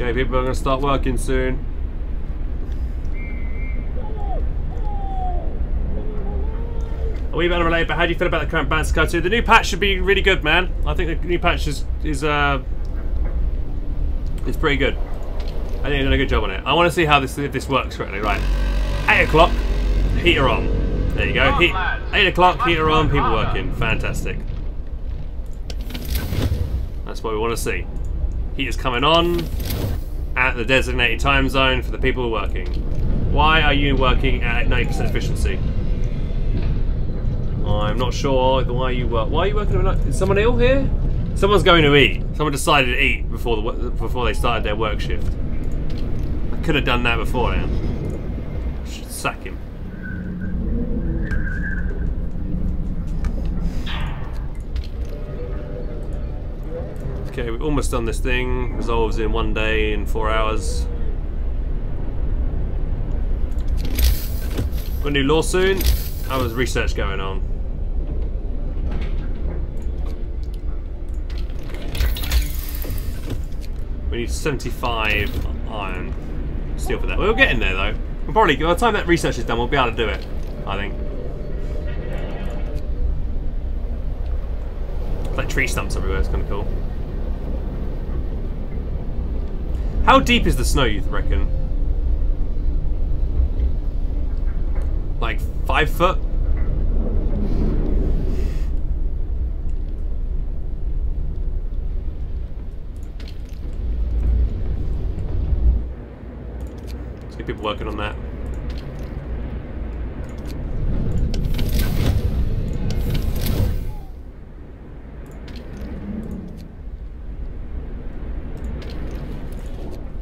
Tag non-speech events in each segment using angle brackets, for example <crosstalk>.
Okay, people are going to start working soon. A wee bit unrelated, but how do you feel about the current Bansico 2? The new patch should be really good, man. I think the new patch is is uh, is pretty good. I think they've done a good job on it. I want to see how this if this works correctly. Right, eight o'clock, heater on. There you go. Heat, eight o'clock, heater on, people working. Fantastic. That's what we want to see. Heater's coming on at the designated time zone for the people working. Why are you working at 90% efficiency? I'm not sure why you work. Why are you working at? Is someone ill here? Someone's going to eat. Someone decided to eat before the before they started their work shift. I could have done that before now. Sack him. Okay, we've almost done this thing. Resolves in one day in four hours. Got a new law soon. How was research going on? We need 75 iron steel for that. We're getting there though. We'll probably, by the time that research is done, we'll be able to do it. I think. Like tree stumps everywhere. It's kind of cool. How deep is the snow, you reckon? Like five foot? Let's get people working on that.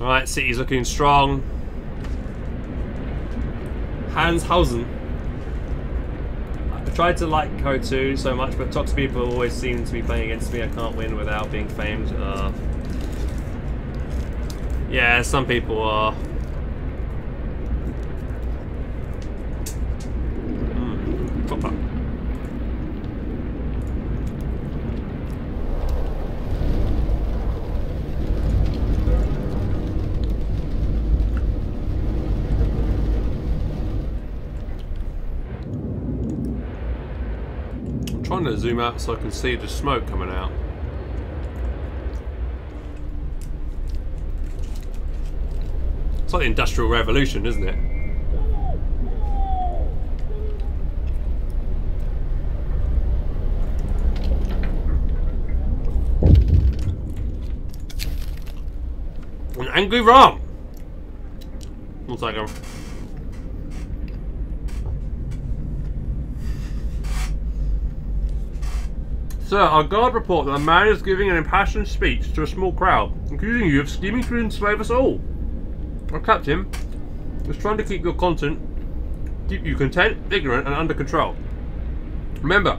Alright, city's looking strong. Hans Hanshausen. I tried to like 2 so much, but toxic people always seem to be playing against me. I can't win without being famed. Uh, yeah, some people are. Mm, copper. I'm trying to zoom out so I can see the smoke coming out. It's like the Industrial Revolution, isn't it? An angry ram. One second. Sir, our guard report that a man is giving an impassioned speech to a small crowd, accusing you of scheming to enslave us all. Our captain is trying to keep your content, keep you content, ignorant, and under control. Remember,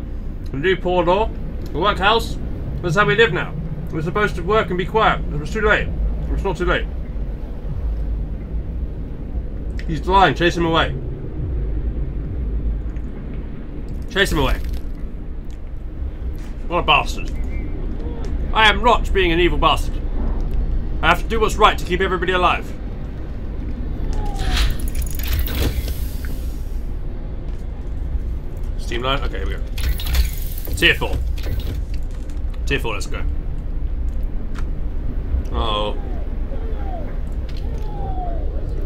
the new poor law, the workhouse, that's how we live now. We're supposed to work and be quiet. It's too late. It's not too late. He's lying. Chase him away. Chase him away. What a bastard. I am not being an evil bastard. I have to do what's right to keep everybody alive. Steam line? Okay, here we go. Tier 4. Tier 4, let's go. Uh oh.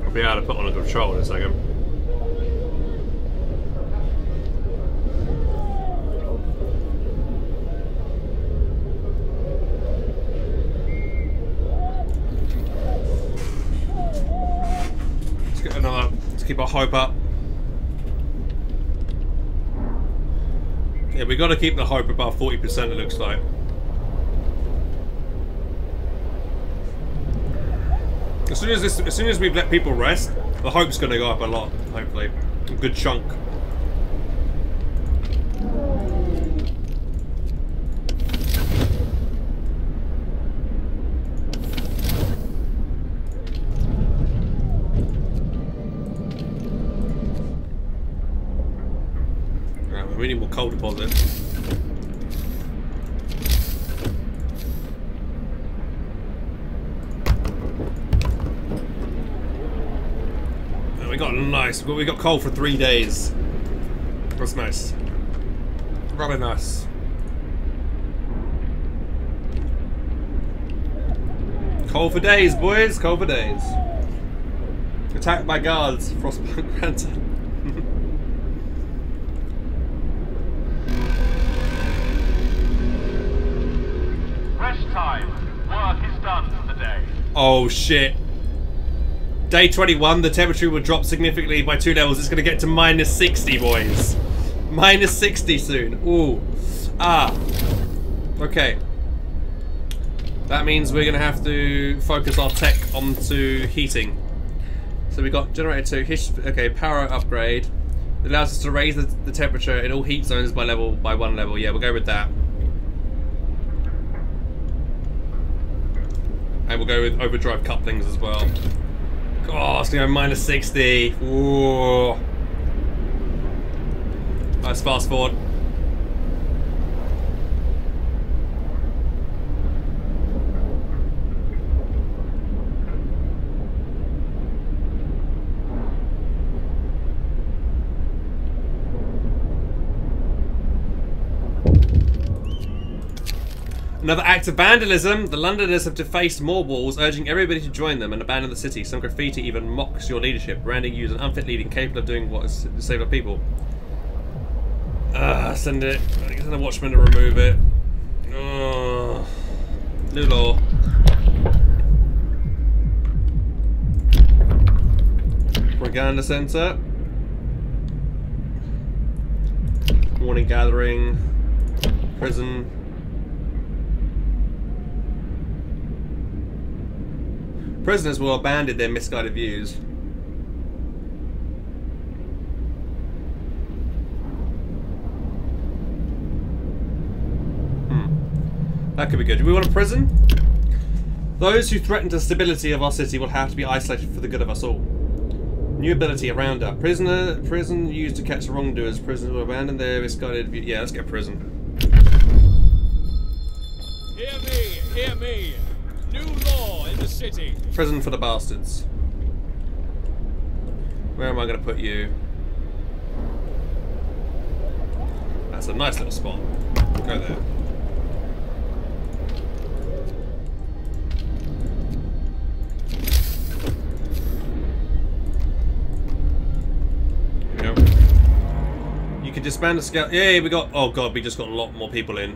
I'll be able to put on a control in a second. Let's get another. Let's keep our hope up. Yeah, we got to keep the hope above 40%, it looks like. As soon as this, as soon as we've let people rest, the hope's going to go up a lot, hopefully. A good chunk. coal deposit. We got nice. Well, we got coal for three days. That's nice. Rather nice. Coal for days, boys. Coal for days. Attacked by guards. Frostpunk <laughs> Lantern. Oh shit. Day 21, the temperature will drop significantly by two levels. It's going to get to minus 60, boys. Minus 60 soon. Ooh. Ah. Okay. That means we're going to have to focus our tech onto heating. So we got generator 2, okay, power upgrade. It allows us to raise the, the temperature in all heat zones by level by one level. Yeah, we'll go with that. And we'll go with overdrive couplings as well. Oh, it's gonna go minus 60. Ooh. Let's fast forward. Another act of vandalism. The Londoners have defaced more walls, urging everybody to join them and abandon the city. Some graffiti even mocks your leadership, branding you as an unfit leader capable of doing what is to save our people. Ah, send it. Send a watchman to remove it. Oh, new law. Propaganda center. Morning gathering. Prison. Prisoners will abandon their misguided views. Hmm. That could be good. Do we want a prison? Those who threaten the stability of our city will have to be isolated for the good of us all. New ability around us. Prisoner, prison used to catch wrongdoers. Prisoners will abandon their misguided views. Yeah, let's get prison. Hear me, hear me. New law. Prison for the bastards. Where am I going to put you? That's a nice little spot. Go there. Yep. You can disband the scout. Yeah, we got. Oh god, we just got a lot more people in.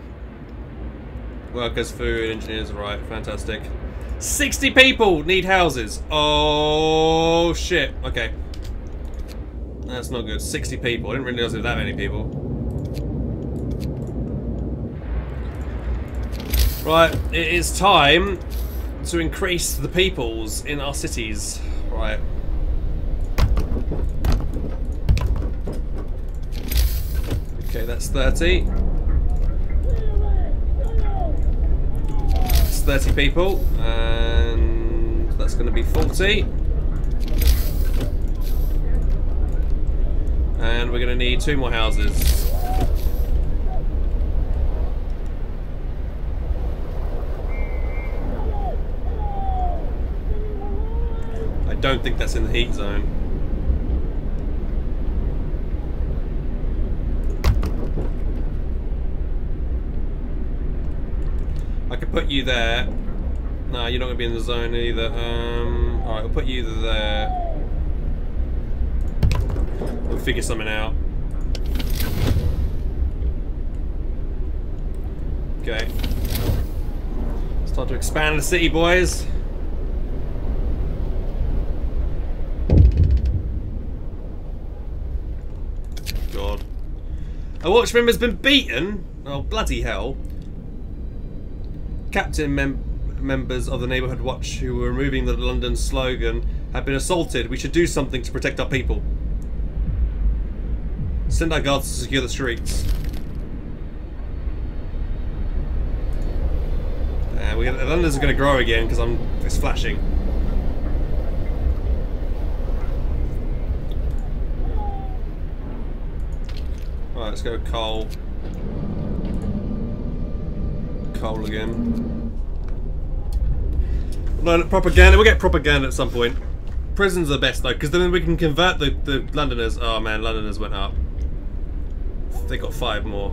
Workers, food, engineers, right, fantastic. 60 people need houses. Oh, shit. Okay. That's not good. 60 people. I didn't realize there were that many people. Right, it is time to increase the peoples in our cities. Right. Okay, that's 30. 30 people, and that's going to be 40. And we're going to need two more houses. I don't think that's in the heat zone. I could put you there. No, you're not going to be in the zone either. Um, Alright, we'll put you there. We'll figure something out. Okay. It's time to expand the city, boys. God. A watchman has been beaten? Oh, bloody hell. Captain mem members of the Neighbourhood Watch who were removing the London slogan have been assaulted. We should do something to protect our people. Send our guards to secure the streets. Uh, we London's going to grow again because I'm it's flashing. Alright, let's go coal. Coal again. No, propaganda. We'll get propaganda at some point. prisons are the best though, because then we can convert the, the Londoners. Oh man, Londoners went up. They got five more.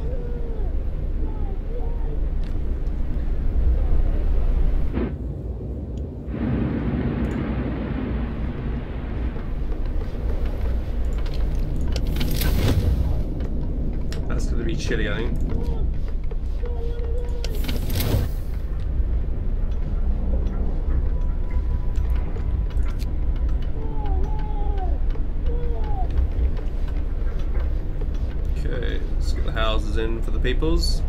That's gonna be chilly, I think. Peoples.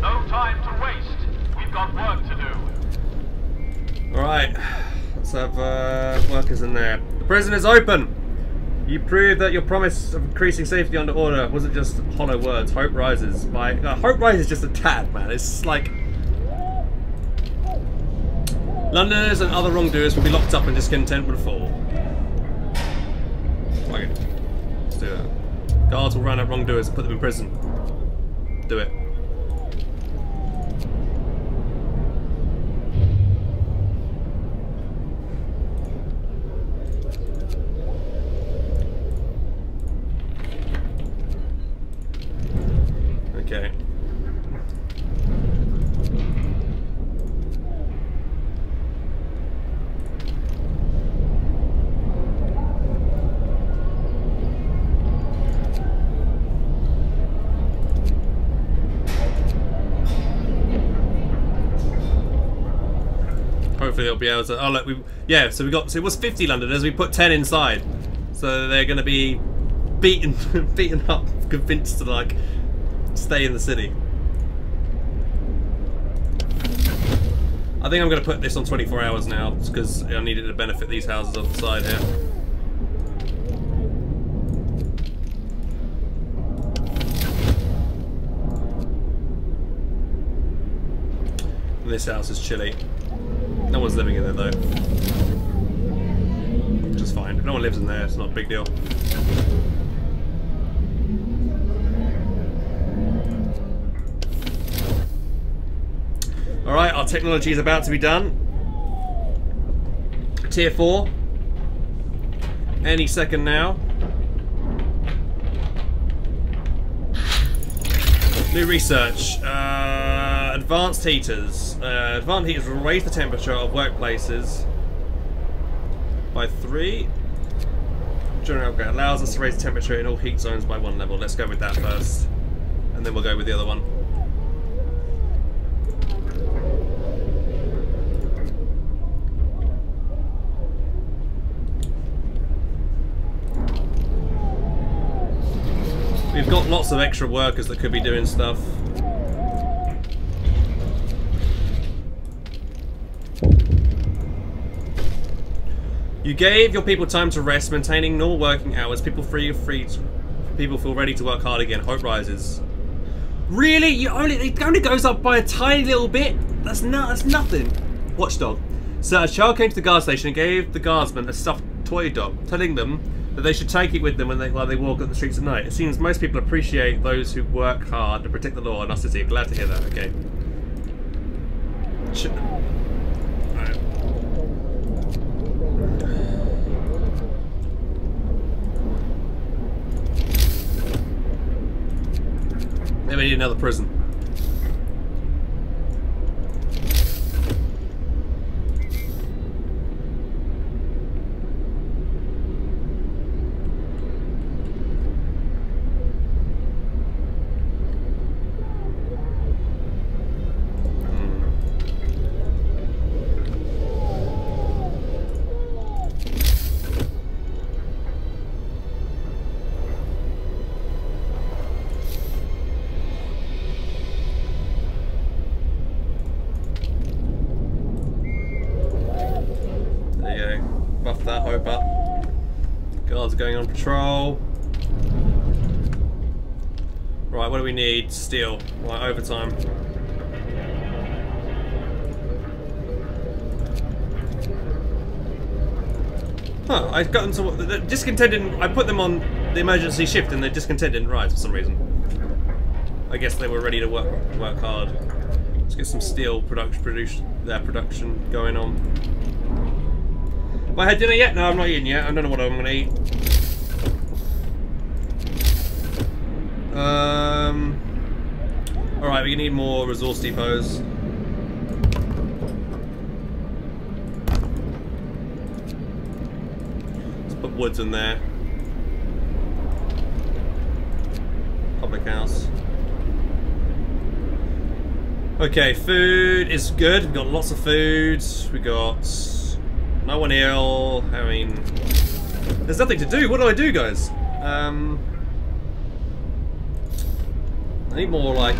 No time to waste. We've got work to do. Alright, let's have uh, workers in there. The prison is open! You proved that your promise of increasing safety under order wasn't just hollow words. Hope rises. By uh, hope rises just a tad, man. It's like Londoners and other wrongdoers will be locked up and discontent will fall. It. Let's do it. Guards will round up wrongdoers and put them in prison. Do it. Be able to. Oh look, we yeah. So we got. So it was 50 Londoners. We put 10 inside, so they're going to be beaten, <laughs> beaten up, convinced to like stay in the city. I think I'm going to put this on 24 hours now, because I needed to benefit these houses on the side here. This house is chilly. No one's living in there though. Which is fine. If no one lives in there, it's not a big deal. Alright, our technology is about to be done. Tier 4. Any second now. New research. Uh, advanced heaters. Uh, advanced heaters will raise the temperature of workplaces by 3. General upgrade allows us to raise temperature in all heat zones by one level. Let's go with that first. And then we'll go with the other one. We've got lots of extra workers that could be doing stuff. You gave your people time to rest, maintaining normal working hours. People free, free. People feel ready to work hard again. Hope rises. Really? You only it only goes up by a tiny little bit. That's not. That's nothing. Watchdog. So a child came to the guard station and gave the guardsman a stuffed toy dog, telling them that they should take it with them when they while they walk up the streets at night. It seems most people appreciate those who work hard to protect the law in our city. Glad to hear that. Okay. Ch Alright. Maybe another prison. Need? Steel. Right, overtime. Huh, I got them to the discontented. I put them on the emergency shift and the discontent didn't rise for some reason. I guess they were ready to work work hard. Let's get some steel production produce their production going on. Have I had dinner yet? No, I'm not eating yet. I don't know what I'm gonna eat. Um. All right, we need more resource depots. Let's put woods in there. Public house. Okay, food is good. We've got lots of food. We got no one ill. I mean, there's nothing to do. What do I do, guys? Um, I need more like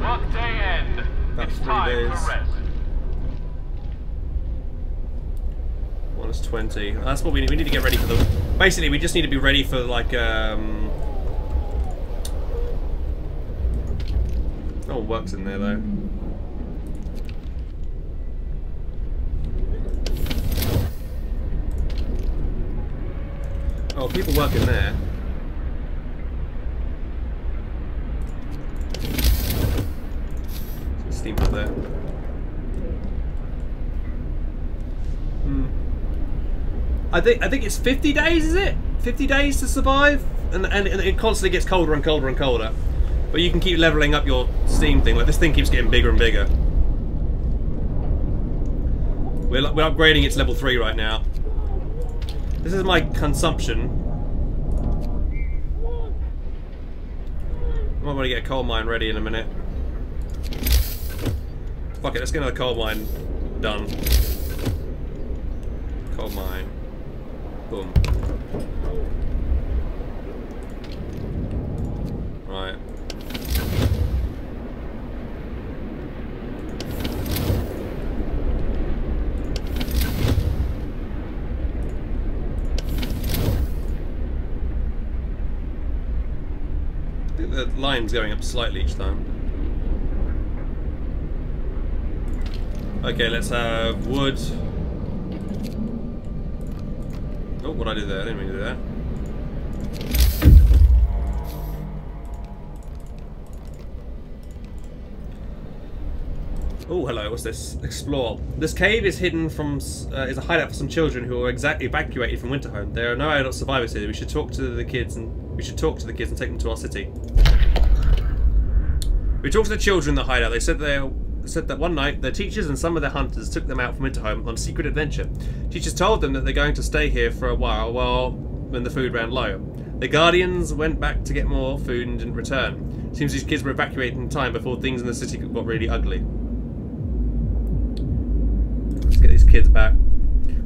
Workday end. About it's three days. for rest. One is 20. That's what we need. We need to get ready for the... Basically, we just need to be ready for, like, um... No one works in there, though. Oh, people work in there. Steam up there. Hmm. I think I think it's 50 days, is it? 50 days to survive, and, and and it constantly gets colder and colder and colder. But you can keep leveling up your steam thing. Like this thing keeps getting bigger and bigger. We're we're upgrading it to level three right now. This is my consumption. I might want to get a coal mine ready in a minute. Fuck it, let's get another coal mine done. Coal mine. Boom. Right. I think the line's going up slightly each time. Okay, let's have wood. Oh, what I did there? I didn't mean to do that. Oh, hello. What's this? Explore. This cave is hidden from uh, is a hideout for some children who were evacuated from Winterhome. There are no adult survivors here. We should talk to the kids and we should talk to the kids and take them to our city. We talked to the children in the hideout. They said they said that one night their teachers and some of their hunters took them out from Winterhome on a secret adventure. Teachers told them that they're going to stay here for a while while when the food ran low. The guardians went back to get more food and didn't return. Seems these kids were evacuated in time before things in the city got really ugly. Let's get these kids back.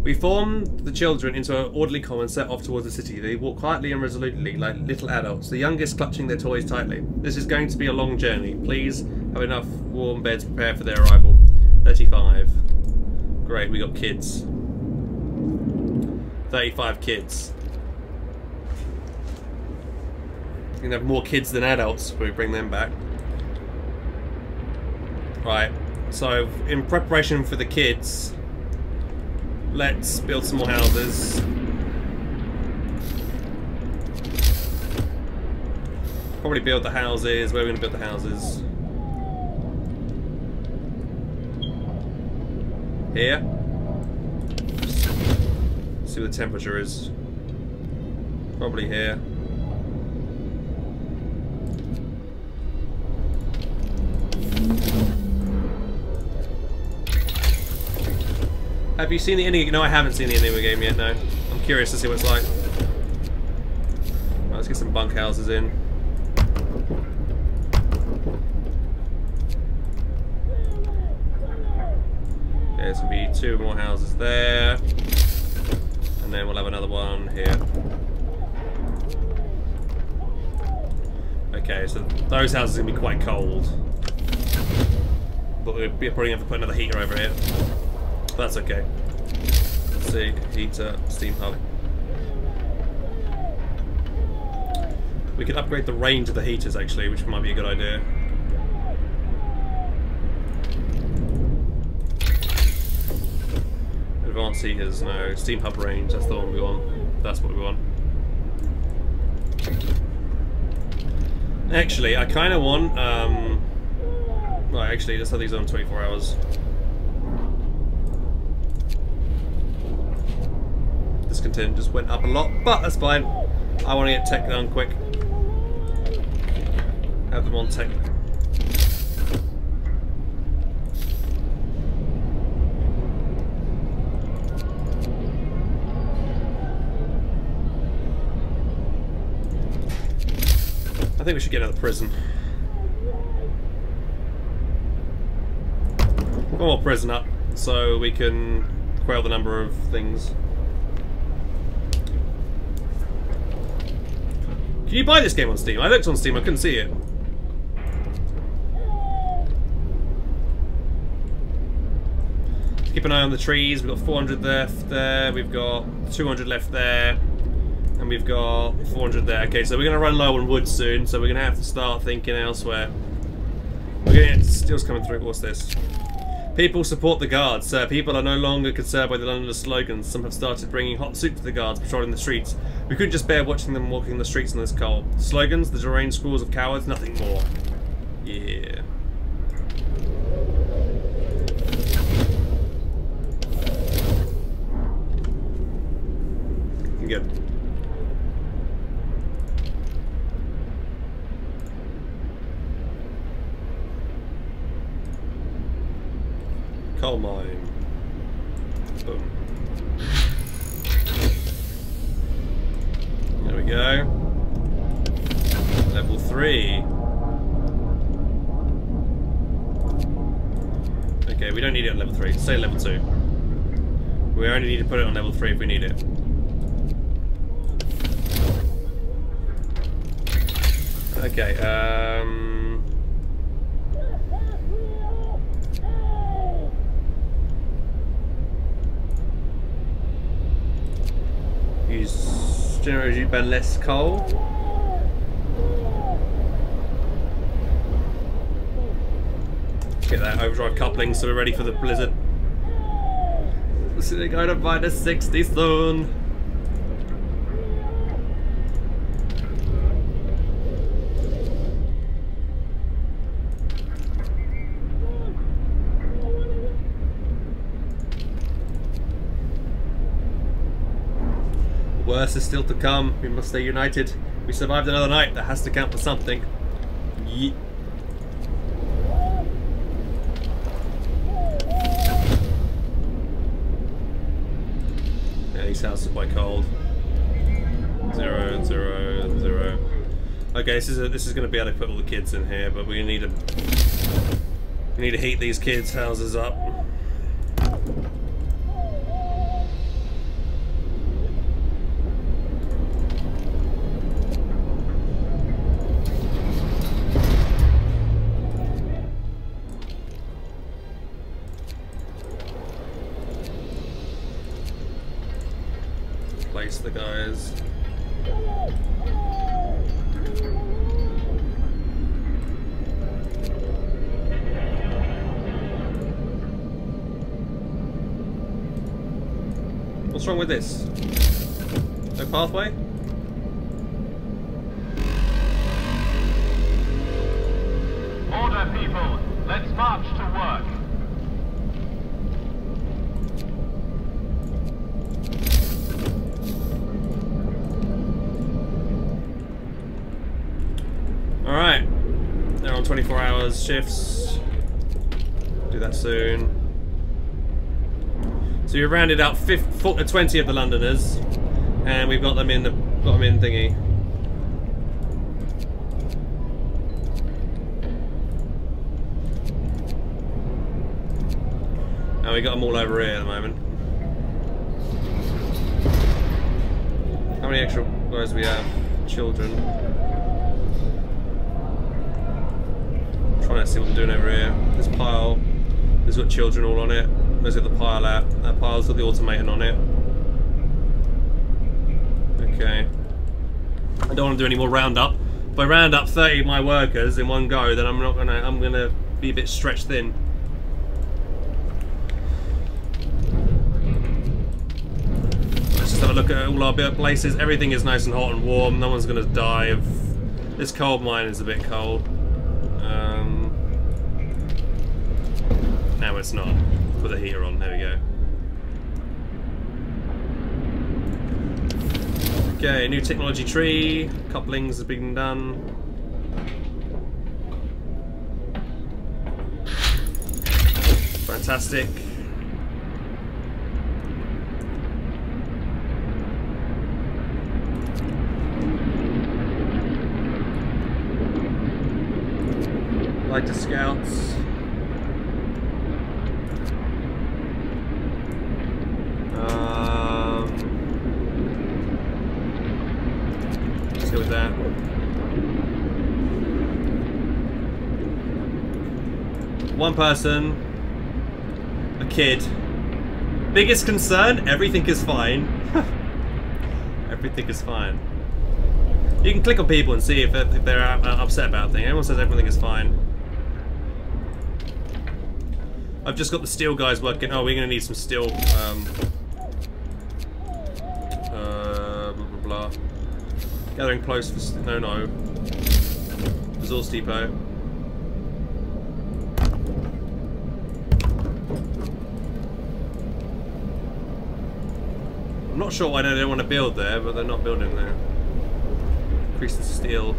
We form the children into an orderly column and set off towards the city. They walk quietly and resolutely, like little adults, the youngest clutching their toys tightly. This is going to be a long journey. Please have enough warm beds prepared for their arrival. 35. Great, we got kids. 35 kids. We're gonna have more kids than adults when we bring them back. Right, so in preparation for the kids, let's build some more houses. Probably build the houses. Where are we gonna build the houses? Here. See what the temperature is. Probably here. Have you seen the Enigma? No, I haven't seen the Enigma game yet. No, I'm curious to see what it's like. Right, let's get some bunkhouses in. There's gonna be two more houses there, and then we'll have another one here. Okay, so those houses are gonna be quite cold, but we're probably gonna have to put another heater over here. That's okay. Let's see, heater, steam hub. We could upgrade the range of the heaters actually, which might be a good idea. advanced heaters, no. Steam hub range, that's the one we want. That's what we want. Actually, I kind of want, um... Right, actually, let's have these on 24 hours. This content just went up a lot, but that's fine. I want to get tech done quick. Have them on tech. I think we should get out of prison. More prison up, so we can quell the number of things. Can you buy this game on Steam? I looked on Steam, I couldn't see it. Keep an eye on the trees. We've got 400 left there. We've got 200 left there. And we've got 400 there. Okay, so we're going to run low on wood soon, so we're going to have to start thinking elsewhere. We're getting steel's coming through. What's this? People support the guards. Sir, people are no longer concerned by the Londoners' slogans. Some have started bringing hot soup to the guards patrolling the streets. We couldn't just bear watching them walking the streets in this cold. Slogans, the deranged schools of cowards, nothing more. Yeah. Good. Coal mine. Boom. There we go. Level three. Okay, we don't need it on level three. Say level two. We only need to put it on level three if we need it. Okay, um... Use generally burn less coal. Get that so we're ready for the blizzard. So they're going to minus 60 soon. Worse is still to come. We must stay united. We survived another night. That has to count for something. Yeet. Houses are quite cold. Zero, zero, zero. Okay, this is a, this is going to be able to put all the kids in here, but we need to we need to heat these kids' houses up. So you've rounded out 50, uh, 20 of the Londoners, and we've got them in the got them in thingy. And we got them all over here at the moment. How many extra guys we have? Children. Trying to see what they're doing over here. This pile has got children all on it. Where's the other pile at? That pile's got the automaton on it. Okay. I don't want to do any more roundup. If I round up 30 of my workers in one go, then I'm not gonna I'm gonna be a bit stretched thin. Let's just have a look at all our places. Everything is nice and hot and warm. No one's gonna die of. This coal mine is a bit cold. Um, now it's not. Put the heater on. There we go. Okay, new technology tree. Couplings has been done. Fantastic. Like the scouts. Um, let's go with that. One person, a kid. Biggest concern, everything is fine. <laughs> everything is fine. You can click on people and see if they're, if they're uh, upset about things. Everyone says everything is fine. I've just got the steel guys working. Oh, we're going to need some steel. Um, uh, blah, blah, blah. Gathering close for... No, no. Resource depot. Not sure why they don't want to build there, but they're not building there. Increase the steel.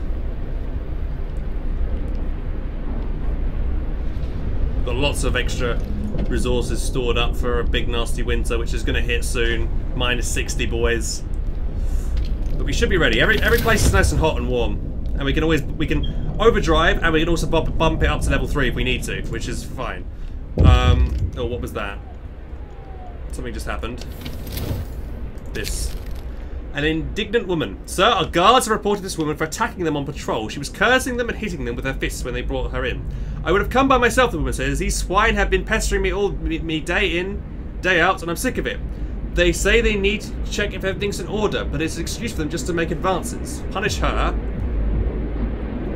Got lots of extra resources stored up for a big nasty winter, which is going to hit soon. Minus 60, boys. But we should be ready. Every every place is nice and hot and warm, and we can always we can overdrive, and we can also bump, bump it up to level three if we need to, which is fine. Um, oh, what was that? Something just happened. This. An indignant woman. Sir, our guards have reported this woman for attacking them on patrol. She was cursing them and hitting them with her fists when they brought her in. I would have come by myself, the woman says. These swine have been pestering me all me, me day in, day out, and I'm sick of it. They say they need to check if everything's in order, but it's an excuse for them just to make advances. Punish her.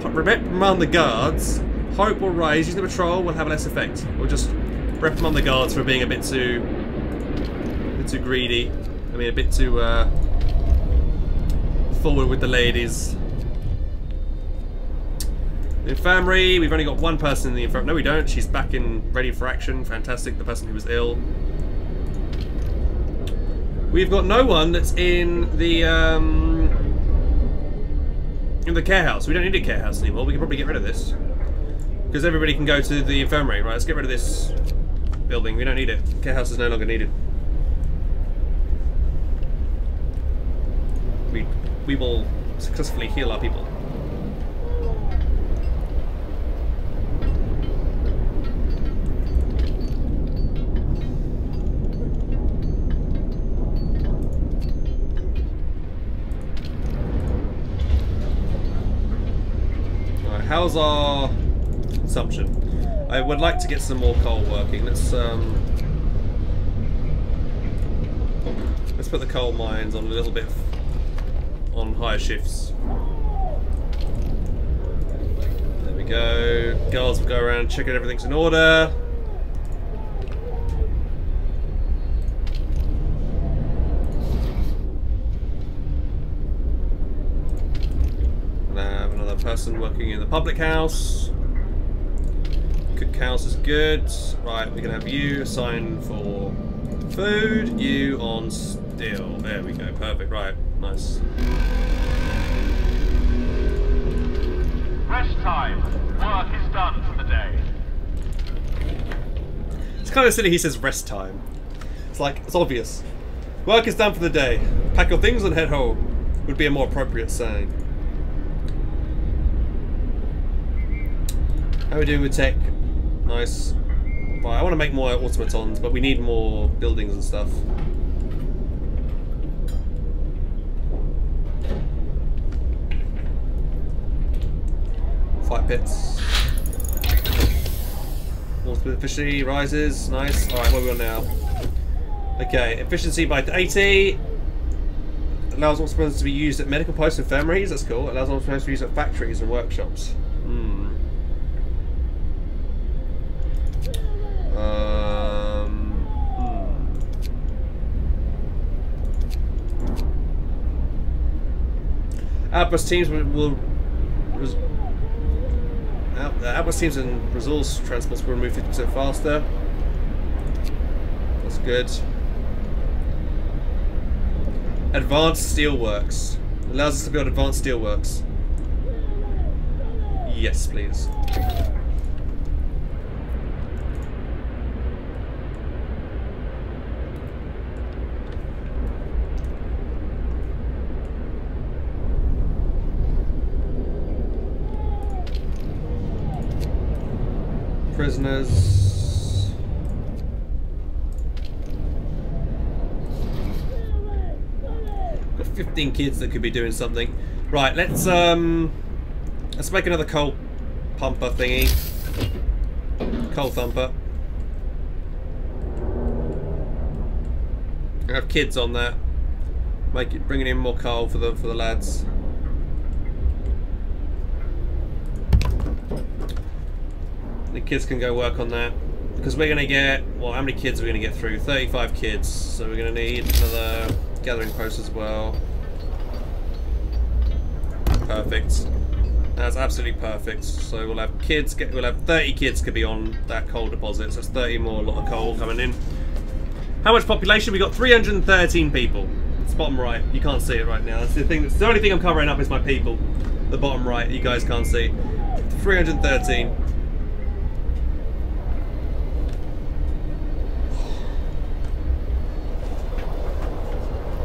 Reprimand the guards. Hope will rise. Using the patrol will have less effect. We'll just reprimand the guards for being a bit too, a bit too greedy. I mean, a bit too uh, forward with the ladies. The Infirmary, we've only got one person in the infirmary. No, we don't. She's back in ready for action. Fantastic. The person who was ill. We've got no one that's in the um, in the care house. We don't need a care house anymore. We can probably get rid of this because everybody can go to the infirmary. Right, let's get rid of this building. We don't need it. Care house is no longer needed. We we will successfully heal our people. How's our consumption? I would like to get some more coal working. Let's um let's put the coal mines on a little bit on higher shifts. There we go. Girls will go around checking everything's in order. And I have another person working in the public house. Cook house is good. Right, we can have you assigned for food, you on steel. There we go, perfect, right, nice. Rest time. Work is done for the day. It's kind of silly he says rest time. It's like, it's obvious. Work is done for the day. Pack your things and head home. Would be a more appropriate saying. How are we doing with tech? Nice. Right, I want to make more automatons, but we need more buildings and stuff. Fight pits. Efficiency rises. Nice. Alright, where are we on now? Okay, efficiency by 80. Allows all supposed to be used at medical posts and infirmaries. That's cool. Allows all supposed to be used at factories and workshops. Hmm. Um. Hmm. Outburst teams will. will outpost teams and resource transports will move 50% faster. That's good. Advanced steelworks allows us to build advanced steelworks. Yes, please. Prisoners. Got 15 kids that could be doing something. Right, let's um let's make another coal pumper thingy. Coal thumper. I have kids on that. Make it bringing in more coal for the for the lads. Kids can go work on that. Because we're going to get, well, how many kids are we going to get through? 35 kids. So we're going to need another gathering post as well. Perfect. That's absolutely perfect. So we'll have kids, get, we'll have 30 kids could be on that coal deposit. So that's 30 more, a lot of coal coming in. How much population? We got 313 people. It's bottom right. You can't see it right now. That's the thing. That's the only thing I'm covering up is my people. The bottom right. You guys can't see. 313.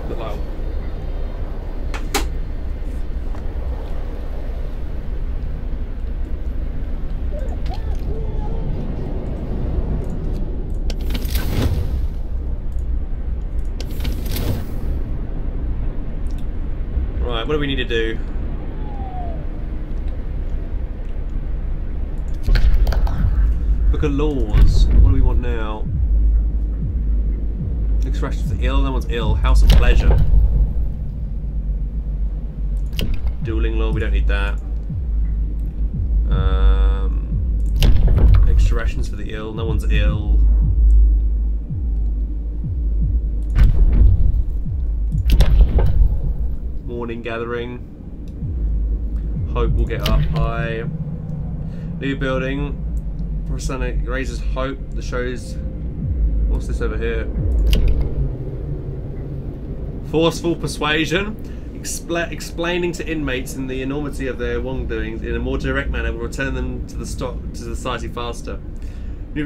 Look like Right, what do we need to do? Book of laws. What do we want now? Expressions of ill. No one's ill. House of pleasure. Dueling law. We don't need that. Um, for the ill. No one's ill. Morning gathering. Hope will get up high. New building. Prosonic raises hope. The show's. What's this over here? Forceful persuasion. Expla explaining to inmates in the enormity of their wrongdoings in a more direct manner will return them to the stock to society faster.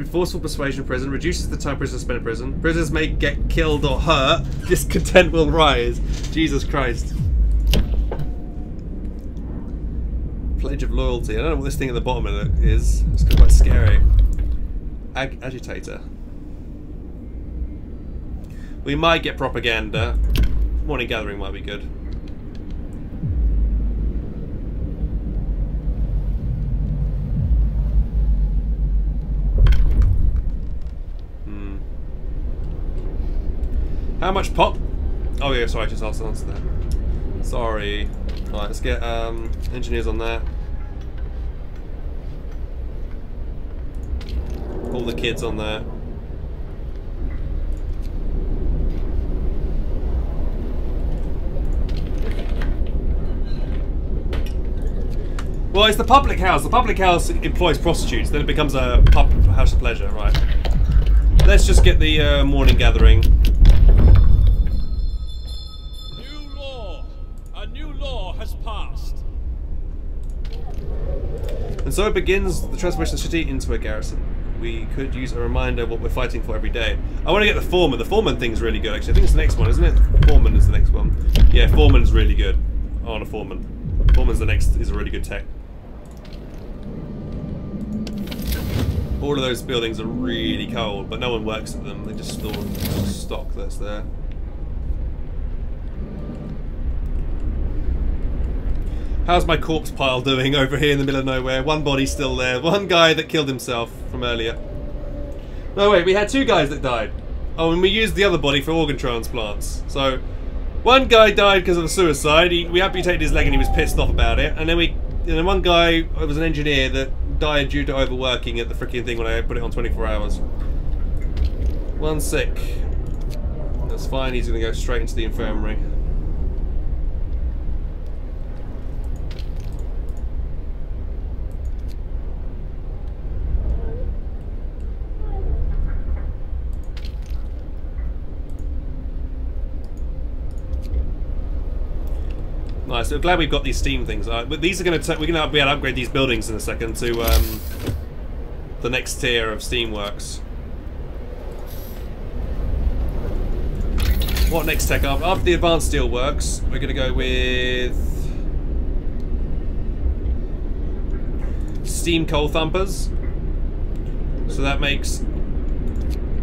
Forceful persuasion in prison reduces the time prisoners spend in prison. Prisoners may get killed or hurt. <laughs> Discontent will rise. Jesus Christ. Pledge of loyalty. I don't know what this thing at the bottom of it is. It's quite scary. Ag agitator. We might get propaganda. Morning gathering might be good. Hmm. How much pop? Oh yeah, sorry, I just asked answer that. Sorry. Alright, let's get um, engineers on that. All the kids on that. Well, it's the public house. The public house employs prostitutes. Then it becomes a pub house of pleasure, right? Let's just get the uh, morning gathering. And so it begins the transformation of the city into a garrison. We could use a reminder what we're fighting for every day. I want to get the foreman. The foreman thing's really good, actually. I think it's the next one, isn't it? Foreman is the next one. Yeah, foreman's really good. I want a foreman. Foreman's the next. Is a really good tech. All of those buildings are really cold, but no one works at them. They just store stock that's there. How's my corpse pile doing over here in the middle of nowhere? One body still there. One guy that killed himself from earlier. No, wait, we had two guys that died. Oh, and we used the other body for organ transplants. So, one guy died because of a suicide. He, we amputated his leg and he was pissed off about it. And then we, and then one guy was an engineer that died due to overworking at the freaking thing when I put it on 24 hours. One sick. That's fine. He's going to go straight into the infirmary. We're glad we've got these steam things. Uh, but these are going to we're going to be able to upgrade these buildings in a second to um, the next tier of steamworks. What next tech? up? after the advanced steel works, we're going to go with steam coal thumpers. So that makes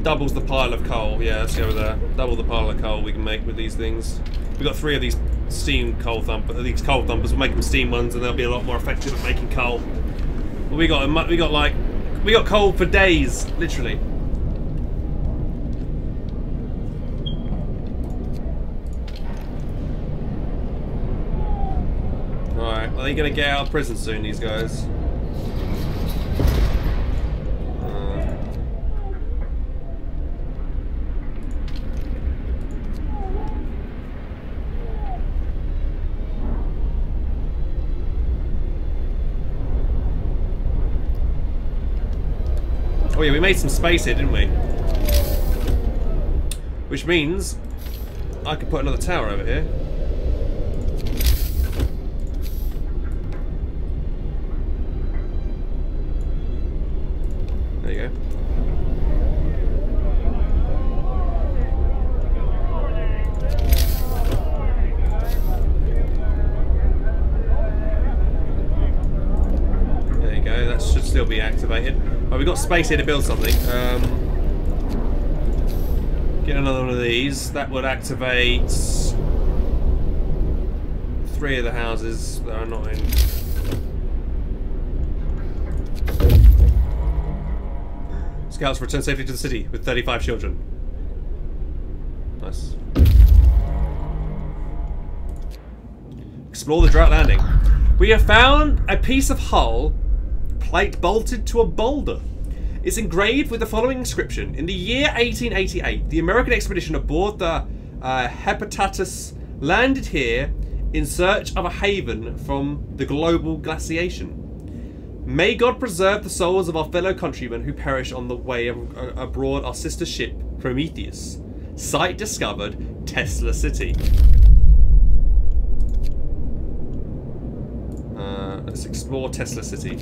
doubles the pile of coal. Yeah, let's go with that. Double the pile of coal we can make with these things. We've got three of these steam coal thumpers, uh, These coal thumpers. We'll make them steam ones, and they'll be a lot more effective at making coal. Well, we got we got like we got coal for days, literally. Alright, are they gonna get out of prison soon, these guys? Oh yeah, we made some space here, didn't we? Which means I could put another tower over here. There you go. There you go, that should still be activated. Right, we've got space here to build something. Um, get another one of these. That would activate three of the houses that are not in. Scouts return safely to the city with 35 children. Nice. Explore the drought landing. We have found a piece of hull plate bolted to a boulder. It's engraved with the following inscription. In the year 1888, the American expedition aboard the uh, Hephaestus landed here in search of a haven from the global glaciation. May God preserve the souls of our fellow countrymen who perish on the way ab- uh, abroad our sister ship, Prometheus. Site discovered, Tesla City. Uh, let's explore Tesla City.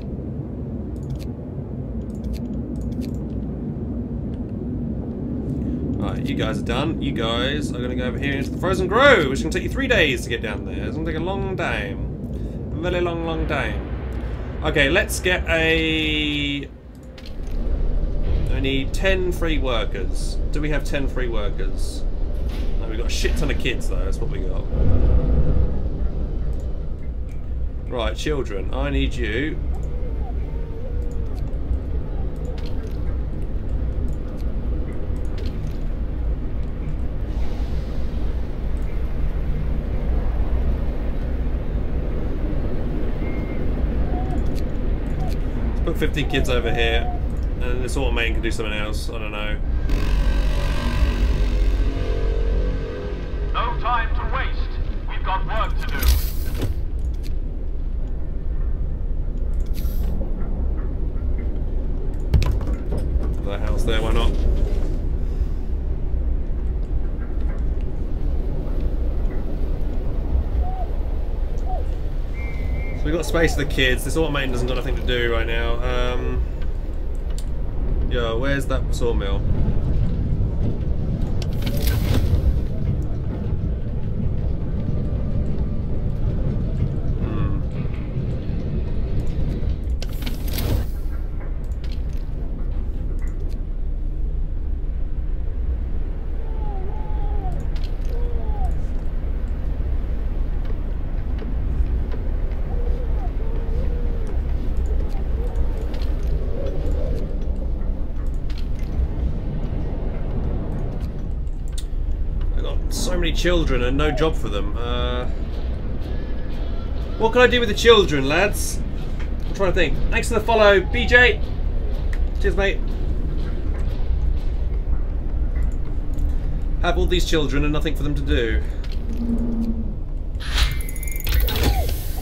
Right, you guys are done. You guys are going to go over here into the Frozen Grove, which can take you three days to get down there. It's going to take a long time. A very long, long time. Okay, let's get a... I need 10 free workers. Do we have 10 free workers? No, we've got a shit ton of kids, though. That's what we got. Right, children. I need you. Let's 15 kids over here. And this automaton can do something else. I don't know. No time to waste. We've got work to do. The house there, why not? We've got space for the kids. This automaton doesn't got nothing to do right now. Um, yeah, where's that sawmill? Hmm. I've got so many children and no job for them. Uh, what can I do with the children, lads? I'm trying to think. Thanks for the follow, BJ. Cheers, mate. Have all these children and nothing for them to do.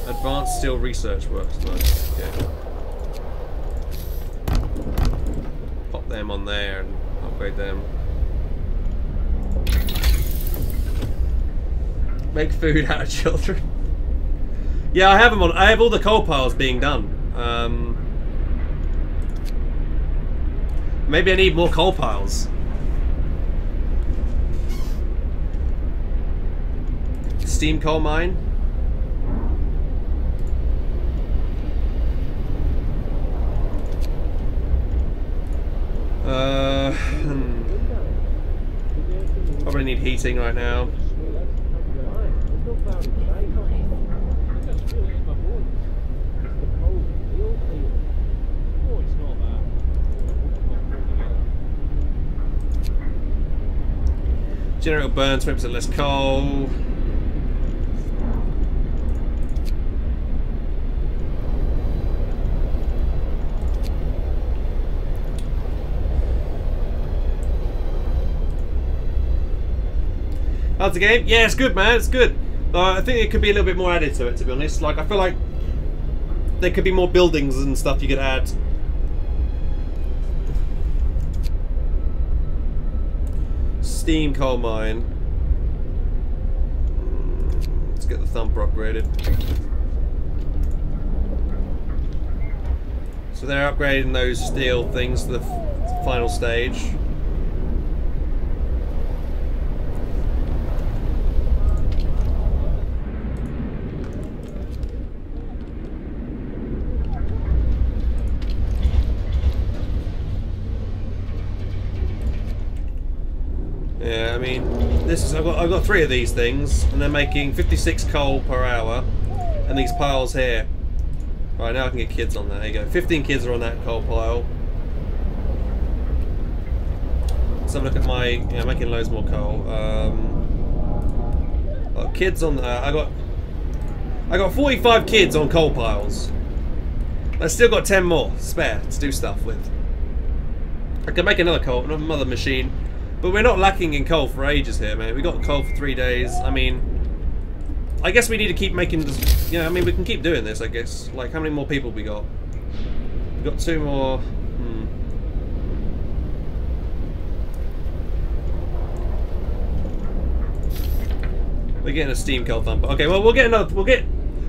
Advanced steel research works. Nice. Pop them on there and upgrade them. Make food out of children. Yeah, I have them on. I have all the coal piles being done. Um, maybe I need more coal piles. Steam coal mine. Uh, hmm. Probably need heating right now. Generator burns 20% less coal. How's the game? Yeah, it's good, man. It's good. Uh, I think it could be a little bit more added to it, to be honest. Like, I feel like there could be more buildings and stuff you could add. Steam coal mine. Hmm, Let's get the thumper upgraded. So they're upgrading those steel things to the final stage. Yeah, I mean, I've got I've got three of these things, and they're making 56 coal per hour, and these piles here. Right now I can get kids on that. There you go. 15 kids are on that coal pile. Let's have a look at my. Yeah, I'm making loads more coal. Um, oh, kids on. Uh, I got. I got 45 kids on coal piles. I still got 10 more spare to do stuff with. I can make another coal, another machine. But we're not lacking in coal for ages here, man. We got coal for three days. I mean, I guess we need to keep making this. Yeah, I mean, we can keep doing this. I guess. Like, how many more people we got? We got two more. Hmm. We're getting a steam coal thumper. Okay, well, we'll get another. We'll get.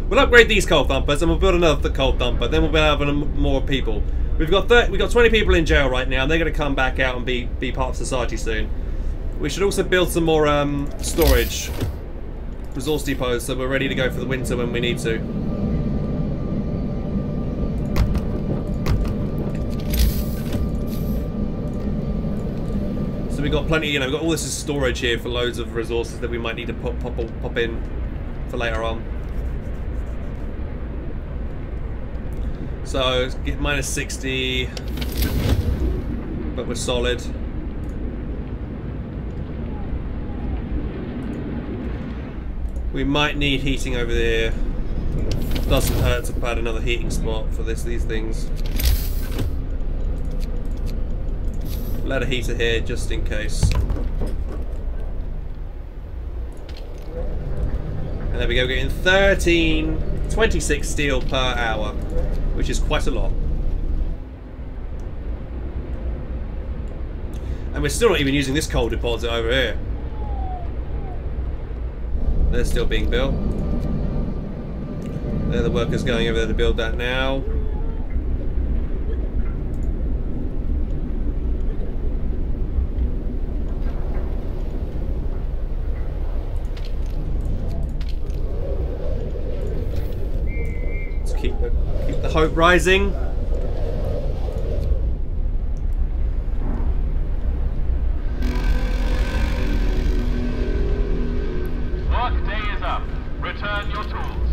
We'll upgrade these coal thumpers, and we'll build another coal thumper. Then we'll be having more people. We've got 30, we've got 20 people in jail right now, and they're going to come back out and be be part of society soon. We should also build some more um, storage resource depots so we're ready to go for the winter when we need to. So we've got plenty, you know, we've got all this storage here for loads of resources that we might need to pop pop pop in for later on. So get minus 60, but we're solid. We might need heating over there. Doesn't hurt to add another heating spot for this these things. Let a heater here just in case. And there we go, getting 13, 26 steel per hour, which is quite a lot. And we're still not even using this coal deposit over here. They're still being built. They're the workers going over there to build that now. Let's keep the, keep the hope rising. Work is up. Return your tools.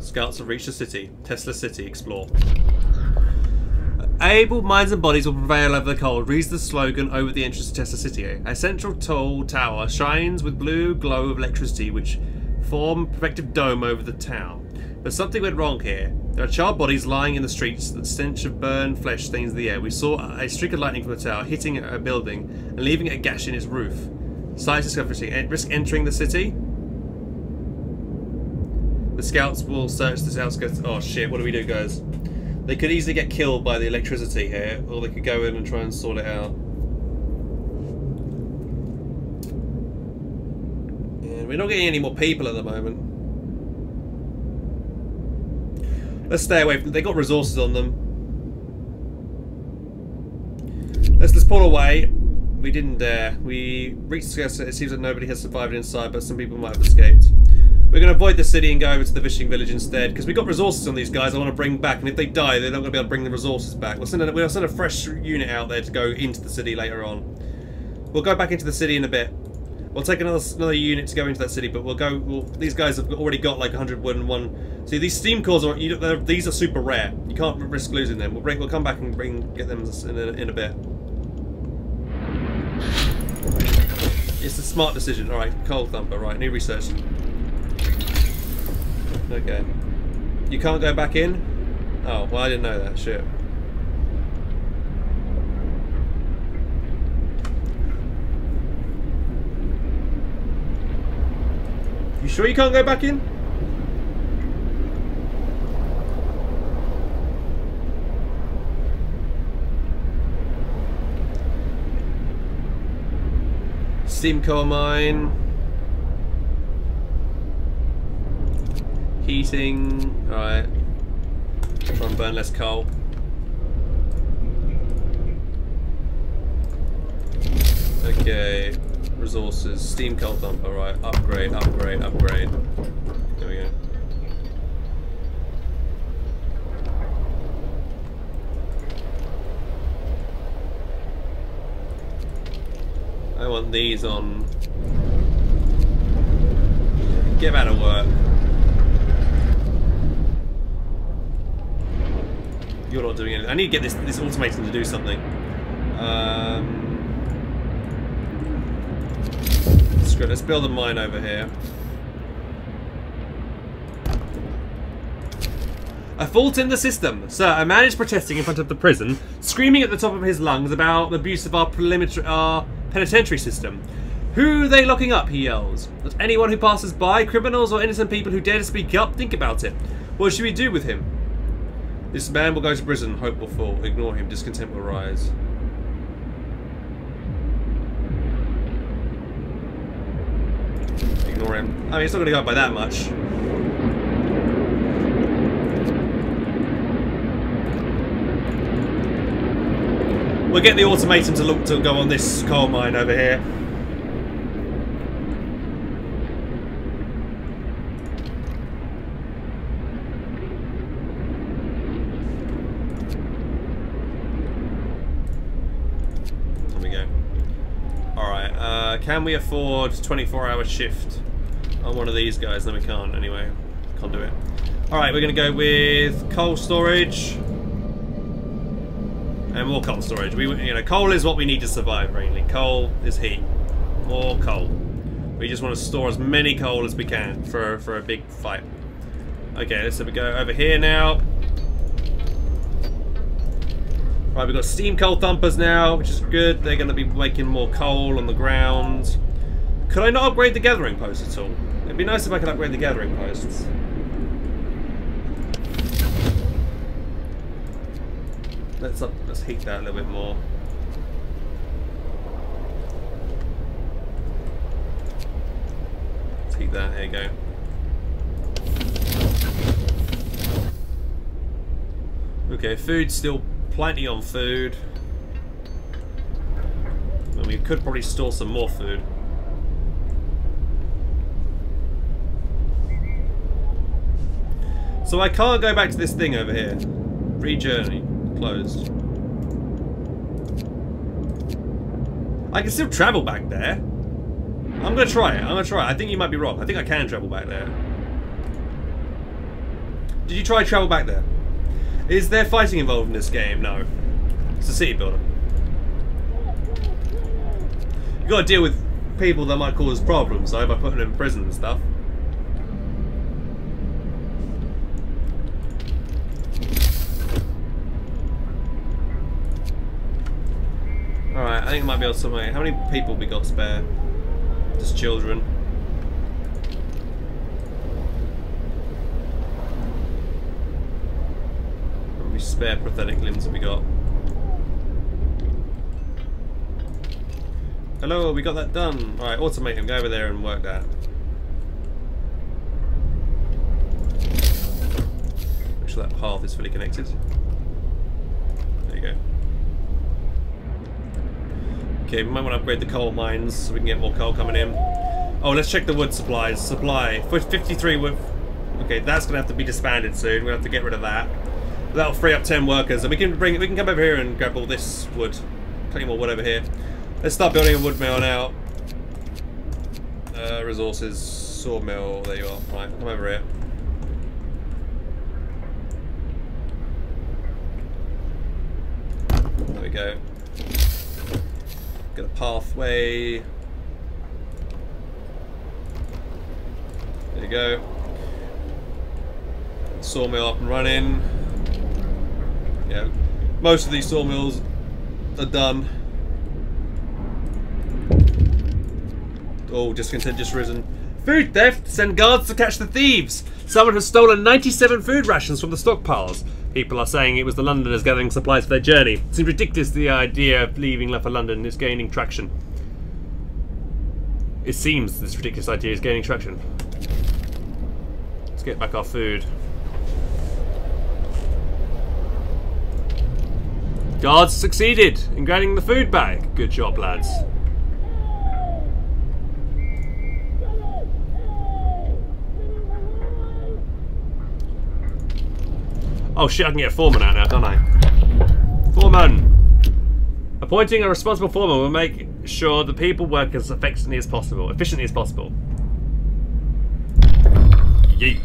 Scouts have reached the city. Tesla City, explore. Able minds and bodies will prevail over the cold. Reads the slogan over the entrance to Tesla City. A central tall tower shines with blue glow of electricity, which form a protective dome over the town. But something went wrong here. There are charred bodies lying in the streets. The stench of burned flesh stains the air. We saw a streak of lightning from the tower hitting a building and leaving a gash in its roof. Science discovery. Risk entering the city. The scouts will search the outskirts. Oh shit! What do we do, guys? They could easily get killed by the electricity here, or they could go in and try and sort it out. And We're not getting any more people at the moment. Let's stay away. They got resources on them. Let's just pull away. We didn't dare. We reached the It seems that nobody has survived inside, but some people might have escaped. We're going to avoid the city and go over to the fishing village instead, because we got resources on these guys I want to bring back, and if they die, they're not going to be able to bring the resources back. We'll send, a, we'll send a fresh unit out there to go into the city later on. We'll go back into the city in a bit. We'll take another another unit to go into that city, but we'll go. We'll, these guys have already got like 100 wood and one. See, these steam cores are you, these are super rare. You can't risk losing them. We'll bring. We'll come back and bring get them in a, in a bit. It's a smart decision. All right, coal thumper. Right, new research. Okay. You can't go back in. Oh well, I didn't know that. Shit. Sure you can't go back in? Steam coal mine. Heating. Alright. Try and burn less coal. Okay. Resources. Steam coal dump. Alright. Upgrade, upgrade, upgrade. There we go. I want these on. Get out of work. You're not doing anything. I need to get this this automaton to do something. Um, it. Let's build a mine over here. A fault in the system. Sir, a man is protesting in front of the prison, screaming at the top of his lungs about the abuse of our, our penitentiary system. Who are they locking up, he yells. Does anyone who passes by, criminals or innocent people who dare to speak up, think about it. What should we do with him? This man will go to prison, hope will fall. Ignore him, discontent will rise. Ignore him. I mean, it's not going to go up by that much. We'll get the automaton to look to go on this coal mine over here. There we go. Alright, uh, can we afford 24 hour shift on one of these guys? No, we can't anyway. Can't do it. Alright, we're going to go with coal storage. And more coal storage. We, you know, coal is what we need to survive, really. Coal is heat. More coal. We just want to store as many coal as we can for, for a big fight. Okay, let's have a go over here now. Right, we've got steam coal thumpers now, which is good. They're going to be making more coal on the ground. Could I not upgrade the gathering post at all? It'd be nice if I could upgrade the gathering posts. Let's up, let's heat that a little bit more. Let's heat that. There you go. Okay, food still plenty on food. And we could probably store some more food. So I can't go back to this thing over here. Re-journey. Closed. I can still travel back there. I'm gonna try it. I'm gonna try it. I think you might be wrong. I think I can travel back there. Did you try travel back there? Is there fighting involved in this game? No. It's a city builder. You gotta deal with people that might cause problems, though, by putting them in prison and stuff. Alright, I think it might be on somewhere. How many people we got spare? Just children. Probably spare prosthetic limbs that we got. Hello, we got that done. Alright, automate him. Go over there and work that. Make sure that path is fully connected. There you go. Okay, we might want to upgrade the coal mines so we can get more coal coming in. Oh, let's check the wood supplies. Supply. 53 wood... Okay, that's going to have to be disbanded soon. We're going to have to get rid of that. That'll free up 10 workers. And we can bring we can come over here and grab all this wood. Plenty more wood over here. Let's start building a wood mill now. Uh, resources. Sawmill. There you are. Right, come over here. There we go. Get a pathway. There you go. Sawmill up and running. Yeah, most of these sawmills are done. Oh, discontent just risen. Food theft! Send guards to catch the thieves! Someone has stolen 97 food rations from the stockpiles. People are saying it was the Londoners gathering supplies for their journey. It seems ridiculous the idea of leaving for London is gaining traction. It seems this ridiculous idea is gaining traction. Let's get back our food. Guards succeeded in getting the food back. Good job, lads. Oh shit, I can get a foreman out now, can't I? Foreman! Appointing a responsible foreman will make sure the people work as efficiently as possible. Efficiently as possible. Yee.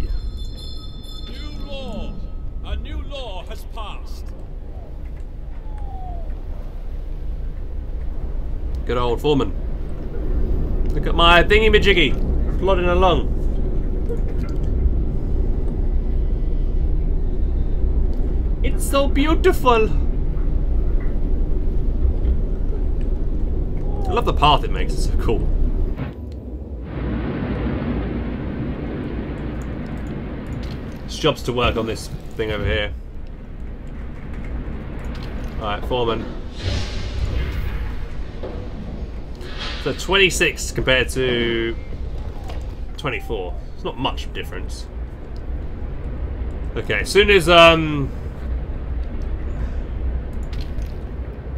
New law. A new law has passed. Good old foreman. Look at my thingy majiggy. Plodding along. It's so beautiful. I love the path it makes, it's so cool. It's jobs to work on this thing over here. Alright, foreman. So 26 compared to 24. It's not much difference. Okay, as soon as um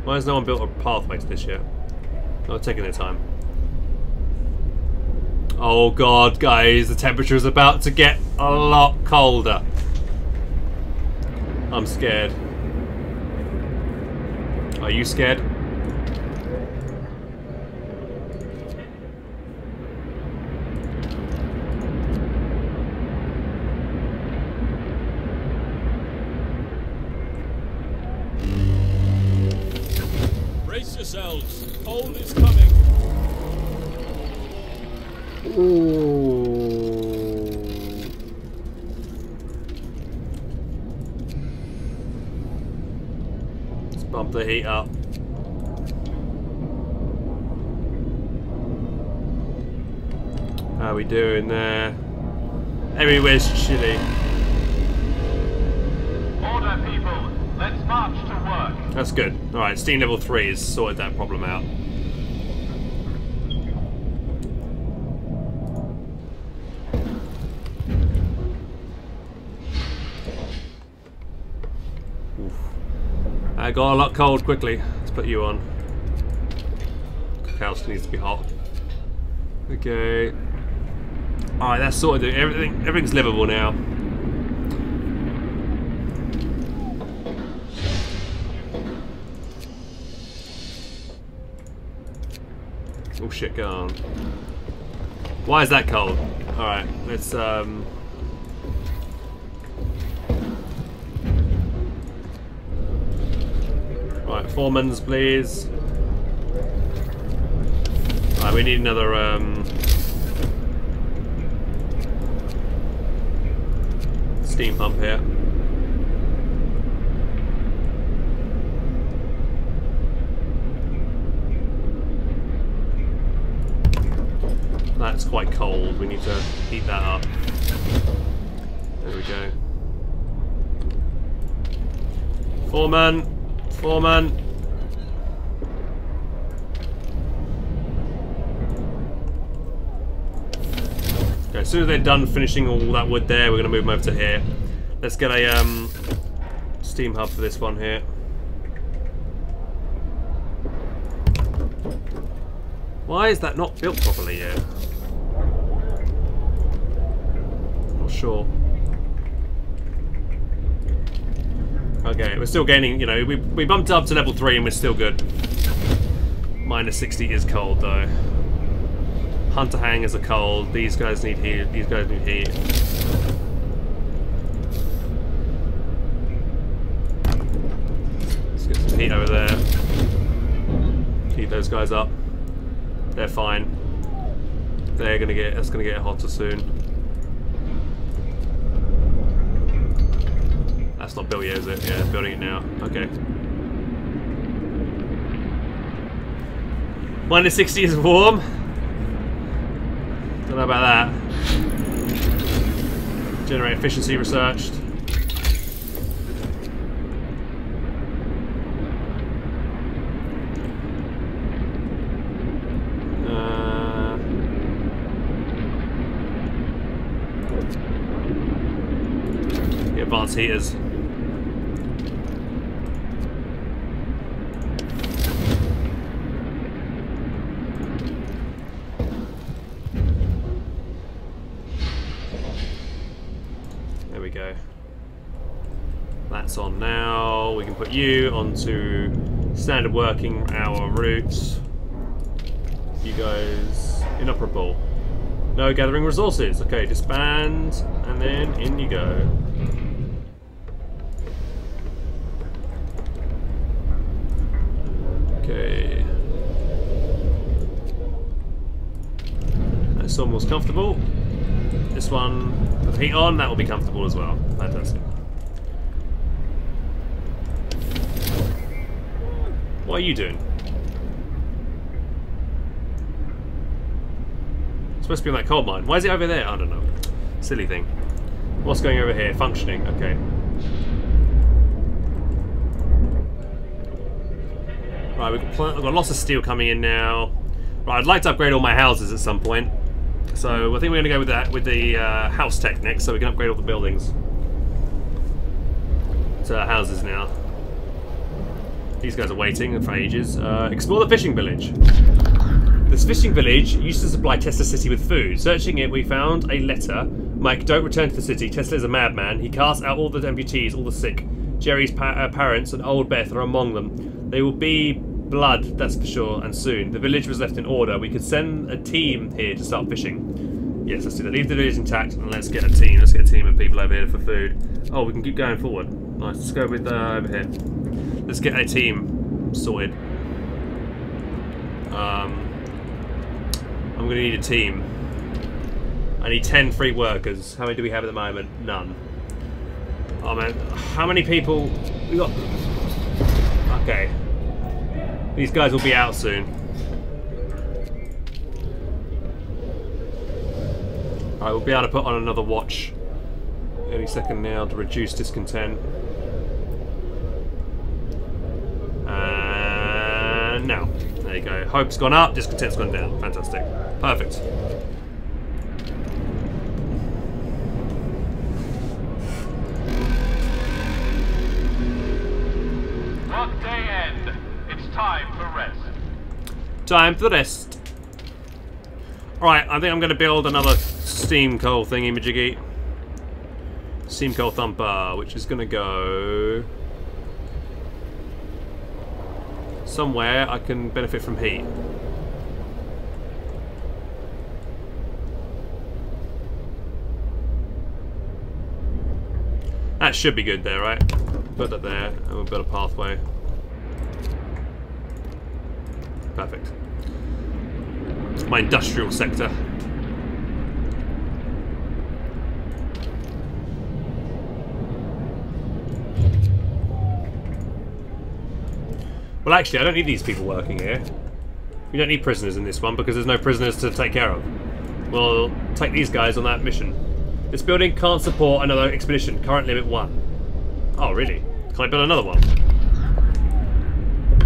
Why has no one built a pathway to this yet? Not taking their time. Oh god, guys, the temperature is about to get a lot colder. I'm scared. Are you scared? Everywhere's chilly. Order, people. Let's march to work. That's good. Alright, steam level 3 has sorted that problem out. Oof. I got a lot cold quickly. Let's put you on. House needs to be hot. Okay. Alright, that's sorted. Of Everything everything's livable now. Oh shit, go on. Why is that cold? Alright, let's um Right, foremans please. Right, we need another um steam pump here. That's quite cold. We need to heat that up. There we go. Foreman! Foreman! Okay, as soon as they're done finishing all that wood there, we're going to move them over to here. Let's get a um, steam hub for this one here. Why is that not built properly yet? Not sure. Okay, we're still gaining, you know, we, we bumped up to level 3 and we're still good. Minus 60 is cold though. Hunter hangers are cold, these guys need heat, these guys need heat. Let's get some heat over there. Keep those guys up. They're fine. They're gonna get, that's gonna get hotter soon. That's not built yet, is it? Yeah, building it now. Okay. Minus 60 is warm. Don't know about that. Generate efficiency researched. Uh, advanced heaters. Put you onto standard working hour routes. You guys inoperable. No gathering resources. Okay, disband, and then in you go. Okay. That's almost comfortable. This one, with heat on, that will be comfortable as well. Fantastic. What are you doing? supposed to be in that coal mine. Why is it over there? I don't know. Silly thing. What's going over here? Functioning. Okay. Right, we've got, we've got lots of steel coming in now. Right, I'd like to upgrade all my houses at some point. So I think we're going to go with that with the uh, house tech next, so we can upgrade all the buildings to houses now. These guys are waiting for ages. Uh, explore the fishing village. This fishing village used to supply Tesla City with food. Searching it, we found a letter. Mike, don't return to the city. Tesla is a madman. He casts out all the amputees, all the sick. Jerry's pa- uh, parents and old Beth are among them. They will be blood, that's for sure, and soon. The village was left in order. We could send a team here to start fishing. Yes, let's do that. Leave the village intact and let's get a team. Let's get a team of people over here for food. Oh, we can keep going forward. Nice. Let's go with uh, over here. Let's get a team sorted. Um, I'm going to need a team. I need 10 free workers. How many do we have at the moment? None. Oh man, how many people... We got... Okay. These guys will be out soon. Alright, we'll be able to put on another watch any second now to reduce discontent. And now. There you go. Hope's gone up, discontent's gone down. Fantastic. Perfect. Workday end. It's time for rest. Time for the rest. Alright, I think I'm going to build another steam coal thingy majiggy. Steam coal thumper, which is going to go... Somewhere I can benefit from heat. That should be good there, right? Put that there, and we'll build a pathway. Perfect. My industrial sector. Well, actually, I don't need these people working here. We don't need prisoners in this one because there's no prisoners to take care of. We'll take these guys on that mission. This building can't support another expedition. Current limit one. Oh, really? Can I build another one?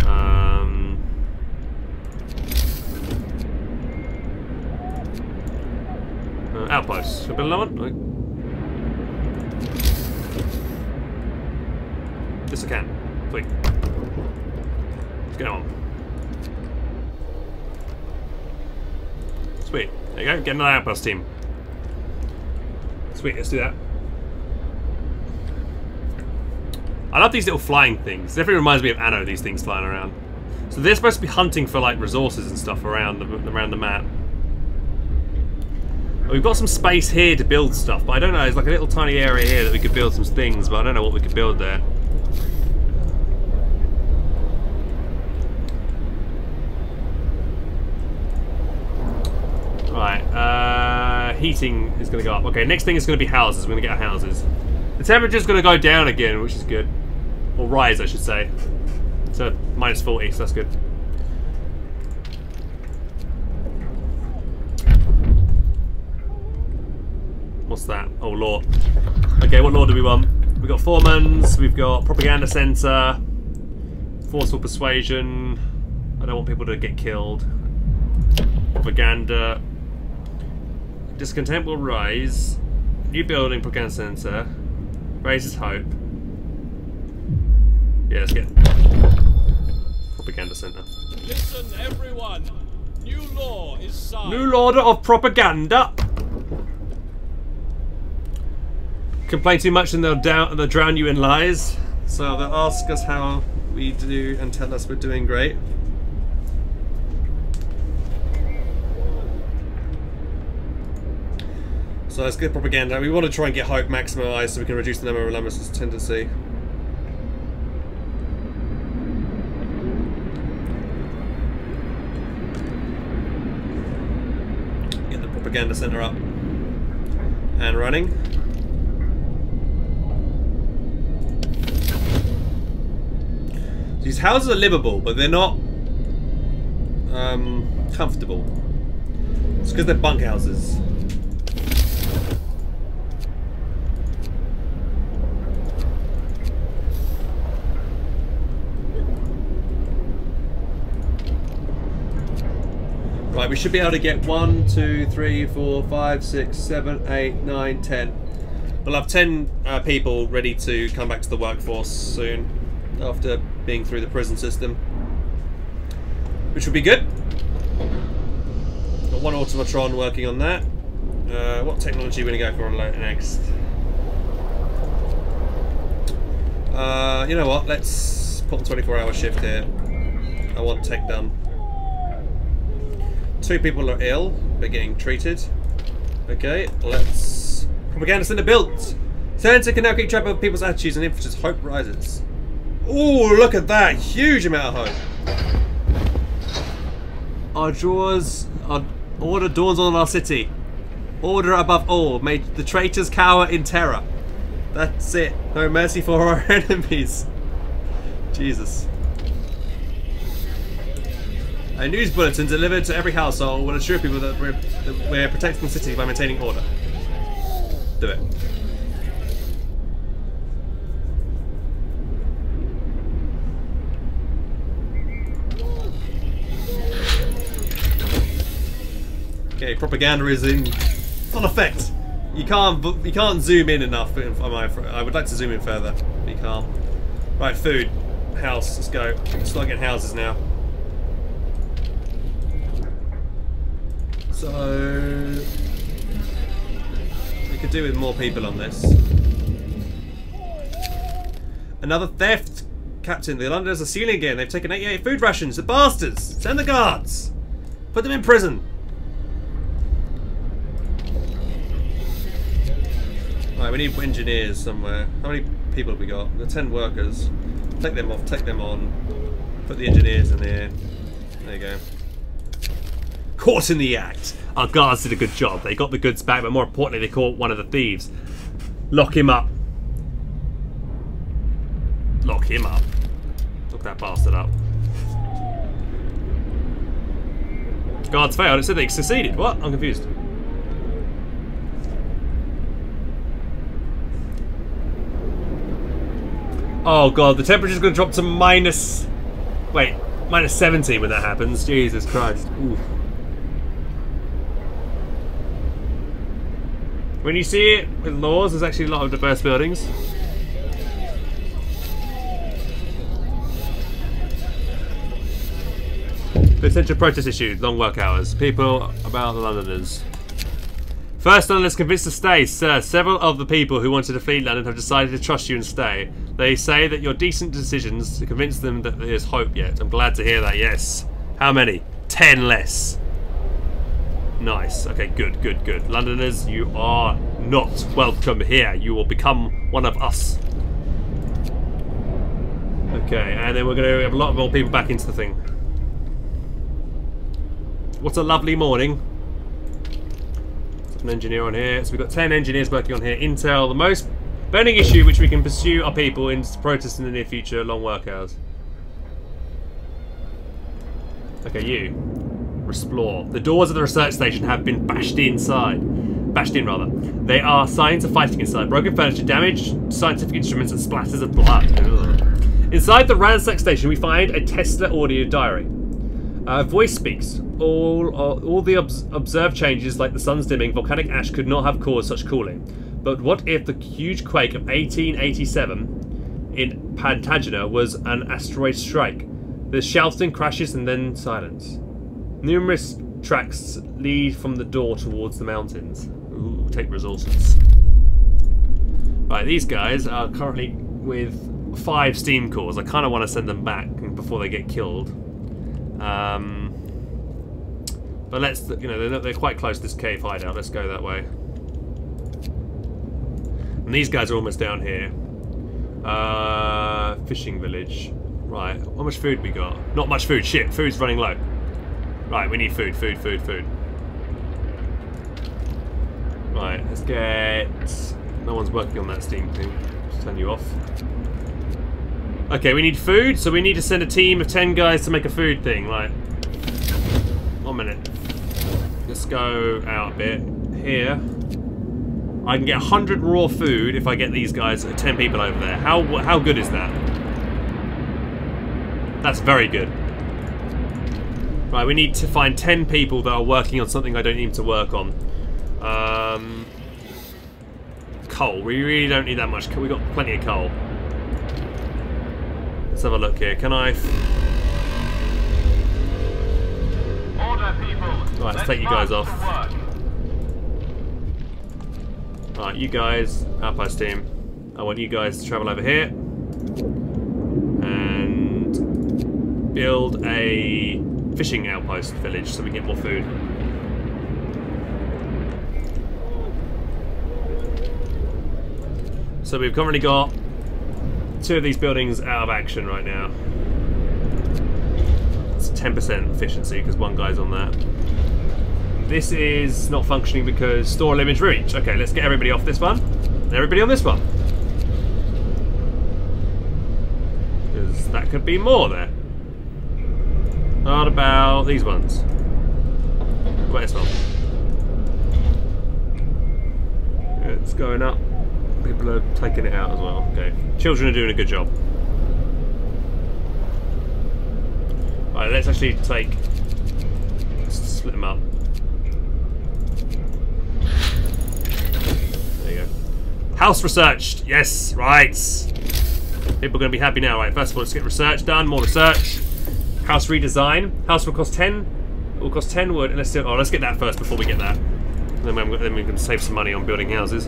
Um, uh, outposts. Should I build another one? Yes, I can. Sweet. On. Sweet. There you go. Get another outpost team. Sweet. Let's do that. I love these little flying things. Definitely reminds me of Anno, these things flying around. So they're supposed to be hunting for like resources and stuff around the, around the map. We've got some space here to build stuff, but I don't know, there's like a little tiny area here that we could build some things, but I don't know what we could build there. Right, uh, heating is going to go up. Okay, next thing is going to be houses. We're going to get our houses. The temperature's going to go down again, which is good. Or rise, I should say. So, minus 40, so that's good. What's that? Oh, law. Okay, what law do we want? We've got foremans, we've got propaganda center, forceful persuasion. I don't want people to get killed. Propaganda. Discontent will rise. New building, propaganda center. Raises hope. Yeah, let's get propaganda center. Listen, everyone. New law is signed. New order of propaganda. Complain too much and they'll down they'll drown you in lies. So they'll ask us how we do and tell us we're doing great. So let's get propaganda. We want to try and get hope maximized so we can reduce the number of Lamas's tendency. Get the propaganda center up and running. These houses are livable, but they're not um, comfortable. It's because they're bunkhouses. We should be able to get one, two, three, four, five, six, seven, eight, nine, ten. We'll have 10 uh, people ready to come back to the workforce soon after being through the prison system. Which would be good. Got one automatron working on that. Uh, what technology are we going to go for next? Uh, you know what? Let's put on 24 hour shift here. I want tech done. Two people are ill. They're getting treated. Okay, let's... Propaganda center built! Sensor can now keep track of people's attitudes and influences. Hope rises. Ooh, look at that! Huge amount of hope. Our drawers... Our order dawns on our city. Order above all. May the traitors cower in terror. That's it. No mercy for our <laughs> enemies. Jesus. A news bulletin delivered to every household will assure people that we're, that we're protecting the city by maintaining order. Do it. Okay, propaganda is in full effect. You can't you can't zoom in enough. I would like to zoom in further. But you can't. Right, food, house. Let's go. Start getting houses now. So we could do with more people on this. Another theft, Captain. The Londoners are stealing again. They've taken 88 food rations. The bastards! Send the guards. Put them in prison. Right, we need engineers somewhere. How many people have we got? Got 10 workers. Take them off, take them on. Put the engineers in here. There you go. Caught in the act. Our guards did a good job. They got the goods back, but more importantly, they caught one of the thieves. Lock him up. Lock him up. Lock that bastard up. Guards failed. It said they succeeded. What? I'm confused. Oh god, the temperature's gonna drop to minus... Wait, minus 70 when that happens. Jesus Christ. Ooh. When you see it with laws, there's actually a lot of diverse buildings. The central protest issue, long work hours. People about the Londoners. First Londoners convinced to stay, sir. Several of the people who wanted to flee London have decided to trust you and stay. They say that your decent decisions convince them that there's hope yet. I'm glad to hear that, yes. How many? Ten less. Nice. Okay, good, good, good. Londoners, you are not welcome here. You will become one of us. Okay, and then we're going to have a lot more people back into the thing. What a lovely morning. An engineer on here. So we've got 10 engineers working on here. Intel, the most burning issue which we can pursue our people in protest in the near future. Long work hours. Okay, you. Explore. The doors of the research station have been bashed inside. Bashed in, rather. They are signs of fighting inside. Broken furniture, damaged scientific instruments, and splatters of blood. Ugh. Inside the ransack station, we find a Tesla audio diary. Uh, voice speaks. All, all, all the obs observed changes, like the sun's dimming, volcanic ash, could not have caused such cooling. But what if the huge quake of 1887 in Plantagenet was an asteroid strike? There's shouting, crashes, and then silence. Numerous tracks lead from the door towards the mountains. Ooh, take resources. Right, these guys are currently with five steam cores. I kind of want to send them back before they get killed. Um, but let's, you know, they're, they're quite close to this cave hideout. Let's go that way. And these guys are almost down here. Uh, fishing village. Right, how much food we got? Not much food. Shit, food's running low. Right, we need food, food, food, food. Right, let's get... No one's working on that steam thing. Just turn you off. Okay, we need food, so we need to send a team of 10 guys to make a food thing. Right. One minute. Let's go out a bit. Here. I can get 100 raw food if I get these guys, uh, 10 people over there. How, how good is that? That's very good. Right, we need to find 10 people that are working on something I don't need to work on. Um, coal. We really don't need that much. We've got plenty of coal. Let's have a look here. Can I... Order, people. Right, let's take you guys off. Alright, you guys, outpost team. I want you guys to travel over here. And build a fishing outpost village so we can get more food. So we've currently got two of these buildings out of action right now. It's 10% efficiency because one guy's on that. This is not functioning because store limits reach. Okay, let's get everybody off this one. And everybody on this one. Because that could be more there. What about these ones? What about this one? It's going up. People are taking it out as well. Okay. Children are doing a good job. Right, let's actually take... Let's split them up. There you go. House researched! Yes, right. People are going to be happy now. Right, first of all, let's get research done. More research. House redesign. House will cost 10. It will cost 10 wood. And let's do, oh, let's get that first before we get that. Then, we- then we can save some money on building houses.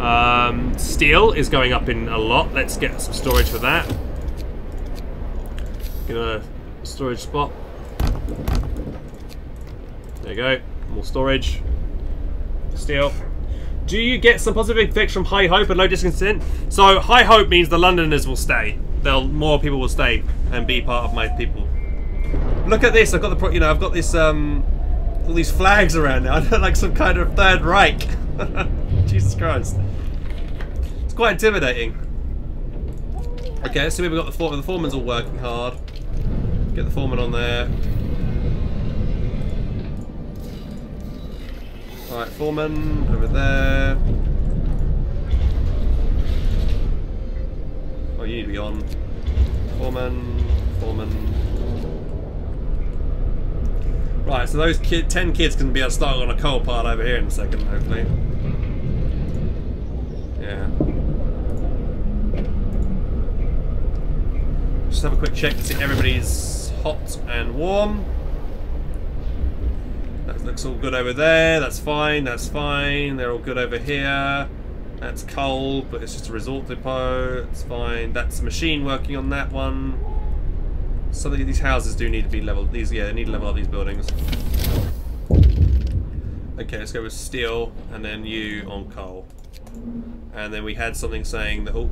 Um, steel is going up in a lot. Let's get some storage for that. Get a storage spot. There you go. More storage. Steel. Do you get some positive effects from high hope and low discontent? So high hope means the Londoners will stay. They'll more people will stay and be part of my people. Look at this. I've got the pro- you know I've got this um all these flags around now. <laughs> I look like some kind of third Reich. <laughs> Jesus Christ. It's quite intimidating. Okay, so we've got the foreman. The foreman's all working hard. Get the foreman on there. Alright, foreman over there. Oh, you need to be on. Foreman, foreman. Right, so those kid, ten kids can be able start on a coal pile over here in a second, hopefully. Yeah. Just have a quick check to see everybody's hot and warm. That looks all good over there. That's fine. That's fine. They're all good over here. That's coal, but it's just a resort depot. It's fine. That's a machine working on that one. Some of these houses do need to be leveled. These, yeah, they need to level up these buildings. Okay, let's go with steel, and then you on coal. And then we had something saying that. Oh,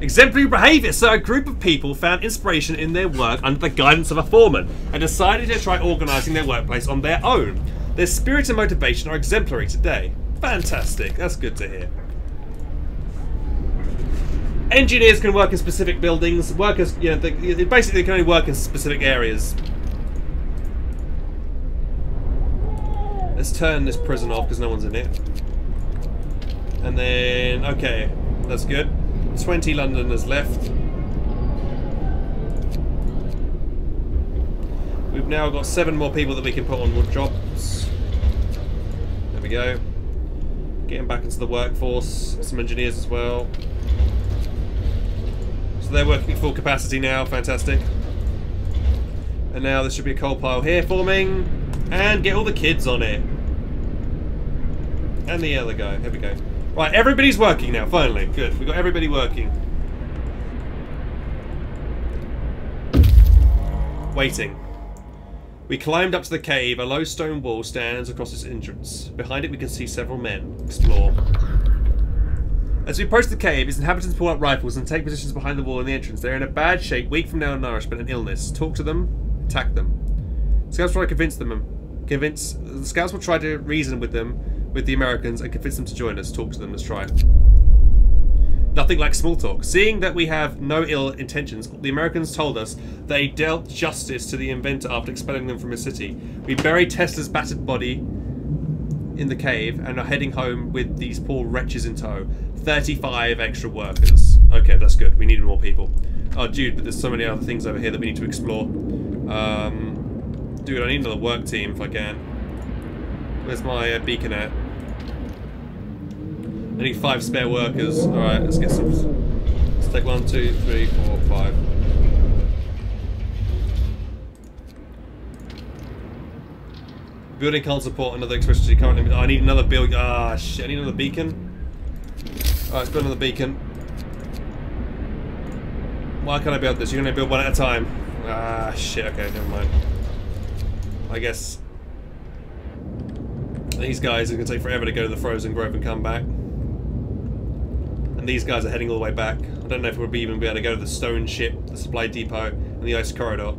Exemplary behaviour. So a group of people found inspiration in their work under the guidance of a foreman and decided to try organising their workplace on their own. Their spirit and motivation are exemplary today. Fantastic. That's good to hear. Engineers can work in specific buildings. Workers, you know, they, they basically can only work in specific areas. Let's turn this prison off because no one's in it. And then, okay, that's good. 20 Londoners left. We've now got seven more people that we can put on wood jobs. There we go. Getting back into the workforce. Some engineers as well. So they're working full capacity now. Fantastic. And now there should be a coal pile here forming. And get all the kids on it. And the other guy. Here we go. Right, everybody's working now, finally. Good. We've got everybody working. Waiting. We climbed up to the cave. A low stone wall stands across its entrance. Behind it we can see several men. Explore. As we approach the cave, its inhabitants pull out rifles and take positions behind the wall in the entrance. They're in a bad shape, weak from malnourishment and illness. Talk to them, attack them. Scouts try to convince them. Convince the scouts will try to reason with them, with the Americans, and convince them to join us. Talk to them. Let's try. Nothing like small talk. Seeing that we have no ill intentions, the Americans told us they dealt justice to the inventor after expelling them from a city. We buried Tesla's battered body in the cave and are heading home with these poor wretches in tow. 35 extra workers. Okay, that's good. We need more people. Oh, dude, but there's so many other things over here that we need to explore. Um, dude, I need another work team if I can. Where's my uh, beacon at? I need five spare workers. Alright, let's get some. Let's take one, two, three, four, five. Building can't support another currently. I need another build. Ah, shit. I need another beacon. Alright, let's build another beacon. Why can't I build this? You're gonna build one at a time. Ah, shit. Okay, never mind. I guess these guys are to take forever to go to the Frozen Grove and come back. And these guys are heading all the way back. I don't know if we'll be even be able to go to the stone ship, the supply depot, and the ice corridor.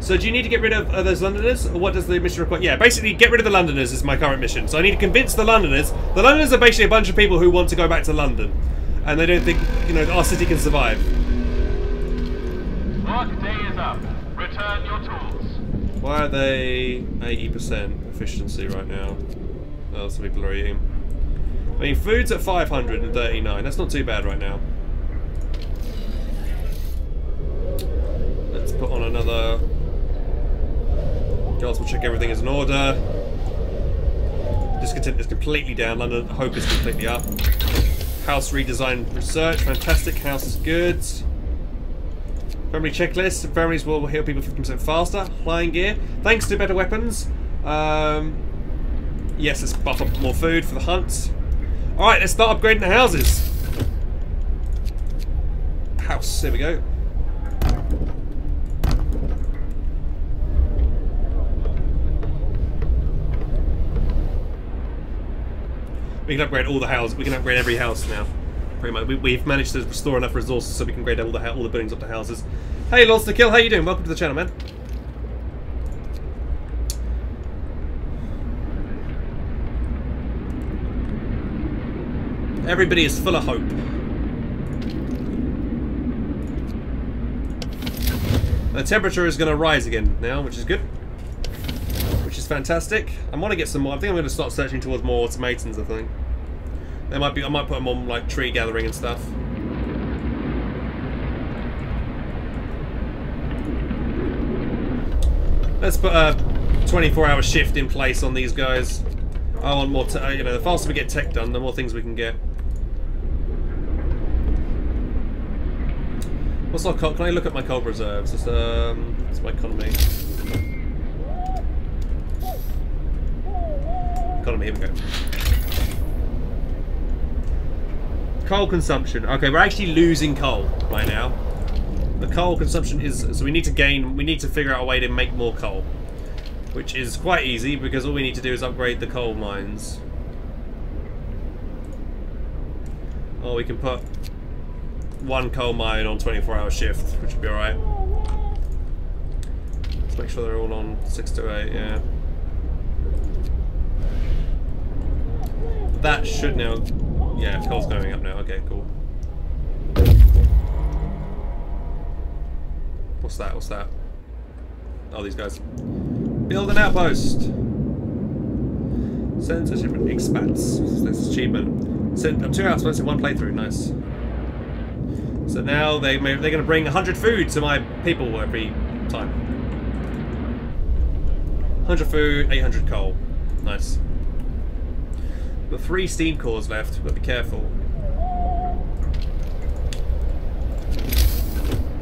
So do you need to get rid of uh, those Londoners? Or what does the mission require? Yeah, basically get rid of the Londoners is my current mission. So I need to convince the Londoners. The Londoners are basically a bunch of people who want to go back to London. And they don't think, you know, our city can survive. Work day is up. Return your tools. Why are they 80% efficiency right now? Oh, some people are eating. I mean, food's at 539. That's not too bad right now. Let's put on another... Guards will check everything is in order. Discontent is completely down. London Hope is completely up. House redesign research. Fantastic. House is good. Infirmary checklist. Infirmaries will heal people 50% faster. Flying gear. Thanks to better weapons. Um, yes, let's buff up more food for the hunt. Alright, let's start upgrading the houses. House, there we go. We can upgrade all the houses. We can upgrade every house now. Pretty much. We, have managed to restore enough resources so we can grade all the all the buildings up to houses. Hey, Lords to Kill, how you doing? Welcome to the channel, man. Everybody is full of hope. The temperature is going to rise again now, which is good. Fantastic. I want to get some more. I think I'm going to start searching towards more automatons, I think. They might be. I might put them on like tree gathering and stuff. Let's put a 24-hour shift in place on these guys. I want more. you know, the faster we get tech done, the more things we can get. What's our coal? Can I look at my coal reserves? It's um, it's my economy. Economy, here we go. Coal consumption. Okay, we're actually losing coal right now. The coal consumption is... So we need to gain... We need to figure out a way to make more coal. Which is quite easy, because all we need to do is upgrade the coal mines. Or we can put one coal mine on 24 hour shift, which would be alright. Let's make sure they're all on 6 to 8, yeah. That should now... Yeah, coal's going up now. Okay, cool. What's that? What's that? Oh, these guys. Build an outpost! Censorship expanse. This achievement. Send up two outposts in one playthrough. Nice. So now they may, they're going to bring 100 food to my people every time. 100 food, 800 coal. Nice. Got three steam cores left, but be careful.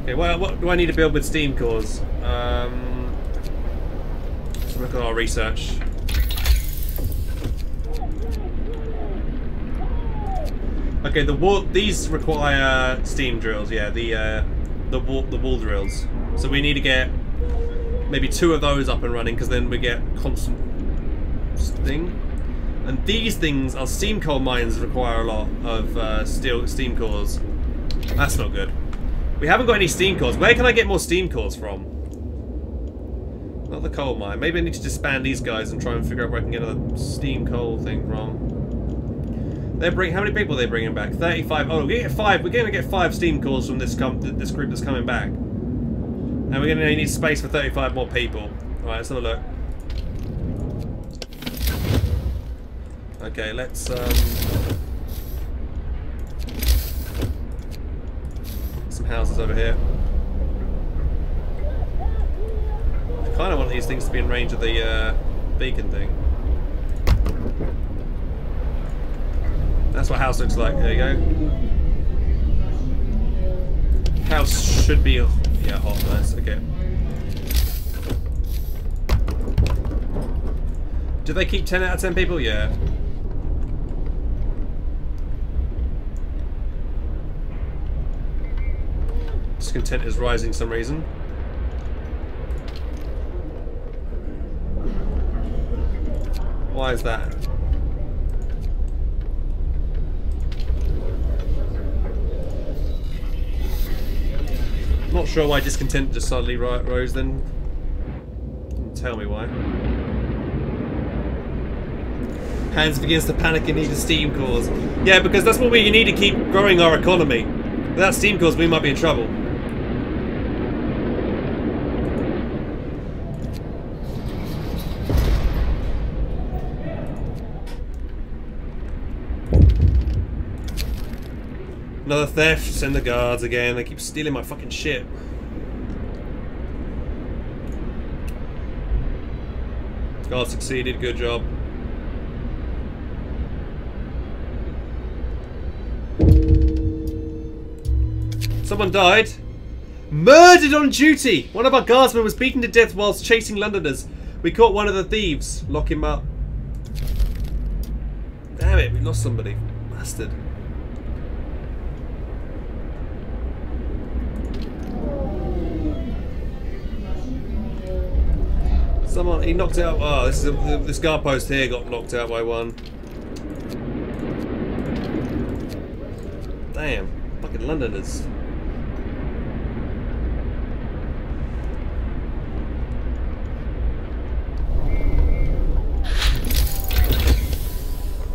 Okay, well, what do I need to build with steam cores? Um, let's look at our research. Okay, the wall. These require steam drills. Yeah, the uh, the wall the wall drills. So we need to get maybe two of those up and running because then we get constant thing. And these things are steam coal mines require a lot of uh, steel steam cores. That's not good. We haven't got any steam cores. Where can I get more steam cores from? Not the coal mine. Maybe I need to disband these guys and try and figure out where I can get a steam coal thing from. They bring how many people are they bringing back? Thirty-five. Oh, we get five. We're going to get five steam cores from this this group that's coming back, and we're going to need space for thirty-five more people. All right, let's have a look. Okay, let's. Um, some houses over here. I kind of want these things to be in range of the uh, beacon thing. That's what house looks like. There you go. House should be yeah hot. Nice. Okay. Do they keep 10 out of 10 people? Yeah. Discontent is rising some reason. Why is that? Not sure why discontent just suddenly rose then. Tell me why. Hans begins to panic and need a steam cause. Yeah, because that's what we need to keep growing our economy. Without steam cores, we might be in trouble. Another theft, send the guards again, they keep stealing my fucking shit. Guard succeeded, good job. Someone died. Murdered on duty! One of our guardsmen was beaten to death whilst chasing Londoners. We caught one of the thieves. Lock him up. Damn it, we lost somebody. Bastard. Someone, he knocked out, oh, this is a, this guard post here got knocked out by one. Damn, fucking Londoners.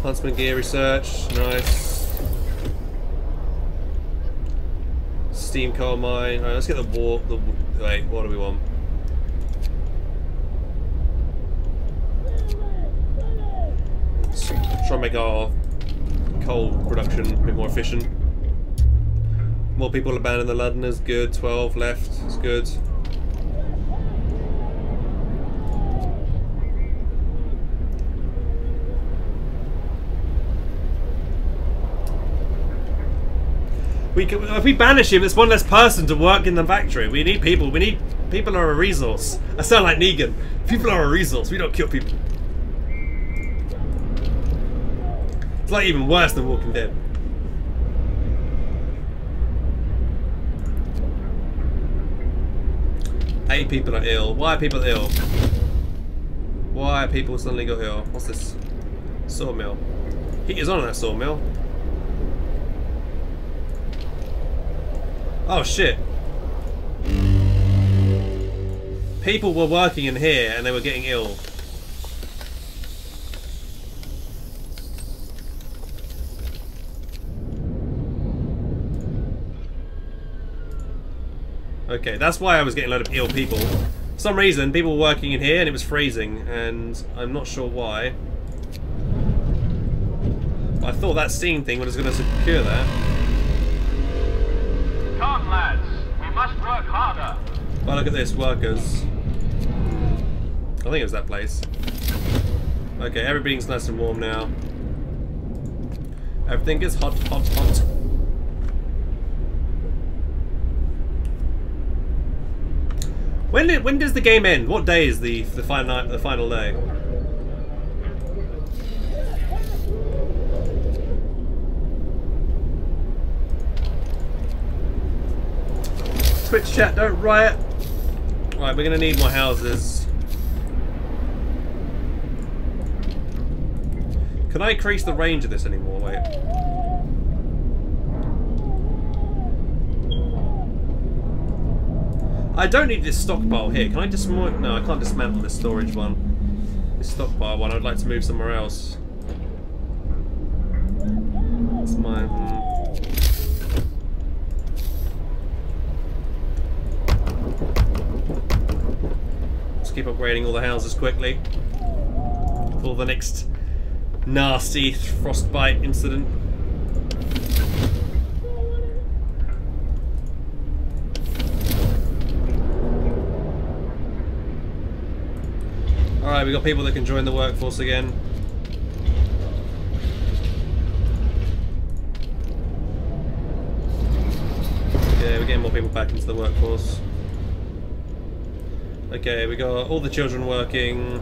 Huntsman gear research, nice. Steam coal mine. Alright, let's get the war. The wait, what do we want? Try and make our coal production a bit more efficient. More people abandon the Londoners, good. 12 left, it's good. We can, if we banish him, it's one less person to work in the factory. We need people. We need people are a resource. I sound like Negan. People are a resource. We don't kill people. It's like even worse than Walking Dead. Eight people are ill. Why are people ill? Why are people suddenly got ill? What's this? Sawmill. Heat is on that sawmill. Oh shit. People were working in here and they were getting ill. Okay, that's why I was getting a load of ill people. For some reason, people were working in here and it was freezing, and I'm not sure why. I thought that steam thing was going to secure that. Come, lads. We must work harder. But look at this, workers. I think it was that place. Okay, everything's nice and warm now. Everything is hot, hot, hot. When did, when does the game end? What day is the the final the final day? Twitch chat, don't riot. Right, we're gonna need more houses. Can I increase the range of this anymore? Wait. I don't need this stockpile here. Can I dismantle? No, I can't dismantle this storage one. This stockpile one, I'd like to move somewhere else. It's my. hmm. Let's keep upgrading all the houses quickly. For the next nasty frostbite incident. Alright, We've got people that can join the workforce again. Okay, we're getting more people back into the workforce. Okay, we got all the children working.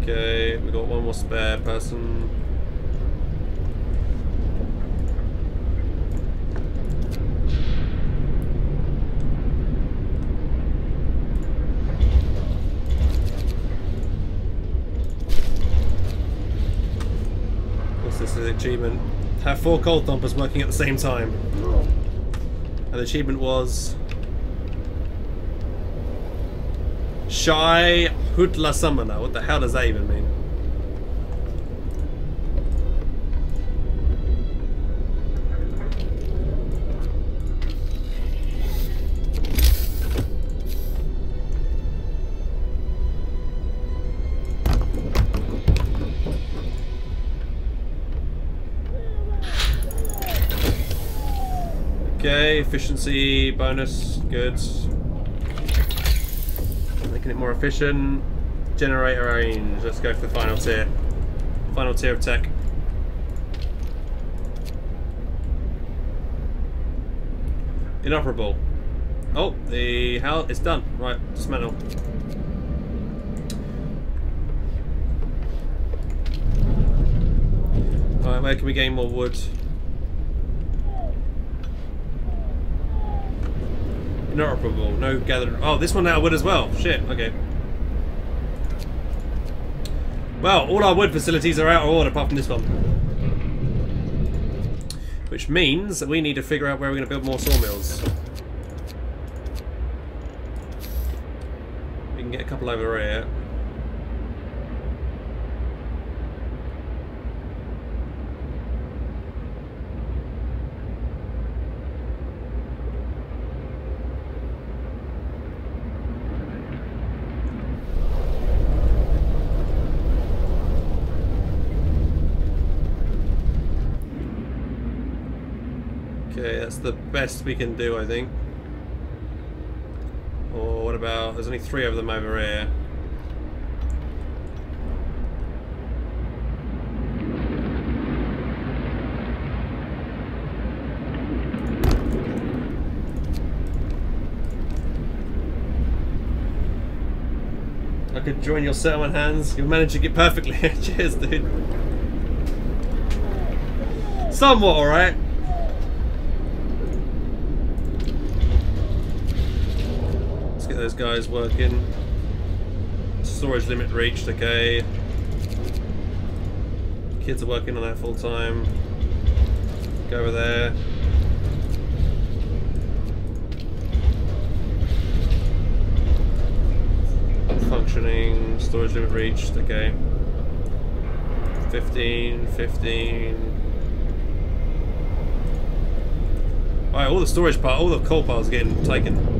Okay, we got one more spare person. This achievement? Have four cold thumpers working at the same time. Oh. And the achievement was Shy Hutla Summoner. What the hell does that even mean? Efficiency bonus, good. Making it more efficient. Generator range. Let's go for the final tier. Final tier of tech. Inoperable. Oh, the hell it's done. Right, dismantle. Alright, where can we gain more wood? Inoperable. No gathered. Oh, this one now wood as well. Shit. Okay. Well, all our wood facilities are out of order apart from this one. Which means that we need to figure out where we're going to build more sawmills. We can get a couple over here. Okay, that's the best we can do, I think. Or what about... There's only three of them over here. I could join your settlement Hans. You're managing it perfectly. <laughs> Cheers, dude. Somewhat alright. Guys working. Storage limit reached, okay. Kids are working on that full time. Go over there. Functioning, storage limit reached, okay. 15, 15. Alright, all the storage part, all the coal piles getting taken.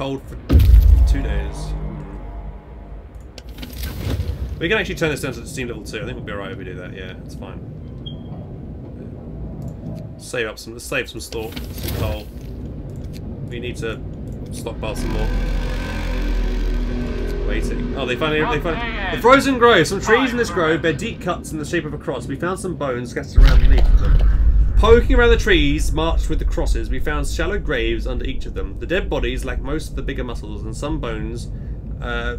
Cold for two days. We can actually turn this down to steam level 2. I think we'll be alright if we do that, yeah, it's fine. Save up some, let's save some store, some coal. We need to stockpile some more. Waiting. Oh, they finally, they finally... The frozen grove. Some trees in this grove bear deep cuts in the shape of a cross. We found some bones scattered around them. Poking around the trees, marched with the crosses, we found shallow graves under each of them. The dead bodies lack most of the bigger muscles, and some bones uh,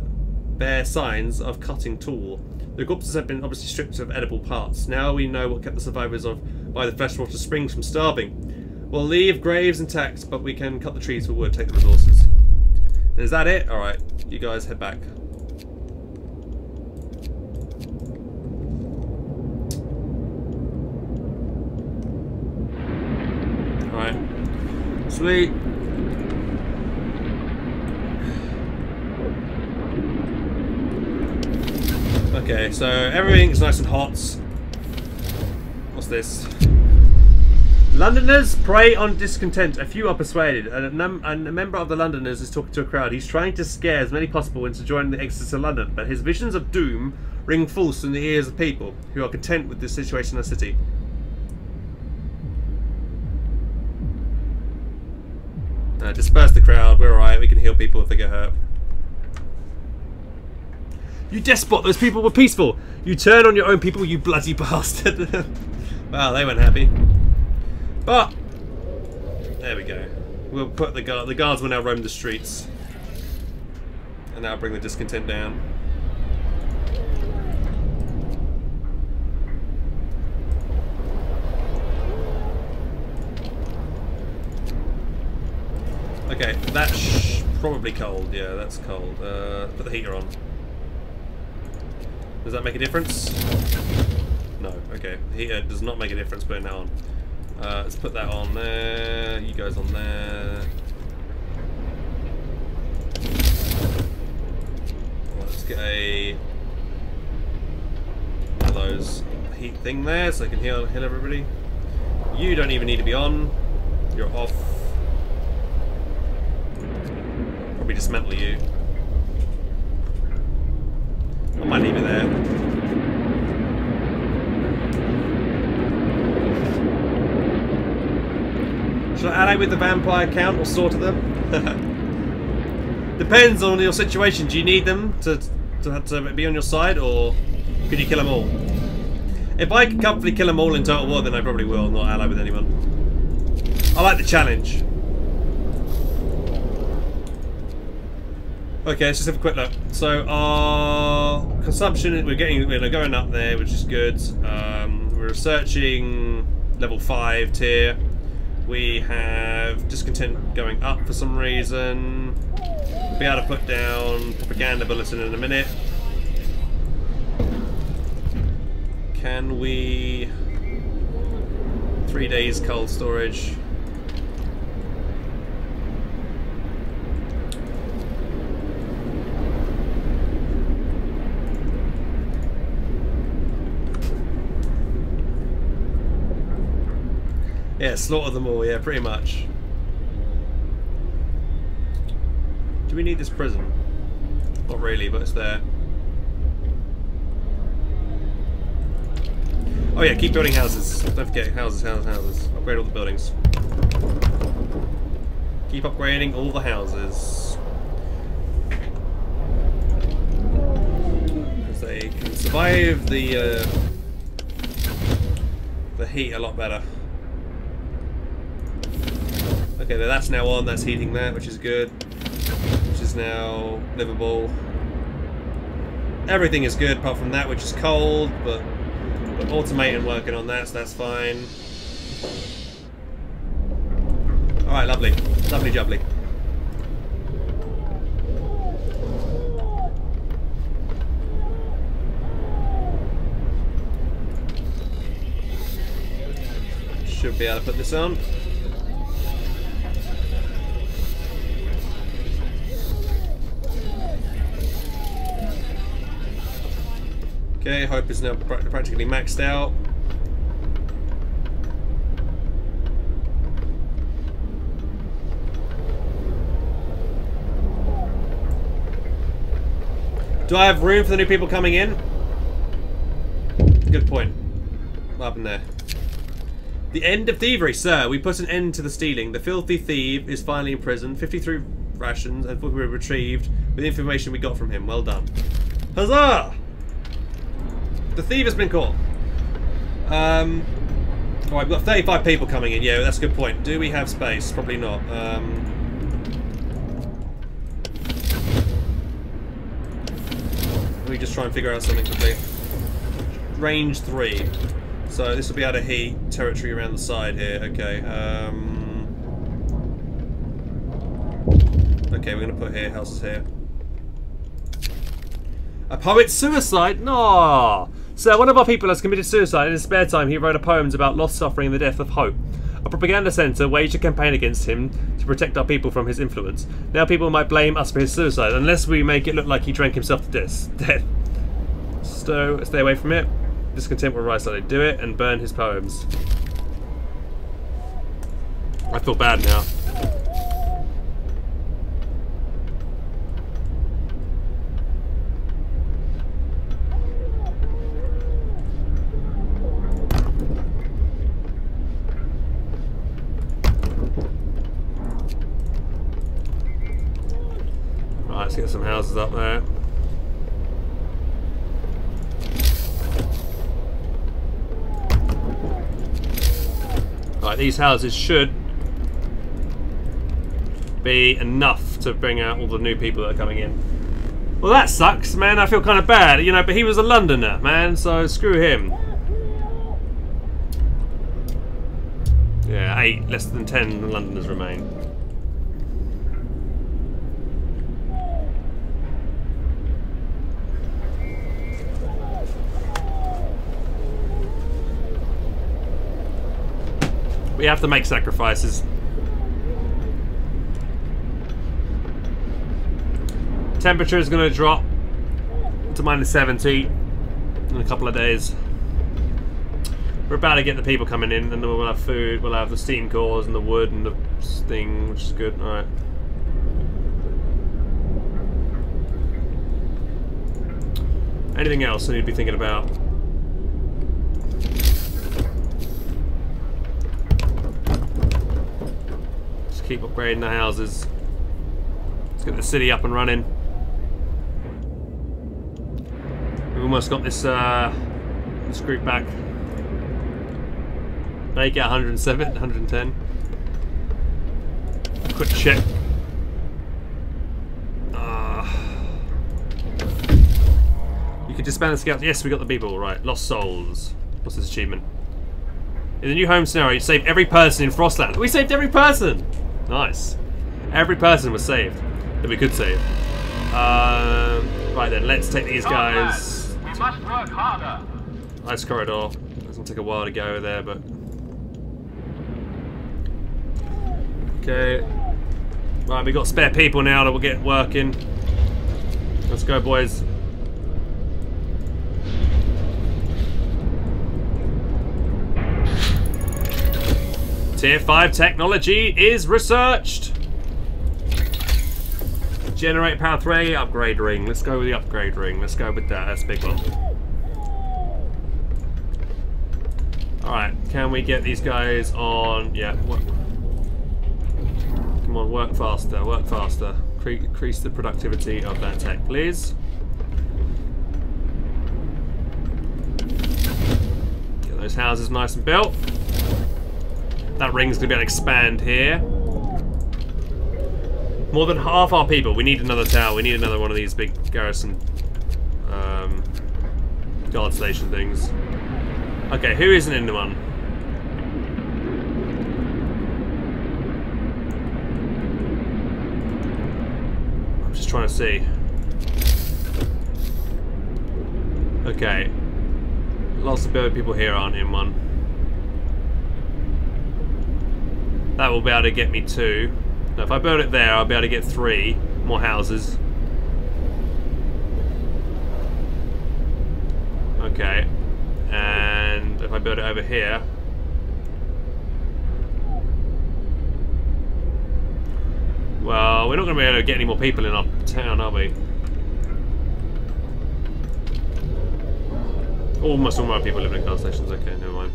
bear signs of cutting tool. The corpses have been obviously stripped of edible parts. Now we know what kept the survivors of by the freshwater springs from starving. We'll leave graves intact, but we can cut the trees for wood, take the resources. Is that it? Alright, you guys head back. Alright. Sweet. Okay, so everything's nice and hot. What's this? Londoners prey on discontent. A few are persuaded, and a, and a member of the Londoners is talking to a crowd. He's trying to scare as many possible into joining the exodus of London, but his visions of doom ring false in the ears of people who are content with the situation in the city. Uh, disperse the crowd. We're alright. We can heal people if they get hurt. You despot! Those people were peaceful. You turn on your own people, you bloody <laughs> bastard. wow, they weren't happy. But there we go. We'll put the guard. The guards will now roam the streets, and that'll bring the discontent down. Okay, that's probably cold. Yeah, that's cold. Uh, put the heater on. Does that make a difference? No. Okay, heater does not make a difference putting that on. Uh, let's put that on there. You guys on there. Let's get a those heat thing there so I can heal, heal everybody. You don't even need to be on. You're off. Probably dismantle you. I might leave it there. Should I ally with the vampire count or sort of them? <laughs> Depends on your situation. Do you need them to, to, to be on your side or could you kill them all? If I can comfortably kill them all in Total War then I probably will not ally with anyone. I like the challenge. Okay, let's just have a quick look. So our consumption, we're getting, we're going up there, which is good. Um, we're researching level five tier. We have discontent going up for some reason. We'll be able to put down propaganda bulletin in a minute. Can we? Three days cold storage. Yeah, slaughter them all, yeah, pretty much. Do we need this prison? Not really, but it's there. Oh yeah, keep building houses. Don't forget, houses, houses, houses. Upgrade all the buildings. Keep upgrading all the houses. Because they can survive the, uh, the heat a lot better. Okay, that's now on. That's heating that, which is good. Which is now livable. Everything is good apart from that which is cold, but got automating working on that, so that's fine. Alright, lovely. Lovely jubbly. Should be able to put this on. Okay, Hope is now pra- practically maxed out. Do I have room for the new people coming in? Good point. What happened there? The end of thievery, sir. We put an end to the stealing. The filthy thief is finally in prison. 53 rations and food were retrieved with the information we got from him. Well done. Huzzah! The thief has been caught. Um, all right, we've got 35 people coming in. Yeah, that's a good point. Do we have space? Probably not. Um, let me just try and figure out something quickly. Range 3. So this will be out of heat territory around the side here. Okay. Um, okay, we're going to put here, houses here. A poet's suicide? No. So one of our people has committed suicide in his spare time. He wrote a poems about lost suffering and the death of hope. A propaganda centre waged a campaign against him to protect our people from his influence. Now people might blame us for his suicide unless we make it look like he drank himself to death. <laughs> So stay away from it. Discontent will rise, they do it and burn his poems. I feel bad now. Right, let's get some houses up there. Right, these houses should be enough to bring out all the new people that are coming in. Well, that sucks, man. I feel kind of bad, you know, but he was a Londoner, man, so screw him. Yeah, eight, less than ten Londoners remain. We have to make sacrifices. Temperature is going to drop to minus 70 in a couple of days. We're about to get the people coming in, and then we'll have food. We'll have the steam cores and the wood and the thing, which is good. All right. Anything else I need to be thinking about? Keep upgrading the houses. Let's get the city up and running. We've almost got this uh, this group back. Make it 107, 110. Quick check. Uh, you can disband the scouts. Yes, we got the people right. Lost souls. What's this achievement? In the new home scenario, you save every person in Frostland. We saved every person. Nice. Every person was saved that we could save. Um, right then, let's take these guys. We must work harder. Ice corridor. It's gonna take a while to go there, but okay. Right, we got spare people now that we'll get working. Let's go, boys. Tier 5 technology is researched. Generate power 3, upgrade ring. Let's go with the upgrade ring. Let's go with that. That's big one. Alright, can we get these guys on... Yeah. Come on, work faster, work faster. Cre increase the productivity of that tech, please. Get those houses nice and built. That ring's gonna be able to expand here. More than half our people. We need another tower. We need another one of these big garrison um, guard station things. Okay, who isn't in the one? I'm just trying to see. Okay. Lots of people here aren't in one. That will be able to get me two. Now, if I build it there, I'll be able to get three more houses. Okay. And if I build it over here. Well, we're not going to be able to get any more people in our town, are we? Almost all my people live in car stations. Okay, never mind.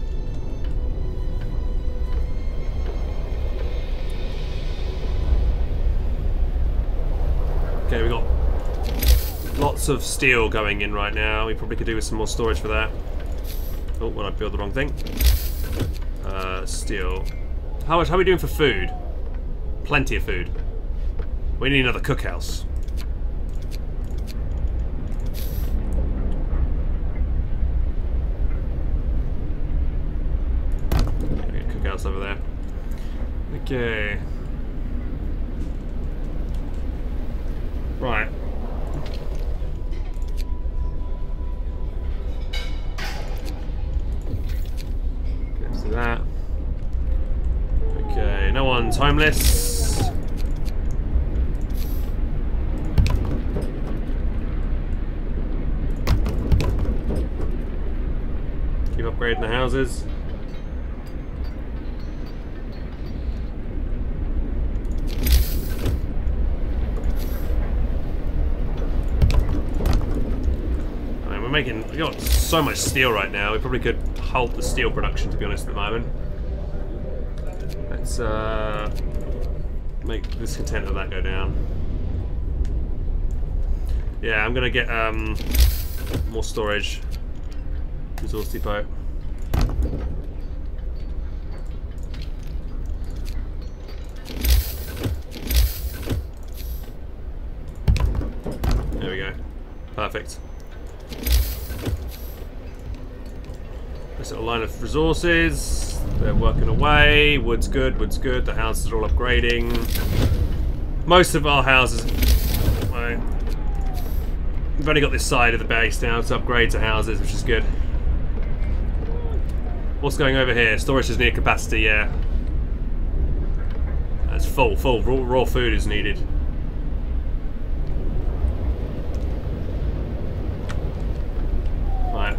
Okay, we got lots of steel going in right now. We probably could do with some more storage for that. Oh, when I build the wrong thing. Uh, steel. How much? How are we doing for food? Plenty of food. We need another cookhouse. Okay, cookhouse over there. Okay. Right. Let's do that. Okay, no one's homeless. Keep upgrading the houses. Making we got so much steel right now. We probably could halt the steel production, to be honest, at the moment. Let's uh, make this content of that go down. Yeah, I'm gonna get um, more storage. Resource depot. There we go. Perfect. Nice little line of resources. They're working away. Wood's good, wood's good. The houses are all upgrading. Most of our houses... We've only got this side of the base now to upgrade to houses, which is good. What's going over here? Storage is near capacity, yeah. That's full, full. Raw, raw food is needed. Right.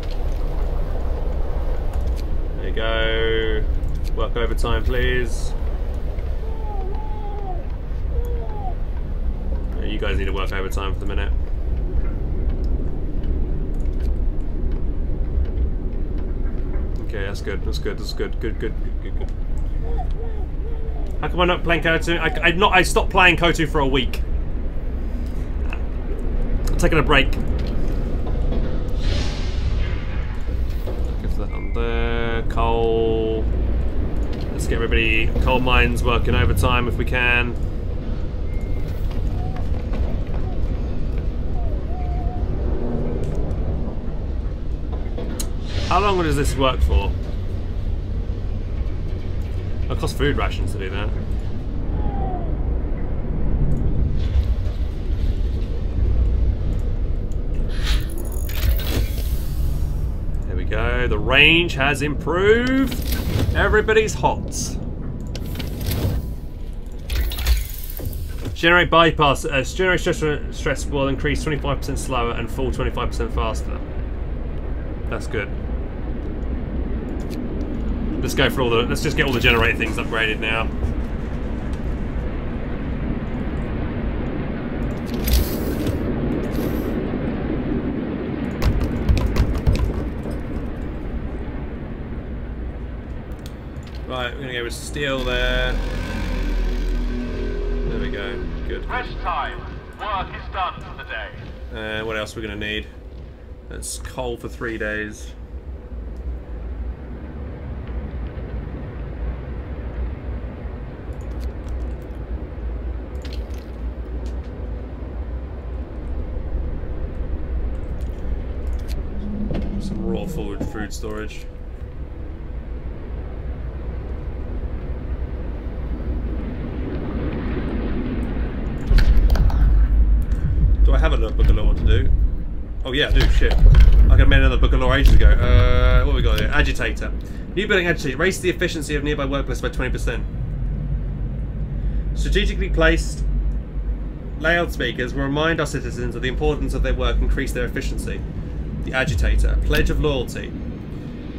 There you go. Work overtime, please. Uh, you guys need to work overtime for the minute. Okay, that's good. That's good. That's good. Good. Good. Good. Good. good. How come I'm not playing Kotu? I, I not. I stopped playing Kotu for a week. I'm taking a break. There. Coal. Let's get everybody coal mines working overtime if we can. How long does this work for? It costs food rations to do that. Go. The range has improved. Everybody's hot. Generate bypass. Uh, generate stress, stress will increase 25% slower and fall 25% faster. That's good. Let's go for all the. Let's just get all the generator things upgraded now. was steel there. There we go. Good. Rest time. Work is done for the day. Uh, what else we're we gonna need? That's coal for three days. Some raw food, food storage. Oh yeah, I do. Shit. I could have made another book of lore ages ago. Uh, what we got here? Agitator. New building agitator. Raise the efficiency of nearby workplace by 20%. Strategically placed loudspeakers will remind our citizens of the importance of their work increase their efficiency. The agitator. Pledge of loyalty.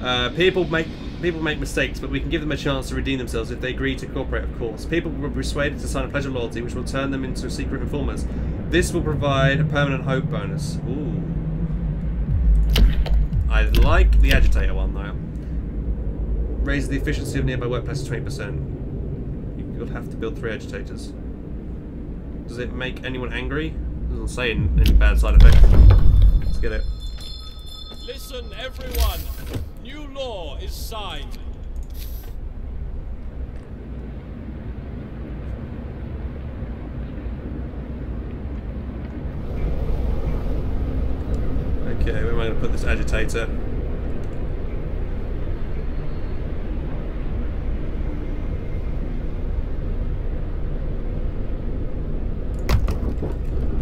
Uh, people make people make mistakes, but we can give them a chance to redeem themselves if they agree to cooperate, of course. People will be persuaded to sign a pledge of loyalty, which will turn them into secret informers. This will provide a permanent hope bonus. Ooh. I like the agitator one though. Raises the efficiency of nearby workplaces 20%. You'll have to build three agitators. Does it make anyone angry? Doesn't say any bad side effects. Let's get it. Listen, everyone. New law is signed. Okay, where am I going to put this agitator?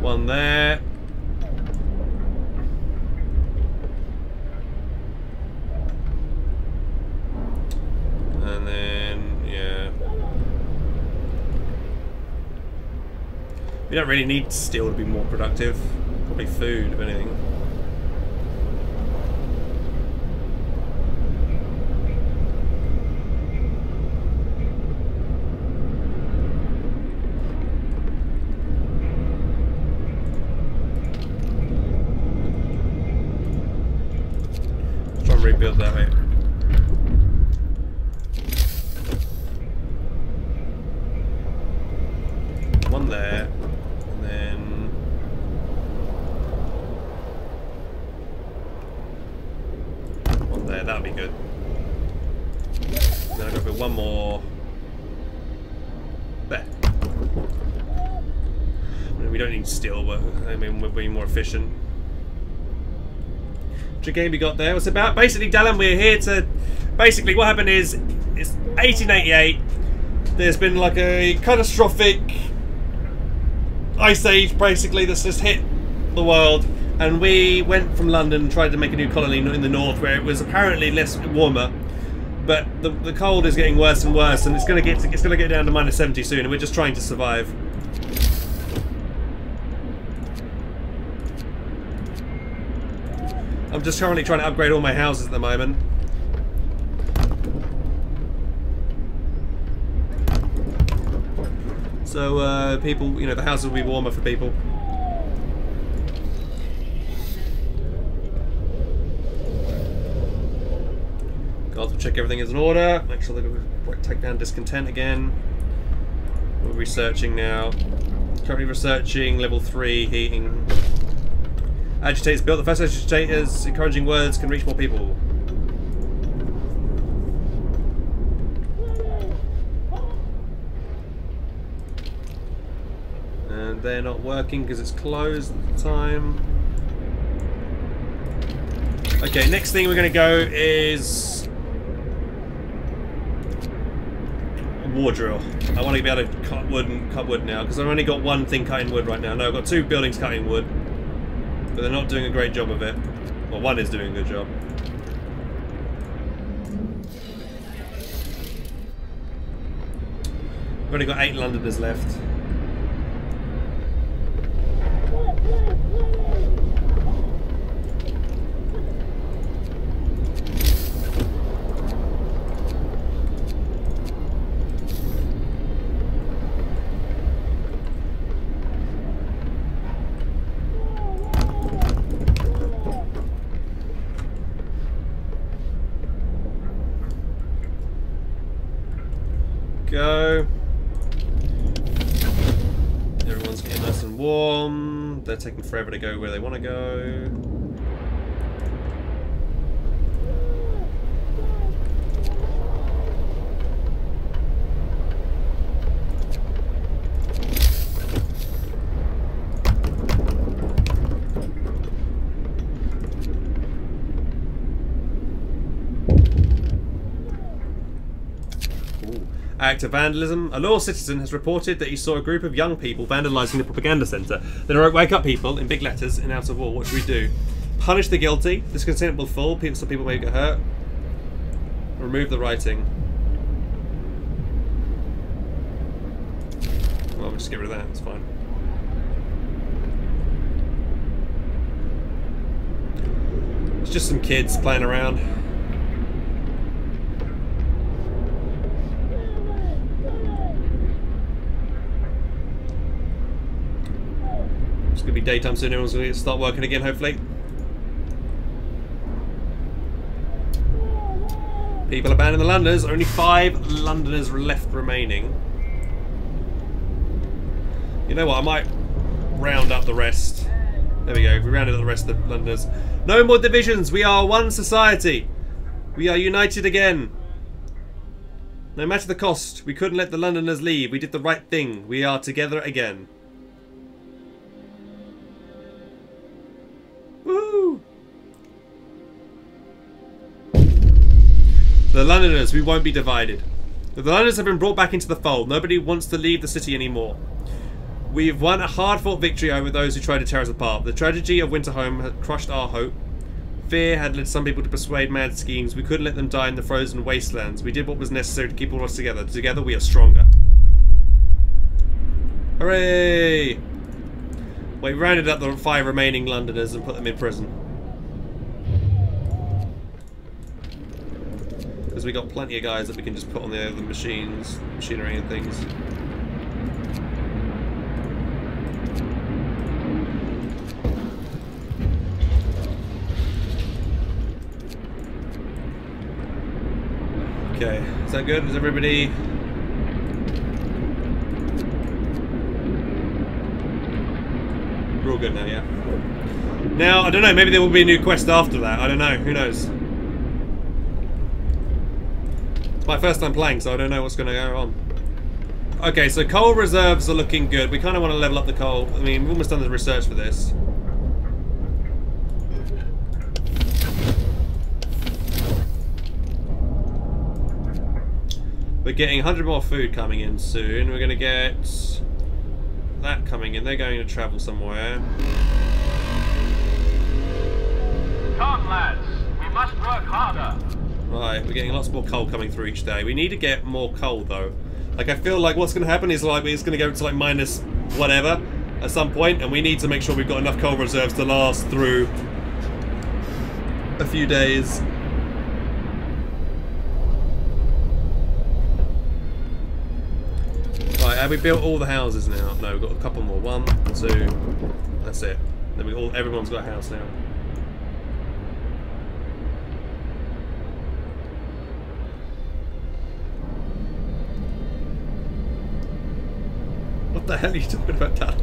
One there. And then, yeah. We don't really need steel to be more productive. Probably food, if anything. Let's try and rebuild that way. One there, and then one there. That'll be good. Then I've got to put one more there. I mean, we don't need steel, but I mean we're being more efficient. Which game we got there was about basically Dallin. We're here to basically what happened is it's 1888. There's been like a catastrophic ice age basically that's just hit the world, and we went from London and tried to make a new colony in the north where it was apparently less warmer. But the, the cold is getting worse and worse, and it's gonna get it's gonna get down to minus 70 soon, and we're just trying to survive. Just currently trying to upgrade all my houses at the moment. So uh, people, you know, the houses will be warmer for people. Guards will check everything is in order. Make sure they take down discontent again. We're researching now. Currently researching level three heating. Agitators built. The first agitators, encouraging words, can reach more people. And they're not working because it's closed at the time. Okay, next thing we're going to go is wall drill. I want to be able to cut wood and cut wood now because I've only got one thing cutting wood right now. No, I've got two buildings cutting wood, but they're not doing a great job of it. Well, one is doing a good job. We've only got eight Londoners left. Go. Everyone's getting nice and warm. They're taking forever to go where they want to go. Act of vandalism. A loyal citizen has reported that he saw a group of young people vandalising the propaganda centre. Then wrote, wake up people in big letters in outer wall. What should we do? Punish the guilty. This consent will fall. People, some people may get hurt. Remove the writing. Well, we'll just get rid of that. It's fine. It's just some kids playing around. It's gonna be daytime soon. Everyone's gonna start working again, hopefully. People abandoning the Londoners. Only five Londoners left remaining. You know what? I might round up the rest. There we go. We rounded up the rest of the Londoners. No more divisions. We are one society. We are united again. No matter the cost, we couldn't let the Londoners leave. We did the right thing. We are together again. The Londoners, we won't be divided. The Londoners have been brought back into the fold. Nobody wants to leave the city anymore. We've won a hard-fought victory over those who tried to tear us apart. The tragedy of Winterhome had crushed our hope. Fear had led some people to persuade mad schemes. We couldn't let them die in the frozen wastelands. We did what was necessary to keep all of us together. Together we are stronger. Hooray! We rounded up the five remaining Londoners and put them in prison. Because we got plenty of guys that we can just put on the other machines, machinery and things. Okay, is that good? Is everybody... We're all good now, yeah? Now, I don't know, maybe there will be a new quest after that. I don't know, who knows? It's my first time playing, so I don't know what's going to go on. Okay, so coal reserves are looking good. We kind of want to level up the coal. I mean, we've almost done the research for this. We're getting 100 more food coming in soon. We're going to get that coming in. They're going to travel somewhere. Come lads. We must work harder. Right, we're getting lots more coal coming through each day. We need to get more coal though. Like I feel like what's going to happen is like it's going to go to like minus whatever at some point, and we need to make sure we've got enough coal reserves to last through a few days. Right, have we built all the houses now? No, we've got a couple more. One, two, that's it. Then we all everyone's got a house now. What the hell are you talking about, Dad?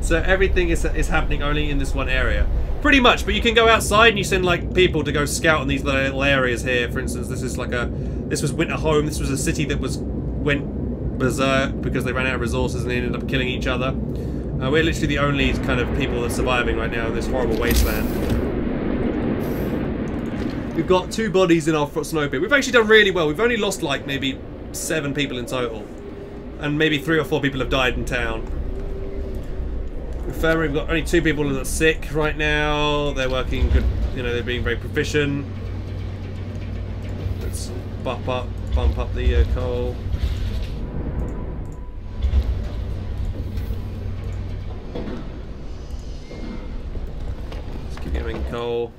So everything is, is happening only in this one area. Pretty much, but you can go outside and you send like people to go scout in these little areas here. For instance, this is like a, this was Winterhome. This was a city that was went berserk because they ran out of resources and they ended up killing each other. Uh, we're literally the only kind of people that's surviving right now in this horrible wasteland. We've got two bodies in our snow pit. We've actually done really well. We've only lost like maybe seven people in total and maybe three or four people have died in town. Infirmary, we've got only two people that are sick right now. They're working good, you know, they're being very proficient. Let's bump up, bump up the uh, coal. Let's keep getting coal.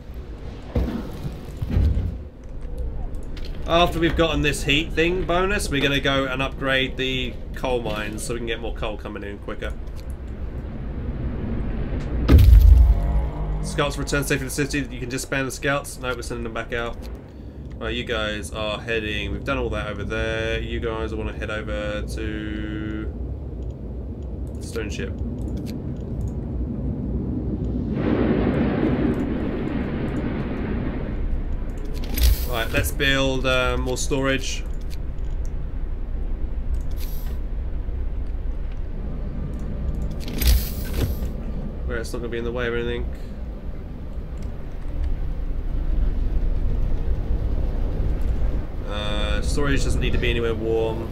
After we've gotten this heat thing bonus, we're going to go and upgrade the coal mines so we can get more coal coming in quicker. Scouts return safely to the city. You can disband the scouts. No, we're sending them back out. Right, you guys are heading. We've done all that over there. You guys want to head over to Stone Ship. Right, let's build uh, more storage. Where it's not going to be in the way of anything. Uh, storage doesn't need to be anywhere warm.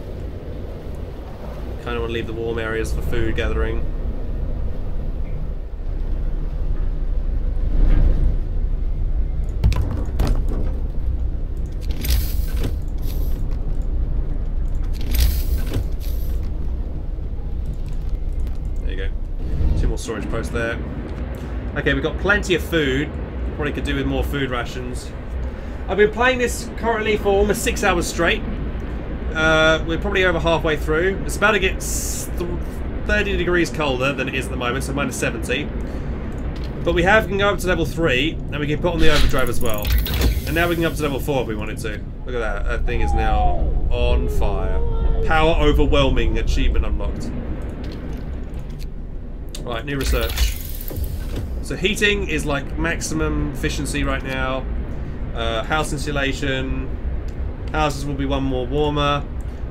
Kind of want to leave the warm areas for food gathering. There you go. Two more storage post there. Okay, we've got plenty of food. Probably could do with more food rations. I've been playing this currently for almost six hours straight. Uh, we're probably over halfway through. It's about to get 30 degrees colder than it is at the moment, so minus 70. But we have can go up to level 3, and we can put on the overdrive as well. And now we can go up to level 4 if we wanted to. Look at that, that thing is now on fire. Power overwhelming achievement unlocked. Right, new research. So heating is like maximum efficiency right now. Uh, house insulation. Houses will be one more warmer.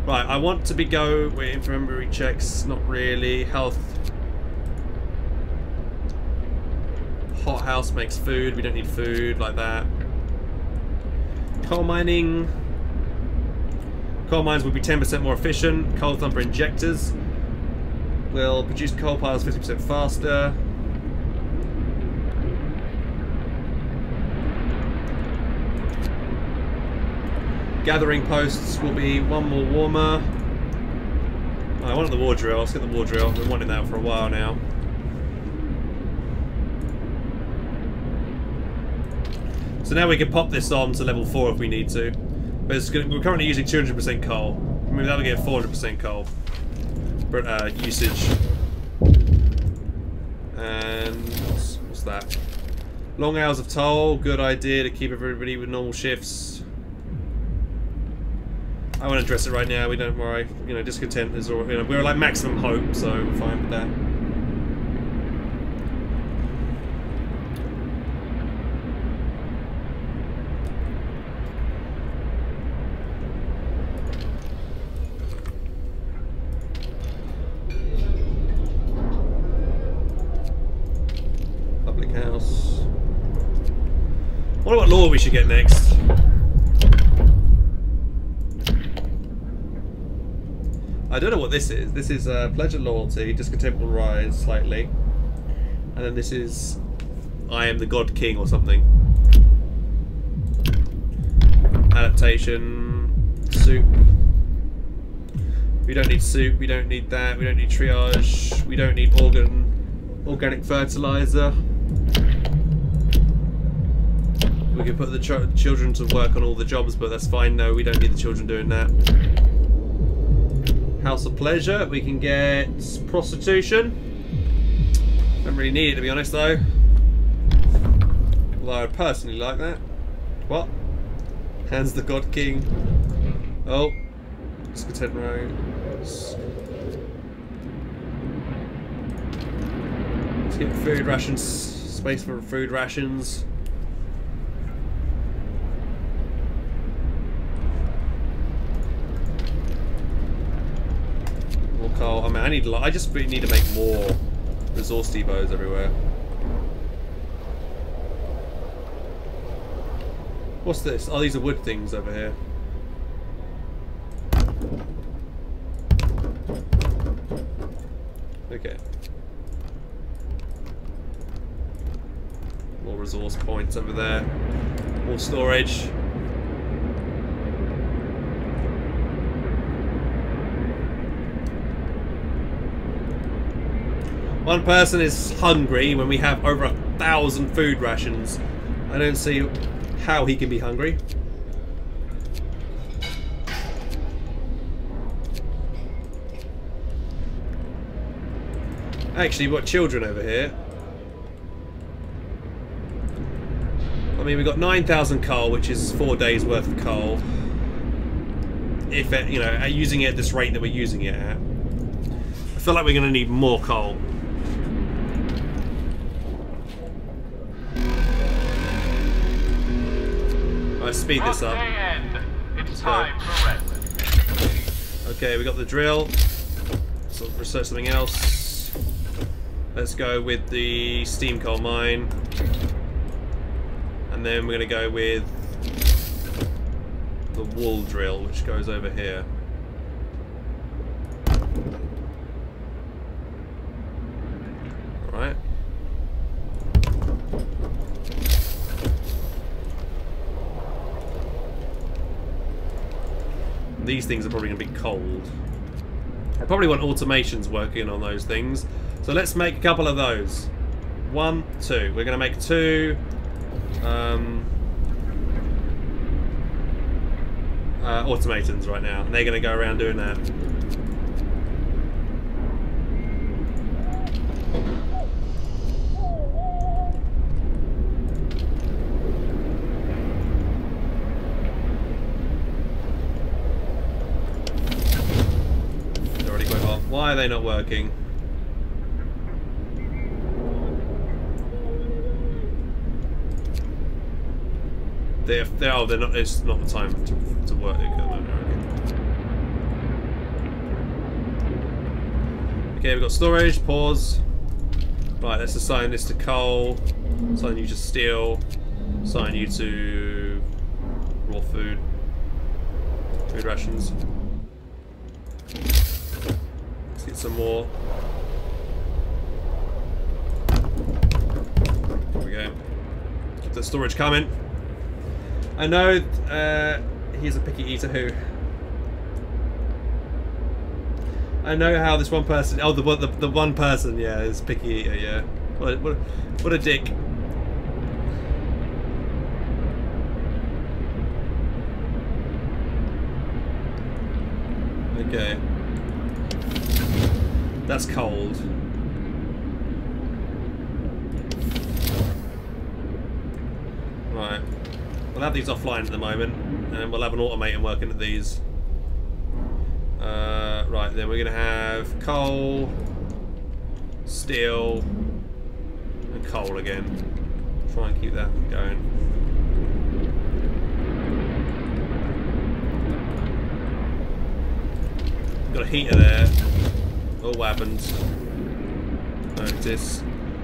Right, I want to be go. Wait, infirmary checks. Not really. Health. Hot house makes food. We don't need food like that. Coal mining. Coal mines will be 10% more efficient. Coal thumper injectors will produce coal piles 50% faster. Gathering posts will be one more warmer. Oh, I wanted the wall drill. Let's get the wall drill. We've wanting that for a while now. So now we can pop this on to level 4 if we need to. But gonna, we're currently using 200% coal. Maybe that'll get 400% coal uh, usage. And what's that? Long hours of toll. Good idea to keep everybody with normal shifts. I want to address it right now. We don't worry. You know, discontent is all. You know, we're like maximum hope, so we're fine with that. Public house. Get next. I don't know what this is. This is uh, Pledge of Loyalty, Discontent will rise slightly. And then this is I am the God King or something. Adaptation, soup. We don't need soup, we don't need that, we don't need triage, we don't need organ organic fertilizer. We can put the ch children to work on all the jobs, but that's fine. No, we don't need the children doing that. House of Pleasure, we can get prostitution. Don't really need it to be honest though. Although I personally like that. What? Hans the God King. Oh. Discontent Rose. Let's get food rations. Space for food rations. More coal. I mean, I need. I just really need to make more resource depots everywhere. What's this? Oh, these are wood things over here. Okay. More resource points over there. More storage. One person is hungry when we have over a thousand food rations. I don't see how he can be hungry. Actually, we've got children over here. I mean, we've got 9,000 coal, which is four days worth of coal. If, it, you know, at using it at this rate that we're using it at. I feel like we're going to need more coal. Let's speed this up. Workday. It's time for. Okay, we got the drill. So research something else. Let's go with the steam coal mine. And then we're gonna go with the wall drill, which goes over here. right? These things are probably going to be cold. I probably want automatons working on those things. So let's make a couple of those. One, two. We're going to make two. Um, uh, automatons right now. And they're going to go around doing that. They're already quite hot. Why are they not working? They're, they're, oh, they're not, it's not the time to, to work. Okay, Okay, we've got storage, pause. Right, let's assign this to coal. Assign you to steel. Assign you to raw food. Food rations. Some more. There we go. Keep the storage coming. I know uh, he's a picky eater who. I know how this one person. Oh, the the, the one person, yeah, is picky eater. Yeah, what what what a dick. Okay. That's cold. Right. We'll have these offline at the moment, and we'll have an automaton working at these. Uh, right, then we're going to have coal, steel, and coal again. Try and keep that going. Got a heater there. Oh, what happened? Notice.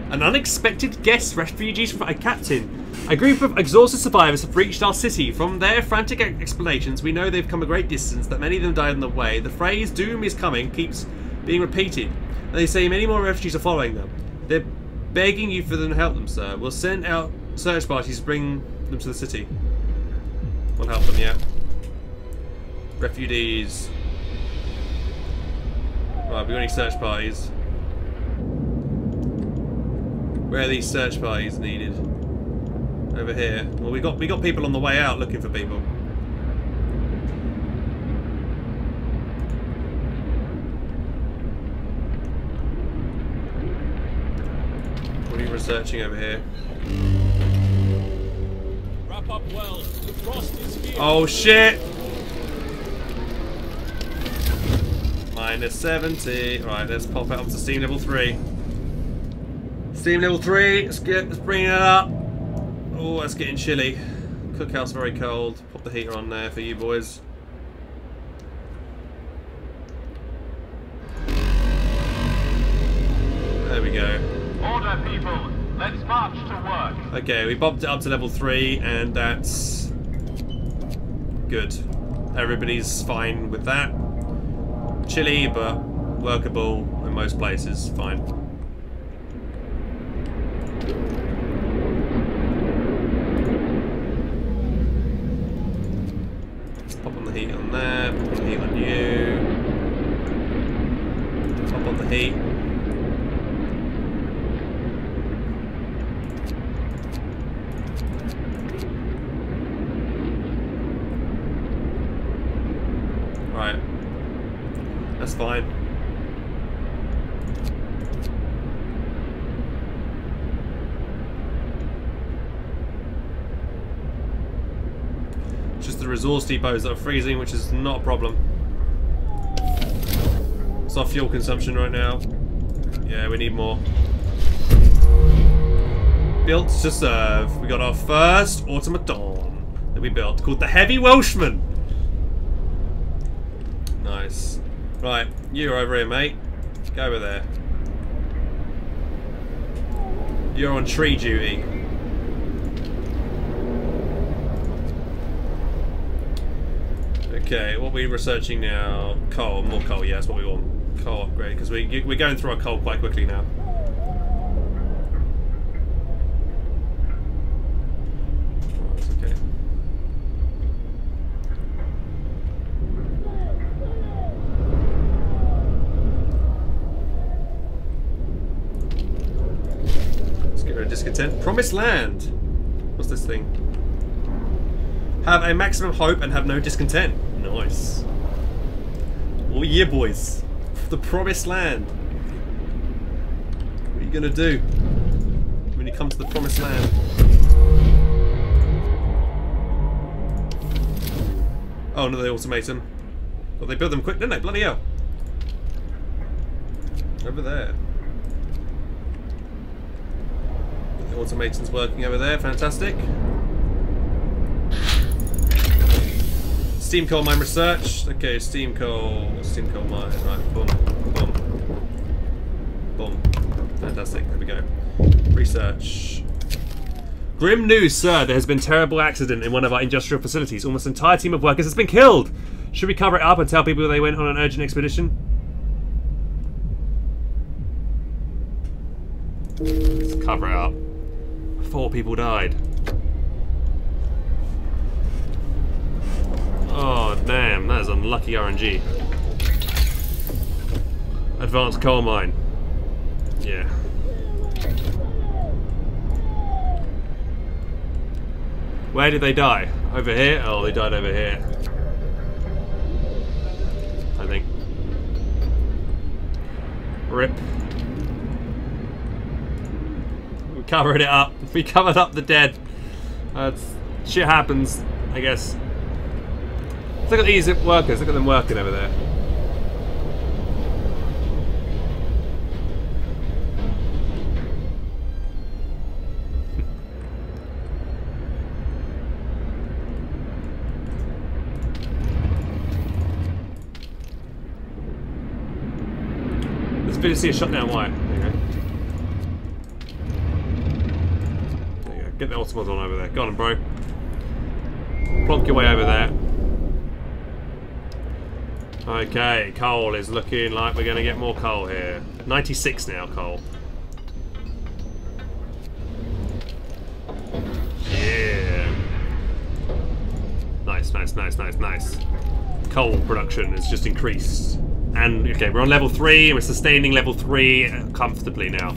An unexpected guest refugees from a captain. A group of exhausted survivors have reached our city. From their frantic explanations, we know they've come a great distance, that many of them died on the way. The phrase, doom is coming, keeps being repeated. And they say many more refugees are following them. They're begging you for them to help them, sir. We'll send out search parties to bring them to the city. We'll help them, yeah. Refugees. Right, we got any search parties? Where are these search parties needed? Over here. Well, we got we got people on the way out looking for people. What are you researching over here? Wrap up well. The frost is here. Oh shit! Minus 70. Right, let's pop it up to steam level 3. Steam level 3, let's get let's bring it up. Oh, it's getting chilly. Cookhouse very cold. Pop the heater on there for you boys. There we go. Order, people. Let's march to work. Okay, we bumped it up to level 3 and that's good. Everybody's fine with that. Chilly, but workable in most places. Fine. Pop on the heat on there, pop on the heat on you. Pop on the heat. Right. That's fine. It's just the resource depots that are freezing, which is not a problem. It's our fuel consumption right now. Yeah, we need more. Built to serve. We got our first automaton that we built called the Heavy Welshman. Nice. Right, you're over here, mate. Go over there. You're on tree duty. Okay, what are we researching now? Coal, more coal, yeah, that's what we want. Coal upgrade, because we, we're going through our coal quite quickly now. That's okay. Let's get rid of discontent. Promised land. What's this thing? Have a maximum hope and have no discontent. Nice. Oh yeah, boys. The promised land. What are you gonna do when you come to the promised land? Oh no, they automate them. Well, they build them quick, didn't they? Bloody hell. Over there. The automation's working over there, fantastic. Steam coal mine research. Okay, steam coal, steam coal mine. Right, boom, boom, boom. Fantastic. There we go. Research. Grim news, sir. There has been terrible accident in one of our industrial facilities. Almost entire team of workers has been killed. Should we cover it up and tell people they went on an urgent expedition? Let's cover it up. Four people died. Oh, damn, that is unlucky RNG. Advanced coal mine. Yeah. Where did they die? Over here? Oh, they died over here. I think. Rip. We covered it up. <laughs> We covered up the dead. That's shit happens, I guess. Look at these workers. Look at them working over there. Video see a shutdown. There you go. There you go. Get the Ultima's on over there. Go on, bro. Plonk your way over there. Okay, coal is looking like we're going to get more coal here. 96 now, coal. Yeah. Nice, nice, nice, nice, nice. Coal production has just increased. And, okay, we're on level 3, and we're sustaining level 3 comfortably now.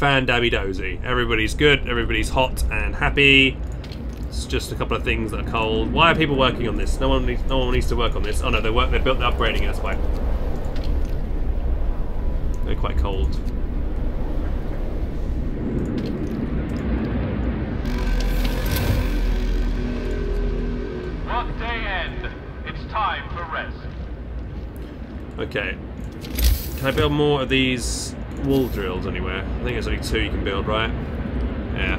Fan dabby dozy. Everybody's good, everybody's hot and happy. It's just a couple of things that are cold. Why are people working on this? No one needs, no one needs to work on this. Oh no, they work. They're built. They're upgrading. That's why. They're quite cold. Workday end. It's time for rest. Okay. Can I build more of these wall drills anywhere? I think there's only two you can build, right? Yeah.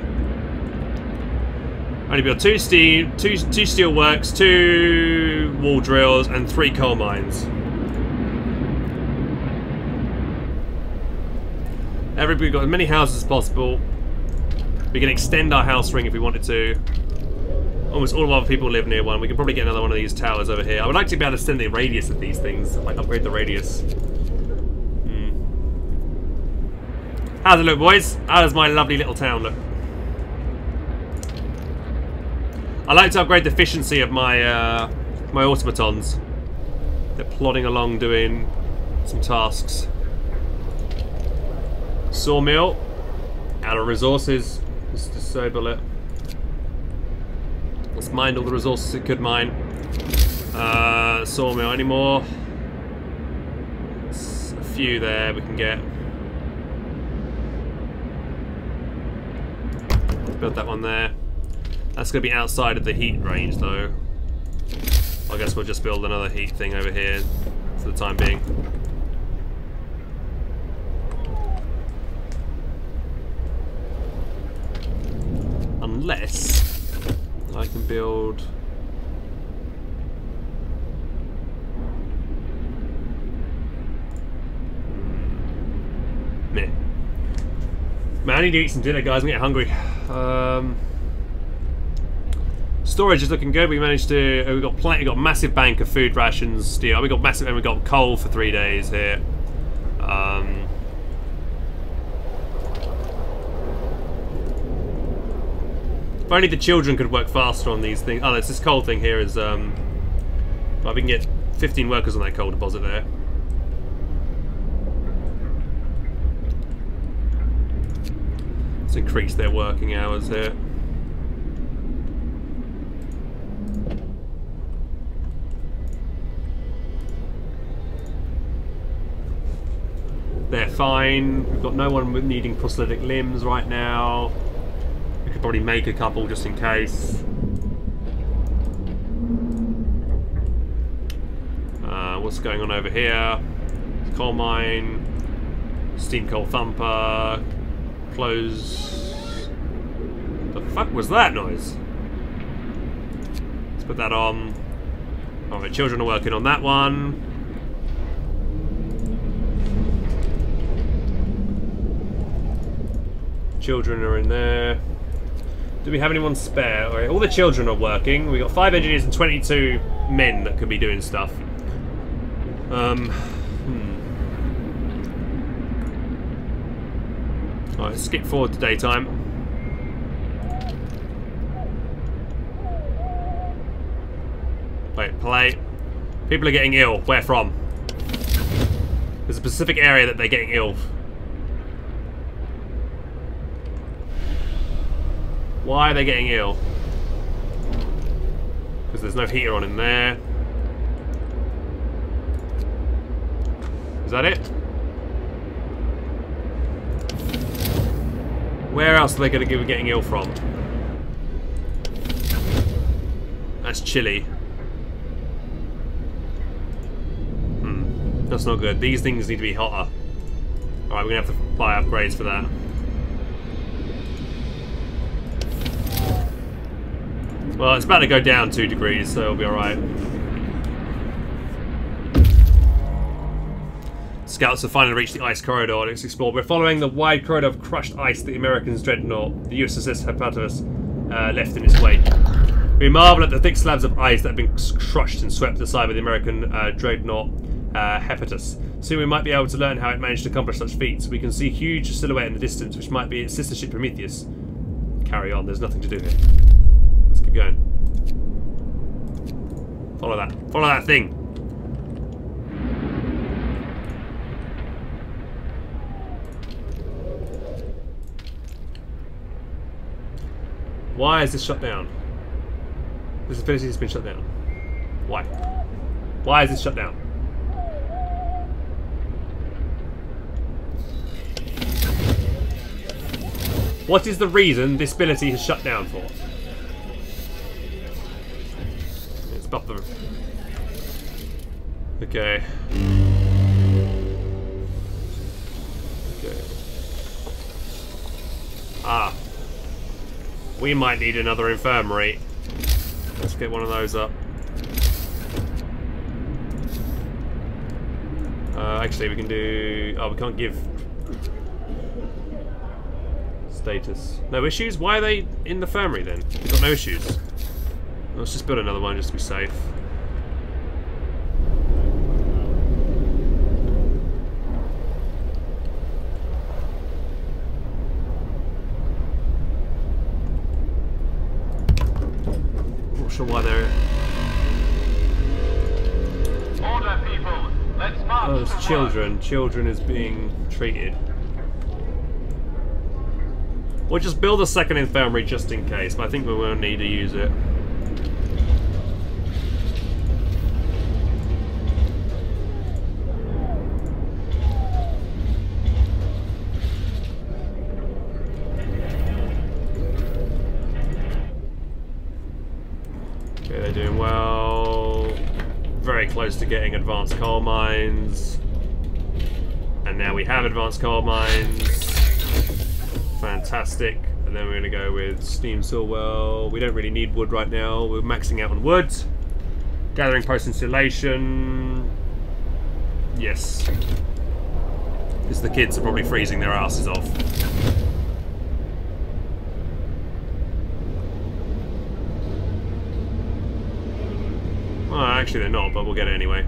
Only build two steel, two two steel works, two wall drills, and three coal mines. Everybody got as many houses as possible. We can extend our house ring if we wanted to. Almost all of our people live near one. We can probably get another one of these towers over here. I would like to be able to extend the radius of these things, like upgrade the radius. Hmm. How's it look, boys? How does my lovely little town look? I like to upgrade the efficiency of my uh, my automatons. They're plodding along doing some tasks. Sawmill. Out of resources. Let's disable it. Let's mine all the resources it could mine. Uh, sawmill anymore. A few there we can get. Build that one there. That's going to be outside of the heat range, though. I guess we'll just build another heat thing over here for the time being. Unless I can build... Man, I need to eat some dinner, guys. I'm getting hungry. Um, storage is looking good. We managed to. uh, We got plenty. We got massive bank of food rations. Steel. We got massive, and we got coal for three days here. Um, If only the children could work faster on these things. Oh, there's this coal thing here is, um... Well, we can get 15 workers on that coal deposit there. Let's increase their working hours here. They're fine. We've got no one needing prosthetic limbs right now. We could probably make a couple just in case. Uh, what's going on over here? Coal mine, steam coal thumper, close. The fuck was that noise? Let's put that on. Alright, children are working on that one. Children are in there. Do we have anyone spare? All, right, all the children are working. We've got five engineers and 22 men that could be doing stuff. Um, Alright, skip forward to daytime. Wait, play. People are getting ill. Where from? There's a specific area that they're getting ill. Why are they getting ill? Because there's no heater on in there. Is that it? Where else are they going to be getting ill from? That's chilly. Hmm. That's not good. These things need to be hotter. Alright, we're going to have to buy upgrades for that. Well, it's about to go down two degrees, so it'll be alright. Scouts have finally reached the ice corridor. Let's explore. We're following the wide corridor of crushed ice the Americans' dreadnought, the USS Hephaestus, uh, left in its wake. We marvel at the thick slabs of ice that have been crushed and swept aside by the American uh, dreadnought uh, Hephaestus. Soon we might be able to learn how it managed to accomplish such feats. We can see huge silhouette in the distance, which might be its sister ship Prometheus. Carry on, there's nothing to do here. Let's keep going. Follow that. Follow that thing. Why is this shut down? This facility has been shut down. Why? Why is this shut down? What is the reason this ability has shut down for? It's about the... Okay. Okay. Ah. We might need another infirmary. Let's get one of those up. Uh, actually, we can do... Oh, we can't give... Status. No issues? Why are they in the infirmary then? We've got no issues. Let's just build another one just to be safe. Not sure. Order, people. Let's march Oh, it's work. children. Children is being treated. We'll just build a second infirmary just in case, but I think we won't need to use it. Close to getting advanced coal mines. And now we have advanced coal mines. Fantastic. And then we're going to go with steam saw well. We don't really need wood right now. We're maxing out on wood. Gathering post insulation. Yes. Because the kids are probably freezing their asses off. Well, actually they're not, but we'll get it anyway.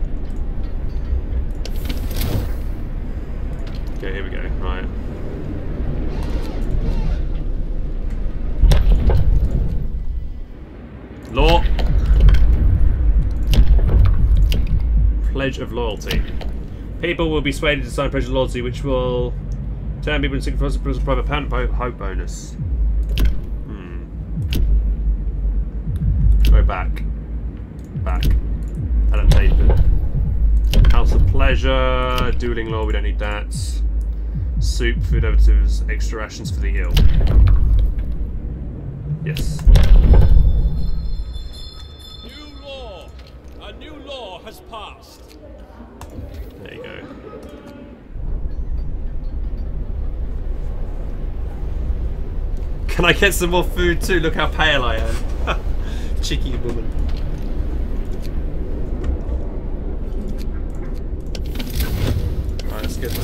Okay, here we go. Right. Law. Pledge of Loyalty. People will be swayed to sign Pledge of Loyalty, which will turn people into plus of private pound hope bonus. Hmm. Go back. Back. Adaptation. House of Pleasure, Dueling Law, we don't need that. Soup, food additives, extra rations for the ill. Yes. New law. A new law has passed. There you go. Can I get some more food too? Look how pale I am. <laughs> Cheeky woman.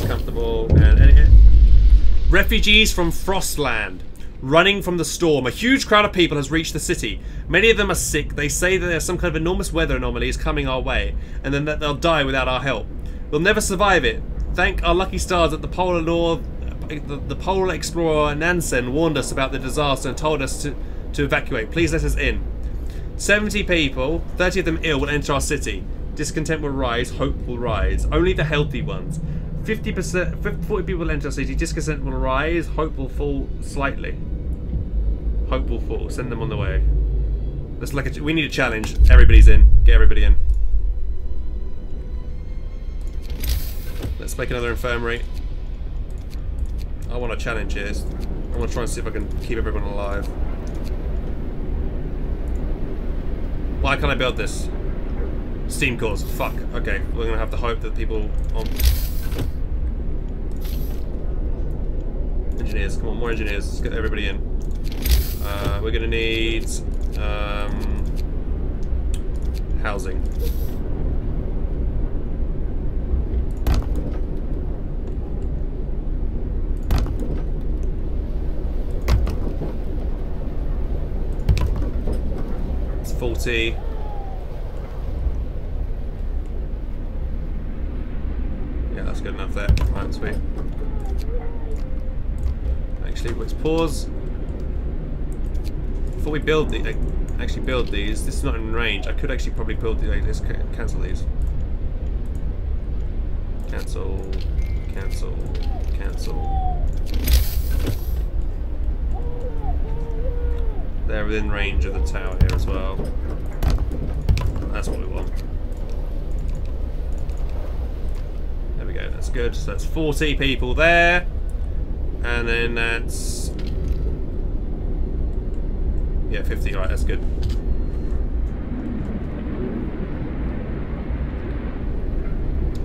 Comfortable. And, and- Refugees from Frostland. Running from the storm, a huge crowd of people has reached the city. Many of them are sick. They say that there's some kind of enormous weather anomaly is coming our way, and then that they'll die without our help. We'll never survive it. Thank our lucky stars that the polar law, the, the polar explorer Nansen warned us about the disaster and told us to, to evacuate. Please let us in. 70 people, 30 of them ill, will enter our city. Discontent will rise, hope will rise. Only the healthy ones. 50%, 50 40 people enter city. Discontent will rise, hope will fall slightly. Hope will fall. Send them on the way. Let's like a, we need a challenge. Everybody's in. Get everybody in. Let's make another infirmary. I want a challenge here. I want to try and see if I can keep everyone alive. Why can't I build this? Steam cores. Fuck. Okay, we're gonna have to hope that people on engineers. Come on, more engineers. Let's get everybody in. Uh, we're gonna need um, housing. It's 40. Yeah, that's good enough there. Right, sweet. Actually, let's pause. Before we build the, uh, actually build these, this is not in range. I could actually probably build these. Uh, let's cancel these. Cancel, cancel, cancel. They're within range of the tower here as well. That's what we want. There we go, that's good. So that's 40 people there. And then that's... Yeah, 50, right, that's good.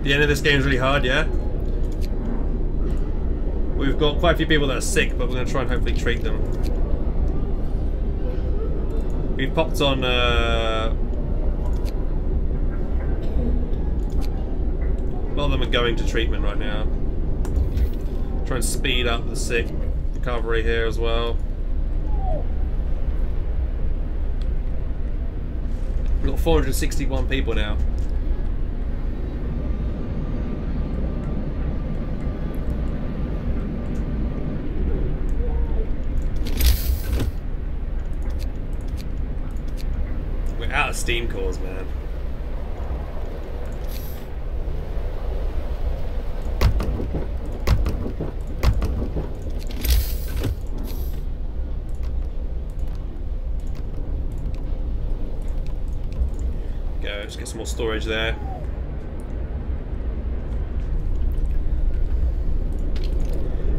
The end of this game is really hard, yeah? We've got quite a few people that are sick, but we're going to try and hopefully treat them. We've popped on, uh... A lot of them are going to treatment right now. Try and speed up the sick recovery here as well. We've got 461 people now. We're out of steam cores, man. Go, just get some more storage there.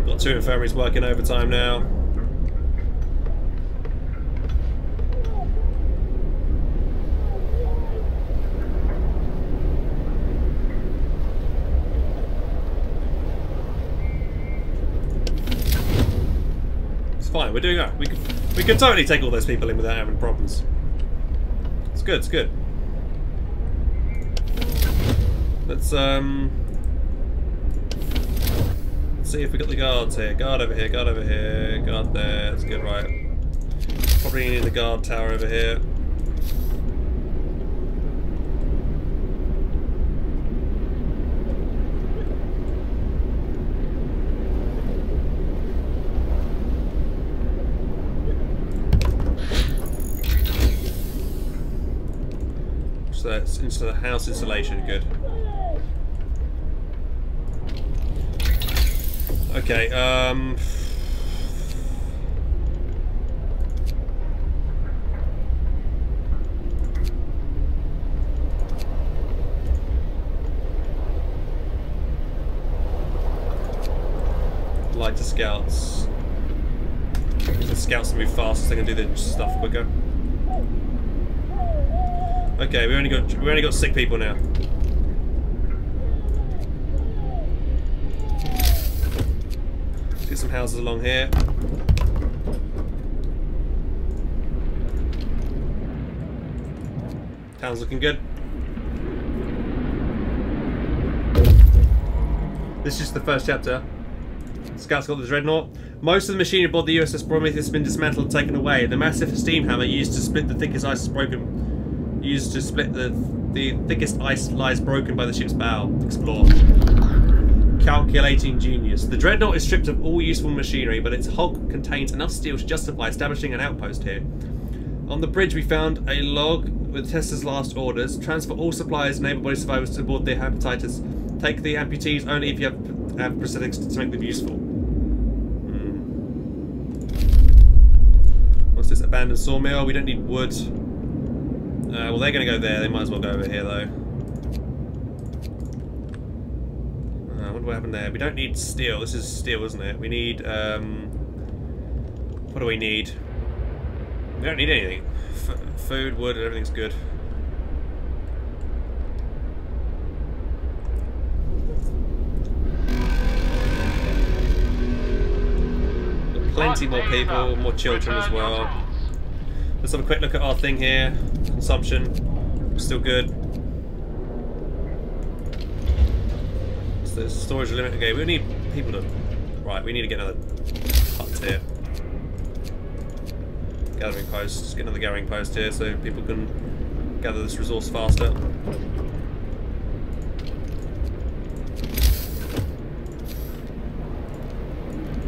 Got two infirmaries working overtime now. It's fine, we're doing alright. We can, we can totally take all those people in without having problems. It's good, it's good. Let's um let's see if we got the guards here. Guard over here, guard over here, guard there, that's good, right. Probably need the guard tower over here. So that's into the house installation, good. Okay, um... Lighter scouts. The scouts move fast, they can do the stuff quicker. Okay, we only got we only got sick people now. Some houses along here. Town's looking good. This is just the first chapter. Scouts got the dreadnought. Most of the machinery aboard the USS Prometheus has been dismantled and taken away. The massive steam hammer used to split the thickest ice is broken. Used to split the the thickest ice lies broken by the ship's bow. Explore. Calculating genius. The dreadnought is stripped of all useful machinery, but its hulk contains enough steel to justify establishing an outpost here. On the bridge, we found a log with Tessa's last orders. Transfer all supplies and able-bodied survivors to board the hepatitis. Take the amputees only if you have, have prosthetics to make them useful. Hmm. What's this? Abandoned sawmill. We don't need wood. Uh, well, they're going to go there. They might as well go over here, though. Uh, I wonder what happened there. We don't need steel. This is steel, isn't it? We need... Um, what do we need? We don't need anything. F food, wood, and everything's good. Plenty more people, more children as well. Let's have a quick look at our thing here. Consumption, still good. There's storage limit. Okay, we need people to. Right, we need to get another hut here. Gathering post. Get another gathering post here so people can gather this resource faster.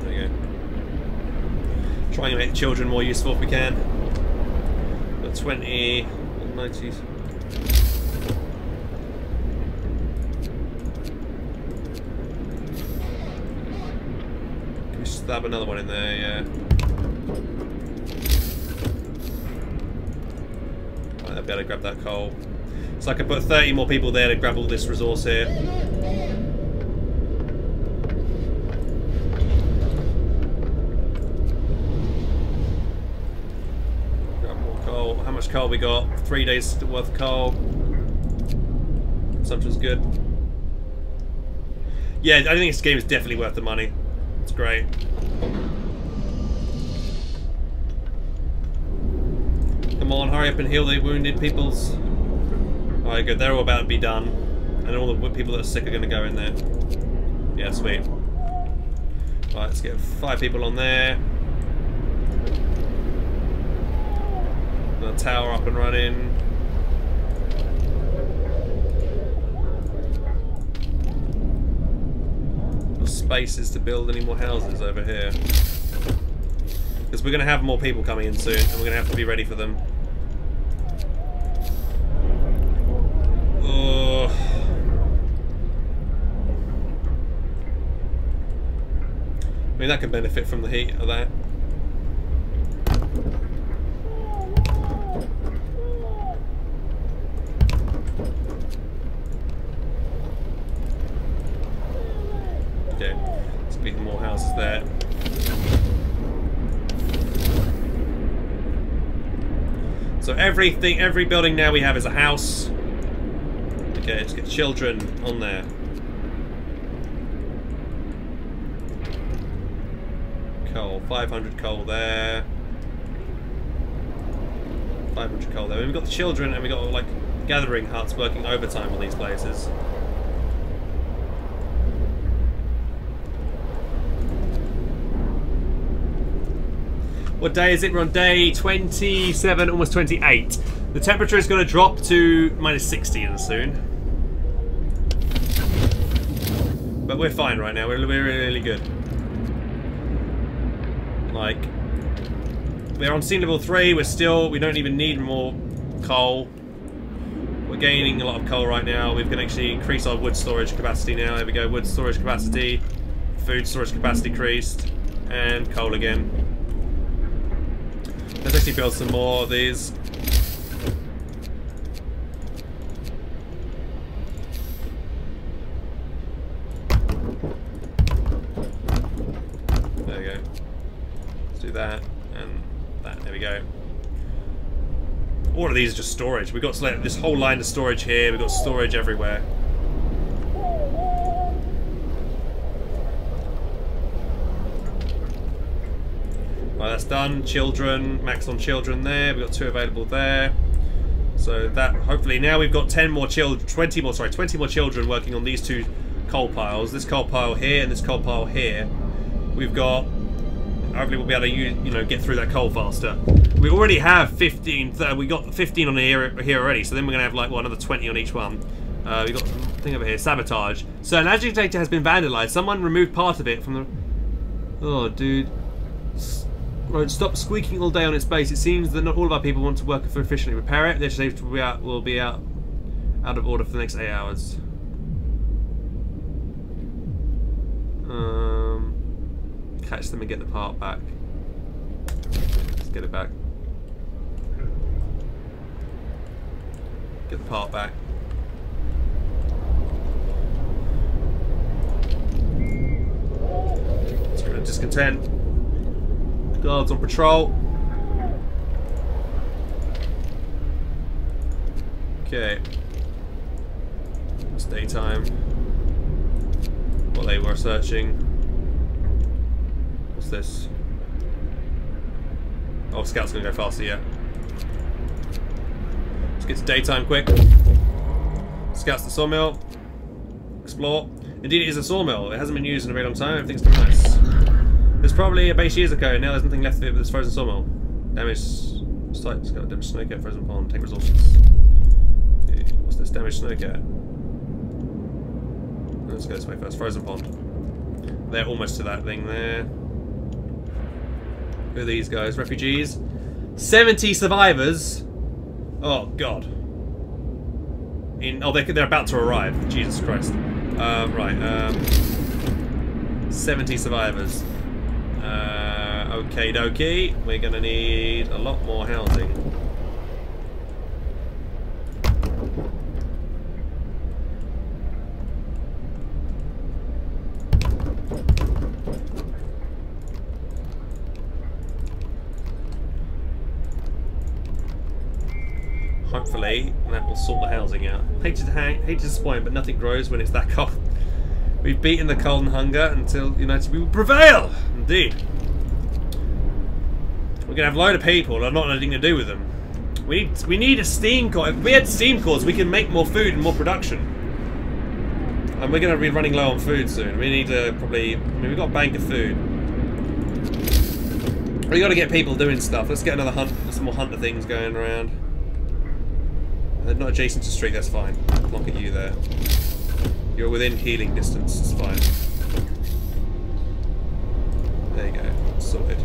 There you go. Trying to make children more useful if we can. Got 20, 90s. Stab another one in there? Yeah. Right, I'll be able to grab that coal. So I can put 30 more people there to grab all this resource here. Grab more coal. How much coal we got? Three days worth of coal. Consumption's good. Yeah, I think this game is definitely worth the money. It's great. Come on, hurry up and heal the wounded peoples. Alright, good. They're all about to be done. And all the people that are sick are going to go in there. Yeah, sweet. Alright, let's get five people on there. The tower up and running. Got spaces to build any more houses over here. Because we're going to have more people coming in soon, and we're going to have to be ready for them. I mean, that could benefit from the heat of that. Okay, more houses there. So everything, every building now we have is a house. Okay, let's get children on there. Coal, 500 coal there. 500 coal there. We've got the children and we've got like gathering huts working overtime on these places. What day is it? We're on day 27, almost 28. The temperature is going to drop to minus 60 soon. But we're fine right now. We're, we're really, good. Like, we're on scene level 3. We're still, we don't even need more coal. We're gaining a lot of coal right now. We can actually increase our wood storage capacity now. There we go, wood storage capacity. food storage capacity decreased. And coal again. Let's actually build some more of these. There we go. Let's do that and that. There we go. All of these are just storage. We've got this whole line of storage here. We've got storage everywhere. Right, that's done. Children, max on children there. We've got two available there. So that hopefully now we've got 10 more children, 20 more, sorry, 20 more children working on these two coal piles. This coal pile here and this coal pile here. We've got, hopefully we'll be able to, you, you know, get through that coal faster. We already have 15, th we got 15 on here, here already, so then we're going to have like, what, another 20 on each one. Uh, we got thing over here, sabotage. So an agitator has been vandalized. Someone removed part of it from the... Oh, dude. Right, stop squeaking all day on its base. It seems that not all of our people want to work efficiently. Repair it. The agitator will be out, will be out, out of order for the next eight hours. Um, catch them and get the part back. Let's get it back. Get the part back. Rid of discontent. Guards on patrol. Okay. It's daytime. While they were searching. What's this? Oh, scout's gonna go faster, yeah. Let's get to daytime quick. Scouts the sawmill. Explore. Indeed, it is a sawmill. It hasn't been used in a very long time. Everything's nice. There's probably a base years ago. Now there's nothing left of it but this frozen sawmill. Damage site. It's got damaged snowcat, frozen pond. Take resources. What's this? Damaged snowcat. Let's go this way first. Frozen pond. They're almost to that thing there. Who are these guys? Refugees. 70 survivors. Oh god. In oh they're, they're about to arrive. Jesus Christ. Um, right. Um, 70 survivors. Okay, dokie. We're gonna need a lot more housing. Hopefully, that will sort the housing out. Hate to, hang, hate to disappoint, but nothing grows when it's that cold. We've beaten the cold and hunger until United we will prevail! Indeed. We're gonna have a load of people and not nothing to do with them. We need we need a steam core. If we had steam cores, we can make more food and more production. And we're gonna be running low on food soon. We need to probably. I mean, we've got a bank of food. We got to get people doing stuff. Let's get another hunt, some more hunter things going around. They're not adjacent to street. That's fine. Look at you there. You're within healing distance. It's fine. There you go. Sorted.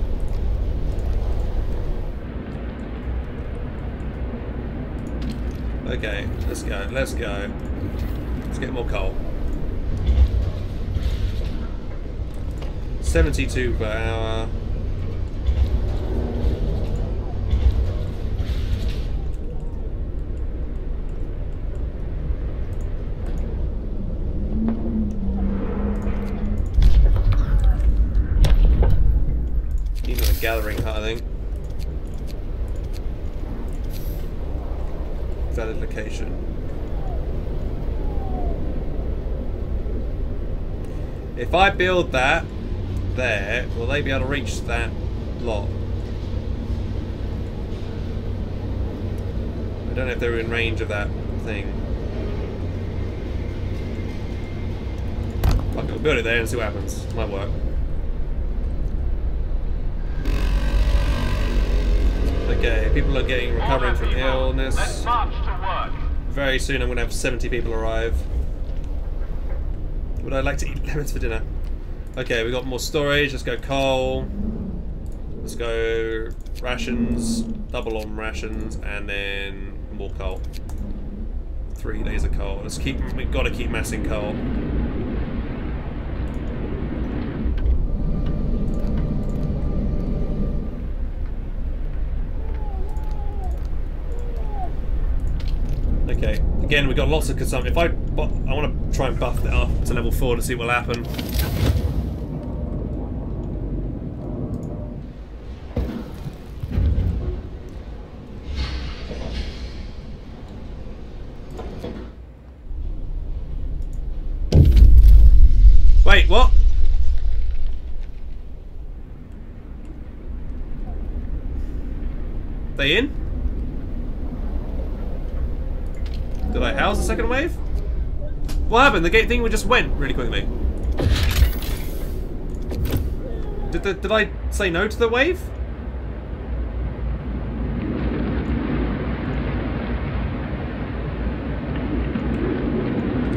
Okay, let's go. Let's go. Let's get more coal. 72 per hour. Need another gathering hut, I think. Valid location. If I build that there, will they be able to reach that lot? I don't know if they're in range of that thing. Fuck it, we'll build it there and see what happens. Might work. Okay, people are getting recovering from illness. Very soon I'm going to have 70 people arrive. Would I like to eat <laughs> lemons for dinner? Okay, we got more storage. Let's go coal. Let's go rations. Double on rations. And then more coal. Three days of coal. Let's keep... We've got to keep massing coal. Okay. Again, we've got lots of consumption. If I, I want to try and buff it up to level four to see what'll happen. Wait, what? They in? Did I house the second wave? What happened? The gate thing we just went really quickly. Did, the, did I say no to the wave?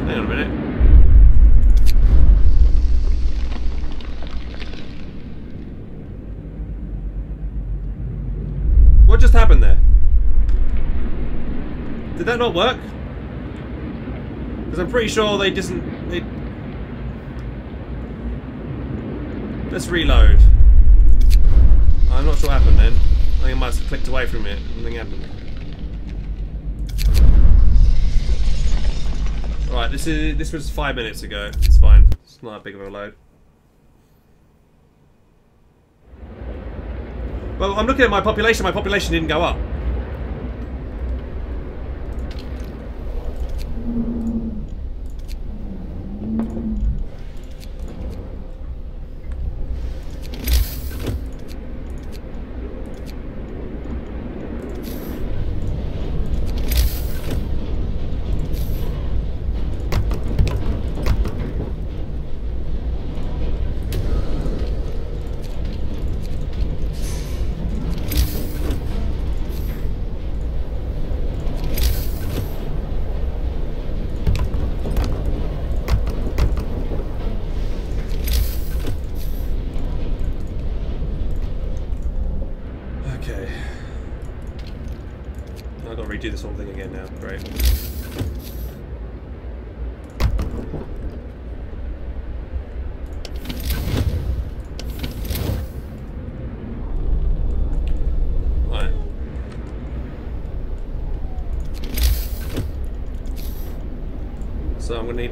Hang on a minute. What just happened there? Did that not work? Because I'm pretty sure they didn't. They... Let's reload. I'm not sure what happened then. I think I might have clicked away from it. Nothing happened. Right, this is this was five minutes ago. It's fine. It's not that big of a load. Well, I'm looking at my population. My population didn't go up.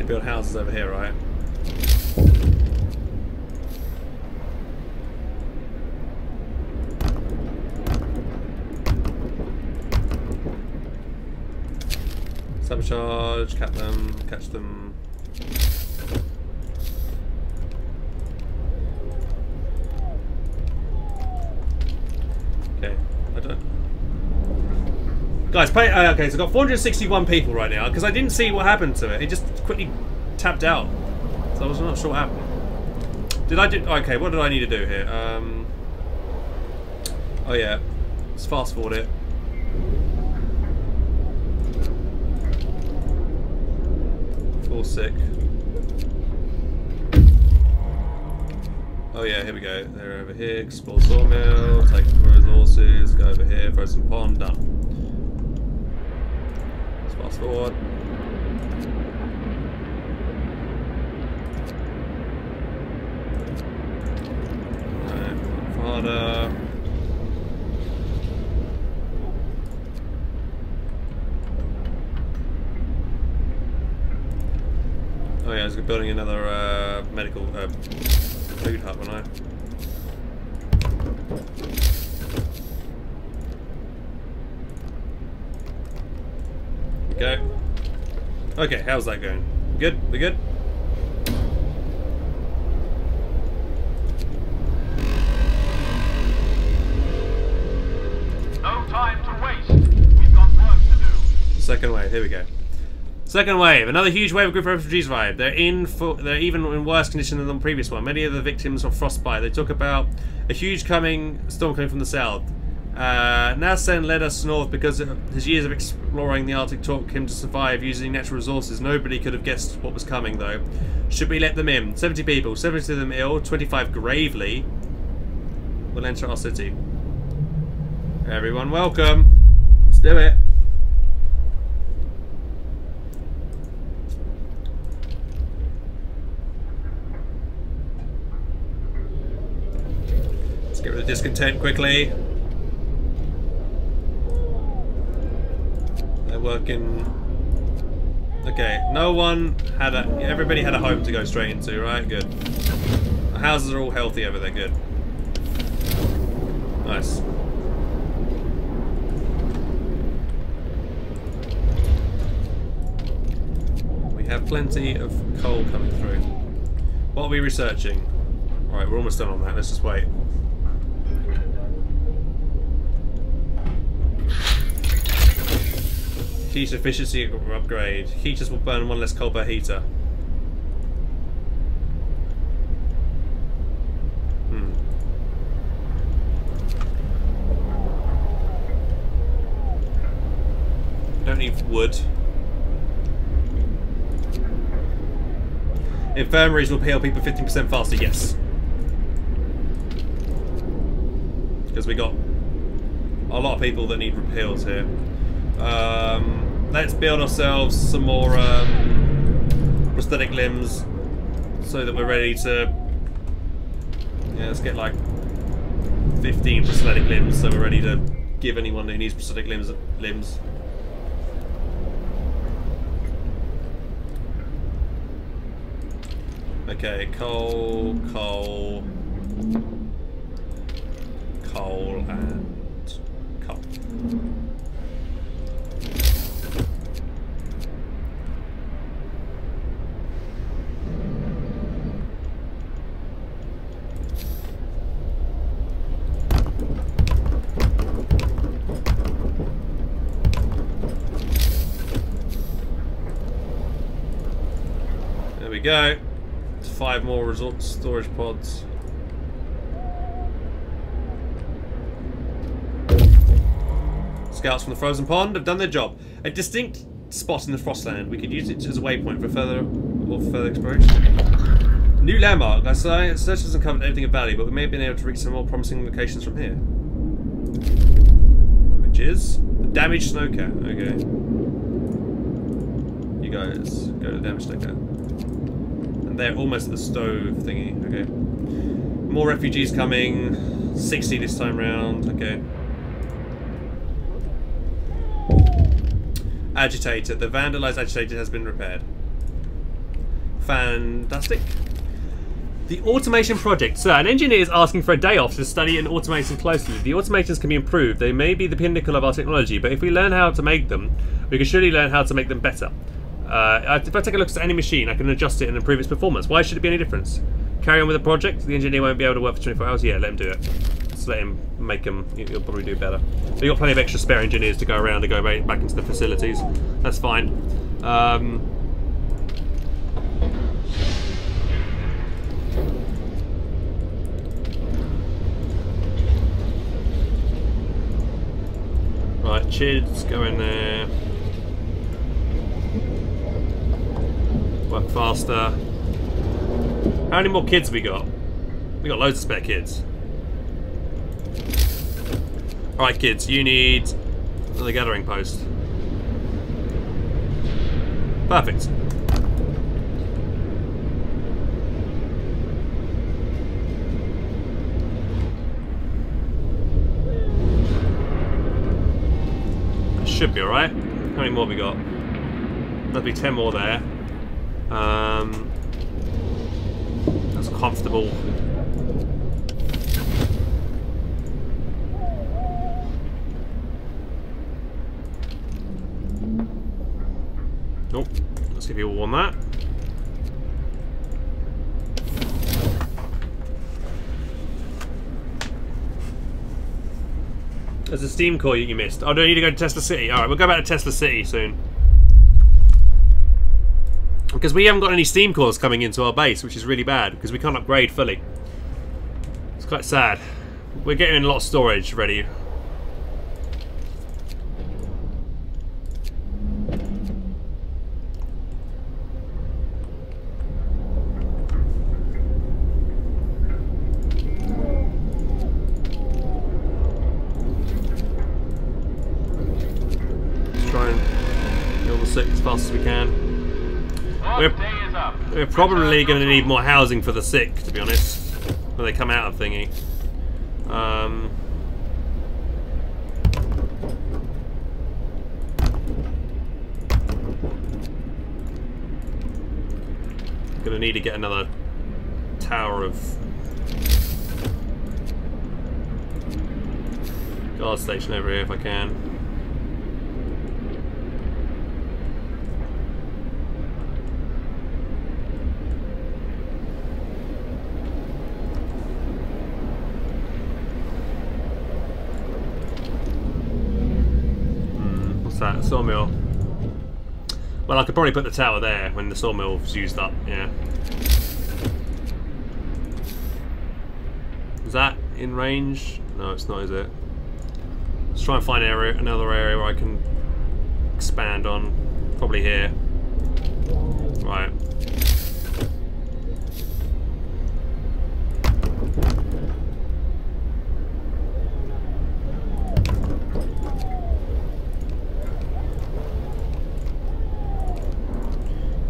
To build houses over here, right? Sabotage, catch them, catch them. Okay, I don't. Guys, pay. Uh, okay, so I've got 461 people right now because I didn't see what happened to it. It just quickly tapped out, so I was not sure what happened. Did I do? Okay, what did I need to do here? Um. Oh yeah, let's fast forward it. Full sick. Oh yeah, here we go. They're over here. Explore sawmill. Take resources. Go over here. Throw some pond. Done. Let's fast forward. Alright, harder. Oh yeah, I was building another uh, medical uh, food hut, wasn't I? Okay. Okay, how's that going? Good? We good? Here we go. Second wave, another huge wave of group refugees arrived. They're in for, they're even in worse condition than the previous one. Many of the victims of frostbite. They talk about a huge coming storm coming from the south. Uh, Nasen led us north because his years of exploring the Arctic taught him to survive using natural resources. Nobody could have guessed what was coming, though. Should we let them in? 70 people, 70 of them ill, 25 gravely. We'll enter our city. Everyone, welcome. Let's do it. Of discontent quickly. They're working Okay, no one had a. Everybody had a home to go straight into, right? Good. The houses are all healthy over there. Good. Nice. We have plenty of coal coming through. What are we researching? Alright, we're almost done on that. Let's just wait. Heat efficiency upgrade. Heaters will burn one less coal per heater. Hmm. Don't need wood. Infirmaries will heal people 15% faster, yes. Because we got a lot of people that need heals here. Um, let's build ourselves some more um, prosthetic limbs so that we're ready to... Yeah, let's get like 15 prosthetic limbs so we're ready to give anyone who needs prosthetic limbs limbs. Okay, coal, coal, coal, and coal. Go. Five more resort storage pods. Scouts from the frozen pond have done their job. A distinct spot in the Frostland. We could use it as a waypoint for further or further exploration. New landmark. I say search hasn't covered everything of value, but we may have been able to reach some more promising locations from here. Which is the damaged snowcat. Okay. You guys go to the damaged snowcat. They're almost at the stove thingy. Okay. More refugees coming. 60 this time round. Okay. Agitator. The vandalized agitator has been repaired. Fantastic. The automaton project. Sir, an engineer is asking for a day off to study an automaton closely. The automatons can be improved. They may be the pinnacle of our technology, but if we learn how to make them, we can surely learn how to make them better. Uh, if I take a look at any machine, I can adjust it and improve its performance. Why should it be any difference? Carry on with the project. The engineer won't be able to work for 24 hours. Yeah, let him do it. Just let him make him, He'll probably do better. We've got plenty of extra spare engineers to go around to go back back into the facilities. That's fine. Um, right, Chids, go in there. Work faster. How many more kids we got? We got loads of spare kids. Alright kids, you need another gathering post. Perfect. Should be alright. How many more have we got? There'll be 10 more there. Um, that's comfortable. Nope. Let's give you all on that. There's a steam core you missed. Oh, do I need to go to Tesla City? Alright, we'll go back to Tesla City soon. Because we haven't got any steam cores coming into our base, which is really bad, because we can't upgrade fully. It's quite sad. We're getting a lot of storage ready. Let's try and kill the sick as fast as we can. Our We're- day is up. We're probably going to need more housing for the sick, to be honest, when they come out of thingy. Um, Gonna need to get another tower of guard station over here if I can. Hmm, What's that? Sawmill. Well, I could probably put the tower there when the sawmill's used up, yeah. Is that in range? No, it's not, is it? Let's try and find area, another area where I can expand on. Probably here. Right.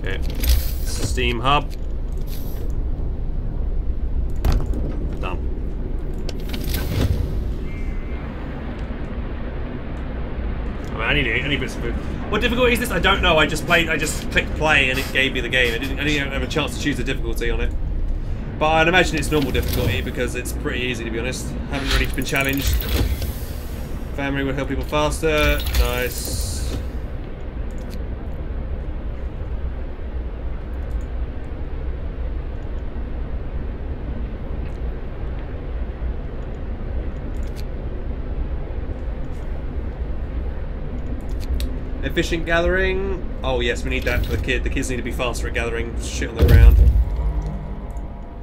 Okay. Steam hub. Done. I, mean, I need need bits of food. What difficulty is this? I don't know. I just played. I just clicked play and it gave me the game. I didn't. I didn't have a chance to choose a difficulty on it. But I'd imagine it's normal difficulty because it's pretty easy to be honest. Haven't really been challenged. Family would help people faster. Nice. Efficient gathering. Oh yes, we need that for the kid. The kids need to be faster at gathering shit on the ground.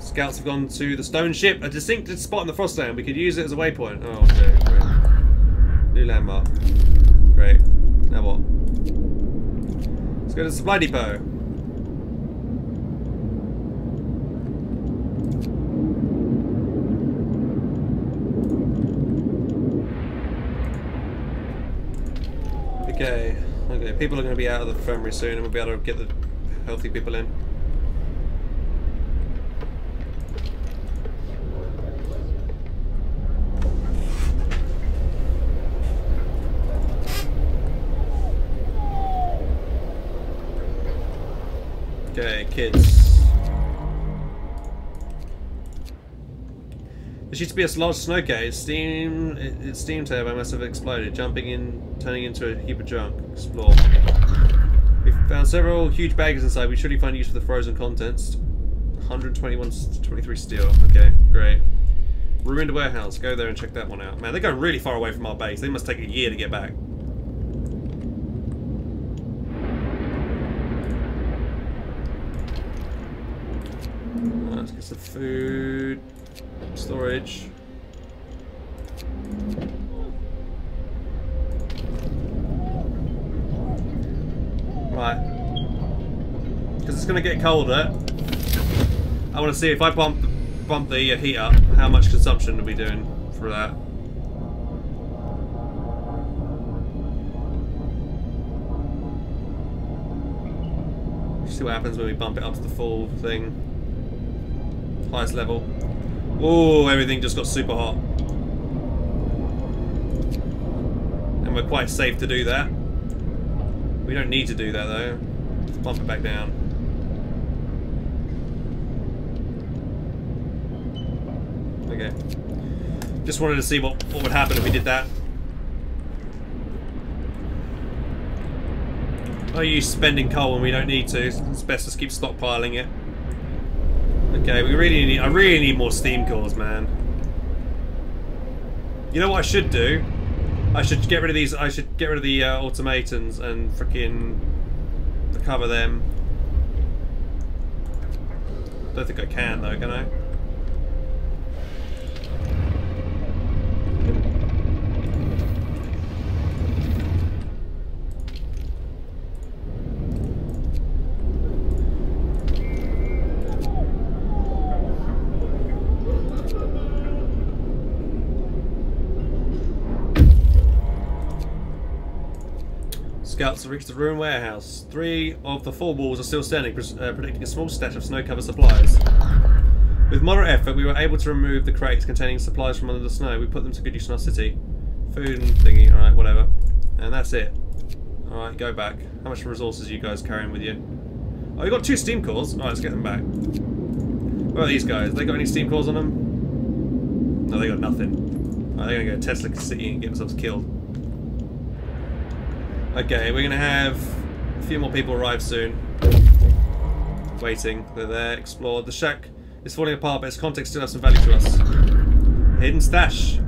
Scouts have gone to the stone ship, a distinct spot in the Frostland. We could use it as a waypoint. Oh, okay, great. New landmark. Great. Now what? Let's go to the supply depot. Okay, People are going to be out of the infirmary soon, and we'll be able to get the healthy people in. Okay, kids. There used to be a large snowcat. Steam, its steam turbo must have exploded, jumping in, turning into a heap of junk. Explore. We found several huge bags inside. We surely find use for the frozen contents. 121, 23 steel. Okay, great. Ruined warehouse. Go there and check that one out. Man, they're going really far away from our base. They must take a year to get back. Let's get some food. Storage. Right. Because it's going to get colder. I want to see if I bump bump the heat up, how much consumption are we doing for that? See what happens when we bump it up to the full thing. Highest level. Oh, everything just got super hot. And we're quite safe to do that. We don't need to do that though. Let's it back down. Okay. Just wanted to see what, what would happen if we did that. Are you spending coal when we don't need to? It's best to keep stockpiling it. Okay, we really need. I really need more steam cores, man. You know what I should do? I should get rid of these. I should get rid of the uh, automatons and freaking recover them. Don't think I can though, can I? Scouts have reached the ruined warehouse. Three of the four walls are still standing, uh, predicting a small stash of snow-covered supplies. With moderate effort, we were able to remove the crates containing supplies from under the snow. We put them to good use in our city. Food and thingy, alright, whatever. And that's it. Alright, go back. How much resources are you guys carrying with you? Oh, you got two steam cores. Alright, let's get them back. What are these guys? They got any steam cores on them? No, they got nothing. Oh, they're gonna go to Tesla City and get themselves killed. Okay, we're gonna have a few more people arrive soon. Waiting. They're there. Explored. The shack is falling apart, but its context still has some value to us. Hidden stash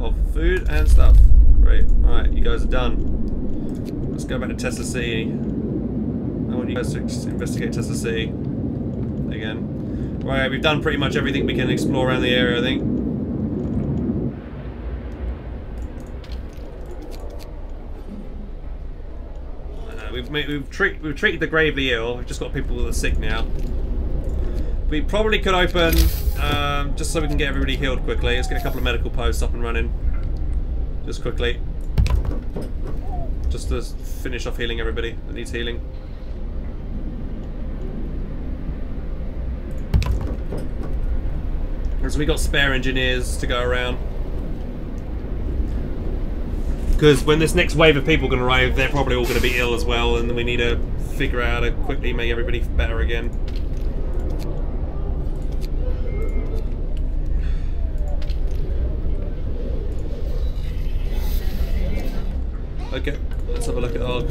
of food and stuff. Great. Alright, you guys are done. Let's go back to Tesla City. I want you guys to investigate Tesla City. Again. Right, we've done pretty much everything we can explore around the area, I think. Uh, we've we've, treat, we've treated the gravely ill. We've just got people that are sick now. We probably could open um, just so we can get everybody healed quickly. Let's get a couple of medical posts up and running, just quickly, just to finish off healing everybody that needs healing. Because we got spare engineers to go around. Because when this next wave of people going to arrive, they're probably all going to be ill as well, and we need to figure out how to quickly make everybody better again. Okay, let's have a look at our.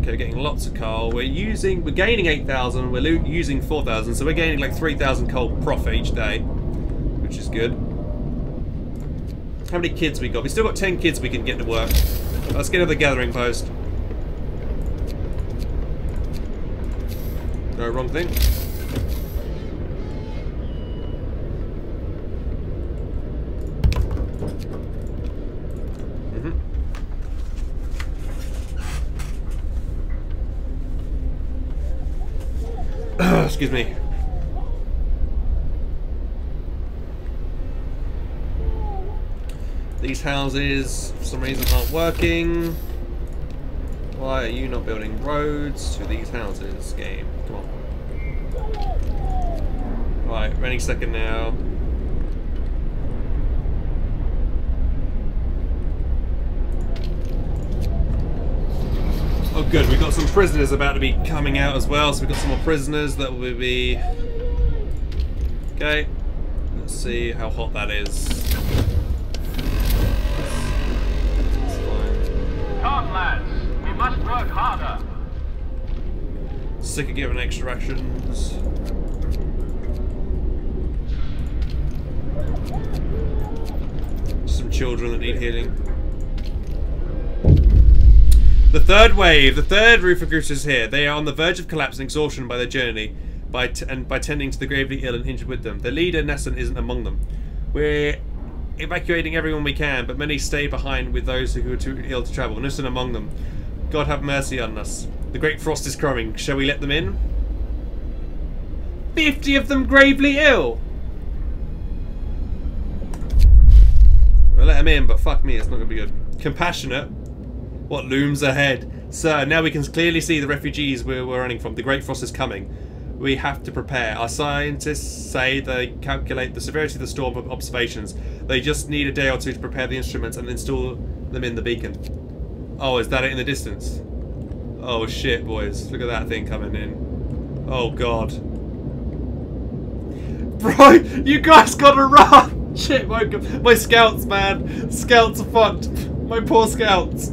Okay, getting lots of coal. We're using, we're gaining 8,000. We're using 4,000, so we're gaining like 3,000 coal profit each day, which is good. How many kids we got? We still got 10 kids we can get to work. Let's get to the gathering post. No, wrong thing. Mhm. <clears throat> Excuse me. These houses, for some reason, aren't working. Why are you not building roads to these houses, game? Come on. Right, any second now. Oh good, we've got some prisoners about to be coming out as well, so we've got some more prisoners that will be... Okay, let's see how hot that is. Sick of giving extra rations. Some children that need healing. The third wave, the third roof of recruiters is here. They are on the verge of collapse and exhaustion by their journey, by and by tending to the gravely ill and injured with them. Their leader, Nesson, isn't among them. We're evacuating everyone we can, but many stay behind with those who are too ill to travel. Nesson among them. God have mercy on us. The great frost is coming. Shall we let them in? Fifty of them gravely ill! We'll let them in, but fuck me, it's not gonna be good. Compassionate. What looms ahead? Sir, now we can clearly see the refugees we're, we're running from. The Great Frost is coming. We have to prepare. Our scientists say they calculate the severity of the storm from observations. They just need a day or two to prepare the instruments and install them in the beacon. Oh, is that it in the distance? Oh shit, boys. Look at that thing coming in. Oh god. Bro, you guys gotta run! <laughs> Shit, my, my scouts, man. Scouts are fucked. My poor scouts.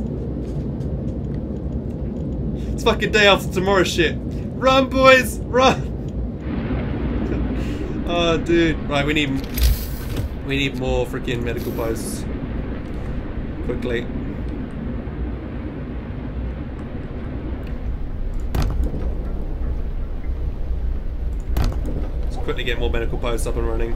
It's fucking day after tomorrow shit. Run, boys! Run! <laughs> oh, dude. Right, we need... We need more freaking medical posts. Quickly. Let's quickly get more medical posts up and running.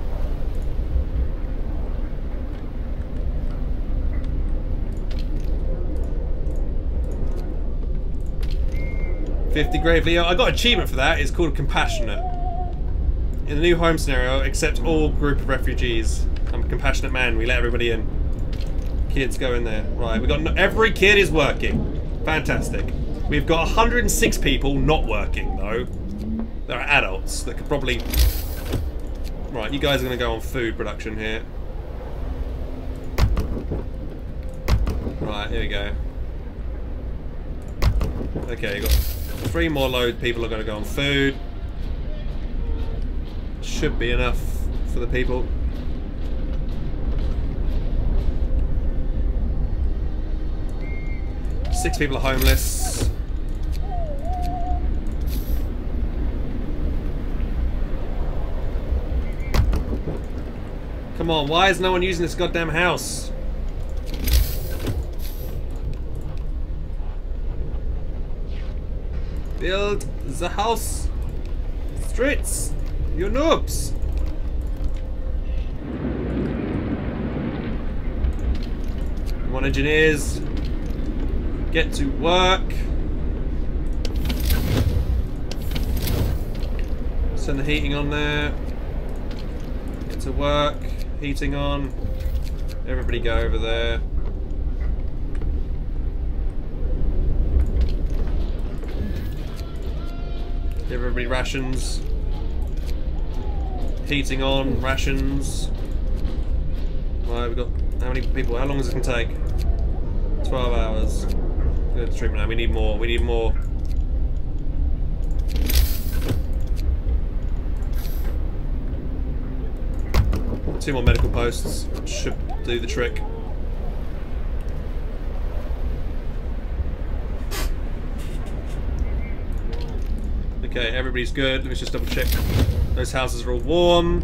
Fifty gravely. I got achievement for that. It's called compassionate. In the new home scenario, accept all group of refugees. I'm a compassionate man. We let everybody in. Kids go in there. Right, we got no, every kid is working. Fantastic. We've got 106 people not working though. There are adults that could probably. Right, you guys are going to go on food production here. Right, here we go. Okay, you got three more load people are going to go on food. Should be enough for the people. Six people are homeless. Come on, why is no one using this goddamn house? Build the house. Streets. You noobs. Come on, engineers. Get to work. Send the heating on there. Get to work. Heating on. Everybody go over there. Give everybody rations. Heating on, rations. Right, we've got how many people? How long is it gonna take? 12 hours. Good treatment. We need more. We need more. Two more medical posts should do the trick. Okay, everybody's good. Let me just double check. Those houses are all warm.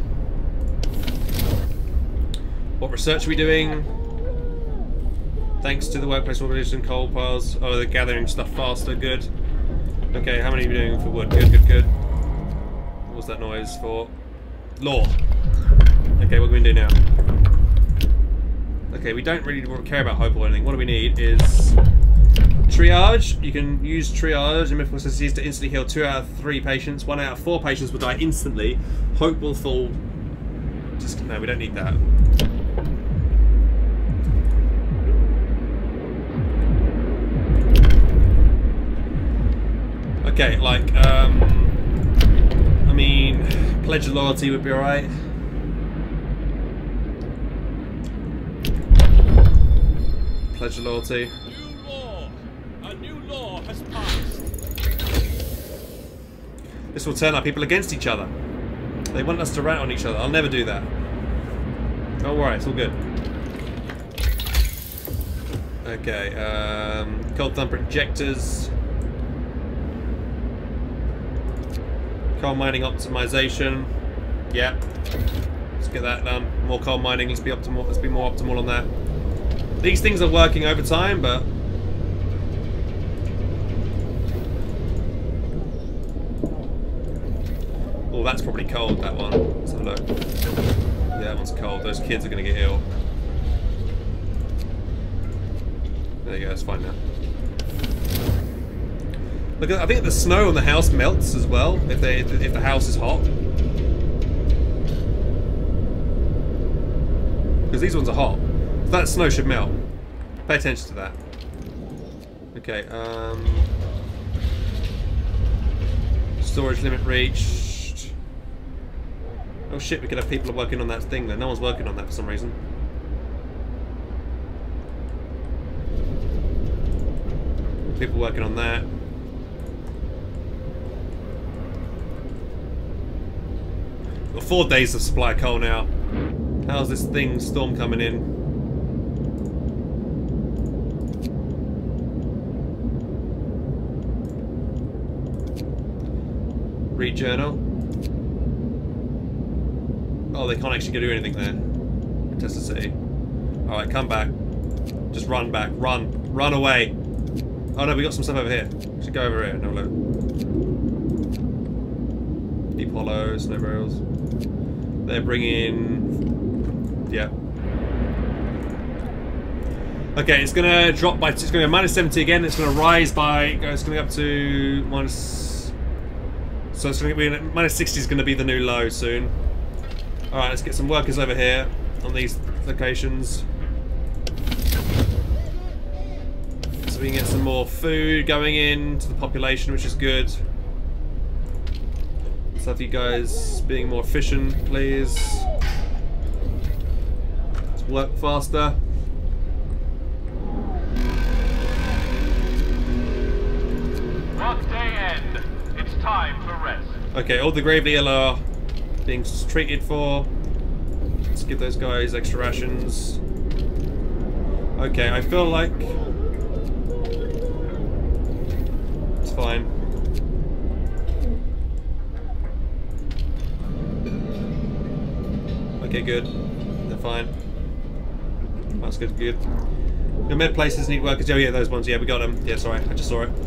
What research are we doing? Thanks to the workplace organization coal piles. Oh, they're gathering stuff faster. Good. Okay, how many are we doing for wood? Good, good, good. What was that noise for? Law. Okay, what are we gonna do now? Okay, we don't really care about hope or anything. What do we need is triage. You can use triage in mythical necessities to instantly heal two out of three patients. One out of four patients will die instantly. Hope will fall. Just no, we don't need that. Okay, like, um, I mean, <sighs> pledge of loyalty would be alright. Pledge loyalty. New law. A new law has passed. This will turn our people against each other. They want us to rat on each other. I'll never do that. Don't worry, it's all good. Okay, um, coal thumper injectors. Coal mining optimization. Yeah. Let's get that done. More coal mining. Let's be optimal. Let's be more optimal on that. These things are working over time, but oh, that's probably cold. That one. Let's have a look. Yeah, that one's cold. Those kids are going to get ill. There you go. It's fine now. Look, I think the snow on the house melts as well if they if the house is hot. Because these ones are hot. That snow should melt. Pay attention to that. Okay, um... Storage limit reached. Oh shit, we could have people working on that thing there. No one's working on that for some reason. People working on that. Got four days of supply coal now. How's this thing, storm coming in? Read journal. Oh, they can't actually do anything there. Tesla City. Alright, come back. Just run back. Run. Run away. Oh no, we got some stuff over here. Should go over here and have a look. Deep hollows, no rails. They're bringing... Yeah. Okay, it's gonna drop by... It's gonna go minus 70 again. It's gonna rise by... It's gonna go up to minus... So it's gonna be... Minus 60 is gonna be the new low soon. Alright, let's get some workers over here on these locations. So we can get some more food going in to the population, which is good. Let's have you guys being more efficient, please. Let's work faster. Okay, all the gravely ill are being treated for. Let's give those guys extra rations. Okay, I feel like it's fine. Okay, good. They're fine. That's good, good. The med places need workers. Oh yeah, those ones. Yeah, we got them. Yeah, sorry, I just saw it.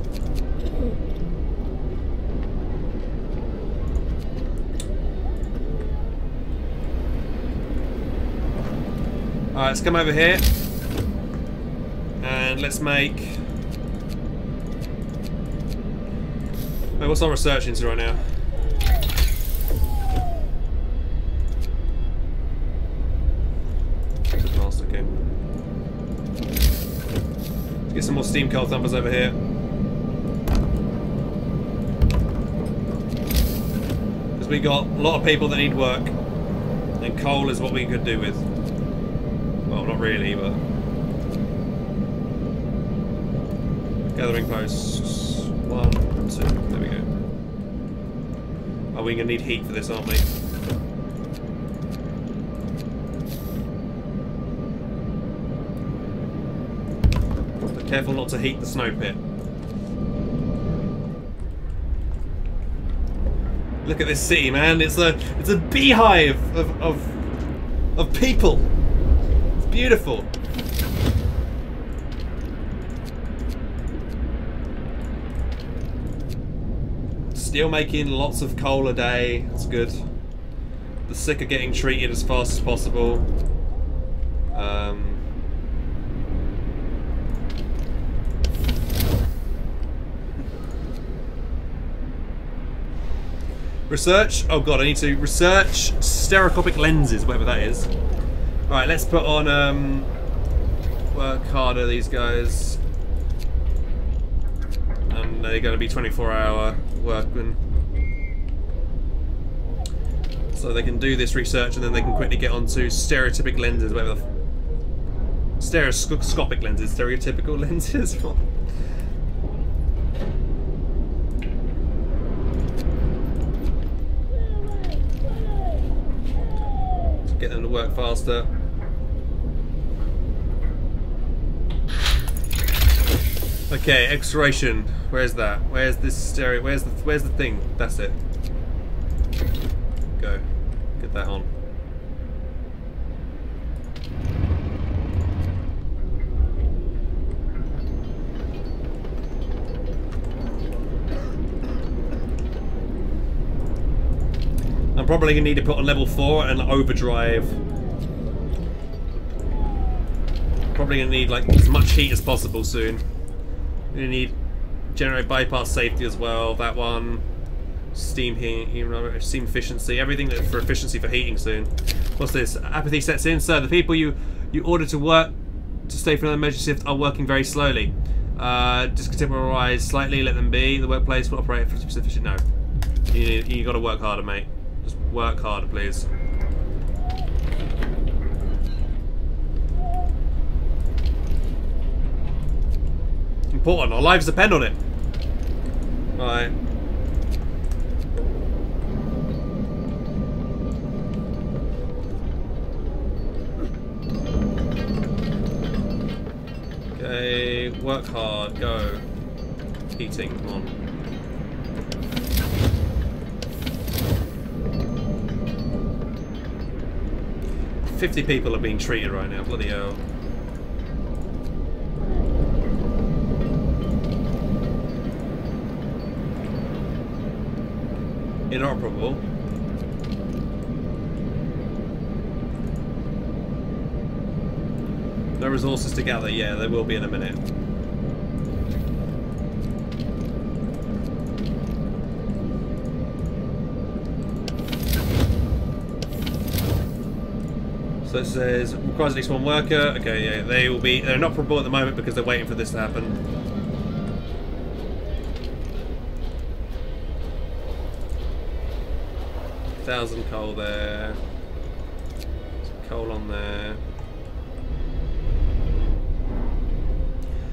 Alright, let's come over here. And let's make... Wait, what's our research into right now? Get some more steam coal thumpers over here. Because we got a lot of people that need work. And coal is what we could do with. Well, not really, but... Gathering posts. One, two. There we go. Oh, we're going to need heat for this, aren't we? But careful not to heat the snow pit. Look at this city, man. It's a it's a beehive of of, of people. Beautiful. Still making lots of coal a day. That's good. The sick are getting treated as fast as possible. Um, Research. Oh god, I need to research stereoscopic lenses, whatever that is. Right, let's put on um, work harder. These guys, and they're going to be 24-hour workmen, so they can do this research and then they can quickly get onto stereotypic lenses, whatever. The stereoscopic lenses, stereotypical <laughs> lenses. get them to work faster. Okay, exploration. Where's that? Where's this stereo? Where's the Where's the thing? That's it. Go. Get that on. I'm probably gonna need to put on level four and overdrive. Probably gonna need like as much heat as possible soon. Gonna need generate bypass safety as well. That one, steam heat, steam efficiency, everything for efficiency for heating soon. What's this? Apathy sets in. Sir, the people you you order to work to stay for another measure shift are working very slowly. Uh, discontemporize slightly. Let them be. The workplace will operate for sufficient. No, you you got to work harder, mate. Just work harder, please. Important. Our lives depend on it. Right. Okay, work hard, go. Heating, come on. Fifty people are being treated right now, bloody hell. Inoperable. No resources to gather. Yeah, there will be in a minute. So it says requires at least one worker. Okay, yeah, they will be. They're not probable at the moment because they're waiting for this to happen. Thousand coal there. Some coal on there.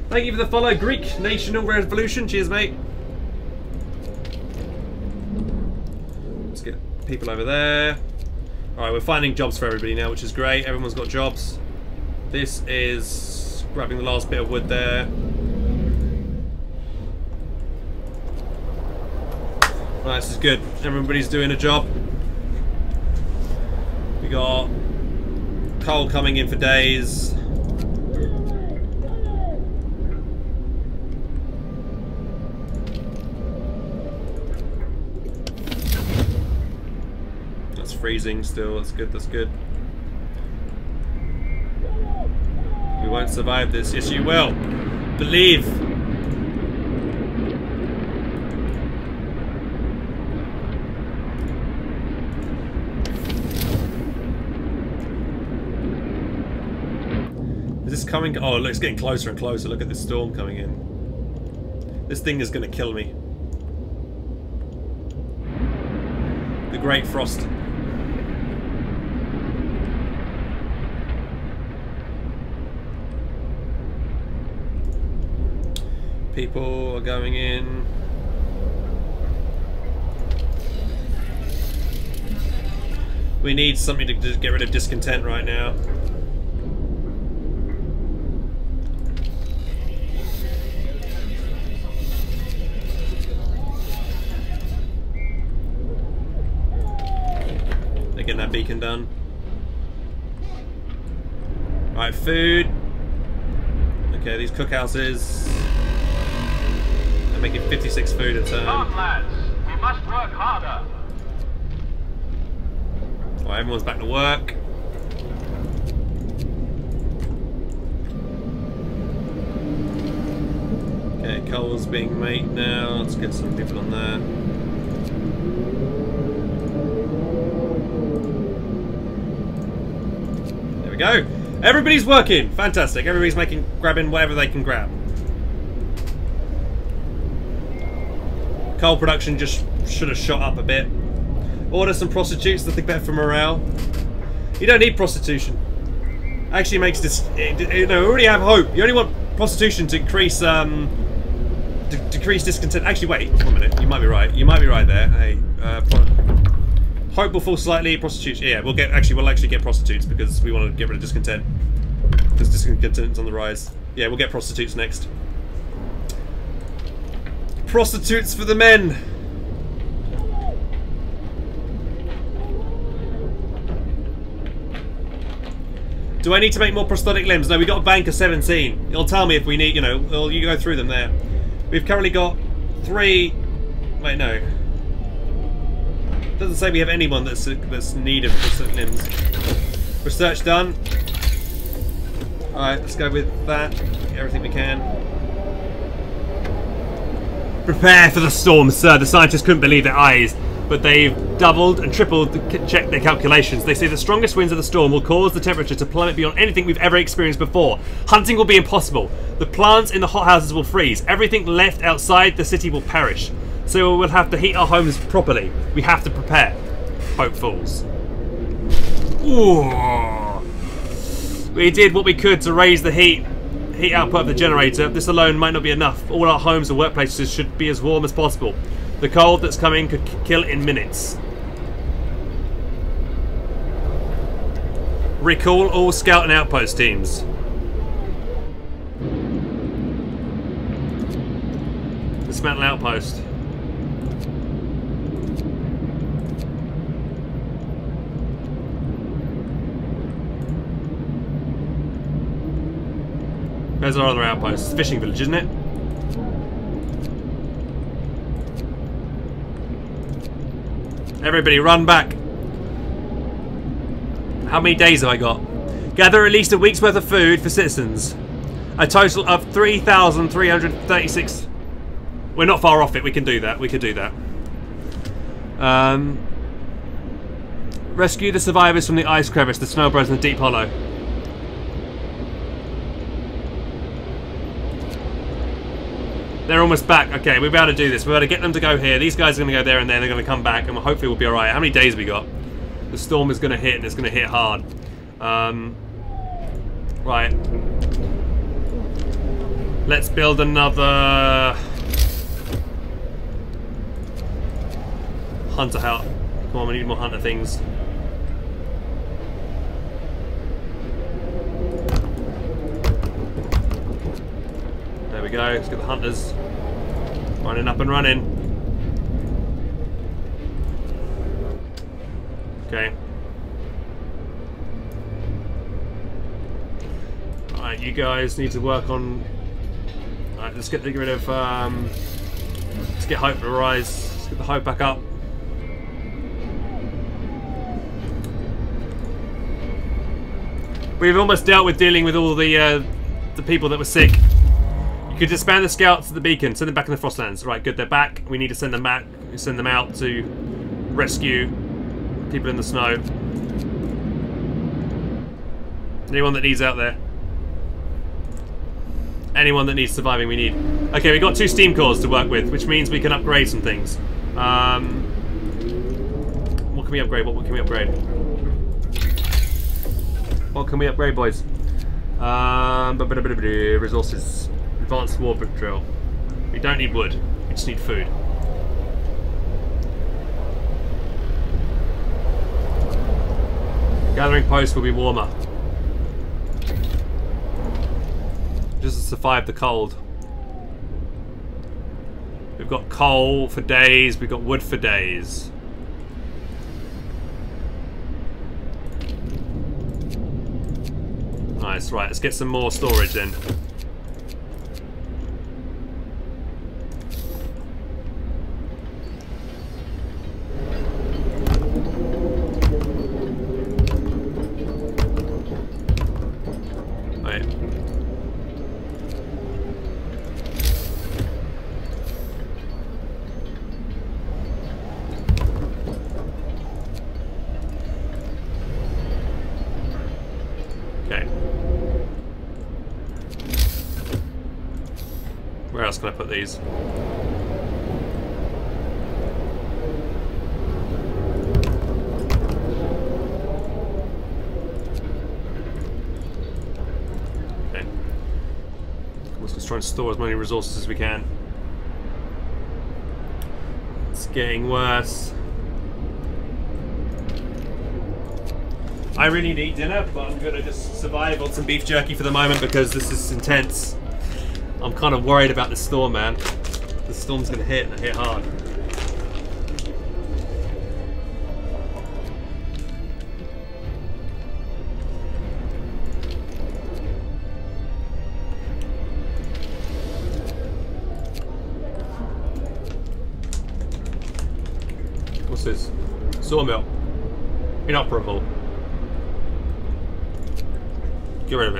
Thank you for the follow, Greek National Revolution. Cheers, mate. Let's get people over there. Alright, we're finding jobs for everybody now, which is great. Everyone's got jobs. This is grabbing the last bit of wood there. Right, this is good. Everybody's doing a job. We got coal coming in for days. That's freezing still. That's good. That's good. We won't survive this. Yes, you will. Believe. Coming? Oh, look, it's getting closer and closer. Look at this storm coming in. This thing is going to kill me. The Great Frost. People are going in. We need something to get rid of discontent right now. Beacon done. Right, food. Okay, these cookhouses. They're making 56 food a turn. on, lads. We must work harder. Right, everyone's back to work. Okay, coal's being made now. Let's get some people on there. We go. Everybody's working. Fantastic. Everybody's making grabbing whatever they can grab. Coal production just should have shot up a bit. Order some prostitutes, I think better for morale. You don't need prostitution. Actually makes this, you know, already have hope. You only want prostitution to increase, um, decrease discontent. Actually, wait, one minute. You might be right. You might be right there. Hey, uh, hope will fall slightly. Prostitution. Yeah, we'll get. Actually, we'll actually get prostitutes because we want to get rid of discontent. Because discontent's on the rise. Yeah, we'll get prostitutes next. Prostitutes for the men. Do I need to make more prosthetic limbs? No, we got a bank of 17. It'll tell me if we need, you know, you go through them there. We've currently got three. Wait, no. Doesn't say we have anyone that's that's need of limbs. Research done. Alright, let's go with that. Everything we can. Prepare for the storm, sir. The scientists couldn't believe their eyes, but they've doubled and tripled to check their calculations. They say the strongest winds of the storm will cause the temperature to plummet beyond anything we've ever experienced before. Hunting will be impossible. The plants in the hothouses will freeze. Everything left outside the city will perish. So we'll have to heat our homes properly. We have to prepare. Hopefuls. Ooh. We did what we could to raise the heat heat output of the generator. This alone might not be enough. All our homes and workplaces should be as warm as possible. The cold that's coming could kill in minutes. Recall all scout and outpost teams. Dismantle outpost. Where's our other outpost? Fishing village, isn't it? Everybody run back. How many days have I got? Gather at least a week's worth of food for citizens. A total of 3,336. We're not far off it. We can do that. We could do that. Um, rescue the survivors from the ice crevice, the snow bros, and the deep hollow. They're almost back. Okay, be able to do this. We're able to get them to go here. These guys are going to go there and then they're going to come back, and hopefully we'll be alright. How many days we got? The storm is going to hit, and it's going to hit hard. Um, right. Let's build another hunter hut. Come on, we need more hunter things. We go. Let's get the hunters running up and running. Okay. Alright, you guys need to work on. Alright, let's get, rid of. Um, let's get hope to rise. Let's get the hope back up. We've almost dealt with dealing with all the uh, the people that were sick. Could disband the scouts at the beacon, send them back in the Frostlands. Right, good, they're back. We need to send them back. Send them out to rescue people in the snow. Anyone that needs out there. Anyone that needs surviving, we need. Okay, we got two steam cores to work with, which means we can upgrade some things. Um, what can we upgrade? What, what can we upgrade? What can we upgrade, boys? Um, resources. Advanced wall drill. We don't need wood. We just need food. Gathering post will be warmer. Just to survive the cold. We've got coal for days, we've got wood for days. Nice, right, let's get some more storage then. Right. Okay. Where can I put these? Okay. Let's just try and store as many resources as we can. It's getting worse. I really need dinner, but I'm gonna just survive on some beef jerky for the moment because this is intense. I'm kind of worried about the storm, man. The storm's gonna hit and hit hard. What's this? Sawmill. Inoperable. Get rid of it.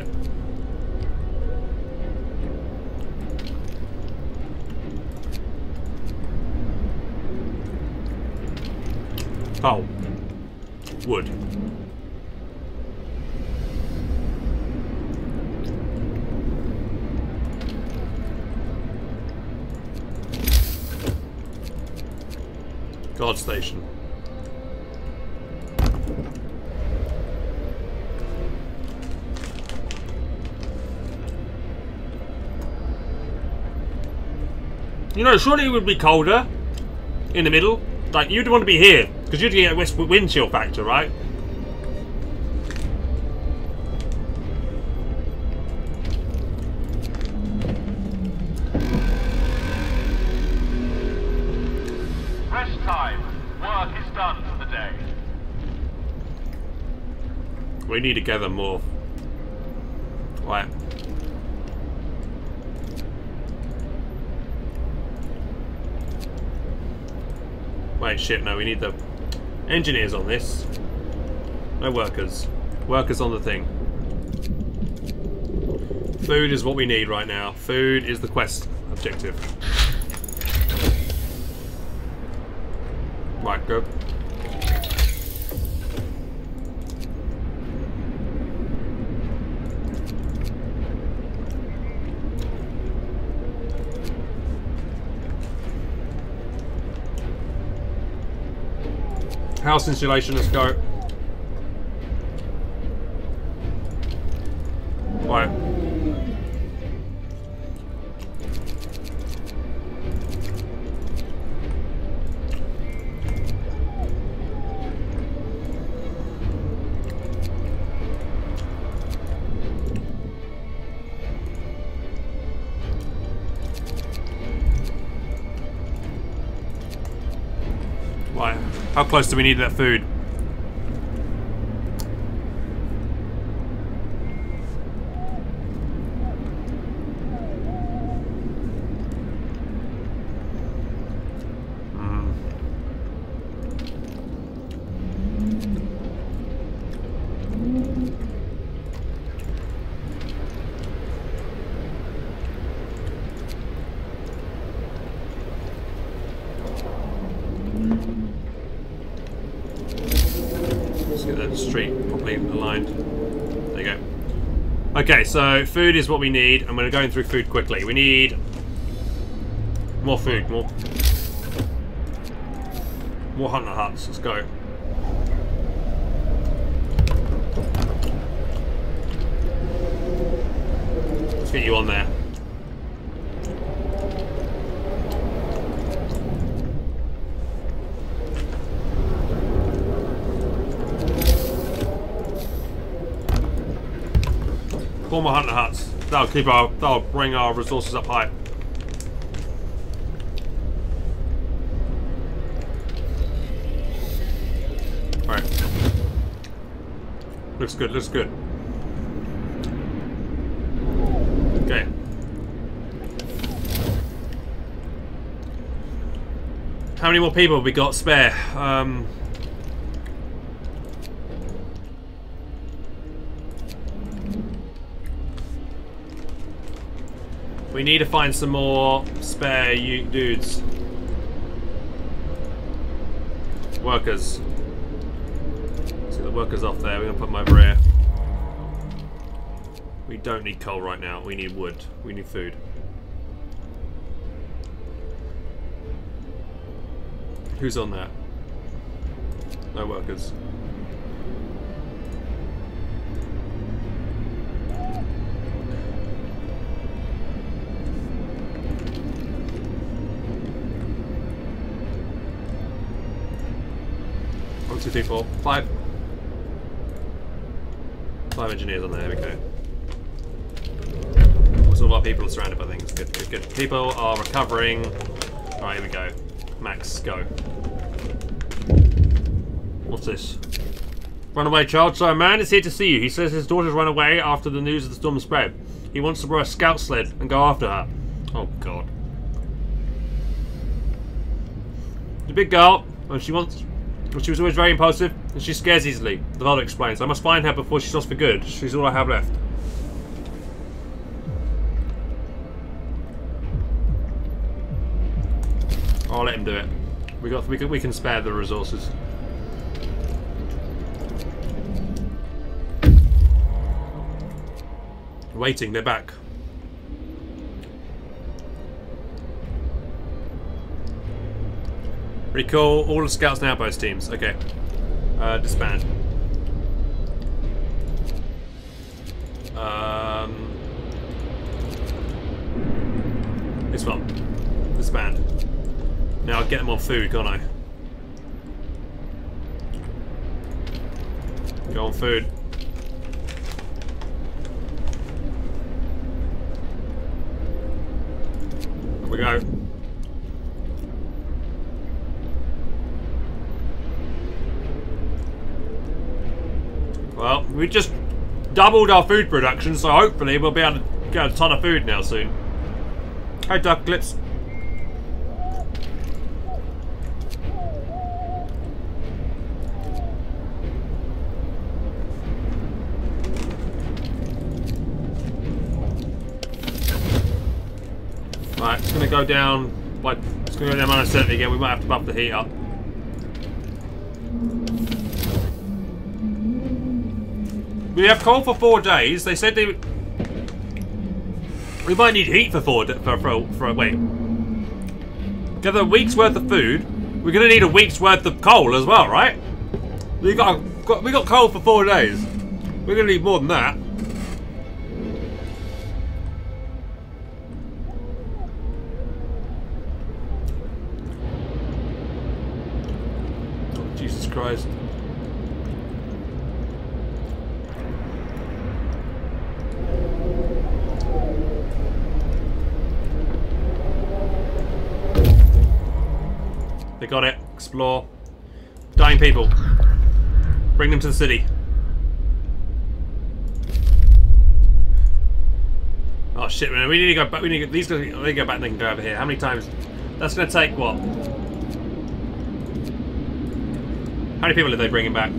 Know, surely it would be colder in the middle. Like, you'd want to be here, because you'd get a wind chill factor, right? Rest time. Work is done for the day. We need to gather more. Right. Wait, shit, no, we need the engineers on this. No workers. Workers on the thing. Food is what we need right now. Food is the quest objective. House insulation, let's go. Close do we need that food? Hmm. Let's get the street properly aligned. There you go. Okay, so food is what we need. I'm going to go in through food quickly. We need more food, more more hunter huts. Let's go. Let's get you on there. Four more hunter huts. That'll keep our that'll bring our resources up high. Alright. Looks good, looks good. Okay. How many more people have we got spare? Um, need to find some more spare dudes. Workers. See the workers off there. We're gonna put them over here. We don't need coal right now. We need wood. We need food. Who's on that? No workers. Two, three, four, five. Five engineers on there, go. Some of our people are surrounded by things. Good, good, good. People are recovering. Alright, here we go. Max, go. What's this? Runaway child. So a man is here to see you. He says his daughter's run away after the news of the storm spread. He wants to borrow a scout sled and go after her. Oh god. The big girl, and she wants she was always very impulsive, and she scares easily. The father explains. I must find her before she's lost for good. She's all I have left. I'll let him do it. We got we can we can spare the resources. Waiting, they're back. Recall all the scouts and outpost teams. Okay. Uh, disband. Um, this one. Disband. Now I'll get them on food, can't I? Go on food. There we go. Well, we just doubled our food production, so hopefully we'll be able to get a ton of food now soon. Hey, Duck Clips. Right, it's gonna go down by it's gonna go down minus 70 again. We might have to bump the heat up. We have coal for four days. They said they. We might need heat for four for for, for wait. Get a week's worth of food. We're gonna need a week's worth of coal as well, right? We got, got we got coal for four days. We're gonna need more than that. City. Oh shit, man. We need to go back. We need to, these guys, they go back and they can go over here. How many times? That's to take what? How many people are they bringing back?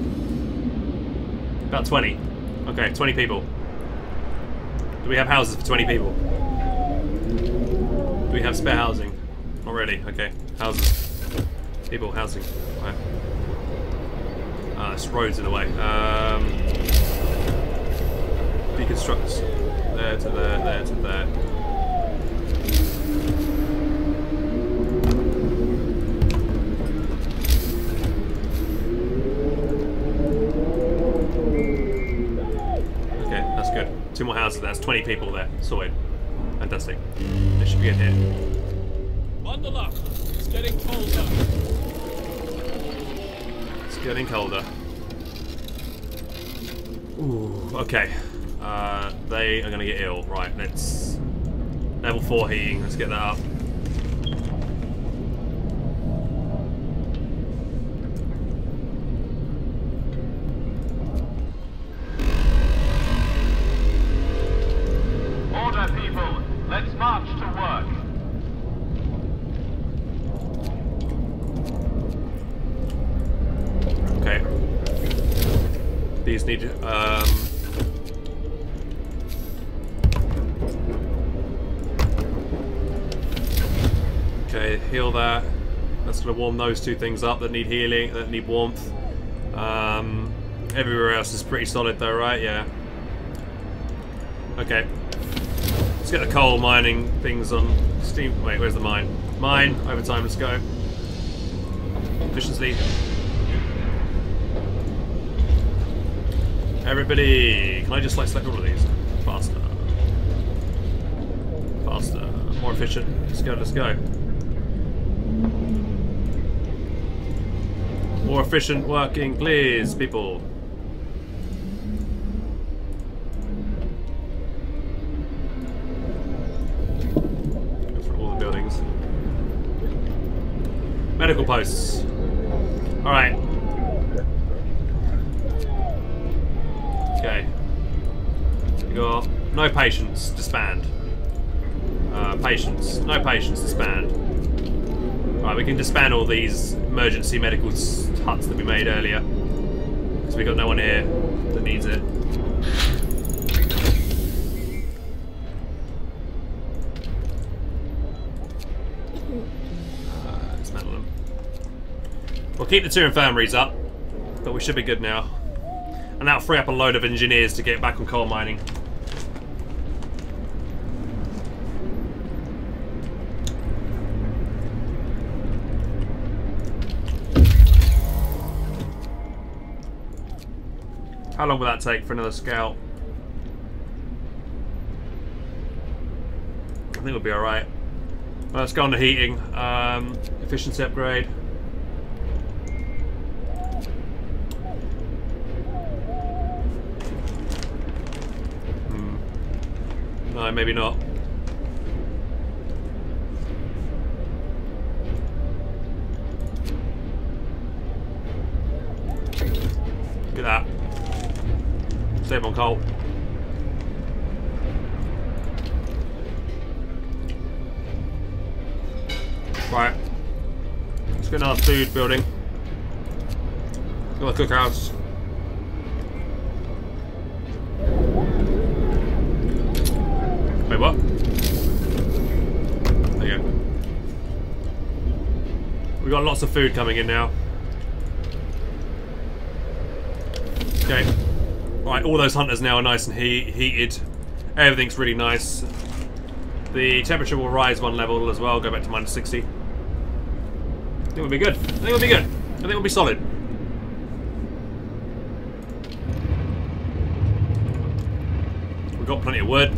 About 20. Okay, 20 people. Do we have houses for 20 people? Do we have spare housing? Really. Okay, houses. People, housing. Right. Ah, this road's in the way. Um, deconstruct. There to there, there to there. Okay, that's good. Two more houses. That's 20 people there. Sorted. Fantastic. They should be in here. Bundle up. It's getting colder. Getting colder. Ooh, okay. Uh, they are gonna get ill. Right, let's... Level 4 heating, let's get that up. Warm those two things up that need healing, that need warmth. Um, everywhere else is pretty solid though, right? Yeah. Okay. Let's get the coal mining things on steam. Wait, where's the mine? Mine, overtime, let's go. Efficiency. Everybody, can I just like select all of these? Faster. Faster. More efficient. Let's go, let's go. More efficient working, please, people. Go through all the buildings. Medical posts. Alright. Okay. We got no patients, disband. Uh, patients, no patients, disband. Right, we can disband all these emergency medical huts that we made earlier. Because we got no one here that needs it. Uh. We'll keep the two infirmaries up, but we should be good now. And that'll free up a load of engineers to get back on coal mining. How long will that take for another scout? I think we'll be alright. Well, let's go on to heating. Um, efficiency upgrade. No, maybe not. Food building. Got a cookhouse. Wait, what? There you go. We got lots of food coming in now. Okay. Right, all those hunters now are nice and he heated. Everything's really nice. The temperature will rise one level as well, go back to minus 60. I think we'll be good. I think we'll be good. I think we'll be solid. We've got plenty of wood.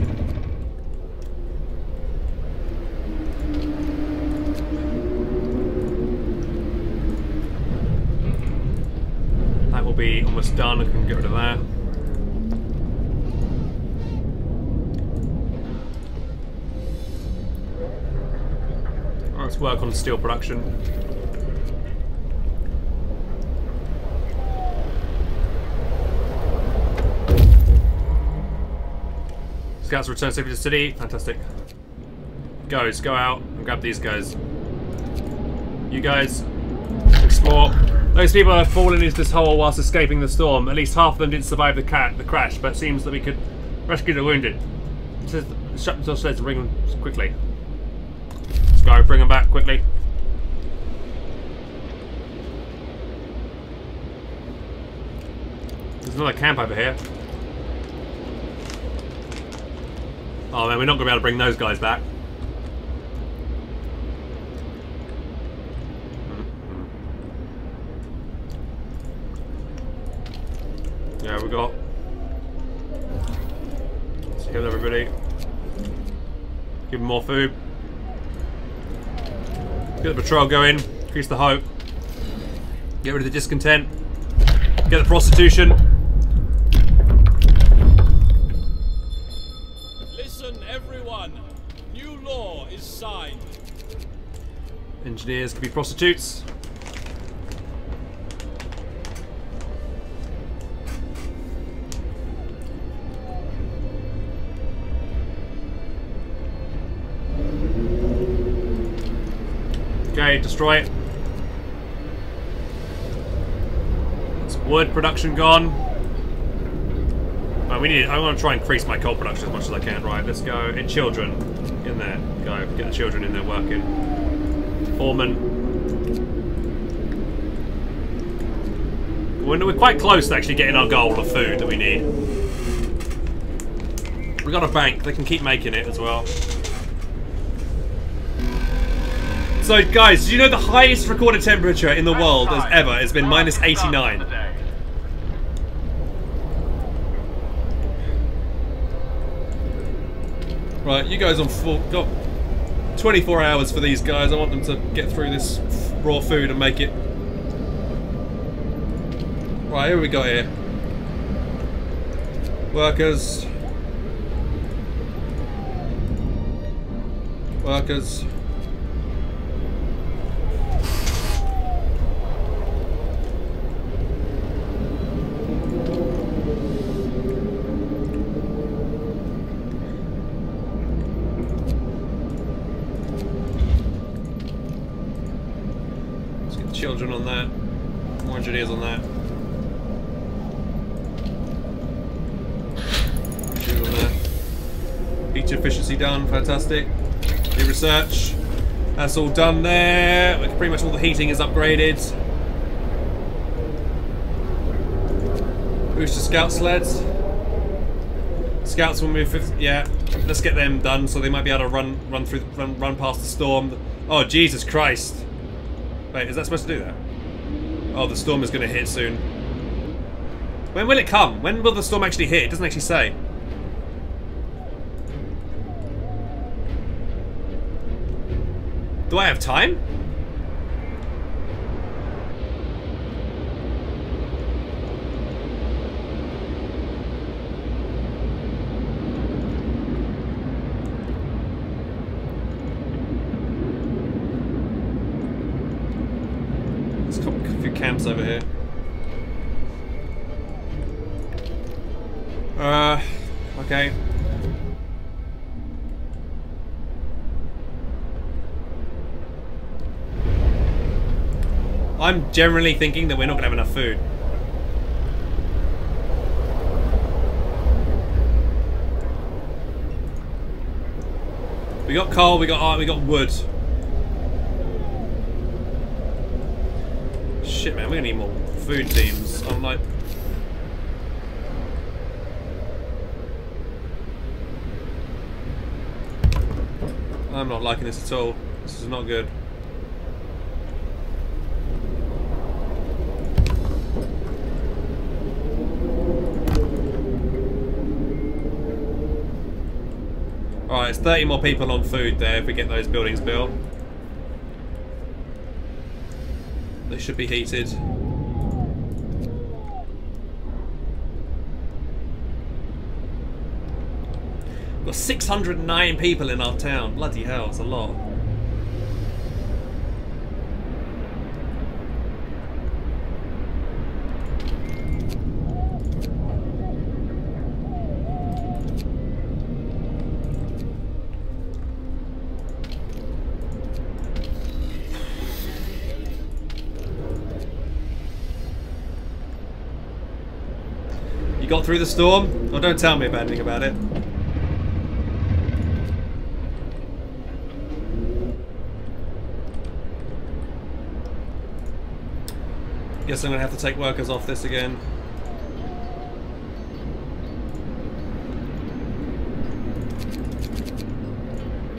That will be almost done. I can get rid of that. Let's work on steel production. Scouts return safely to the city. Fantastic. Guys, go out and grab these guys. You guys, explore. Those people have fallen into this hole whilst escaping the storm. At least half of them didn't survive the cat, the crash, but it seems that we could rescue the wounded. It says, shut the and bring them quickly. Let's go, bring them back quickly. There's another camp over here. Oh man, we're not going to be able to bring those guys back. Yeah, we got. Let's heal everybody. Give them more food. Get the patrol going. Increase the hope. Get rid of the discontent. Get the prostitution. Engineers can be prostitutes. Okay, destroy it. It's wood production gone. Right, we need. I want to try and increase my coal production as much as I can. Right, let's go. In children, in there. Go. Get the children in there working. Foreman. We're, we're quite close to actually getting our goal of food that we need. We got a bank. They can keep making it as well. So, guys, do you know the highest recorded temperature in the world as ever has been minus 89? Right, you guys on full. Got 24 hours for these guys. I want them to get through this raw food and make it. Right, here we go here. Workers. Workers. Fantastic. New research. That's all done there. Pretty much all the heating is upgraded. Booster scout sleds. Scouts will move. Yeah, let's get them done so they might be able to run, run through, run, run past the storm. Oh Jesus Christ! Wait, is that supposed to do that? Oh, the storm is going to hit soon. When will it come? When will the storm actually hit? It doesn't actually say. Do I have time? Generally thinking that we're not going to have enough food. We got coal, we got art, we got wood. Shit, man, we're gonna need more food teams. I'm like. I'm not liking this at all. This is not good. 30 more people on food there if we get those buildings built. They should be heated. We've got 609 people in our town. Bloody hell, it's a lot. Through the storm? Oh, don't tell me about anything about it. Guess I'm gonna have to take workers off this again.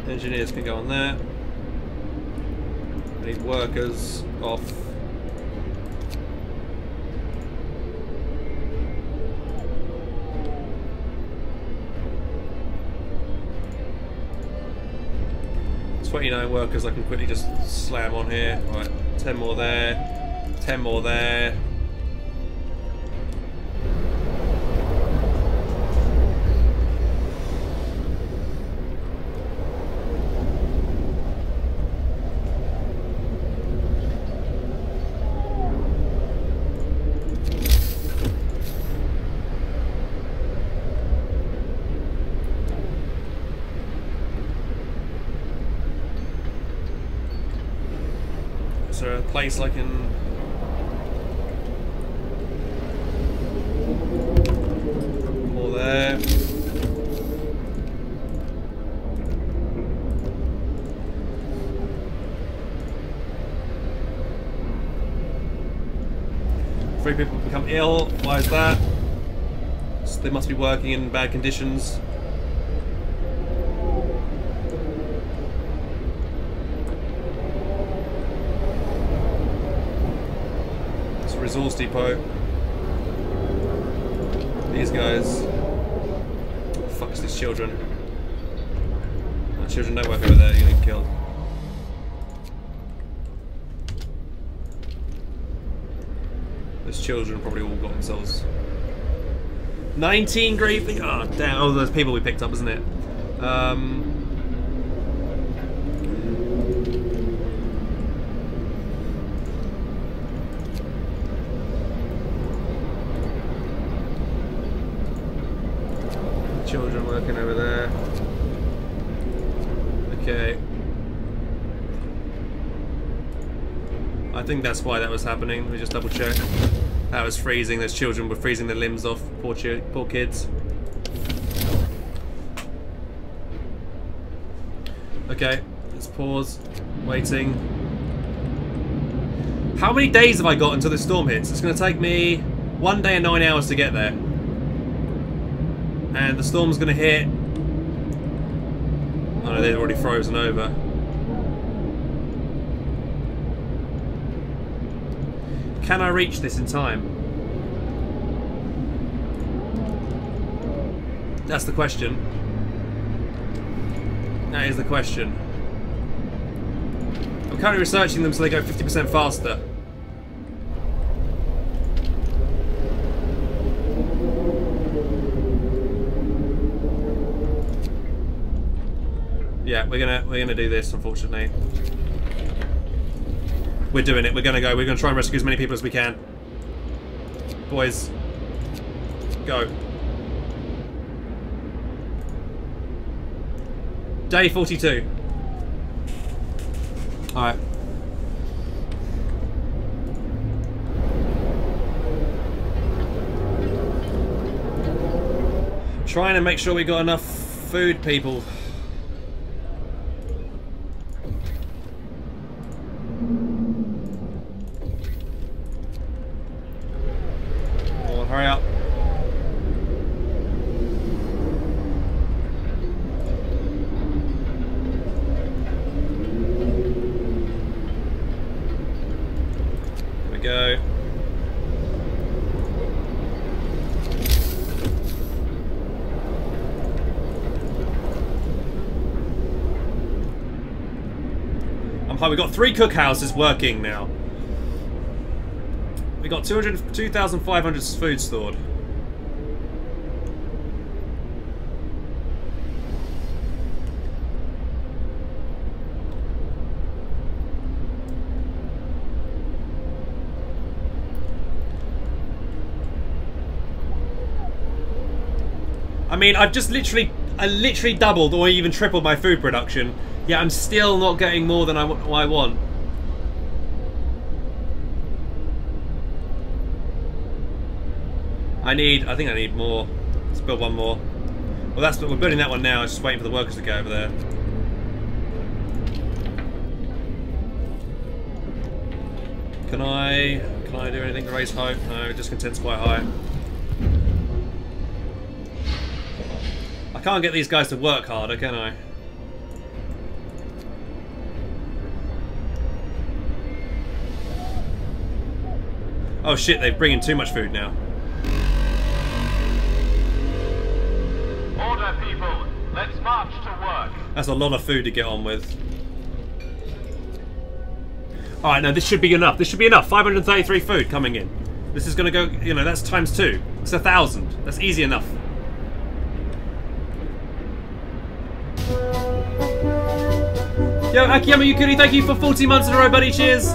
Engineers can go on there. Need workers off. Workers I can quickly just slam on here. Right, ten more there, ten more there. Is I there. Three people become ill. Why is that? So they must be working in bad conditions. Resource depot. These guys. Fuck these children. No, children don't work over there, you're gonna killed. Those children probably all got themselves 19 grave. Oh, damn. Oh, those people we picked up, isn't it? Um. Children working over there. Okay. I think that's why that was happening. Let me just double check. That was freezing. Those children were freezing their limbs off. Poor, poor kids. Okay, let's pause. Waiting. How many days have I got until this storm hits? It's going to take me one day and nine hours to get there. And the storm's going to hit. Oh no, they're already frozen over. Can I reach this in time? That's the question. That is the question. I'm currently researching them so they go 50% faster. Yeah, we're gonna we're gonna do this unfortunately. We're doing it. We're gonna go. We're gonna try and rescue as many people as we can. Boys, go. Day 42. Alright. Trying to make sure we got enough food, people. Come on, hurry up. There we go. I'm high. We've got three cookhouses working now. We got 200 2,500 food stored. I mean, I've just literally, I literally doubled or even tripled my food production. Yeah, I'm still not getting more than I, want. I need. I think I need more. Let's build one more. Well, that's we're building that one now. I'm Just waiting for the workers to go over there. Can I? Can I do anything to raise hope? No, discontent's quite high. I can't get these guys to work harder, can I? Oh shit, they're bringing too much food now. Order, people. Let's march to work. That's a lot of food to get on with. Alright, now this should be enough. This should be enough. 533 food coming in. This is gonna go, you know, that's times two. It's a thousand. That's easy enough. Yo, Akiyama Yukuri, thank you for 40 months in a row, buddy. Cheers.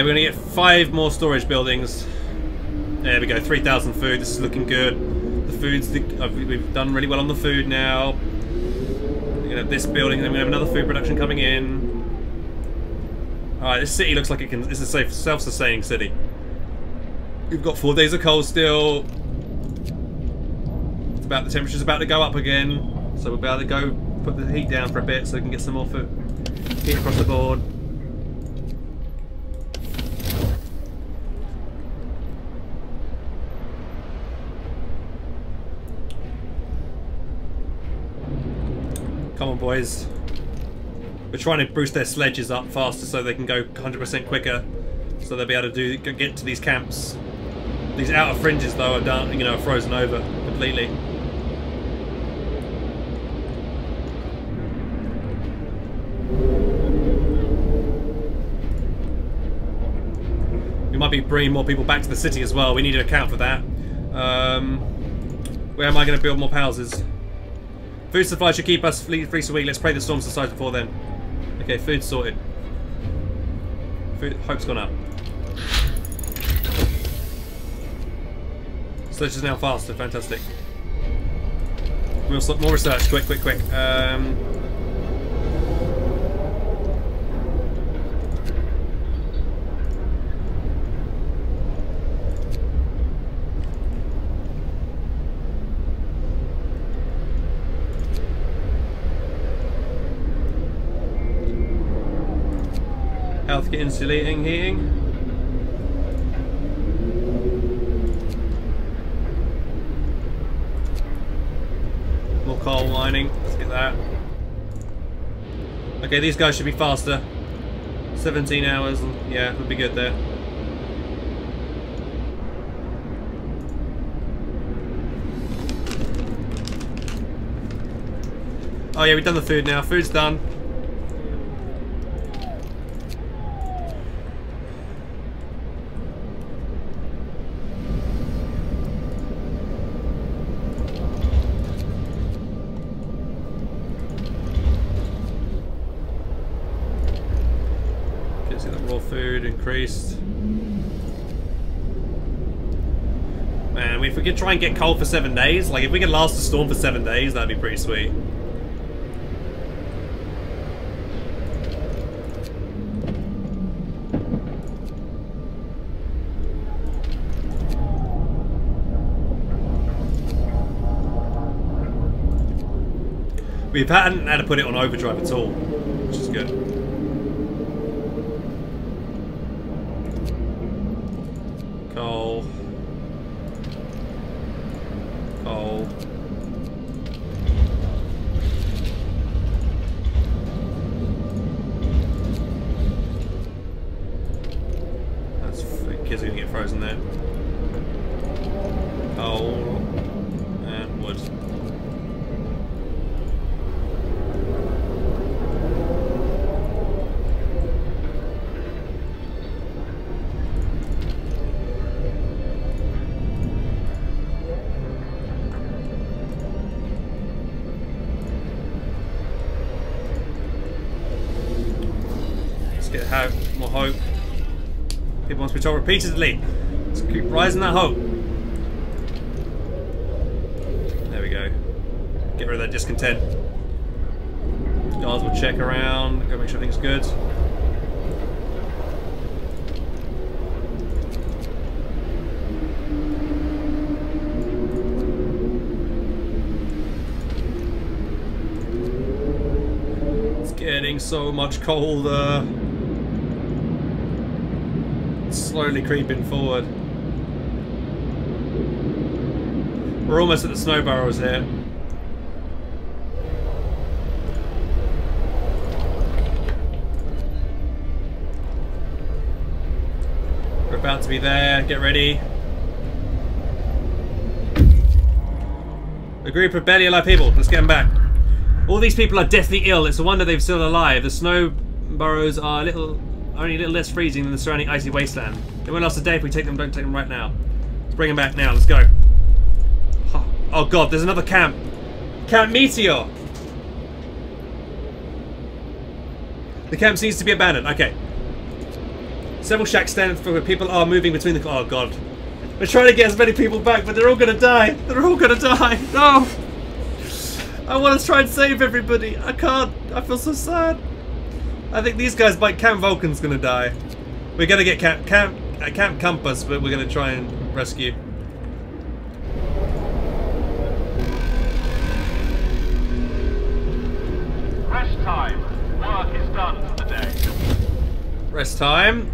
Okay, we're gonna get five more storage buildings. There we go, 3,000 food. This is looking good. The food's the, uh, we- we've done really well on the food now. We're gonna have this building, then we're gonna have another food production coming in. All right, this city looks like it can. This is a self-sustaining city. We've got four days of coal still. It's about the temperature's about to go up again, so we're about to go put the heat down for a bit so we can get some more food heat across the board. Boys. We're trying to boost their sledges up faster so they can go 100% quicker, so they'll be able to do get to these camps. These outer fringes, though, are done, you know, frozen over completely. We might be bringing more people back to the city as well. We need to account for that. Um, where am I going to build more houses? Food supply should keep us free free a week. Let's pray the storms subside before then. Okay, food sorted. Food, hope's gone up. Sledge is now faster. Fantastic. More research. Quick, quick, quick. Um, insulating heating. More coal mining. Let's get that. Okay, these guys should be faster. 17 hours. and Yeah, would be good there. Oh yeah, we've done the food now. Food's done. Man, if we could try and get cold for seven days, like if we could last the storm for seven days, that'd be pretty sweet. We hadn't had to put it on overdrive at all, which is good. Repeatedly. Keep rising that hope. There we go. Get rid of that discontent. Guards will check around, go make sure everything's good. It's getting so much colder. Slowly creeping forward. We're almost at the snow barrels here. We're about to be there. Get ready. A group of barely alive people. Let's get them back. All these people are deathly ill. It's a wonder they're still alive. The snow burrows are a little, only a little less freezing than the surrounding icy wasteland. They won't last a day if we take them. Don't take them right now. Let's bring them back now. Let's go. Oh, god, there's another camp. Camp Meteor. The camp seems to be abandoned. Okay. Several shacks stand for where people are moving between the. Oh god. We're trying to get as many people back, but they're all gonna die. They're all gonna die. No. I want to try and save everybody. I can't. I feel so sad. I think these guys, like Camp Vulcan's gonna die. We're gonna get Camp Camp uh, Camp Compass, but we're gonna try and rescue. Rest time. Work is done for the day. Rest time.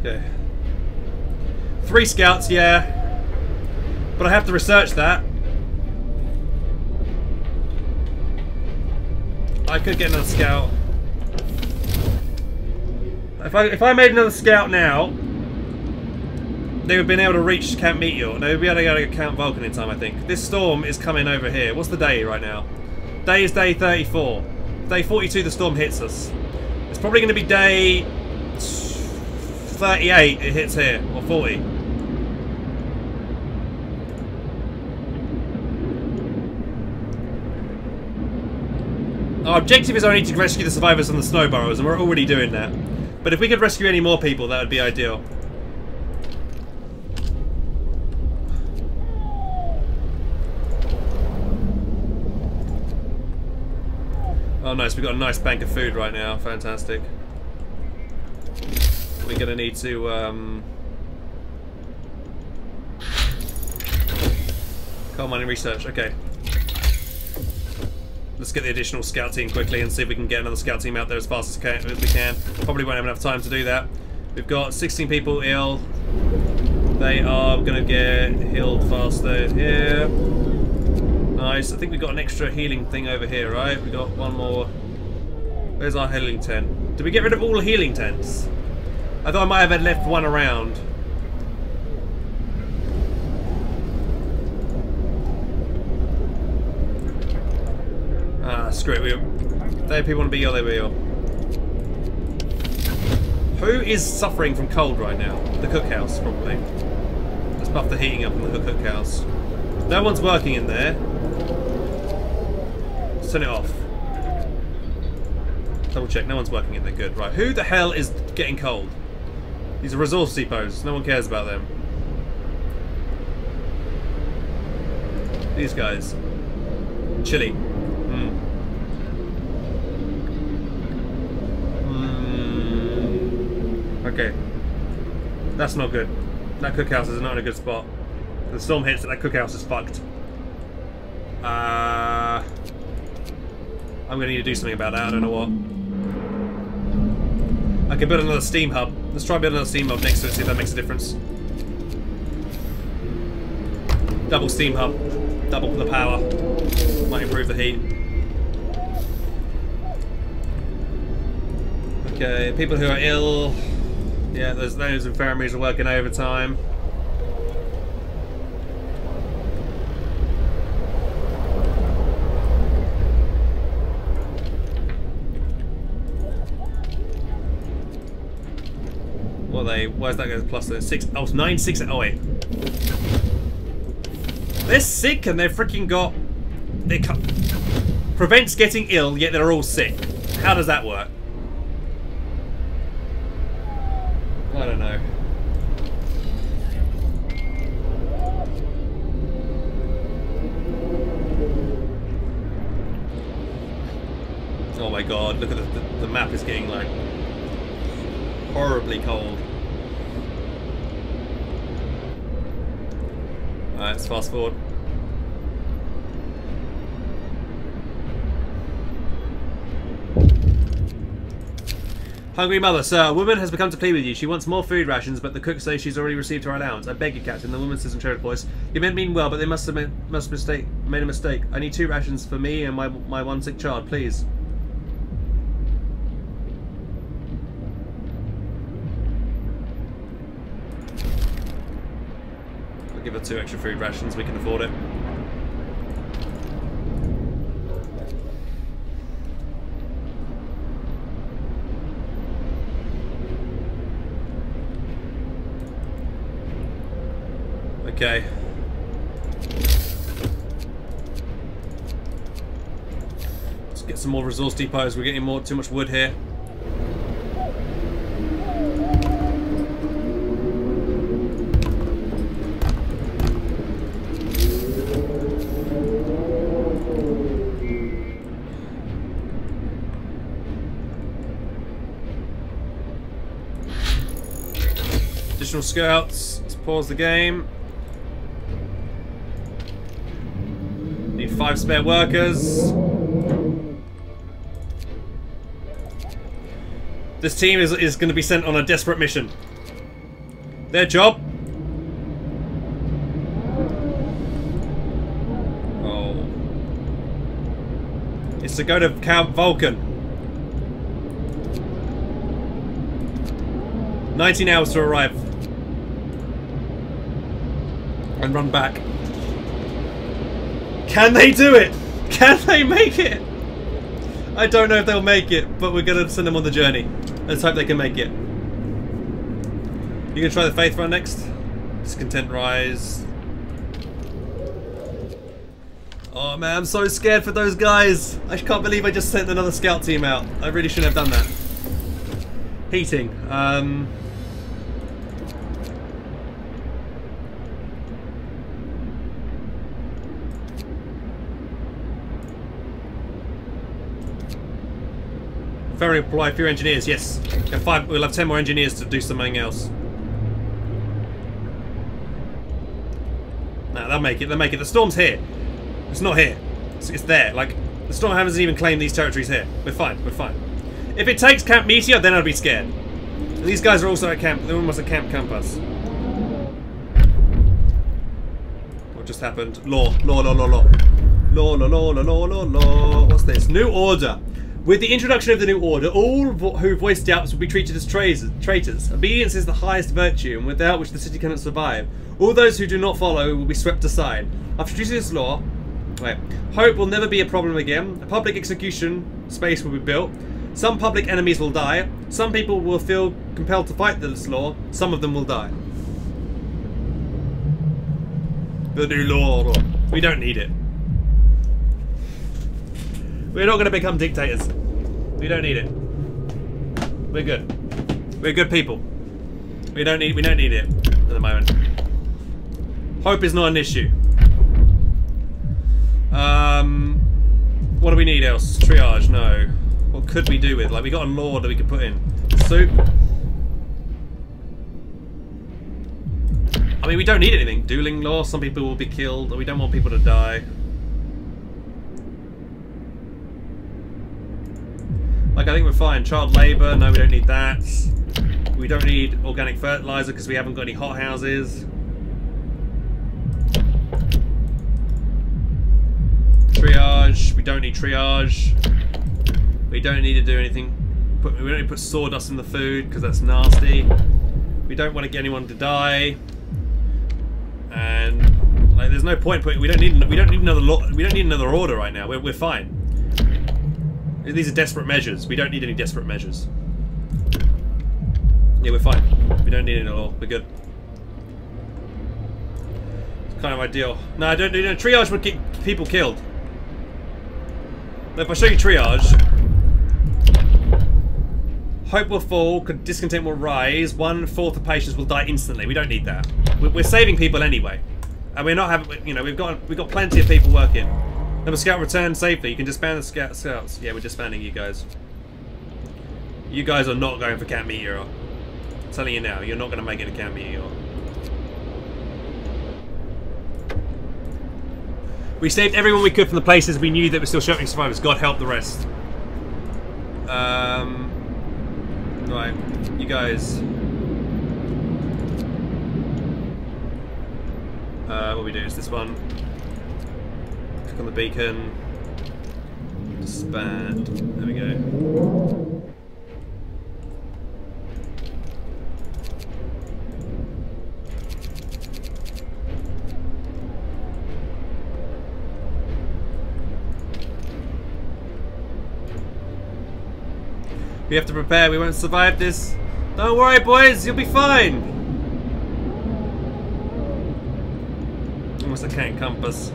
Okay. Three scouts, yeah. But I have to research that. I could get another scout. If I if I made another scout now, they would have been able to reach Camp Meteor. They would be able to go to Camp Vulcan in time, I think. This storm is coming over here. What's the day right now? Day is day 34. Day 42, the storm hits us. It's probably going to be day 38 it hits here, or 40. Our objective is only to rescue the survivors from the snow burrows, and we're already doing that. But if we could rescue any more people, that would be ideal. Oh nice, we've got a nice bank of food right now, fantastic. We're gonna need to, um... Coal mining research, okay. Let's get the additional scout team quickly and see if we can get another scout team out there as fast as, we can. Probably won't have enough time to do that. We've got 16 people ill. They are going to get healed faster here. Nice. I think we've got an extra healing thing over here, right? We've got one more. Where's our healing tent? Did we get rid of all healing tents? I thought I might have left one around. Ah, screw it. We, they people want to be ill, they be will. Who is suffering from cold right now? The cookhouse, probably. Let's buff the heating up in the cookhouse. No one's working in there. Let's turn it off. Double check, no one's working in there. Good, right. Who the hell is getting cold? These are resource depots. No one cares about them. These guys. Chilly. Hmm. Mm. Okay. That's not good. That cookhouse is not in a good spot. The storm hits, that cookhouse is fucked. Uh, I'm gonna need to do something about that. I don't know what. I can build another steam hub. Let's try building another steam hub next to it, see if that makes a difference. Double steam hub. Double the power. Might improve the heat. Okay, people who are ill. Yeah, those those infirmaries are working overtime. What they? Where's that going plus the six? Oh, it's nine six. Oh wait, they're sick and they've freaking got they prevents getting ill, yet they're all sick. How does that work? I don't know. Oh my god, look at the, the, the map is getting like horribly cold. Alright, let's fast forward. Hungry mother, sir, a woman has become to plead with you. She wants more food rations, but the cook says she's already received her allowance. I beg you, Captain. The woman says in trade voice, "You meant mean well, but they must have made, must mistake made a mistake. I need two rations for me and my my one sick child, please." I'll give her two extra food rations. We can afford it. Okay. Let's get some more resource depots. We're getting more too much wood here. Additional scouts. Let's pause the game. Five spare workers. This team is, is going to be sent on a desperate mission. Their job? Oh. Is to go to Camp Vulcan. 19 hours to arrive. And run back. Can they do it? Can they make it? I don't know if they'll make it, but we're gonna send them on the journey. Let's hope they can make it. You gonna try the Faith run next? Discontent Rise. Oh man, I'm so scared for those guys. I can't believe I just sent another scout team out. I really shouldn't have done that. Heating. Um, Very apply for your engineers, yes. Have five, we'll have ten more engineers to do something else. No, they'll make it, they'll make it. The storm's here. It's not here. It's, it's there. Like, the storm hasn't even claimed these territories here. We're fine, we're fine. If it takes Camp Meteor, then I'd be scared. And these guys are also at camp, they're almost at Camp Compass. What just happened? Law, law, law, law, law. Law, law, law, law, law, law, law. What's this? New order. With the introduction of the new order, all vo who voice doubts will be treated as traitors. Obedience is the highest virtue, and without which the city cannot survive. All those who do not follow will be swept aside. After introducing this law, wait, hope will never be a problem again. A public execution space will be built. Some public enemies will die. Some people will feel compelled to fight this law. Some of them will die. The new law. We don't need it. We're not going to become dictators. We don't need it. We're good. We're good people. We don't need we don't need it at the moment. Hope is not an issue. Um, what do we need else? Triage? No. What could we do with? Like we got a law that we could put in. Soup. I mean, we don't need anything. Dueling law. Some people will be killed. We don't want people to die. Like, I think we're fine. Child labour, no, we don't need that. We don't need organic fertiliser because we haven't got any hothouses. Triage, we don't need triage. We don't need to do anything. Put, we don't need to put sawdust in the food because that's nasty. We don't want to get anyone to die. And like, there's no point putting. We don't need. We don't need another. Lot we don't need another order right now. We're, we're fine. These are desperate measures. We don't need any desperate measures. Yeah, we're fine. We don't need it at all. We're good. It's kind of ideal. No, I don't need a triage would get people killed. If I show you triage, hope will fall, discontent will rise, one fourth of patients will die instantly. We don't need that. We're, we're saving people anyway, and we're not having. You know, we've got we've got plenty of people working. Number scout return safely. You can disband the scout scouts. Yeah, we're disbanding you guys. You guys are not going for Camp Meteor. I'm telling you now, you're not going to make it to Camp Meteor. We saved everyone we could from the places we knew that were still shouting survivors. God help the rest. Um, right, you guys. Uh, what we do is this one. On the beacon. Disband. There we go. We have to prepare. We won't survive this. Don't worry, boys. You'll be fine. Almost a Camp Compass.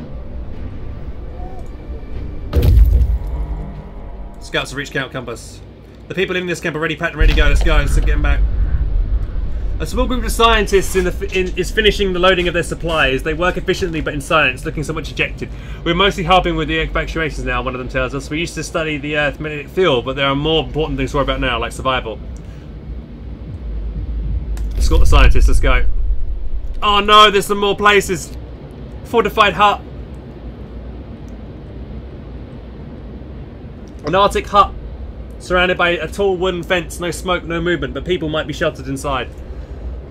Scouts have reached Camp Compass. The people in this camp are ready, packed and ready to go. Let's go. Let's get them back. A small group of scientists in the, in, is finishing the loading of their supplies. They work efficiently but in silence, looking somewhat dejected. We're mostly helping with the evacuations now, one of them tells us. We used to study the Earth magnetic field, but there are more important things to worry about now, like survival. Escort the scientists, let's go. Oh no, there's some more places. Fortified hut. An Arctic hut. Surrounded by a tall wooden fence, no smoke, no movement, but people might be sheltered inside.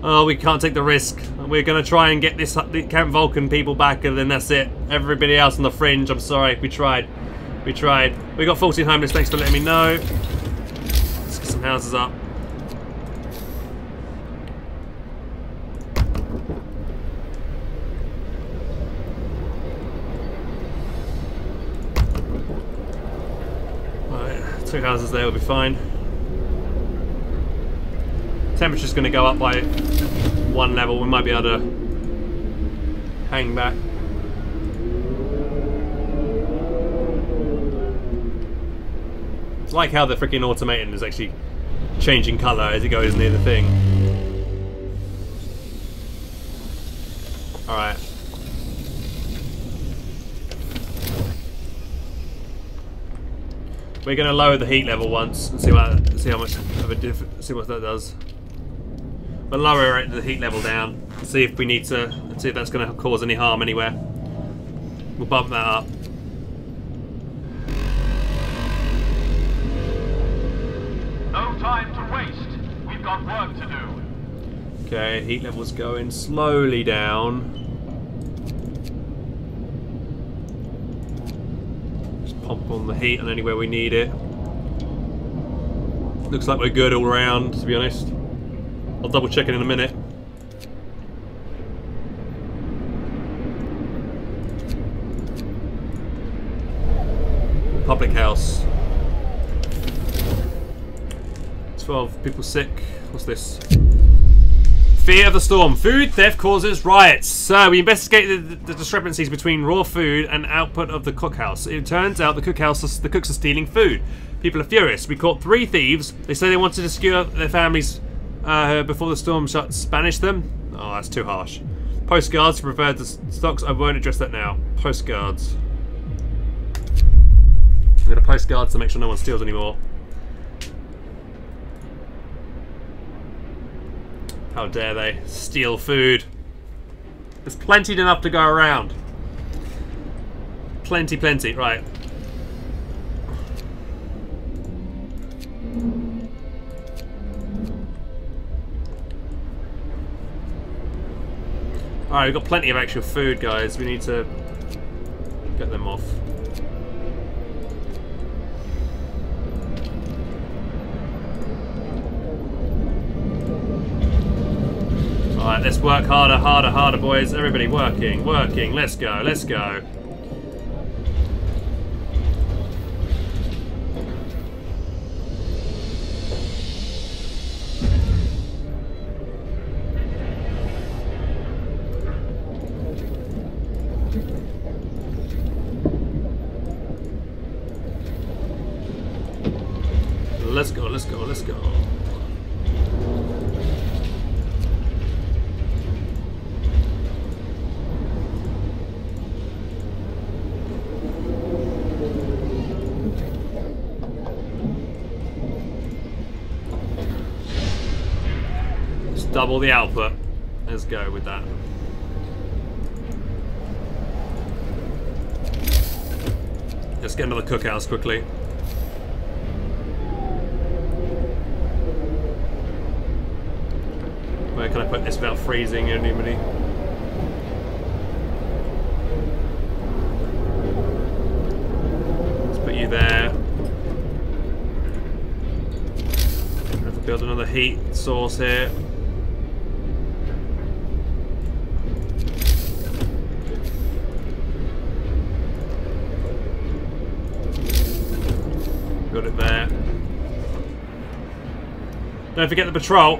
Oh, we can't take the risk. We're gonna try and get this Camp Vulcan people back, and then that's it. Everybody else on the fringe, I'm sorry, we tried. We tried. We got 14 homeless, thanks for letting me know. Let's get some houses up. Right, two houses there will be fine. Temperature's going to go up by one level. We might be able to hang back. It's like how the freaking automaton is actually changing colour as it goes near the thing. We're going to lower the heat level once and see what see how much of a diff see what that does. We'll lower it, the heat level down. and See if we need to see if that's going to cause any harm anywhere. We'll bump that up. No time to waste. We've got work to do. Okay, heat level's going slowly down. Just pump on the heat and anywhere we need it. Looks like we're good all around, to be honest. I'll double check it in a minute. Public house. 12 people sick. What's this? Fear of the storm. Food theft causes riots. So we investigated the, the discrepancies between raw food and output of the cookhouse. It turns out the cookhouse, the cooks are stealing food. People are furious. We caught three thieves. They say they wanted to secure their families uh, before the storm shut. Spanish them. Oh, that's too harsh. Postcards to prepare the stocks. I won't address that now. Postcards. I'm gonna postcards to make sure no one steals anymore. How dare they steal food? There's plenty enough to go around. Plenty, plenty. Right. Alright, we've got plenty of actual food, guys. We need to get them off. Alright, let's work harder, harder, harder, boys. Everybody working, working. Let's go, let's go. Double the output. Let's go with that. Let's get another cookhouse quickly. Where can I put this without freezing anybody? Let's put you there. Have to build another heat source here. Got it there. Don't forget the patrol.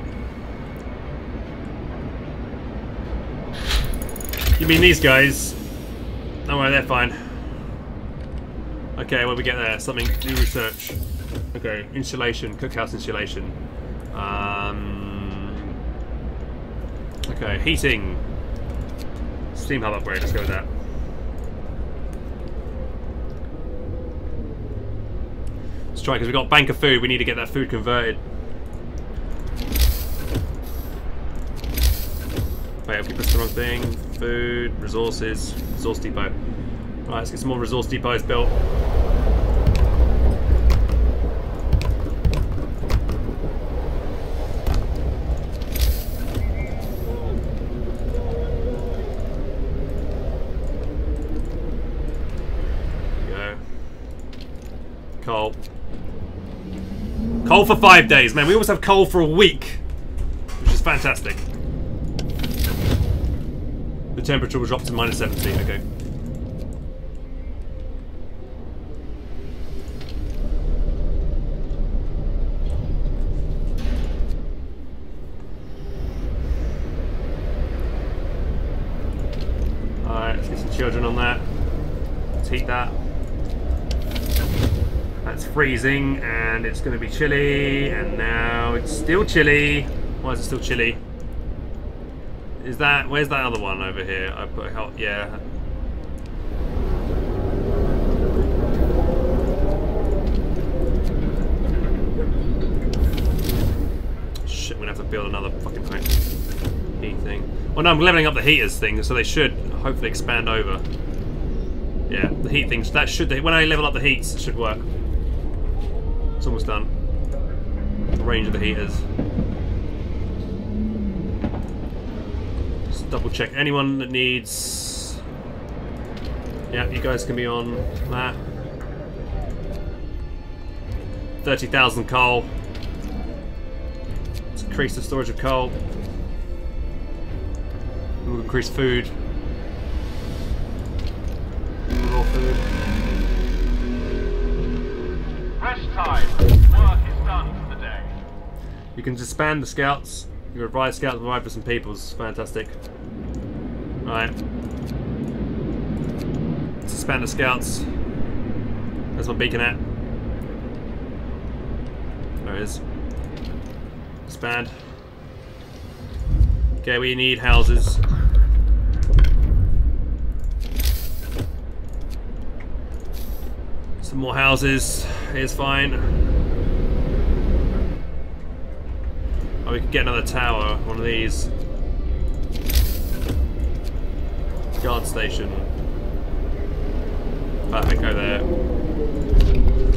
You mean these guys? Don't worry, they're fine. Okay, what do we get there? Something, new research. Okay, insulation, cookhouse insulation. Um, okay, heating. Steam hub upgrade, let's go with that. Let's try, because we've got bank of food, we need to get that food converted. Keep pressing the wrong thing. Food, resources, resource depot. Right, let's get some more resource depots built. Go. Coal. Coal for five days, man. We always have coal for a week, which is fantastic. Temperature will drop to minus 17, okay. Alright, let's get some children on that. Let's heat that. That's freezing and it's going to be chilly and now it's still chilly. Why is it still chilly? Is that where's that other one over here? I put help. Yeah. Shit, we're gonna have to build another fucking heat thing. Well, no, I'm leveling up the heaters thing, so they should hopefully expand over. Yeah, the heat things. That should when I level up the heats, it should work. It's almost done. The Range of the heaters. Just double check anyone that needs. Yeah, you guys can be on that. Thirty thousand coal. Let's increase the storage of coal. We'll increase food. More food. Rest time. Work is done for the day. You can disband the scouts. You revive scouts, revive for some peoples. Fantastic. Right. Suspend the scouts. There's my beacon at. There it is. Disband. Okay, we need houses. Some more houses is fine. Oh, we could get another tower, one of these. Guard station. Perfect, go there.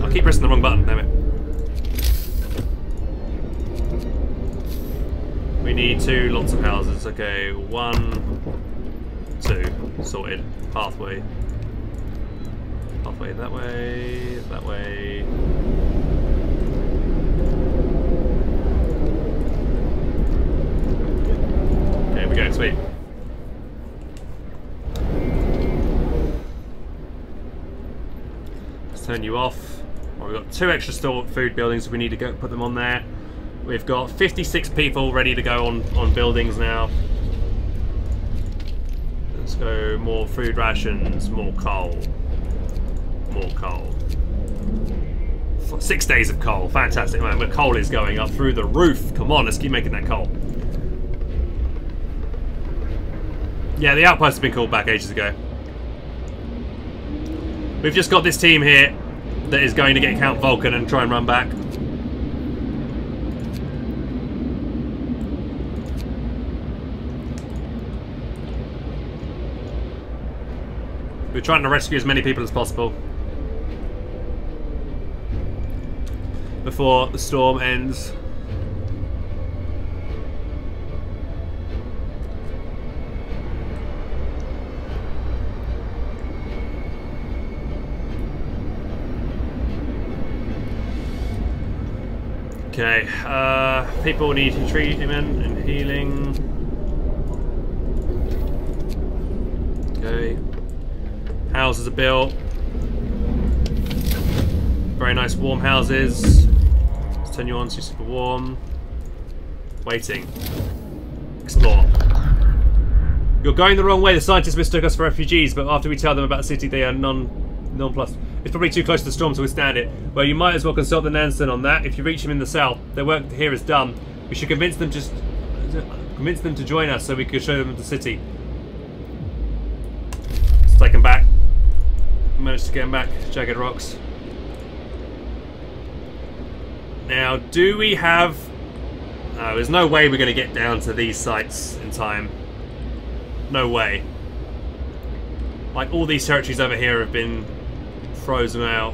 I keep pressing the wrong button, damn it. We need two lots of houses. Okay, one, two. Sorted. Pathway. Pathway that way, that way. There we go, sweet. Turn you off. Well, we've got two extra store food buildings, we need to go put them on there. We've got 56 people ready to go on, on buildings now. Let's go more food rations, more coal. More coal. Six days of coal. Fantastic, man. Coal is going up through the roof. Come on, let's keep making that coal. Yeah, the outpost has been called back ages ago. We've just got this team here that is going to get Camp Vulcan and try and run back. We're trying to rescue as many people as possible before the storm ends. Okay, uh, people need treatment and healing. Okay. Houses are built. Very nice warm houses. Let's turn you on so super warm. Waiting. Explore. You're going the wrong way. The scientists mistook us for refugees, but after we tell them about the city, they are non nonplussed. It's probably too close to the storm to withstand it. Well, you might as well consult the Nansen on that. If you reach him in the south, their work here is done. We should convince them just convince them to join us so we can show them the city. Let's take them back. Managed to get them back. Jagged rocks. Now, do we have... Uh, there's no way we're going to get down to these sites in time. No way. Like, all these territories over here have been frozen out.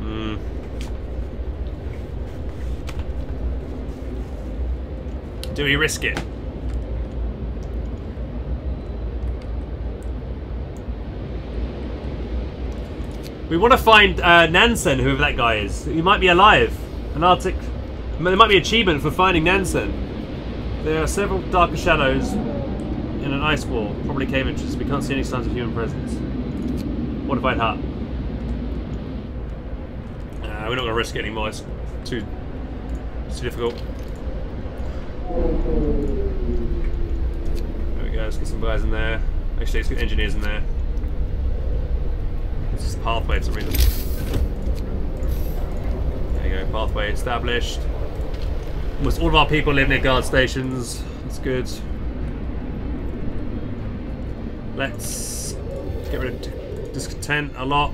Hmm. Do we risk it? We want to find uh, Nansen, whoever that guy is. He might be alive. An Arctic... There might be achievement for finding Nansen. There are several darker shadows in an ice wall. Probably cave entrance. We can't see any signs of human presence. Modified hut. Uh, we're not going to risk it anymore. It's too, it's too difficult. There we go. Let's get some guys in there. Actually, let's get engineers in there. This is pathway for some reason. There you go, pathway established. Almost all of our people live near guard stations. That's good. Let's get rid of discontent a lot.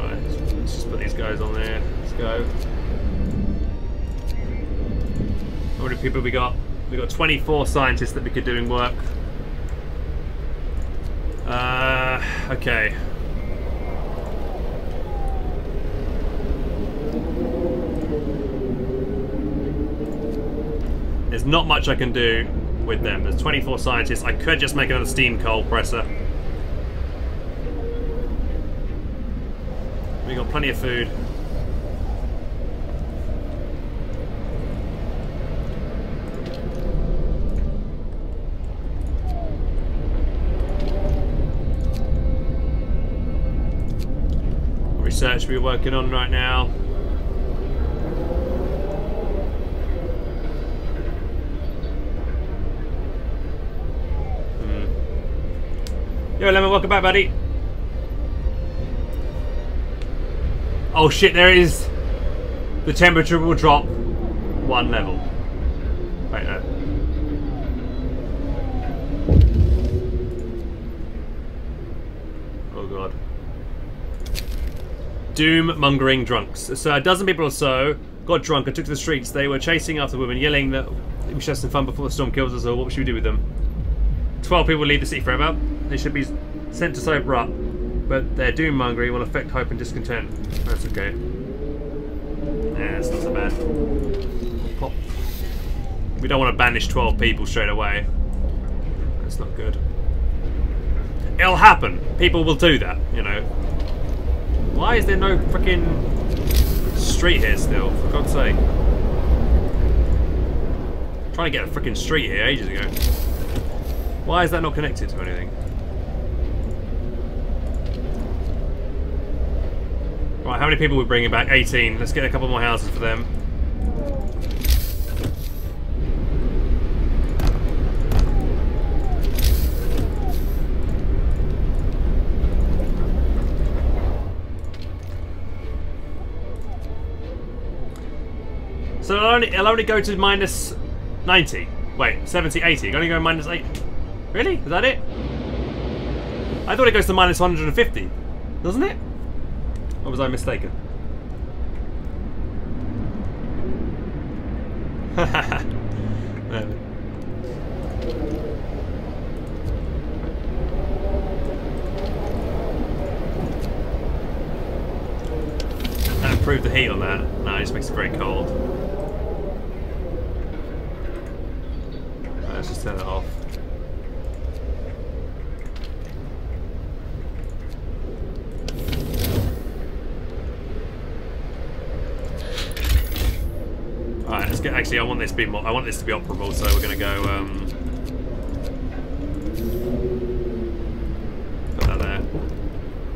Alright, let's just put these guys on there. Let's go. How many people we got? We got 24 scientists that we could doing work. Uh, okay. There's not much I can do with them. There's 24 scientists. I could just make another steam coal presser. We got plenty of food. Research we're working on right now. Yo, Lemon, welcome back, buddy. Oh shit, there is. The temperature will drop one level. Wait, no. Oh god. Doom mongering drunks. So a dozen people or so got drunk and took to the streets. They were chasing after women, yelling that we should have some fun before the storm kills us, or what should we do with them? Twelve people leave the city forever. They should be sent to sober up, but their doom mongering will affect hope and discontent. That's okay. Yeah, it's not so bad. Pop. We don't want to banish 12 people straight away. That's not good. It'll happen. People will do that, you know. Why is there no freaking street here still? For God's sake. trying to get a freaking street here ages ago. Why is that not connected to anything? Right, how many people are we bringing back? 18. Let's get a couple more houses for them. So I'll only, I'll only go to minus 90. Wait, 70, 80. I'll only go minus 8. Really? Is that it? I thought it goes to minus 150. Doesn't it? Or was I mistaken? <laughs> That improved the heat on that. No, it just makes it very cold. Right, let's just turn it off. Alright, let's get actually I want this to be more I want this to be operable, so we're gonna go um Put that there.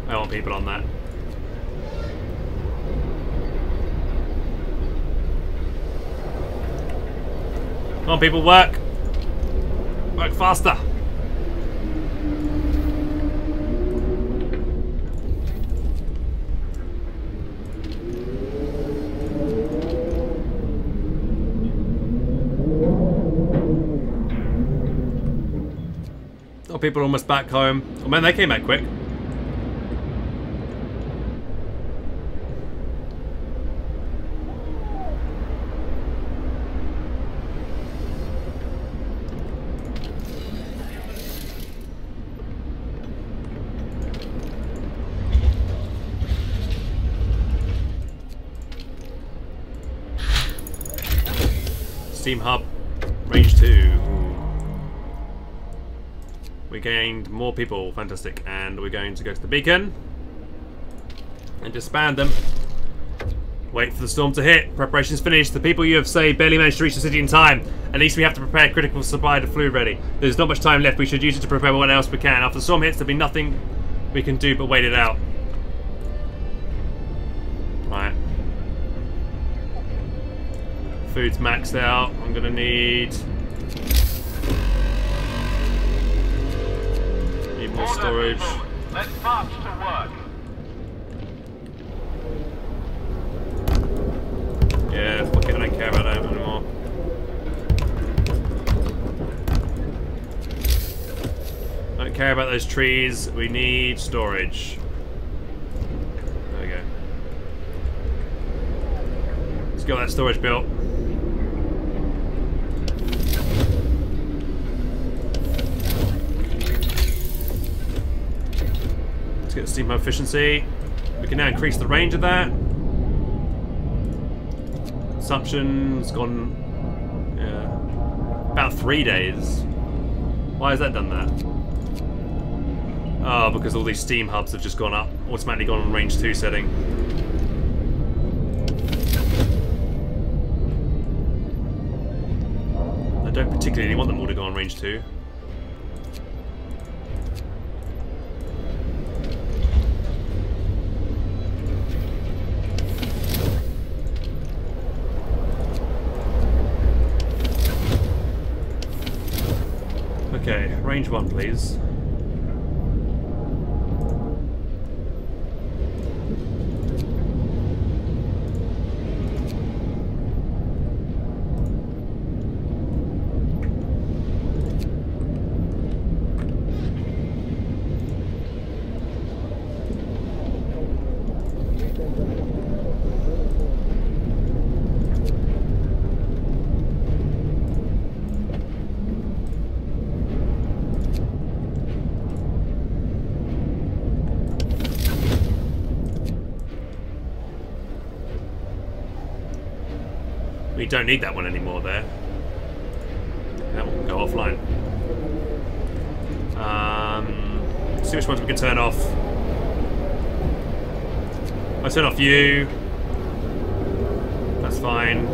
I want people on that. Come on, people, work. Work faster. Oh, people almost back home. Oh man, they came back quick. Steam Hub, more people, fantastic. And we're going to go to the beacon and disband them. Wait for the storm to hit. Preparations finished. The people you have saved barely managed to reach the city in time. At least we have to prepare critical supply of fluid ready. There's not much time left. We should use it to prepare what else we can. After the storm hits, there'll be nothing we can do but wait it out. Right. Food's maxed out. I'm gonna need... more storage. Let's march to work. Yeah, fuck it, I don't care about that anymore. I don't care about those trees. We need storage. There we go. Let's get that storage built. Get the steam efficiency. We can now increase the range of that. Consumption's gone yeah, about three days. Why has that done that? Oh, because all these steam hubs have just gone up, automatically gone on range 2 setting. I don't particularly want them all to go on range 2. Okay, range 1 please. We don't need that one anymore there. That one can go offline. Um, see which ones we can turn off. I turn off you. That's fine.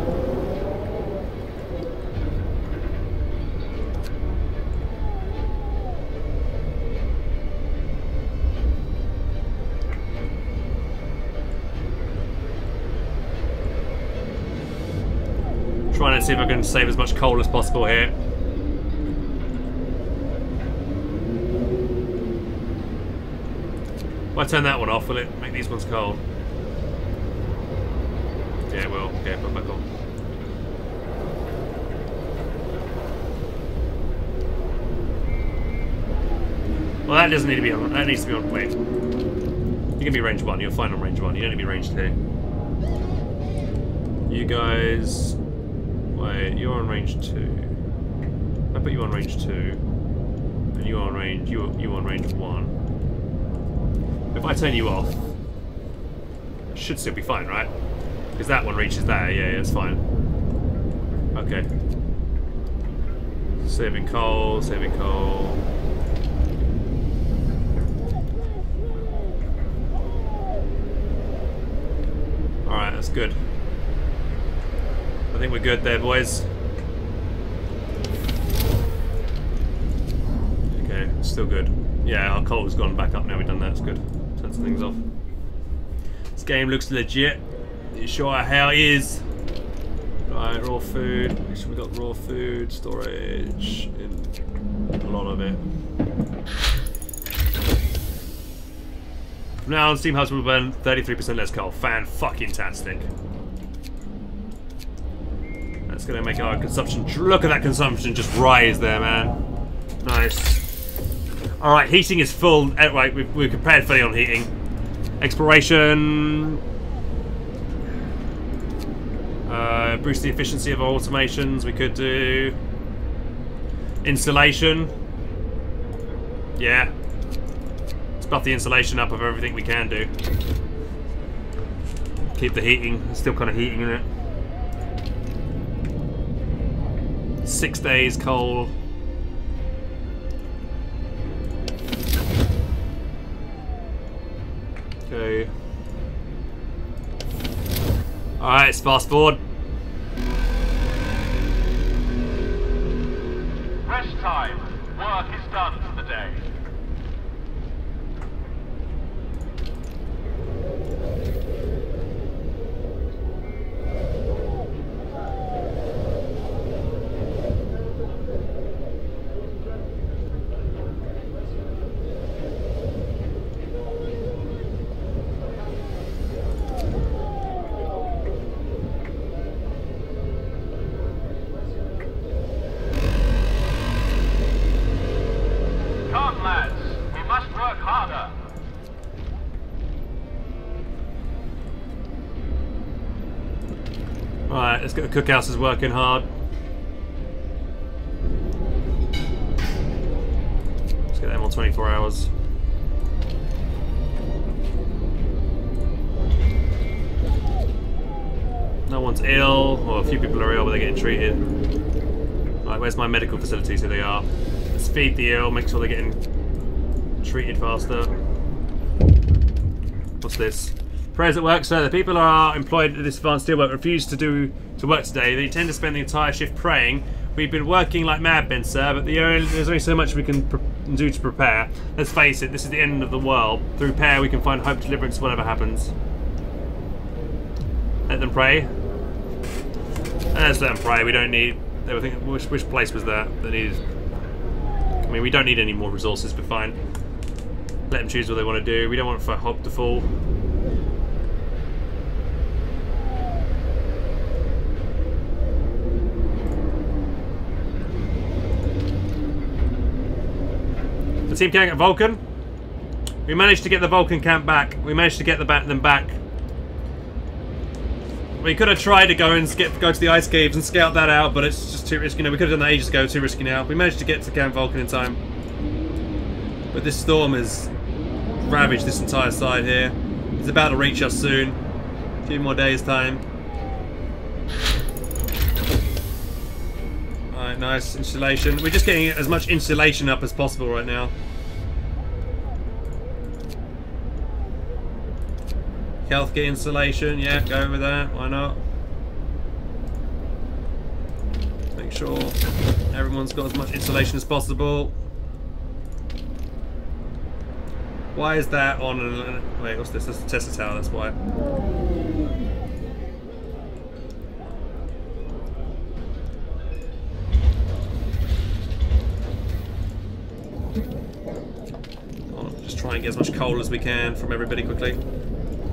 see if I can save as much coal as possible here. If I turn that one off, will it make these ones coal? Yeah, it will. Yeah, put back on. Well, that doesn't need to be on. That needs to be on. Wait. You can be range one. You're fine on range one. You don't need to be range two. You guys you're on range two. I put you on range two, and you on range. You you on range one. If I turn you off, should still be fine, right? Because that one reaches there. Yeah, yeah, it's fine. Okay. Saving coal. Saving coal. Alright, that's good. I think we're good there, boys. Okay, still good. Yeah, our coal's gone back up now we've done that, it's good. Turn some things off. This game looks legit. You sure it is. Right, raw food. Make sure we got raw food, storage, a lot of it. From now on, Steam Hubs will burn 33% less coal. Fan fucking tastic. That's gonna make our consumption. Look at that consumption just rise there, man. Nice. Alright, heating is full. Eh, Right, we've, we're prepared fully on heating. Exploration. Uh, boost the efficiency of our automatons. We could do. insulation. Yeah. Let's buff the insulation up of everything we can do. Keep the heating. It's still kind of heating in it. Six days coal. Okay. Alright, fast forward. Let's get the cookhouses working hard. Let's get them on 24 hours. No one's ill, or a few people are ill, but they're getting treated. Right, where's my medical facilities? Here they are. Let's feed the ill, make sure they're getting treated faster. What's this? Prayers at work, sir. The people who are employed at this advanced steelwork refuse to do to work today. They intend to spend the entire shift praying. We've been working like madmen, sir, but the only, there's only so much we can do to prepare. Let's face it, this is the end of the world. Through prayer, we can find hope, deliverance, whatever happens. Let them pray. Let's let them pray. We don't need. They were thinking, which, which place was that? That needed. I mean, we don't need any more resources. We're fine. Let them choose what they want to do. We don't want for hope to fall. Team camp at Vulcan. We managed to get the Vulcan camp back. We managed to get the back them back. We could have tried to go and skip, go to the ice caves and scout that out, but it's just too risky. You know, we could have done that ages ago. Too risky now. We managed to get to Camp Vulcan in time, but this storm has ravaged this entire side here. It's about to reach us soon. A few more days time. Alright, nice insulation. We're just getting as much insulation up as possible right now. Healthcare insulation, yeah, go with that, why not? Make sure everyone's got as much insulation as possible. Why is that on an... Wait, what's this? That's a Tesla tower, that's why. Just try and get as much coal as we can from everybody quickly.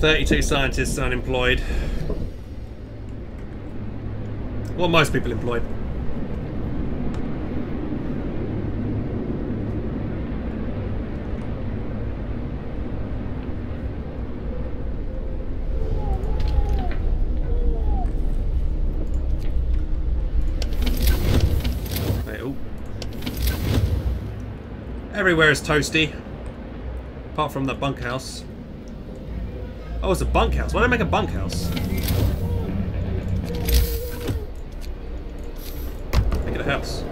Thirty-two scientists unemployed. Well, most people employed. Oh. Everywhere is toasty. Apart from the bunkhouse. Oh, it's a bunkhouse. Why did I make a bunkhouse? Make it a house.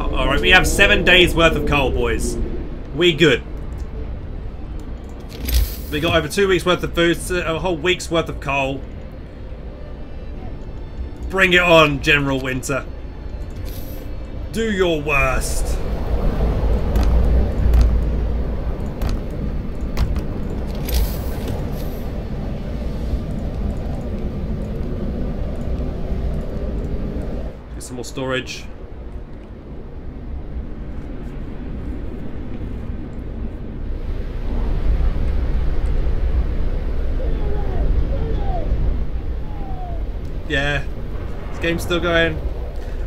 Alright, we have seven days worth of coal, boys. We good. We got over two weeks worth of food, a whole week's worth of coal. Bring it on, General Winter. Do your worst. Get some more storage. Yeah, this game's still going.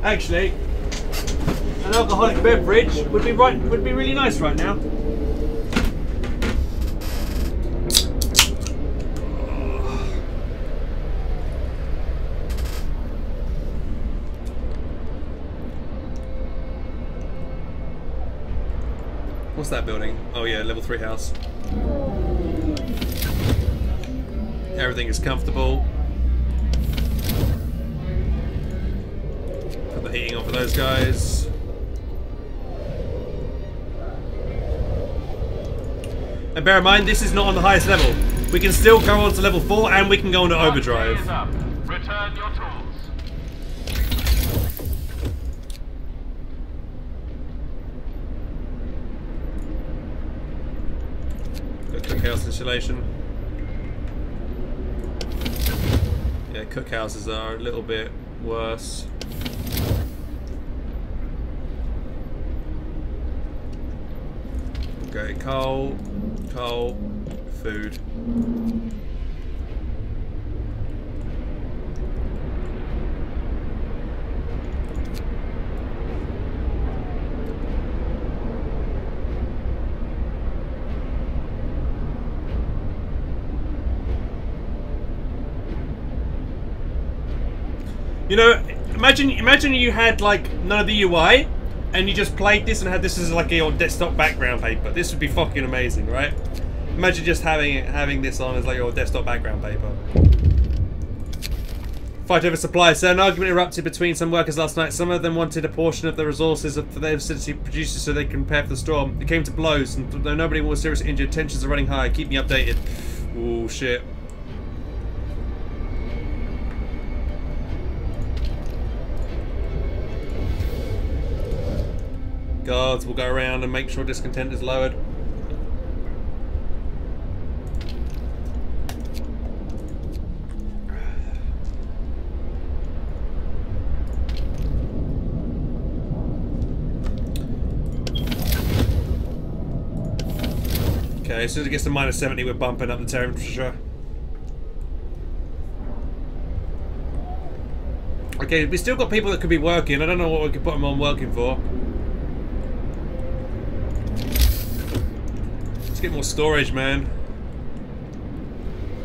Actually, an alcoholic beverage would be right would be really nice right now. What's that building? Oh yeah, level 3 house. Everything is comfortable. Those guys. And bear in mind, this is not on the highest level. We can still go on to level 4 and we can go day is overdrive. Return your tools. Got cookhouse installation. Yeah, cookhouses are a little bit worse. Okay, coal, coal, food. You know, imagine imagine you had like none of the UI, and you just played this and had this as like your desktop background paper. This would be fucking amazing, right? Imagine just having it, having this on as like your desktop background paper. Fight over supplies. So an argument erupted between some workers last night. Some of them wanted a portion of the resources of their facility producers so they can prepare for the storm. It came to blows, and though nobody was seriously injured, tensions are running high. Keep me updated. Oh shit. Guards will go around and make sure discontent is lowered. Okay, as soon as it gets to minus 70, we're bumping up the temperature. Okay, we still got people that could be working. I don't know what we could put them on working for. Get more storage, man.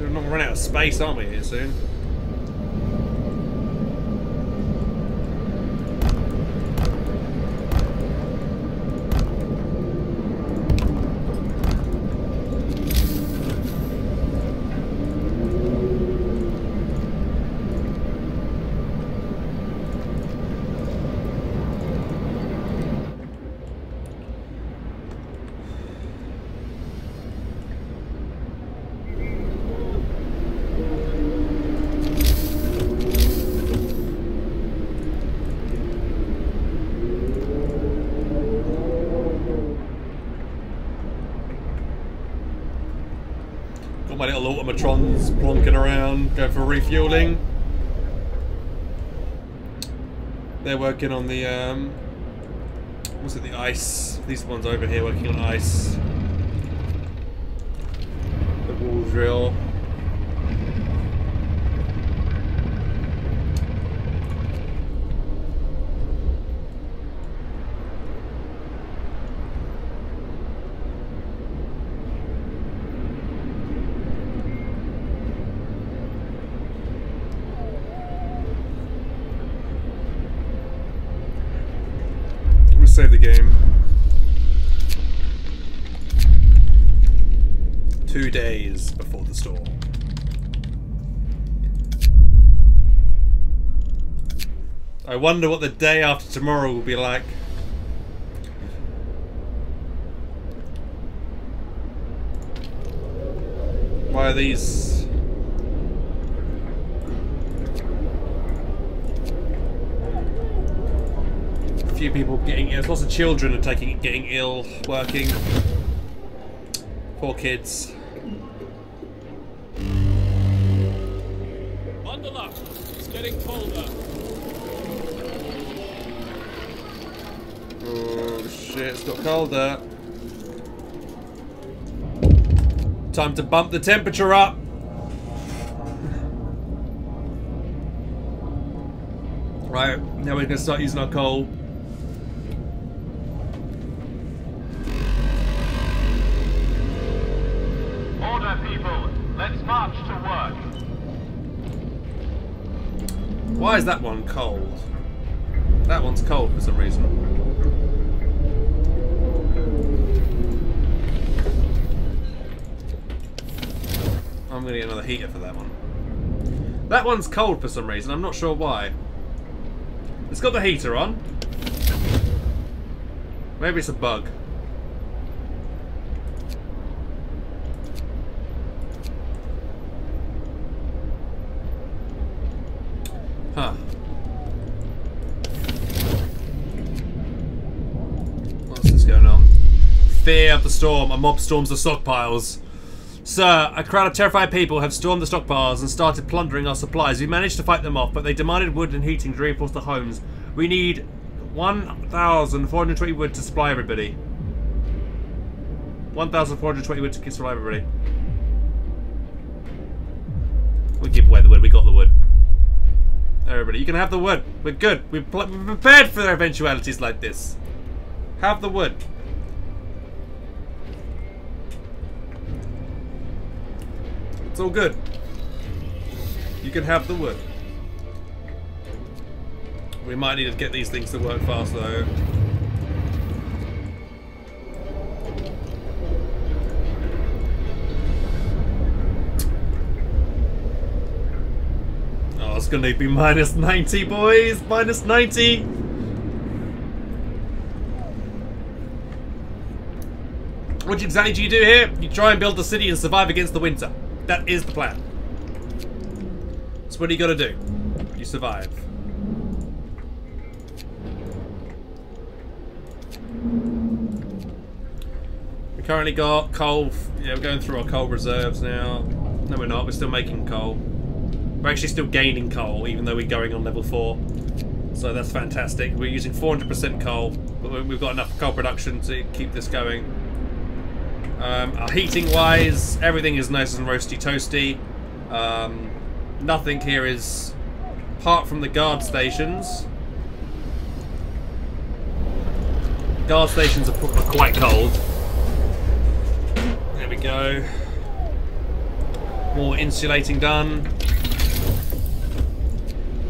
We're not gonna run out of space, aren't we, here soon? Trons plonking around, go for refueling. They're working on the, um, what's it, the ice. These ones over here working on ice. The wall drill. Wonder what the day after tomorrow will be like. Why are these? A few people getting ill. Lots of children are taking getting ill, working. Poor kids. Bundle up. It's getting colder. Oh shit, it's got colder. Time to bump the temperature up. Right, now we're gonna start using our coal. Order, people. Let's march to work. Why is that one cold? That one's cold for some reason. I'm gonna get another heater for that one. That one's cold for some reason, I'm not sure why. It's got the heater on. Maybe it's a bug. Huh. What's this going on? Fear of the storm. A mob storms the stockpiles. Sir, a crowd of terrified people have stormed the stockpiles and started plundering our supplies. We managed to fight them off, but they demanded wood and heating to reinforce the homes. We need 1,420 wood to supply everybody. 1,420 wood to supply everybody. We give away the wood. We got the wood. Everybody, you can have the wood. We're good. We're, prepared for eventualities like this. Have the wood. It's all good. You can have the wood. We might need to get these things to work fast though. Oh, it's gonna be minus 90, boys! Minus 90! What exactly do you do here? You try and build the city and survive against the winter. That is the plan. So what do you gotta do? You survive. We currently got coal. Yeah, we're going through our coal reserves now. No, we're not. We're still making coal. We're actually still gaining coal, even though we're going on level 4. So that's fantastic. We're using 400% coal, but we- we've got enough coal production to keep this going. Um, our heating wise, everything is nice and roasty toasty. Um, nothing here is, apart from the guard stations. Guard stations are, are quite cold. There we go. More insulating done.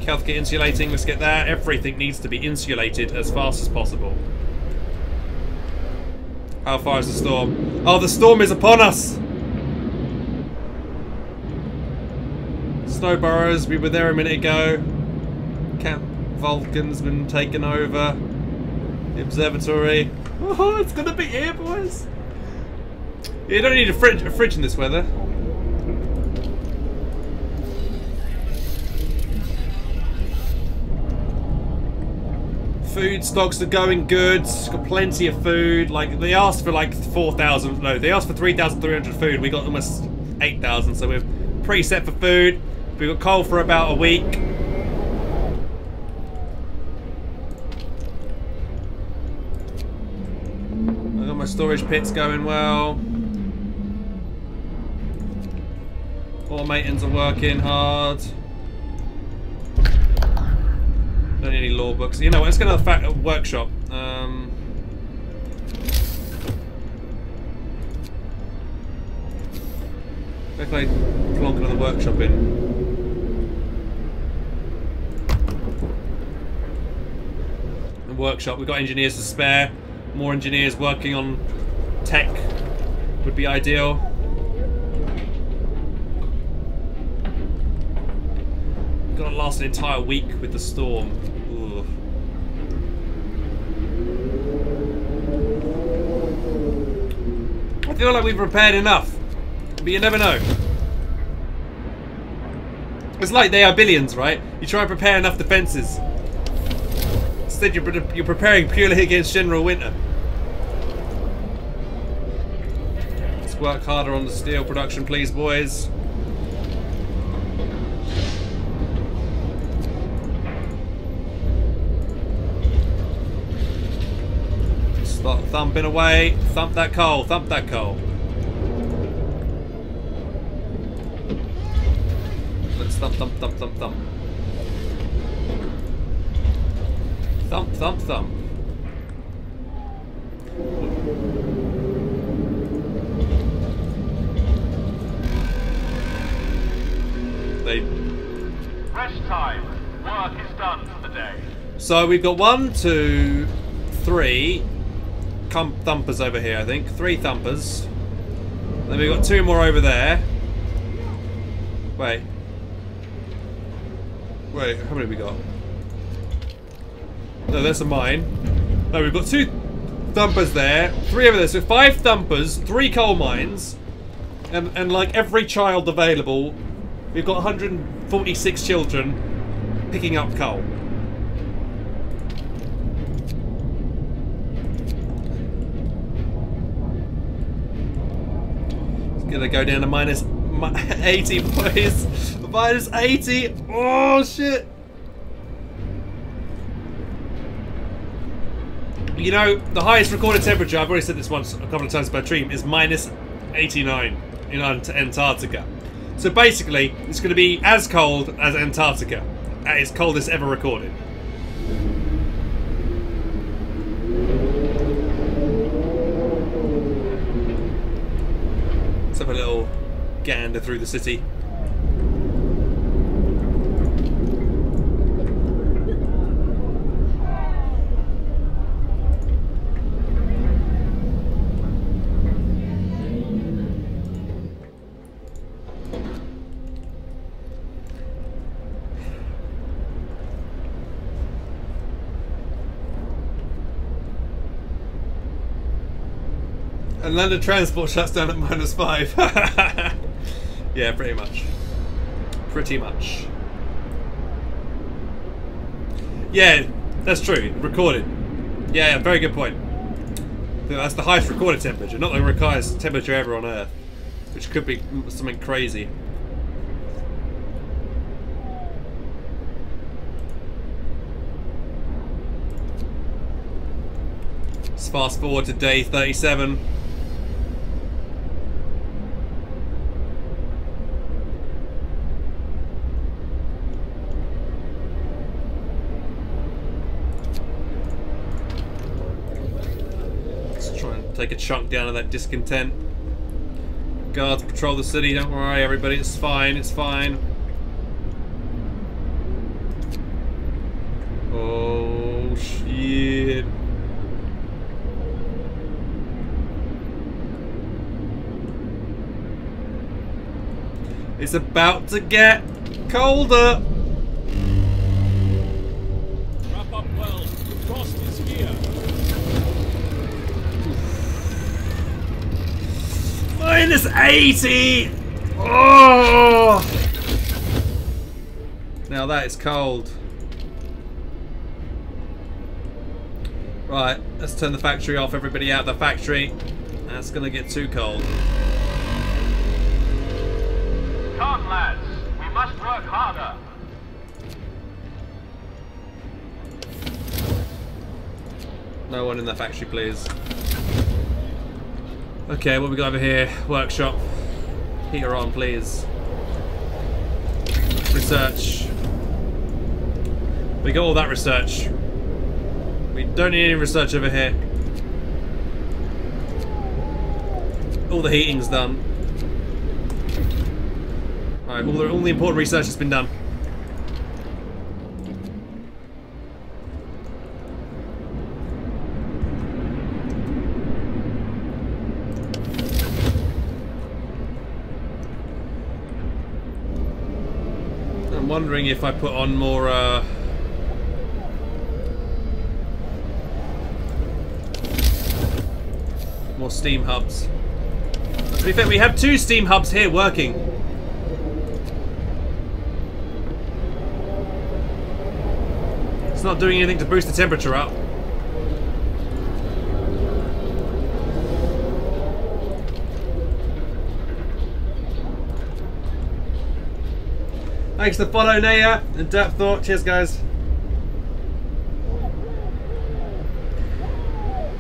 Healthcare insulating, let's get that. Everything needs to be insulated as fast as possible. How far is the storm? Oh, the storm is upon us! Snow burrows, we were there a minute ago. Camp Vulcan's been taken over. The observatory. Oh, <laughs> it's gonna be here, boys! You don't need a a fridge in this weather. food stocks are going good. Got plenty of food. Like they asked for like four thousand. No, they asked for three thousand three hundred food. We got almost eight thousand. So we're preset for food. We got coal for about a week. I got my storage pits going well. All Automatons are working hard. Don't need any law books. You know what? Let's get another fa- workshop. Um, where can I plonk another workshop in? The workshop. We've got engineers to spare. More engineers working on tech would be ideal. Gonna last an entire week with the storm. I feel like we've repaired enough, but you never know. It's like they are billions, right? You try and prepare enough defences. Instead, you're, pre- you're preparing purely against General Winter. Let's work harder on the steel production, please, boys. Thumping away. Thump that coal. Thump that coal. Let's thump, thump, thump, thump, thump. Thump, thump, thump. They Rest time. Work is done for the day. So we've got one, two, three thumpers over here, I think. Three thumpers. Then we've got two more over there. Wait. Wait, how many we got? No, that's a mine. No, we've got two thumpers there, three over there. So five thumpers, three coal mines, and, and like every child available, we've got 146 children picking up coal. Gonna go down to <laughs> 80, boys. Minus 80. Oh, shit. You know, the highest recorded temperature, I've already said this once a couple of times per stream, is minus 89 in Antarctica. So basically, it's going to be as cold as Antarctica, at its coldest ever recorded. A little gander through the city. And London transport shuts down at minus five. <laughs> yeah, pretty much. Pretty much. Yeah, that's true. Recorded. Yeah, yeah, very good point. That's the highest recorded temperature, not the highest temperature ever on Earth. Which could be something crazy. Fast forward to day 37. Let's try and take a chunk down of that discontent. Guards patrol the city, don't worry everybody, it's fine, it's fine. Oh shit. It's about to get colder. Minus 80! Oh! Now that is cold. Right, let's turn the factory off. Everybody out of the factory. That's gonna get too cold. Come, lads. We must work harder. No one in the factory, please. Okay, what we got over here? Workshop. Heater on, please. Research. We got all that research. We don't need any research over here. All the heating's done. Alright, all the, all the important research has been done. I'm wondering if I put on more, uh... More steam hubs. To be fair, we have two steam hubs here working. It's not doing anything to boost the temperature up. Thanks to follow Naya and Depth Thought. Cheers, guys.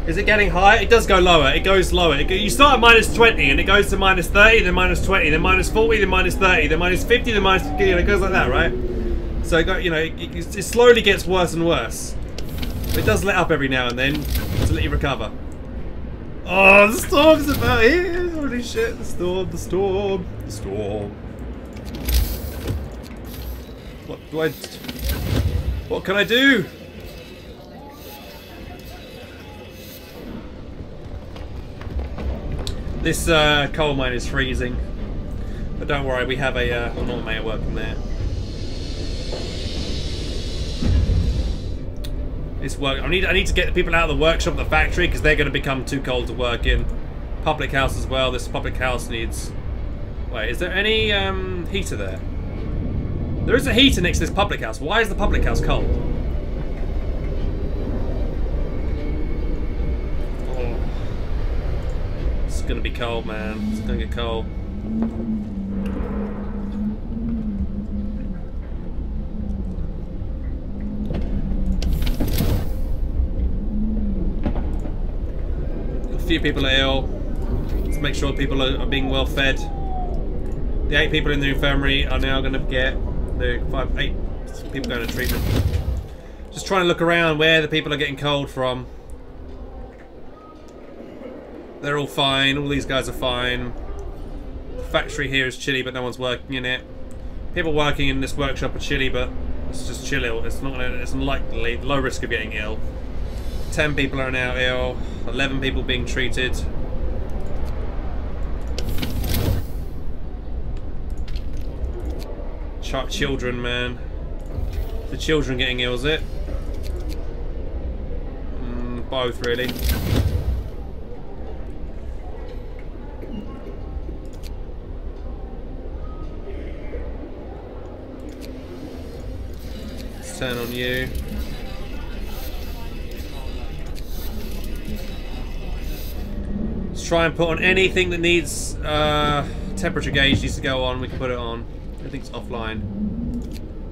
Is it getting higher? It does go lower. It goes lower. You start at minus 20 and it goes to minus 30, then minus 20, then minus 40, then minus 30, then minus 50, then minus... You know, it goes like that, right? So, it you know, it, it, slowly gets worse and worse. It does let up every now and then to let you recover. Oh, the storm's about here! Holy shit, the storm, the storm, the storm. What do I... What can I do? This uh, coal mine is freezing. But don't worry, we have a uh, automaton working there. This work. I need. I need to get the people out of the workshop, the factory, because they're going to become too cold to work in. Public house as well. This public house needs. Wait, is there any um, heater there? There is a heater next to this public house. Why is the public house cold? Oh. It's gonna be cold, man. It's gonna get cold. A few people are ill. Let's make sure people are, are being well fed. The eight people in the infirmary are now going to get the five, eight people going to treatment. Just trying to look around where the people are getting cold from. They're all fine. All these guys are fine. The factory here is chilly, but no one's working in it. People working in this workshop are chilly, but it's just chilly. It's not. It's unlikely. Low risk of getting ill. Ten people are now ill. Eleven people being treated. Ch children, man. The children getting ill, is it? Mm, both, really. Let's turn on you. Let's try and put on anything that needs uh, temperature gauge needs to go on. We can put it on. Everything's offline.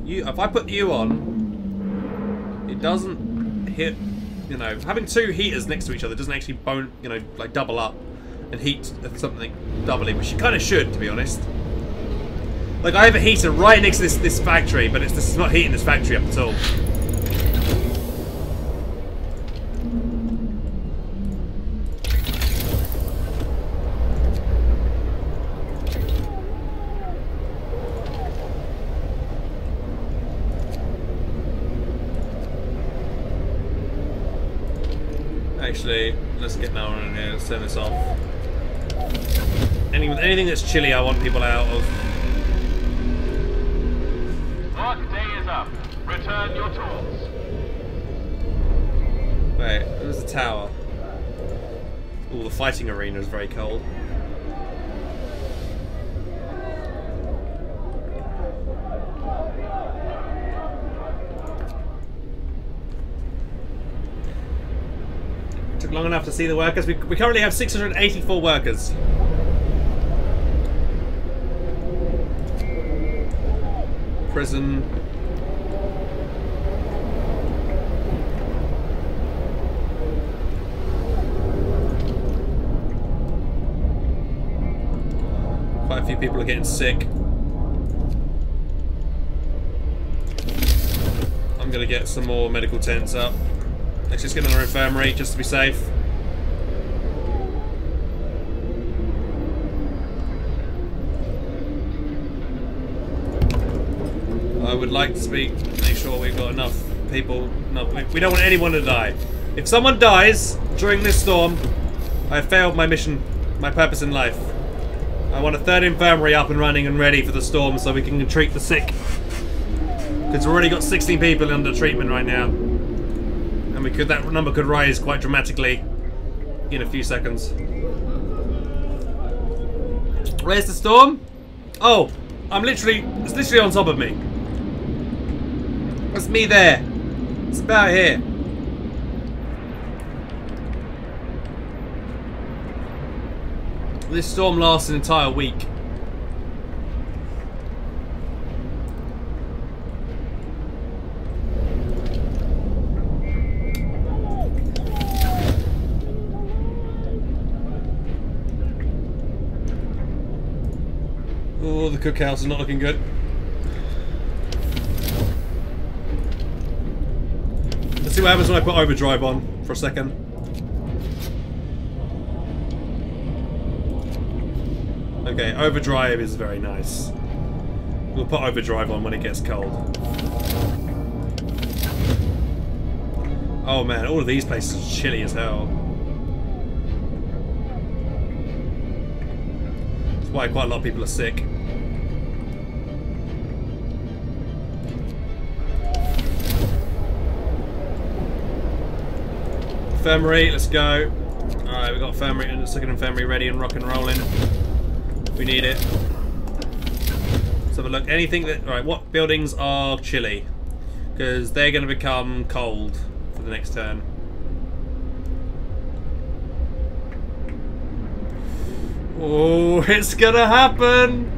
You, if I put you on, it doesn't hit. You know, having two heaters next to each other doesn't actually bone. You know, like double up and heat something doubly, which you kind of should, to be honest. Like I have a heater right next to this this factory, but it's this is not heating this factory up at all. Actually, let's get now on in here. Let's turn this off. Any, anything that's chilly, I want people out of. Work day is up. Return your tools. Wait, there's a tower. Oh, the fighting arena is very cold. Long enough to see the workers. We, we currently have 684 workers. Prison. Quite a few people are getting sick. I'm gonna get some more medical tents up. Let's just get another infirmary just to be safe. I would like to speak, make sure we've got enough people. No, we, don't want anyone to die. If someone dies during this storm, I failed my mission, my purpose in life. I want a third infirmary up and running and ready for the storm so we can treat the sick. Because we've already got 16 people under treatment right now. We could that number could rise quite dramatically in a few seconds. Where's the storm? Oh, I'm literally, it's literally on top of me. That's me there. It's about here. This storm lasts an entire week. Cookhouse is not looking good. Let's see what happens when I put overdrive on for a second. Okay, overdrive is very nice. We'll put overdrive on when it gets cold. Oh man, all of these places are chilly as hell. That's why quite a lot of people are sick. Infirmary, let's go. Alright, we've got infirmary and the second infirmary ready and rock and rolling. We need it. Let's have a look. Anything that... Right, what buildings are chilly? Because they're going to become cold for the next turn. Oh, <laughs> it's gonna happen!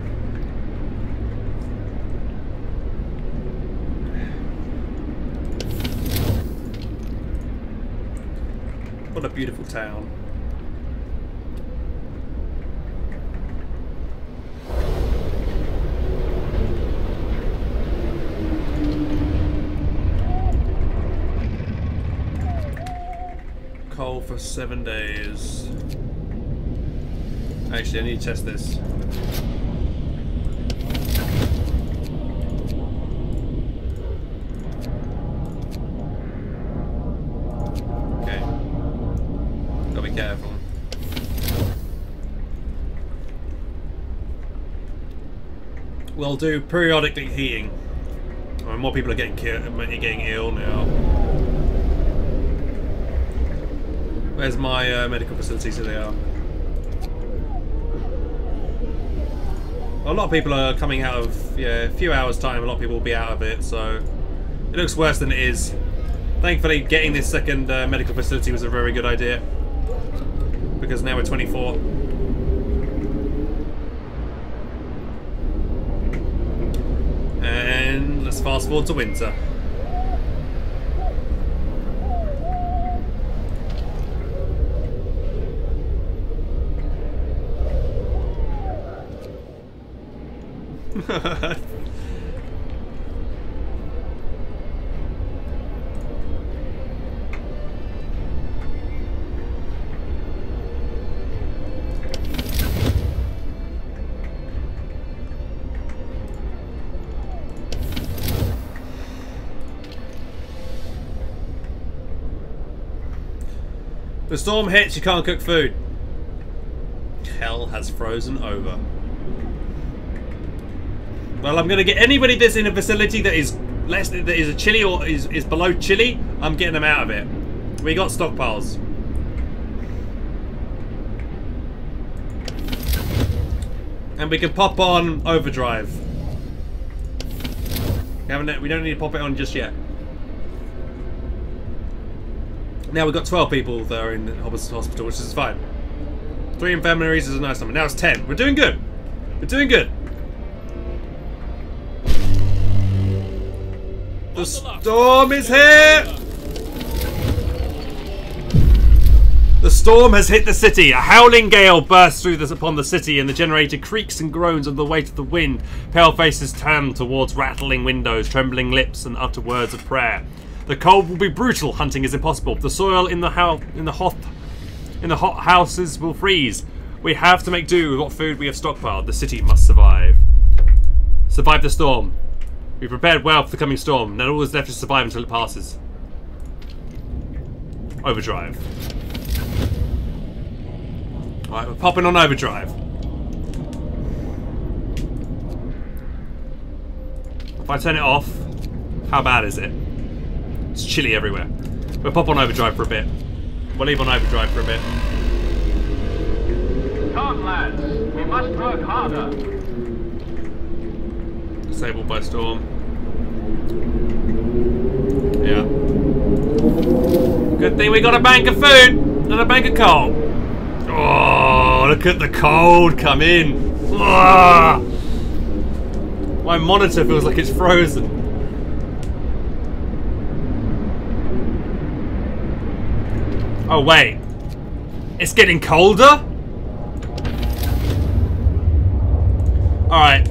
What a beautiful town. Cold for seven days. Actually, I need to test this. Okay. Gotta be careful. We'll do periodically heating. I mean, more people are getting getting ill now. Where's my uh, medical facilities? Here they are. A lot of people are coming out of yeah, a few hours time. A lot of people will be out of it, so it looks worse than it is. Thankfully, getting this second uh, medical facility was a very good idea because now we're 24. Let's fast forward to winter. <laughs> The storm hits, you can't cook food. Hell has frozen over. Well, I'm gonna get anybody that's in a facility that is less that is a chili or is, is below chili, I'm getting them out of it. We got stockpiles. And we can pop on overdrive. We, haven't, we don't need to pop it on just yet. Now we've got 12 people that are in Hobbs Hospital, which is fine. Three infirmaries is a nice number. Now it's 10. We're doing good. We're doing good. The storm is here! The storm has hit the city. A howling gale bursts through this upon the city, and the generator creaks and groans under the weight of the wind. Pale faces turn towards rattling windows, trembling lips, and utter words of prayer. The cold will be brutal. Hunting is impossible. The soil in the hou- in the hot in the hot houses will freeze. We have to make do with what food we have stockpiled. The city must survive. Survive the storm. We prepared well for the coming storm. Now all is left is to survive until it passes. Overdrive. Alright, we're popping on overdrive. If I turn it off, how bad is it? It's chilly everywhere. We'll pop on overdrive for a bit. We'll leave on overdrive for a bit. Come, lads. We must work harder. Disabled by storm. Yeah. Good thing we got a bank of food and a bank of coal. Oh, look at the cold come in. Ah! My monitor feels like it's frozen. Oh, wait. It's getting colder? Alright.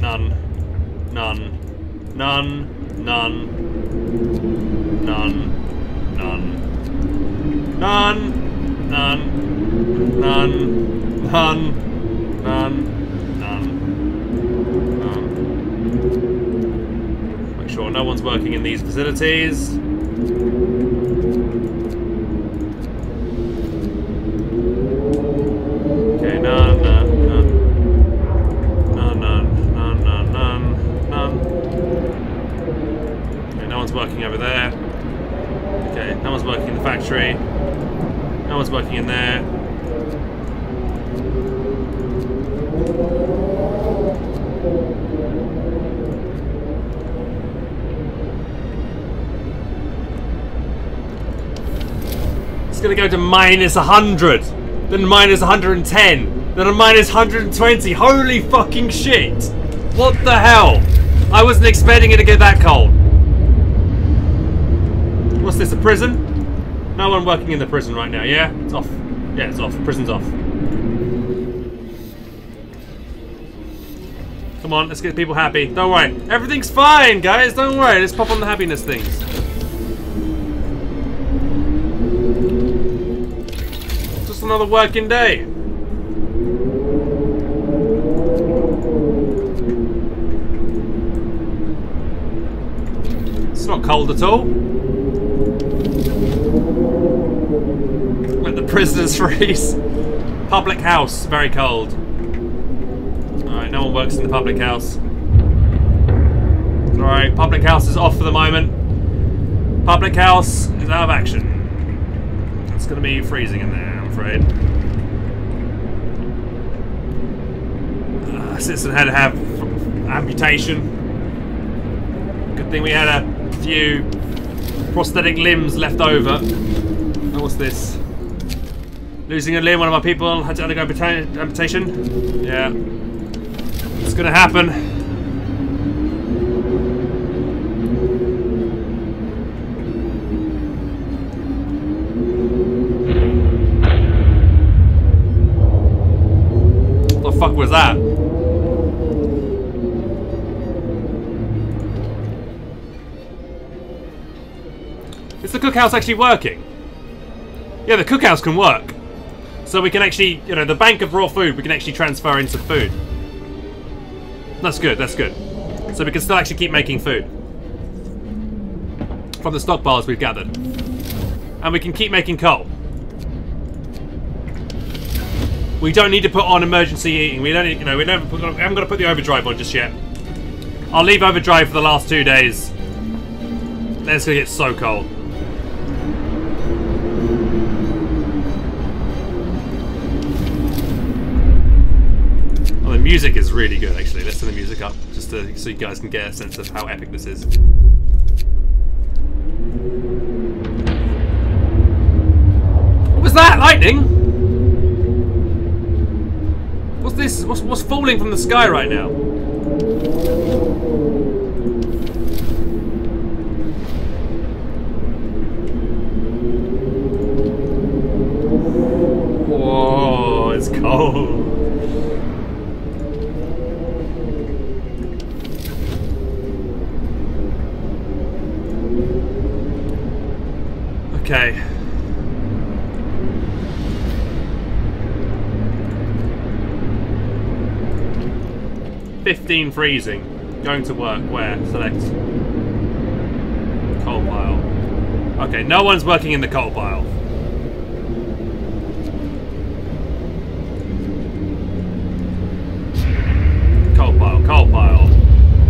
None. None. None. None. None. None. None. None. None. None. None. None. None. Make sure no one's working in these facilities. Working over there. Okay, no one's working in the factory. No one's working in there. It's gonna go to minus 100, then minus 110, then a minus 120. Holy fucking shit! What the hell? I wasn't expecting it to get that cold. This, a prison? No one working in the prison right now, yeah? It's off. Yeah, it's off. Prison's off. Come on, let's get people happy. Don't worry. Everything's fine, guys. Don't worry. Let's pop on the happiness things. Just another working day. It's not cold at all. Prisoners <laughs> freeze. Public house, very cold. Alright, no one works in the public house. Alright, public house is off for the moment. Public house is out of action. It's gonna be freezing in there, I'm afraid. Uh, Citizen had to have amputation. Good thing we had a few prosthetic limbs left over. Oh, what's this? Losing a limb, one of my people had to undergo amputa- amputation. Yeah. It's gonna happen. What the fuck was that? Is the cookhouse actually working? Yeah, the cookhouse can work. So we can actually, you know, the bank of raw food we can actually transfer into food. That's good, that's good. So we can still actually keep making food. From the stockpiles we've gathered. And we can keep making coal. We don't need to put on emergency eating. We don't need, you know, we don't put, we haven't got to put the overdrive on just yet. I'll leave overdrive for the last two days. It's gonna get so cold. Music is really good, actually. Let's turn the music up, just to, so you guys can get a sense of how epic this is. What was that? Lightning? What's this? What's, what's falling from the sky right now? 15 freezing. Going to work. Where? Select. Coal pile. Okay, no one's working in the coal pile. Coal pile, coal pile.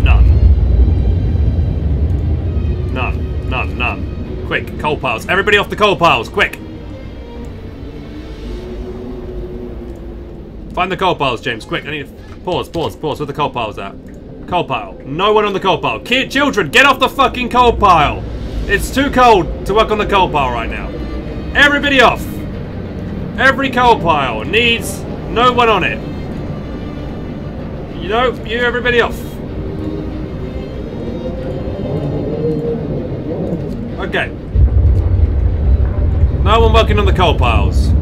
None. None, none, none. Quick, coal piles. Everybody off the coal piles, quick! Find the coal piles, James, quick. I need to... Pause, pause, pause. Where the coal piles at? Coal pile. No one on the coal pile. Kid, children, get off the fucking coal pile! It's too cold to work on the coal pile right now. Everybody off! Every coal pile needs no one on it. You know, you everybody off. Okay. No one working on the coal piles.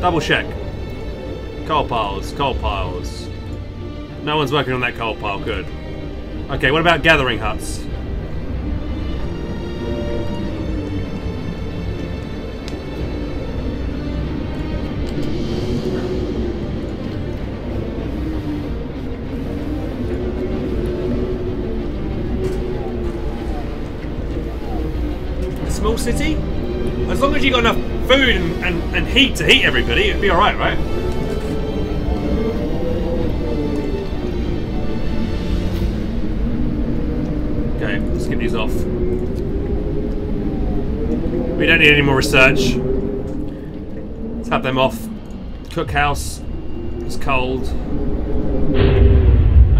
Double check. Coal piles, coal piles. No one's working on that coal pile, good. Okay, what about gathering huts? City? As long as you got enough food and, and, and heat to heat everybody, it'd be alright, right? Okay, let's get these off. We don't need any more research. Let's have them off. Cookhouse. It's cold.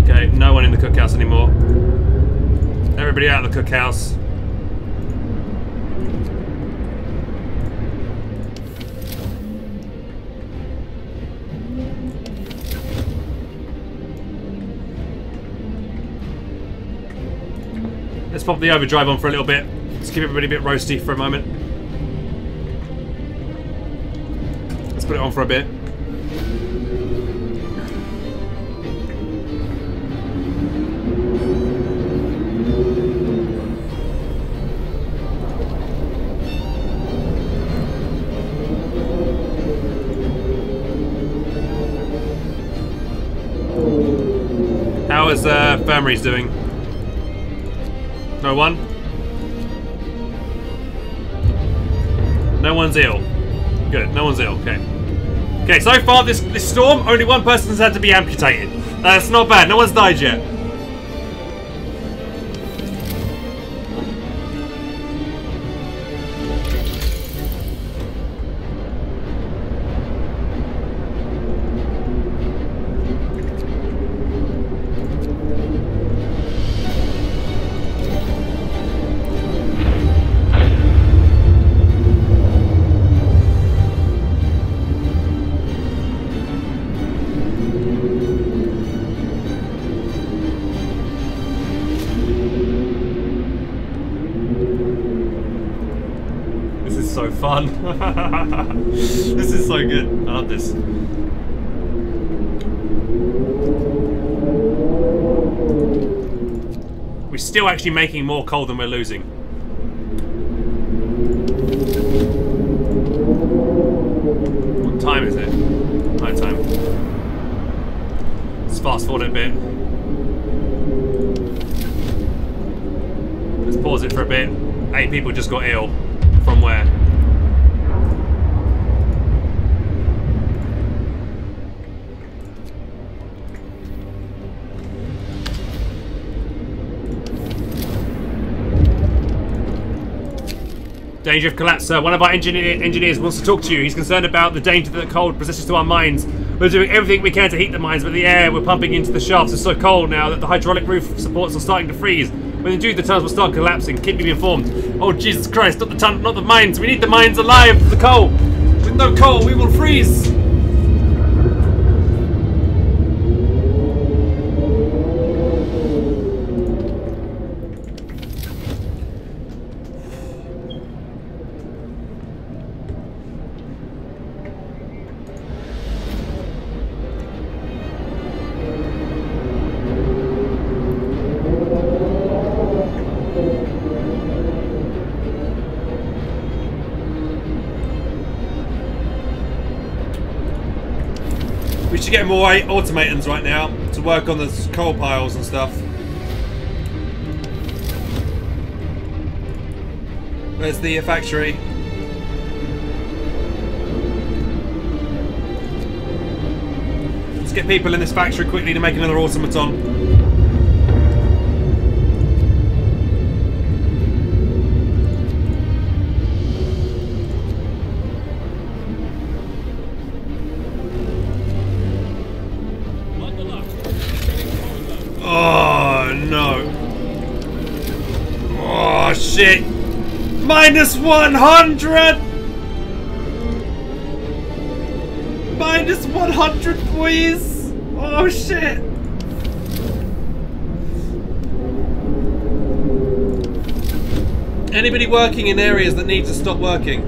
Okay, no one in the cookhouse anymore. Everybody out of the cookhouse. Pop the overdrive on for a little bit. Let's keep everybody a bit roasty for a moment. Let's put it on for a bit. How is uh, Famry's doing? No one? No one's ill. Good, no one's ill, okay. Okay, so far this, this storm, only one person's had to be amputated. That's not bad, no one's died yet. Actually making more coal than we're losing. What time is it? Night time. Let's fast forward a bit. Let's pause it for a bit. Eight people just got ill. Danger of collapse, sir. One of our engineer engineers wants to talk to you. He's concerned about the danger that the cold possesses to our mines. We're doing everything we can to heat the mines, but the air we're pumping into the shafts is so cold now that the hydraulic roof supports are starting to freeze. When indeed the tunnels will start collapsing, keep me informed. Oh Jesus Christ, not the tun not the mines. We need the mines alive for the coal. With no coal, we will freeze. We should get more automatons right now to work on the coal piles and stuff. Where's the factory? Let's get people in this factory quickly to make another automaton. Minus 100! Minus 100, please! Oh shit! Anybody working in areas that need to stop working?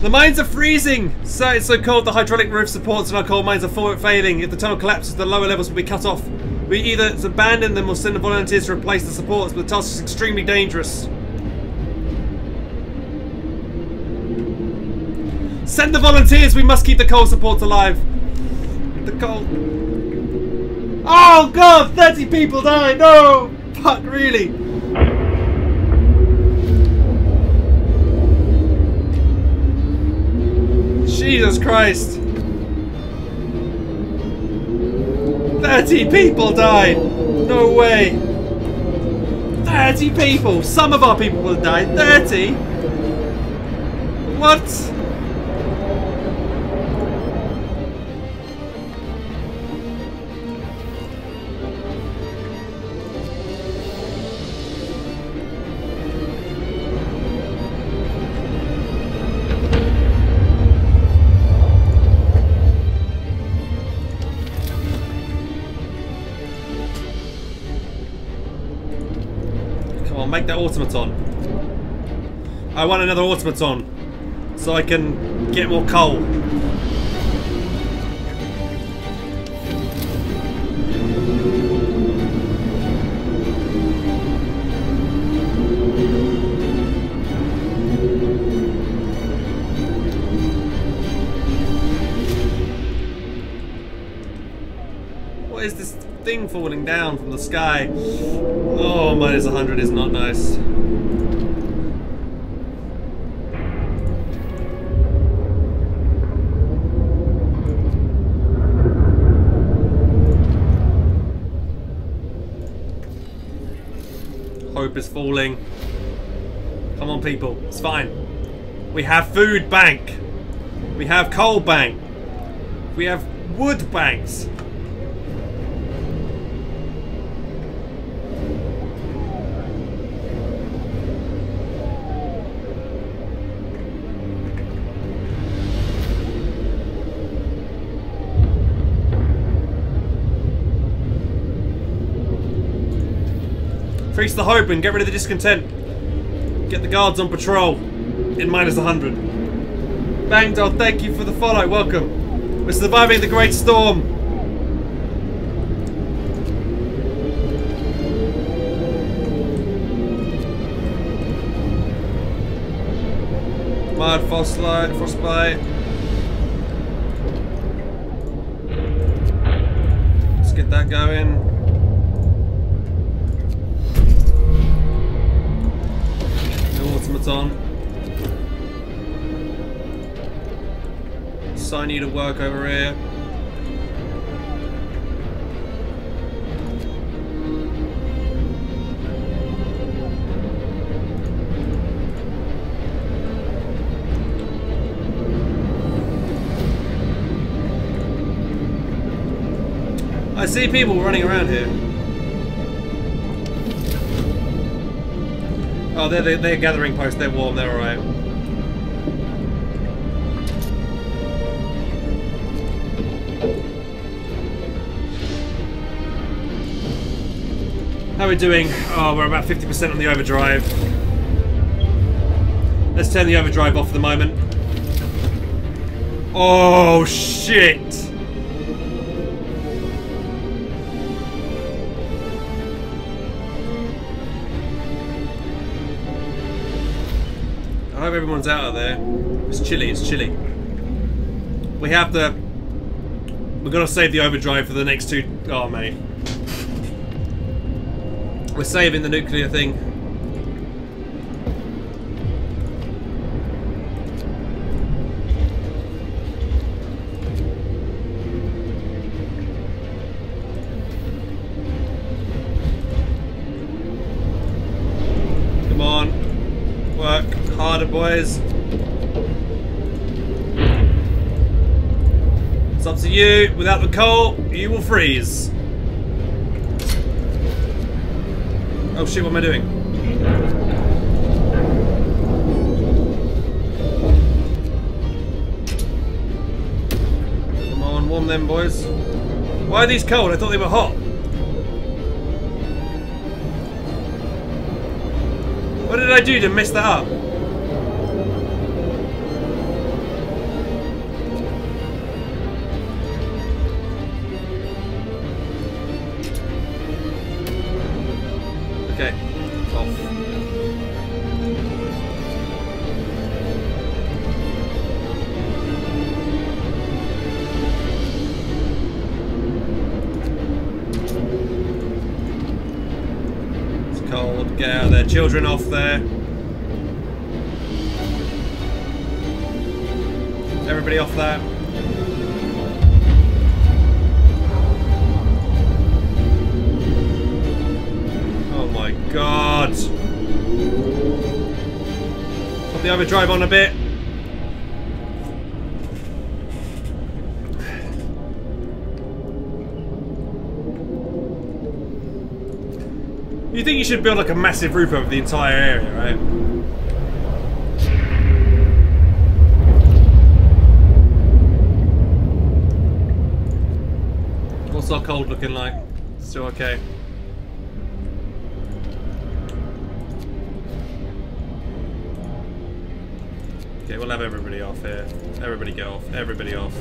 The mines are freezing! So it's so cold the hydraulic roof supports in our coal mines are failing. If the tunnel collapses, the lower levels will be cut off. We either abandon them or send the volunteers to replace the supports, but the task is extremely dangerous. Send the volunteers! We must keep the coal supports alive! The coal... Oh god! 30 people died! No! Fuck, really? Jesus Christ! 30 people died! No way! 30 people! Some of our people will die. 30? What? That automaton. I want another automaton. So I can get more coal. The sky? Oh, minus 100 is not nice. Hope is falling. Come on, people. It's fine. We have food bank. We have coal bank. We have wood banks. Increase the hope and get rid of the discontent. Get the guards on patrol in minus 100. Bangdol, thank you for the follow. Welcome. We're surviving the great storm. Mud, frostlight, frostbite. No automaton. So I need to work over here. I see people running around here. Oh, they're, they're, they're gathering post. They're warm. They're alright. How are we doing? Oh, we're about 50% on the overdrive. Let's turn the overdrive off for the moment. Oh, shit! Out of there. It's chilly, it's chilly. We have the... We're gonna save the overdrive for the next two. Oh, mate. We're saving the nuclear thing. You. Without the coal, you will freeze. Oh shit, what am I doing? Come on, warm them, boys. Why are these cold? I thought they were hot. What did I do to mess that up? Children off there. Everybody off that. Oh my god. Put the overdrive on a bit. Think you should build like a massive roof over the entire area, right? What's our cold looking like? Still okay. Okay, we'll have everybody off here. Everybody get off. Everybody off.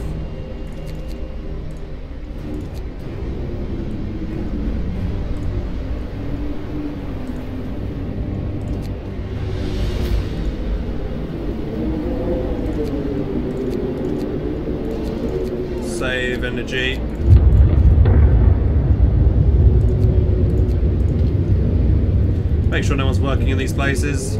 Energy. Make sure no one's working in these places.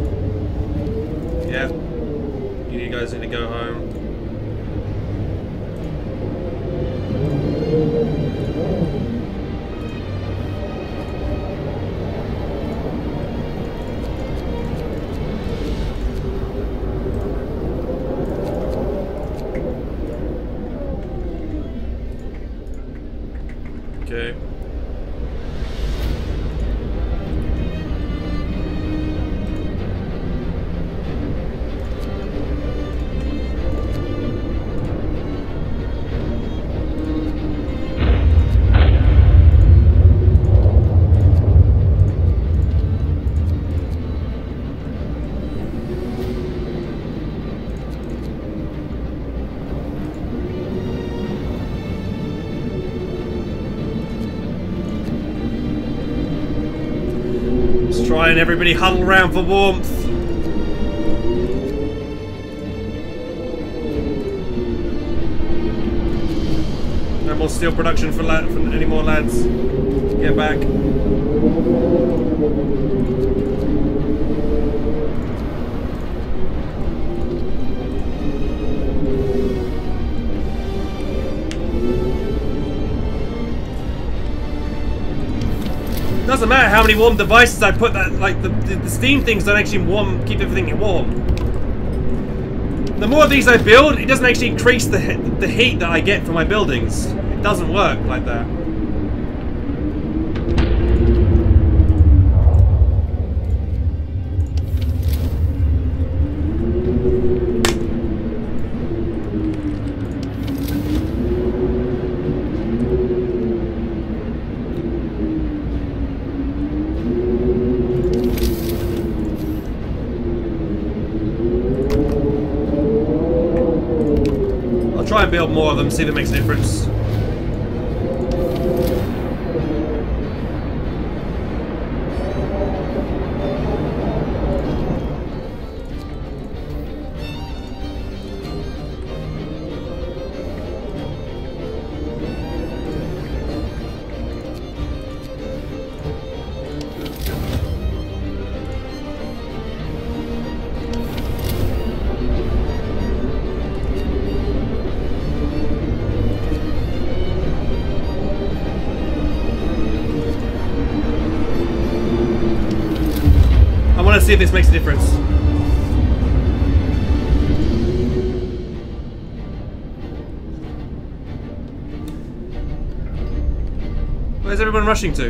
Everybody huddle around for warmth. No more steel production for, la for any more lads. Get back. Doesn't matter how many warm devices I put that, like, the, the, the steam things don't actually warm, keep everything warm. The more of these I build, it doesn't actually increase the, the heat that I get from my buildings. It doesn't work like that. I'll try and build more of them, see if it makes a difference. To see if this makes a difference. Where's everyone rushing to?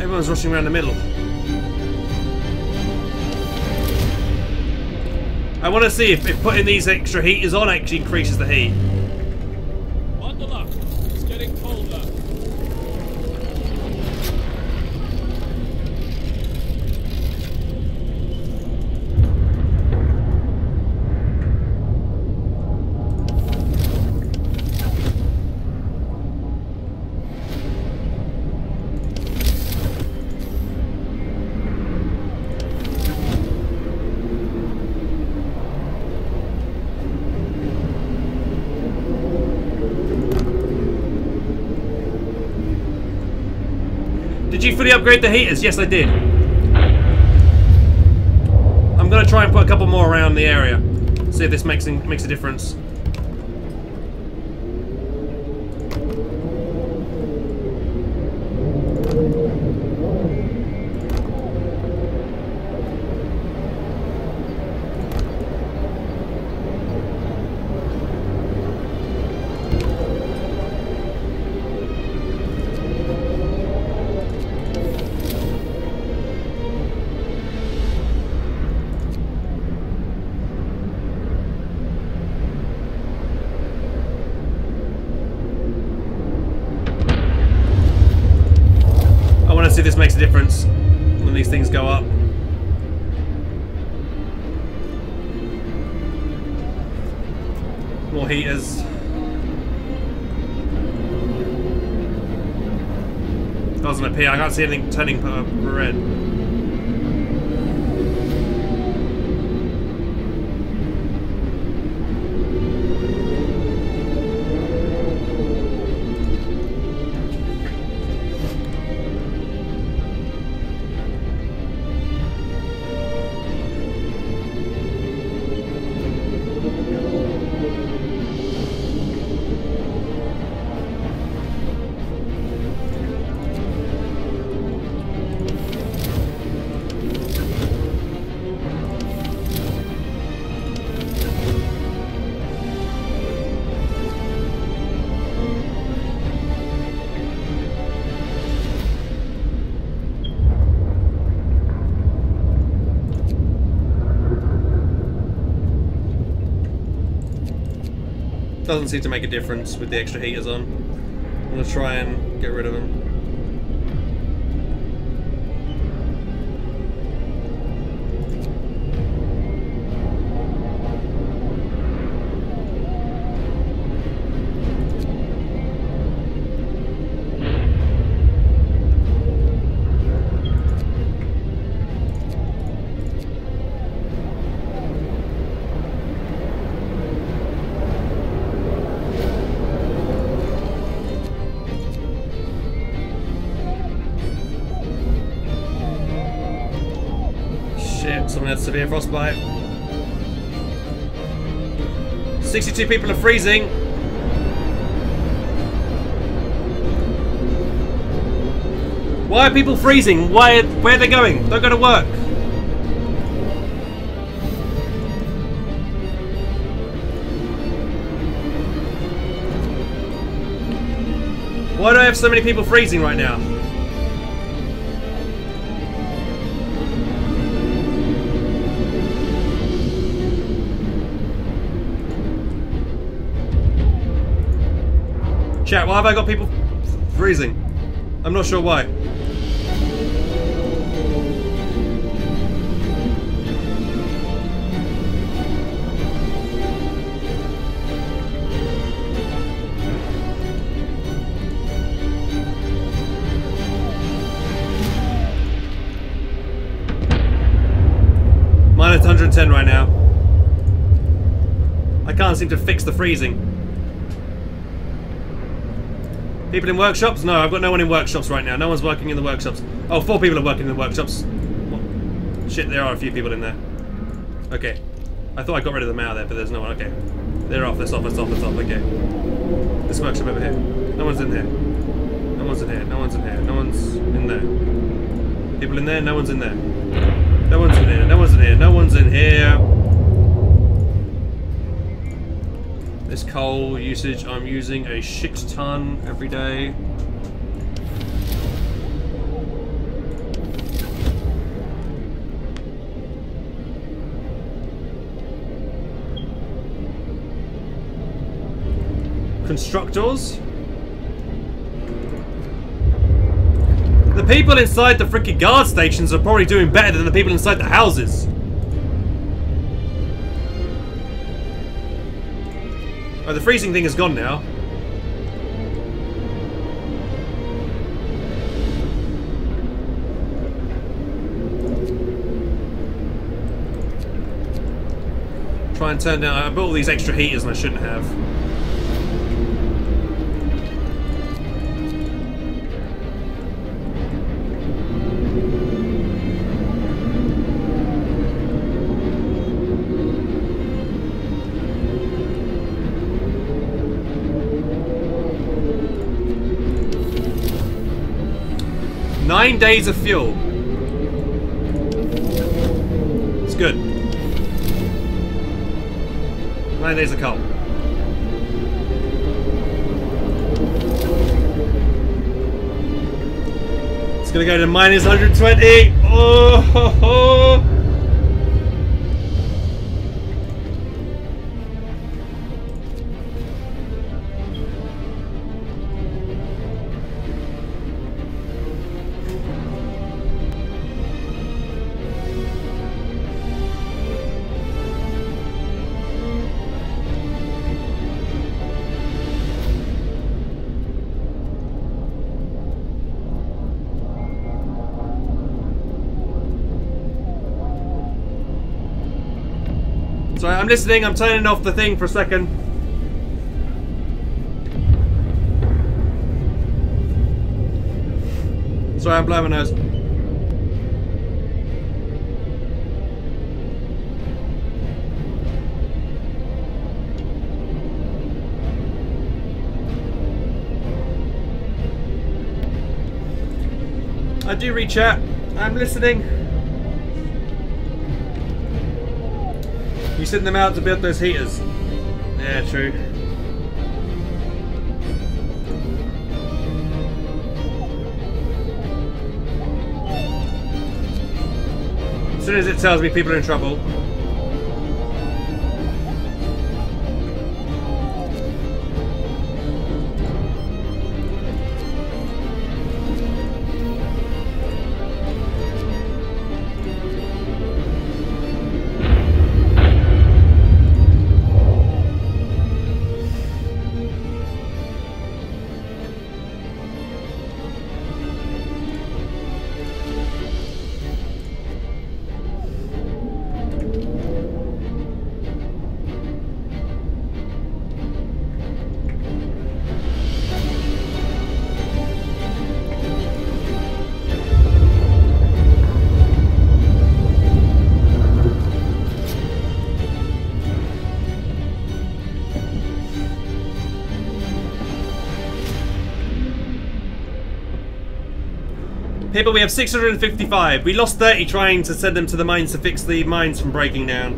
Everyone's rushing around the middle. I want to see if, if putting these extra heaters on actually increases the heat. You upgrade the heaters? Yes, I did. I'm gonna try and put a couple more around the area. See if this makes makes a difference. If this makes a difference when these things go up. More heaters. Doesn't appear. I can't see anything turning uh, red. Seem to make a difference with the extra heaters on. I'm gonna try and get rid of them. Severe frostbite. 62 people are freezing. Why are people freezing? Why? Where are they going? Don't go to work. Why do I have so many people freezing right now? Chat, why have I got people freezing? I'm not sure why. Minus 110 right now. I can't seem to fix the freezing. People in workshops? No, I've got no one in workshops right now. No one's working in the workshops. Oh, four people are working in the workshops. What? Shit, there are a few people in there. Okay. I thought I got rid of them out there, but there's no one. Okay. They're off, that's off, that's off, that's off. Okay. This workshop over here. No one's in here. No one's in here. No one's in here. No one's in there. People in there? No one's in there. No one's in here. No one's in here. No one's in here. Coal usage, I'm using a shit ton every day. Constructors? The people inside the freaking guard stations are probably doing better than the people inside the houses. Oh, the freezing thing is gone now. Try and turn down. I bought all these extra heaters and I shouldn't have. Nine days of fuel. It's good. Nine days of coal. It's gonna go to minus 120. Oh, ho, ho. Listening. I'm turning off the thing for a second. Sorry, I'm blowing my nose. I do read chat. I'm listening. Send them out to build those heaters. Yeah, true. As soon as it tells me people are in trouble. People, we have 655. We lost 30 trying to send them to the mines to fix the mines from breaking down.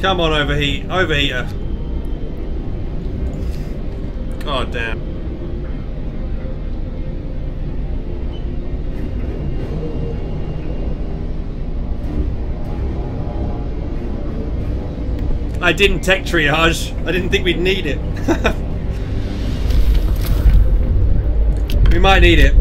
Come on, overheat. Overheater. God damn. I didn't tech triage. I didn't think we'd need it. <laughs> we might need it.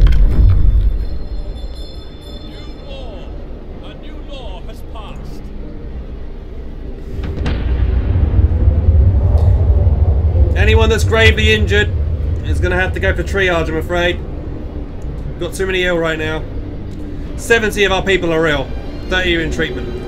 Anyone that's gravely injured is going to have to go for triage, I'm afraid. Got too many ill right now. 70 of our people are ill. 30 are in treatment.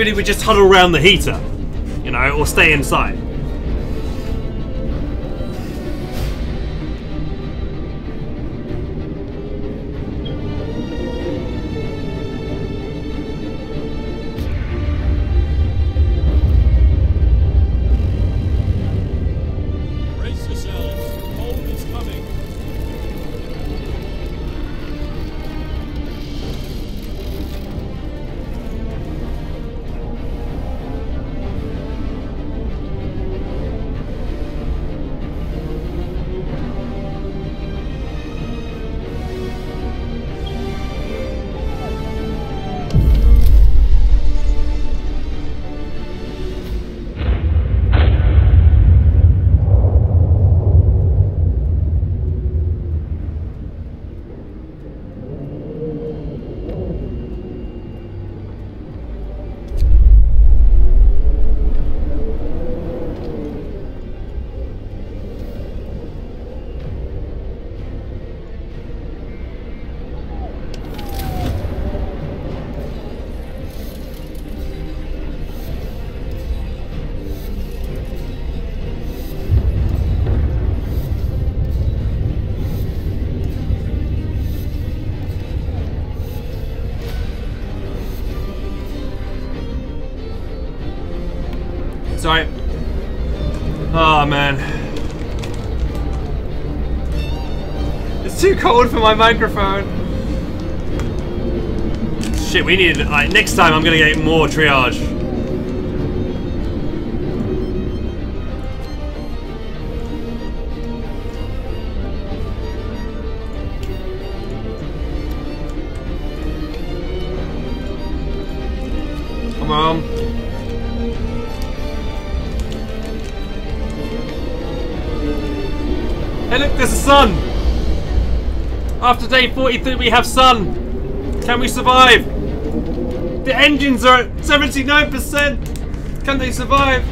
Everybody would just huddle around the heater, you know, or stay inside. Sorry. Oh ah, man. It's too cold for my microphone. Shit, we need like next time I'm gonna get more triage. After day 43 we have sun! Can we survive? The engines are at 79%! Can they survive?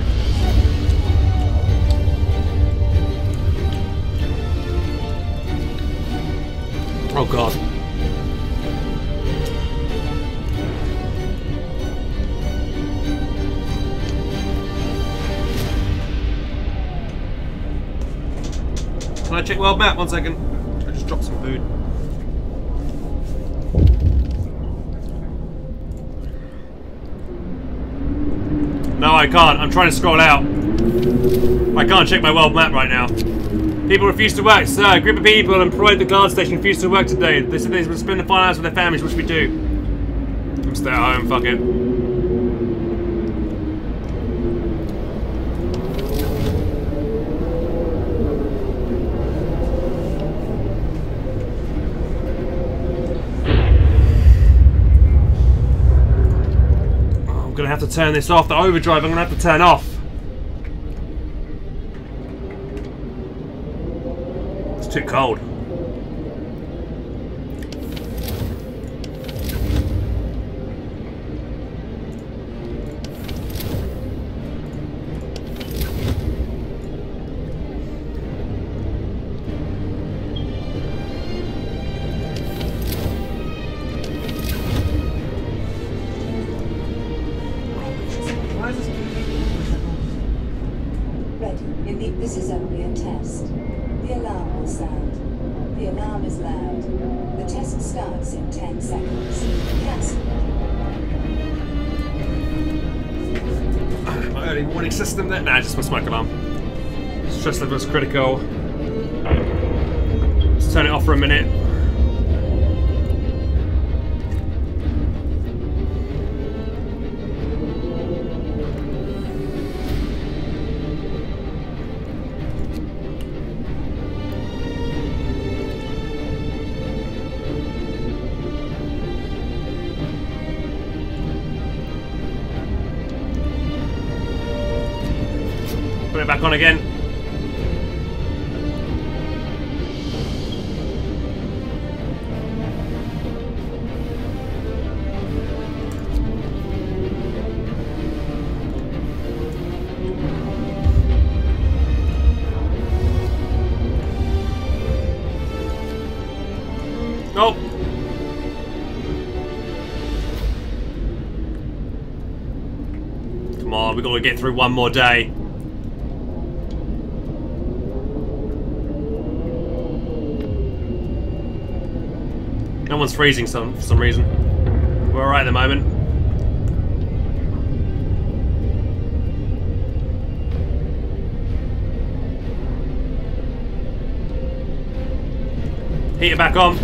Oh god. Can I check world map? One second. Dropped some food. No, I can't. I'm trying to scroll out. I can't check my world map right now. People refuse to work. Sir, a group of people employed at the guard station refused to work today. They said they would spend the final hours with their families. which we do? I'm stay at home. Fuck it. I'm gonna have to turn this off. The overdrive I'm gonna have to turn off. It's too cold. Stress we get through one more day. No one's freezing some for some reason. We're alright at the moment. Heat it back on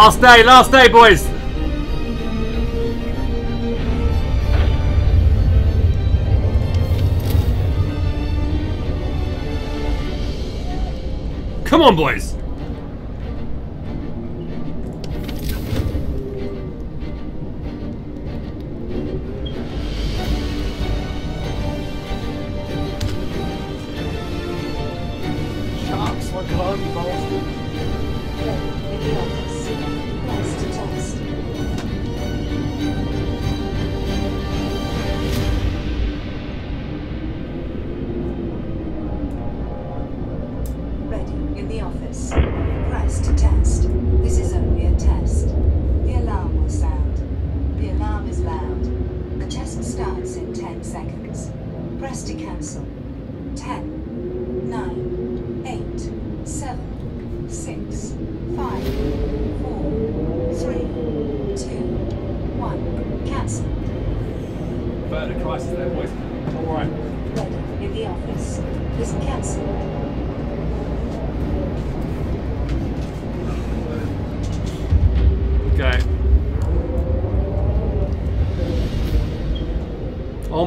Last day, last day, boys.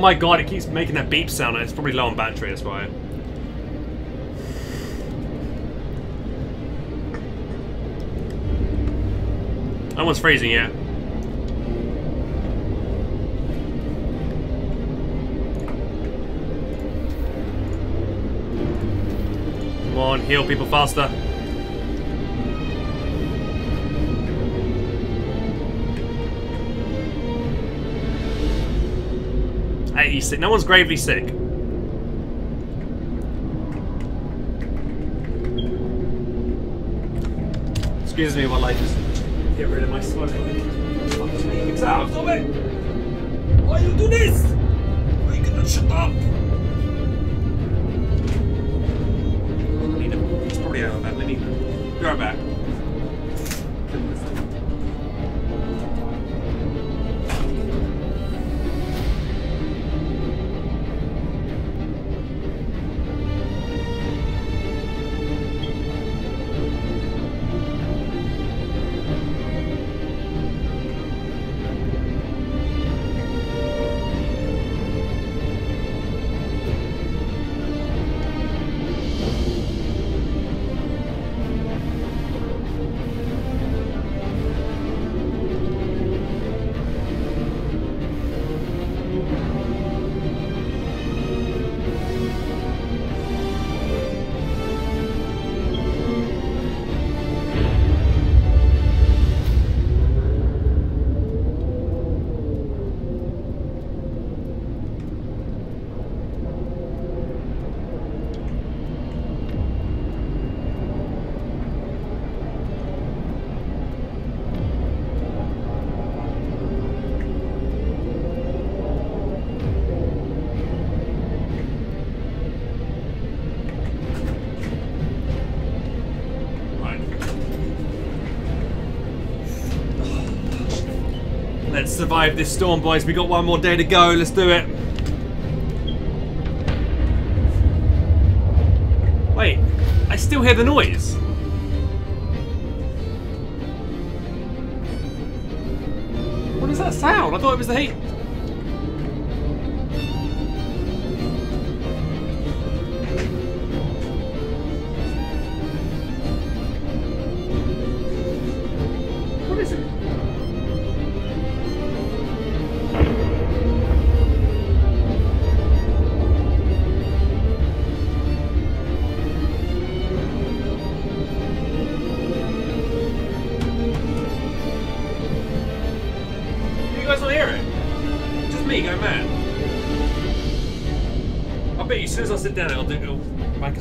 My god, it keeps making that beep sound. It's probably low on battery, that's why. That one's freezing yeah. Come on, heal people faster. Eighty-six. No one's gravely sick. Excuse me while I just get rid of my smoke. Fuck it! Why you do this? Survive this storm, boys. We got one more day to go. Let's do it.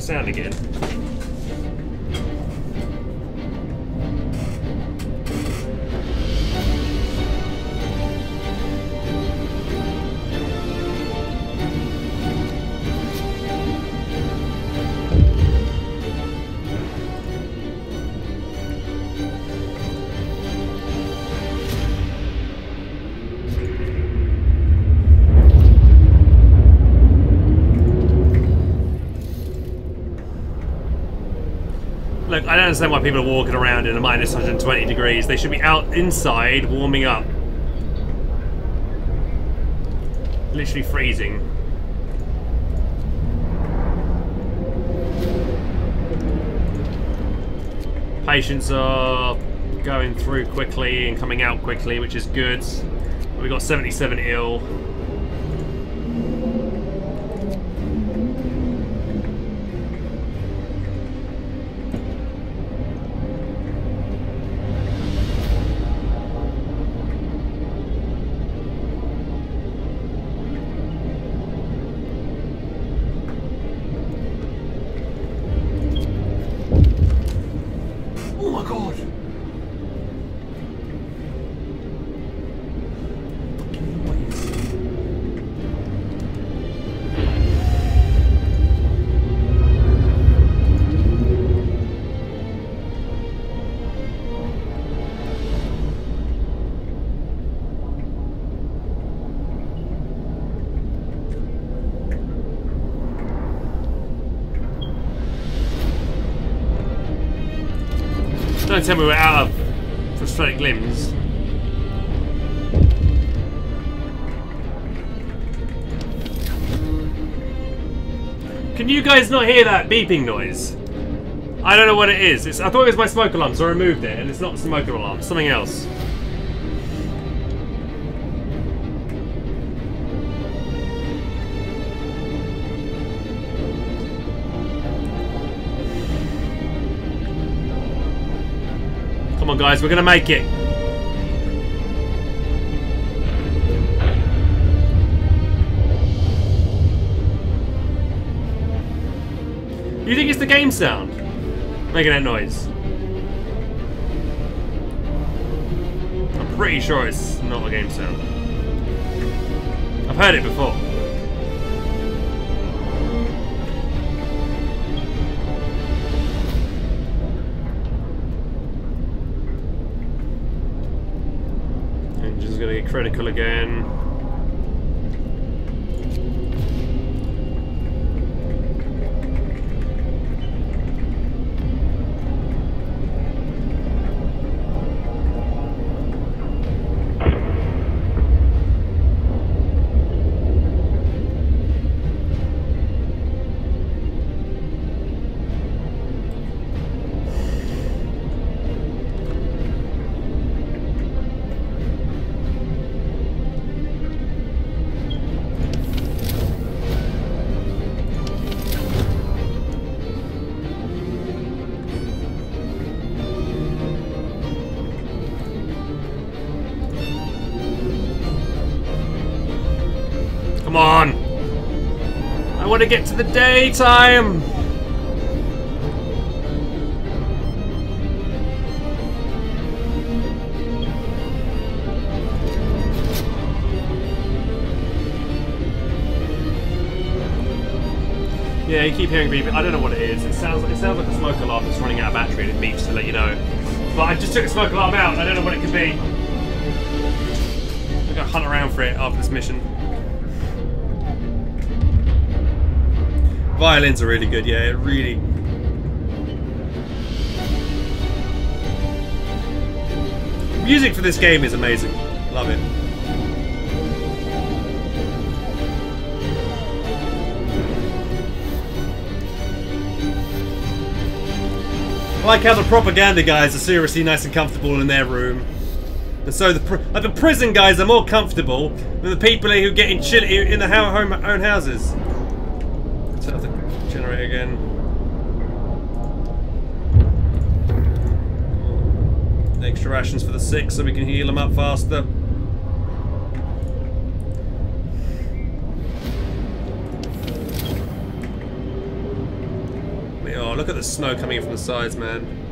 Sound again. Understand why people are walking around in a minus 120 degrees. They should be out inside warming up. Literally freezing. Patients are going through quickly and coming out quickly, which is good. We've got 77 ill. Don't tell me we're out of prosthetic limbs. Can you guys not hear that beeping noise? I don't know what it is. It's, I thought it was my smoke alarm, so I removed it, and it's not the smoke alarm. Something else. Guys, we're gonna make it. You think it's the game sound making that noise? I'm pretty sure it's not the game sound. I've heard it before. Critical again. To get to the daytime! Yeah, you keep hearing beeping. I don't know what it is. It sounds like it sounds like a smoke alarm that's running out of battery and it beeps to let you know. But I just took a smoke alarm out. I don't know what it could be. I'm gonna hunt around for it after this mission. Violins are really good, yeah, it really. Music for this game is amazing. Love it. I like how the propaganda guys are seriously nice and comfortable in their room. And so the pr like the prison guys are more comfortable than the people who get in chill in the home own houses. so we can heal them up faster. Oh, look at the snow coming in from the sides, man.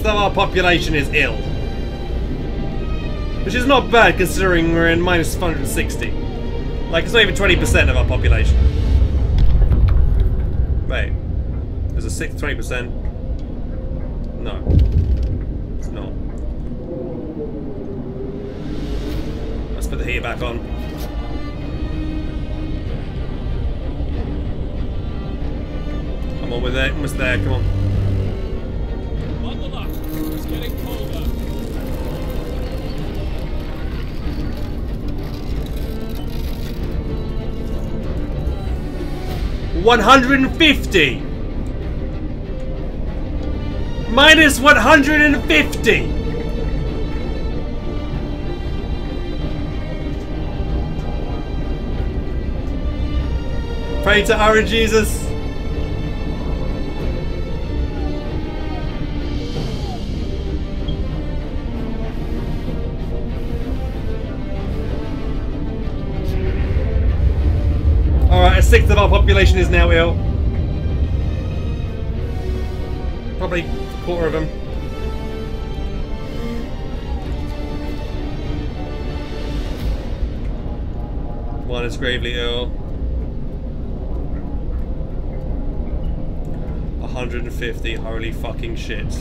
Of our population is ill. Which is not bad considering we're in minus 160. Like, it's not even 20% of our population. Wait. There's a sixth 20%. No. It's not. Let's put the heat back on. Come on, we're there, almost there, come on. 150! Minus 150! Pray to our Jesus. Population is now ill. Probably a quarter of them. One is gravely ill. 150, holy fucking shit.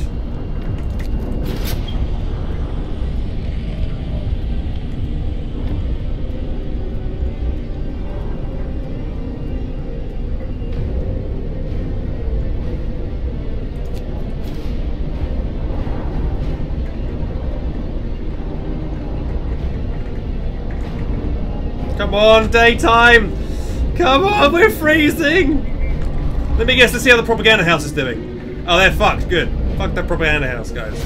Come on, daytime! Come on, we're freezing! Let me guess let's see how the propaganda house is doing. Oh, they're fucked. Good. Fuck that propaganda house, guys.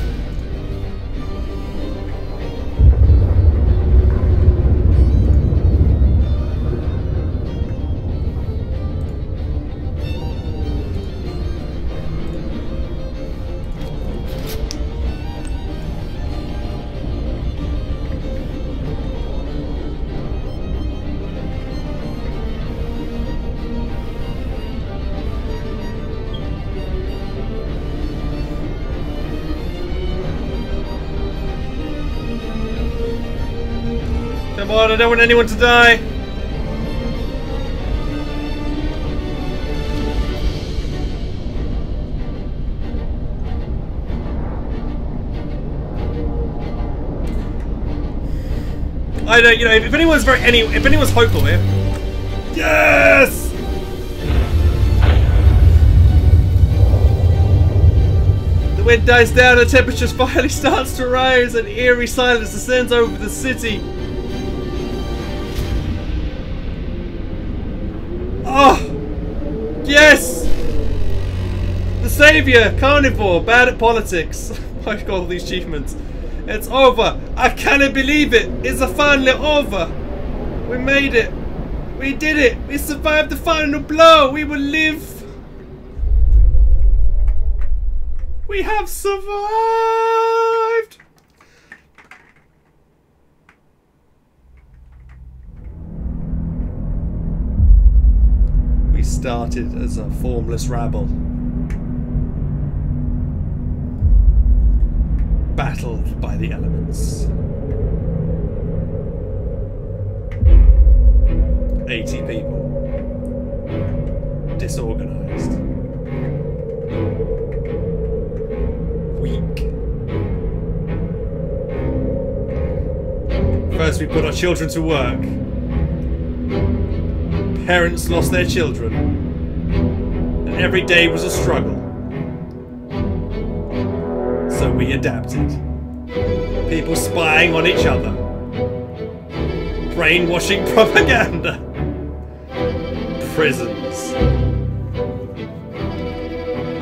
I don't want anyone to die. I don't, you know, if, anyone's very any, if anyone's hopeful here, yes. The wind dies down, the temperature <laughs> finally starts to rise, and eerie silence descends over the city. The Saviour! Carnivore! Bad at politics. <laughs> I've got all these achievements. It's over! I cannot believe it! It's finally over! We made it! We did it! We survived the final blow! We will live! We have survived! We started as a formless rabble. Children to work. Parents lost their children. And every day was a struggle. So we adapted. People spying on each other. Brainwashing <laughs> propaganda. prisons.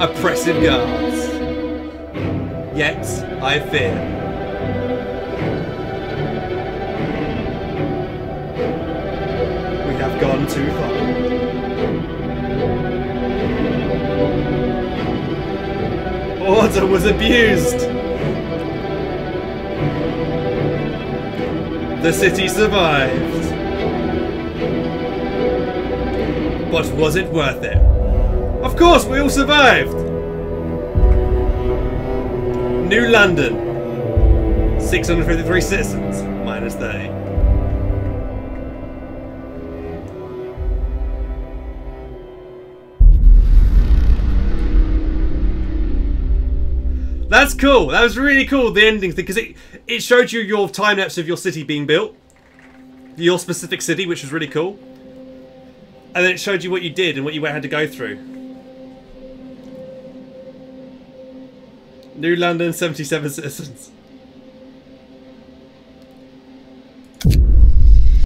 Oppressive guards. Yet, I fear. Too far. Order was abused. The city survived. But was it worth it? Of course, we all survived! New London. 653 citizens, That's cool. That was really cool. The ending thing because it it showed you your time lapse of your city being built, your specific city, which was really cool, and then it showed you what you did and what you had to go through. New London, seventy-seven citizens.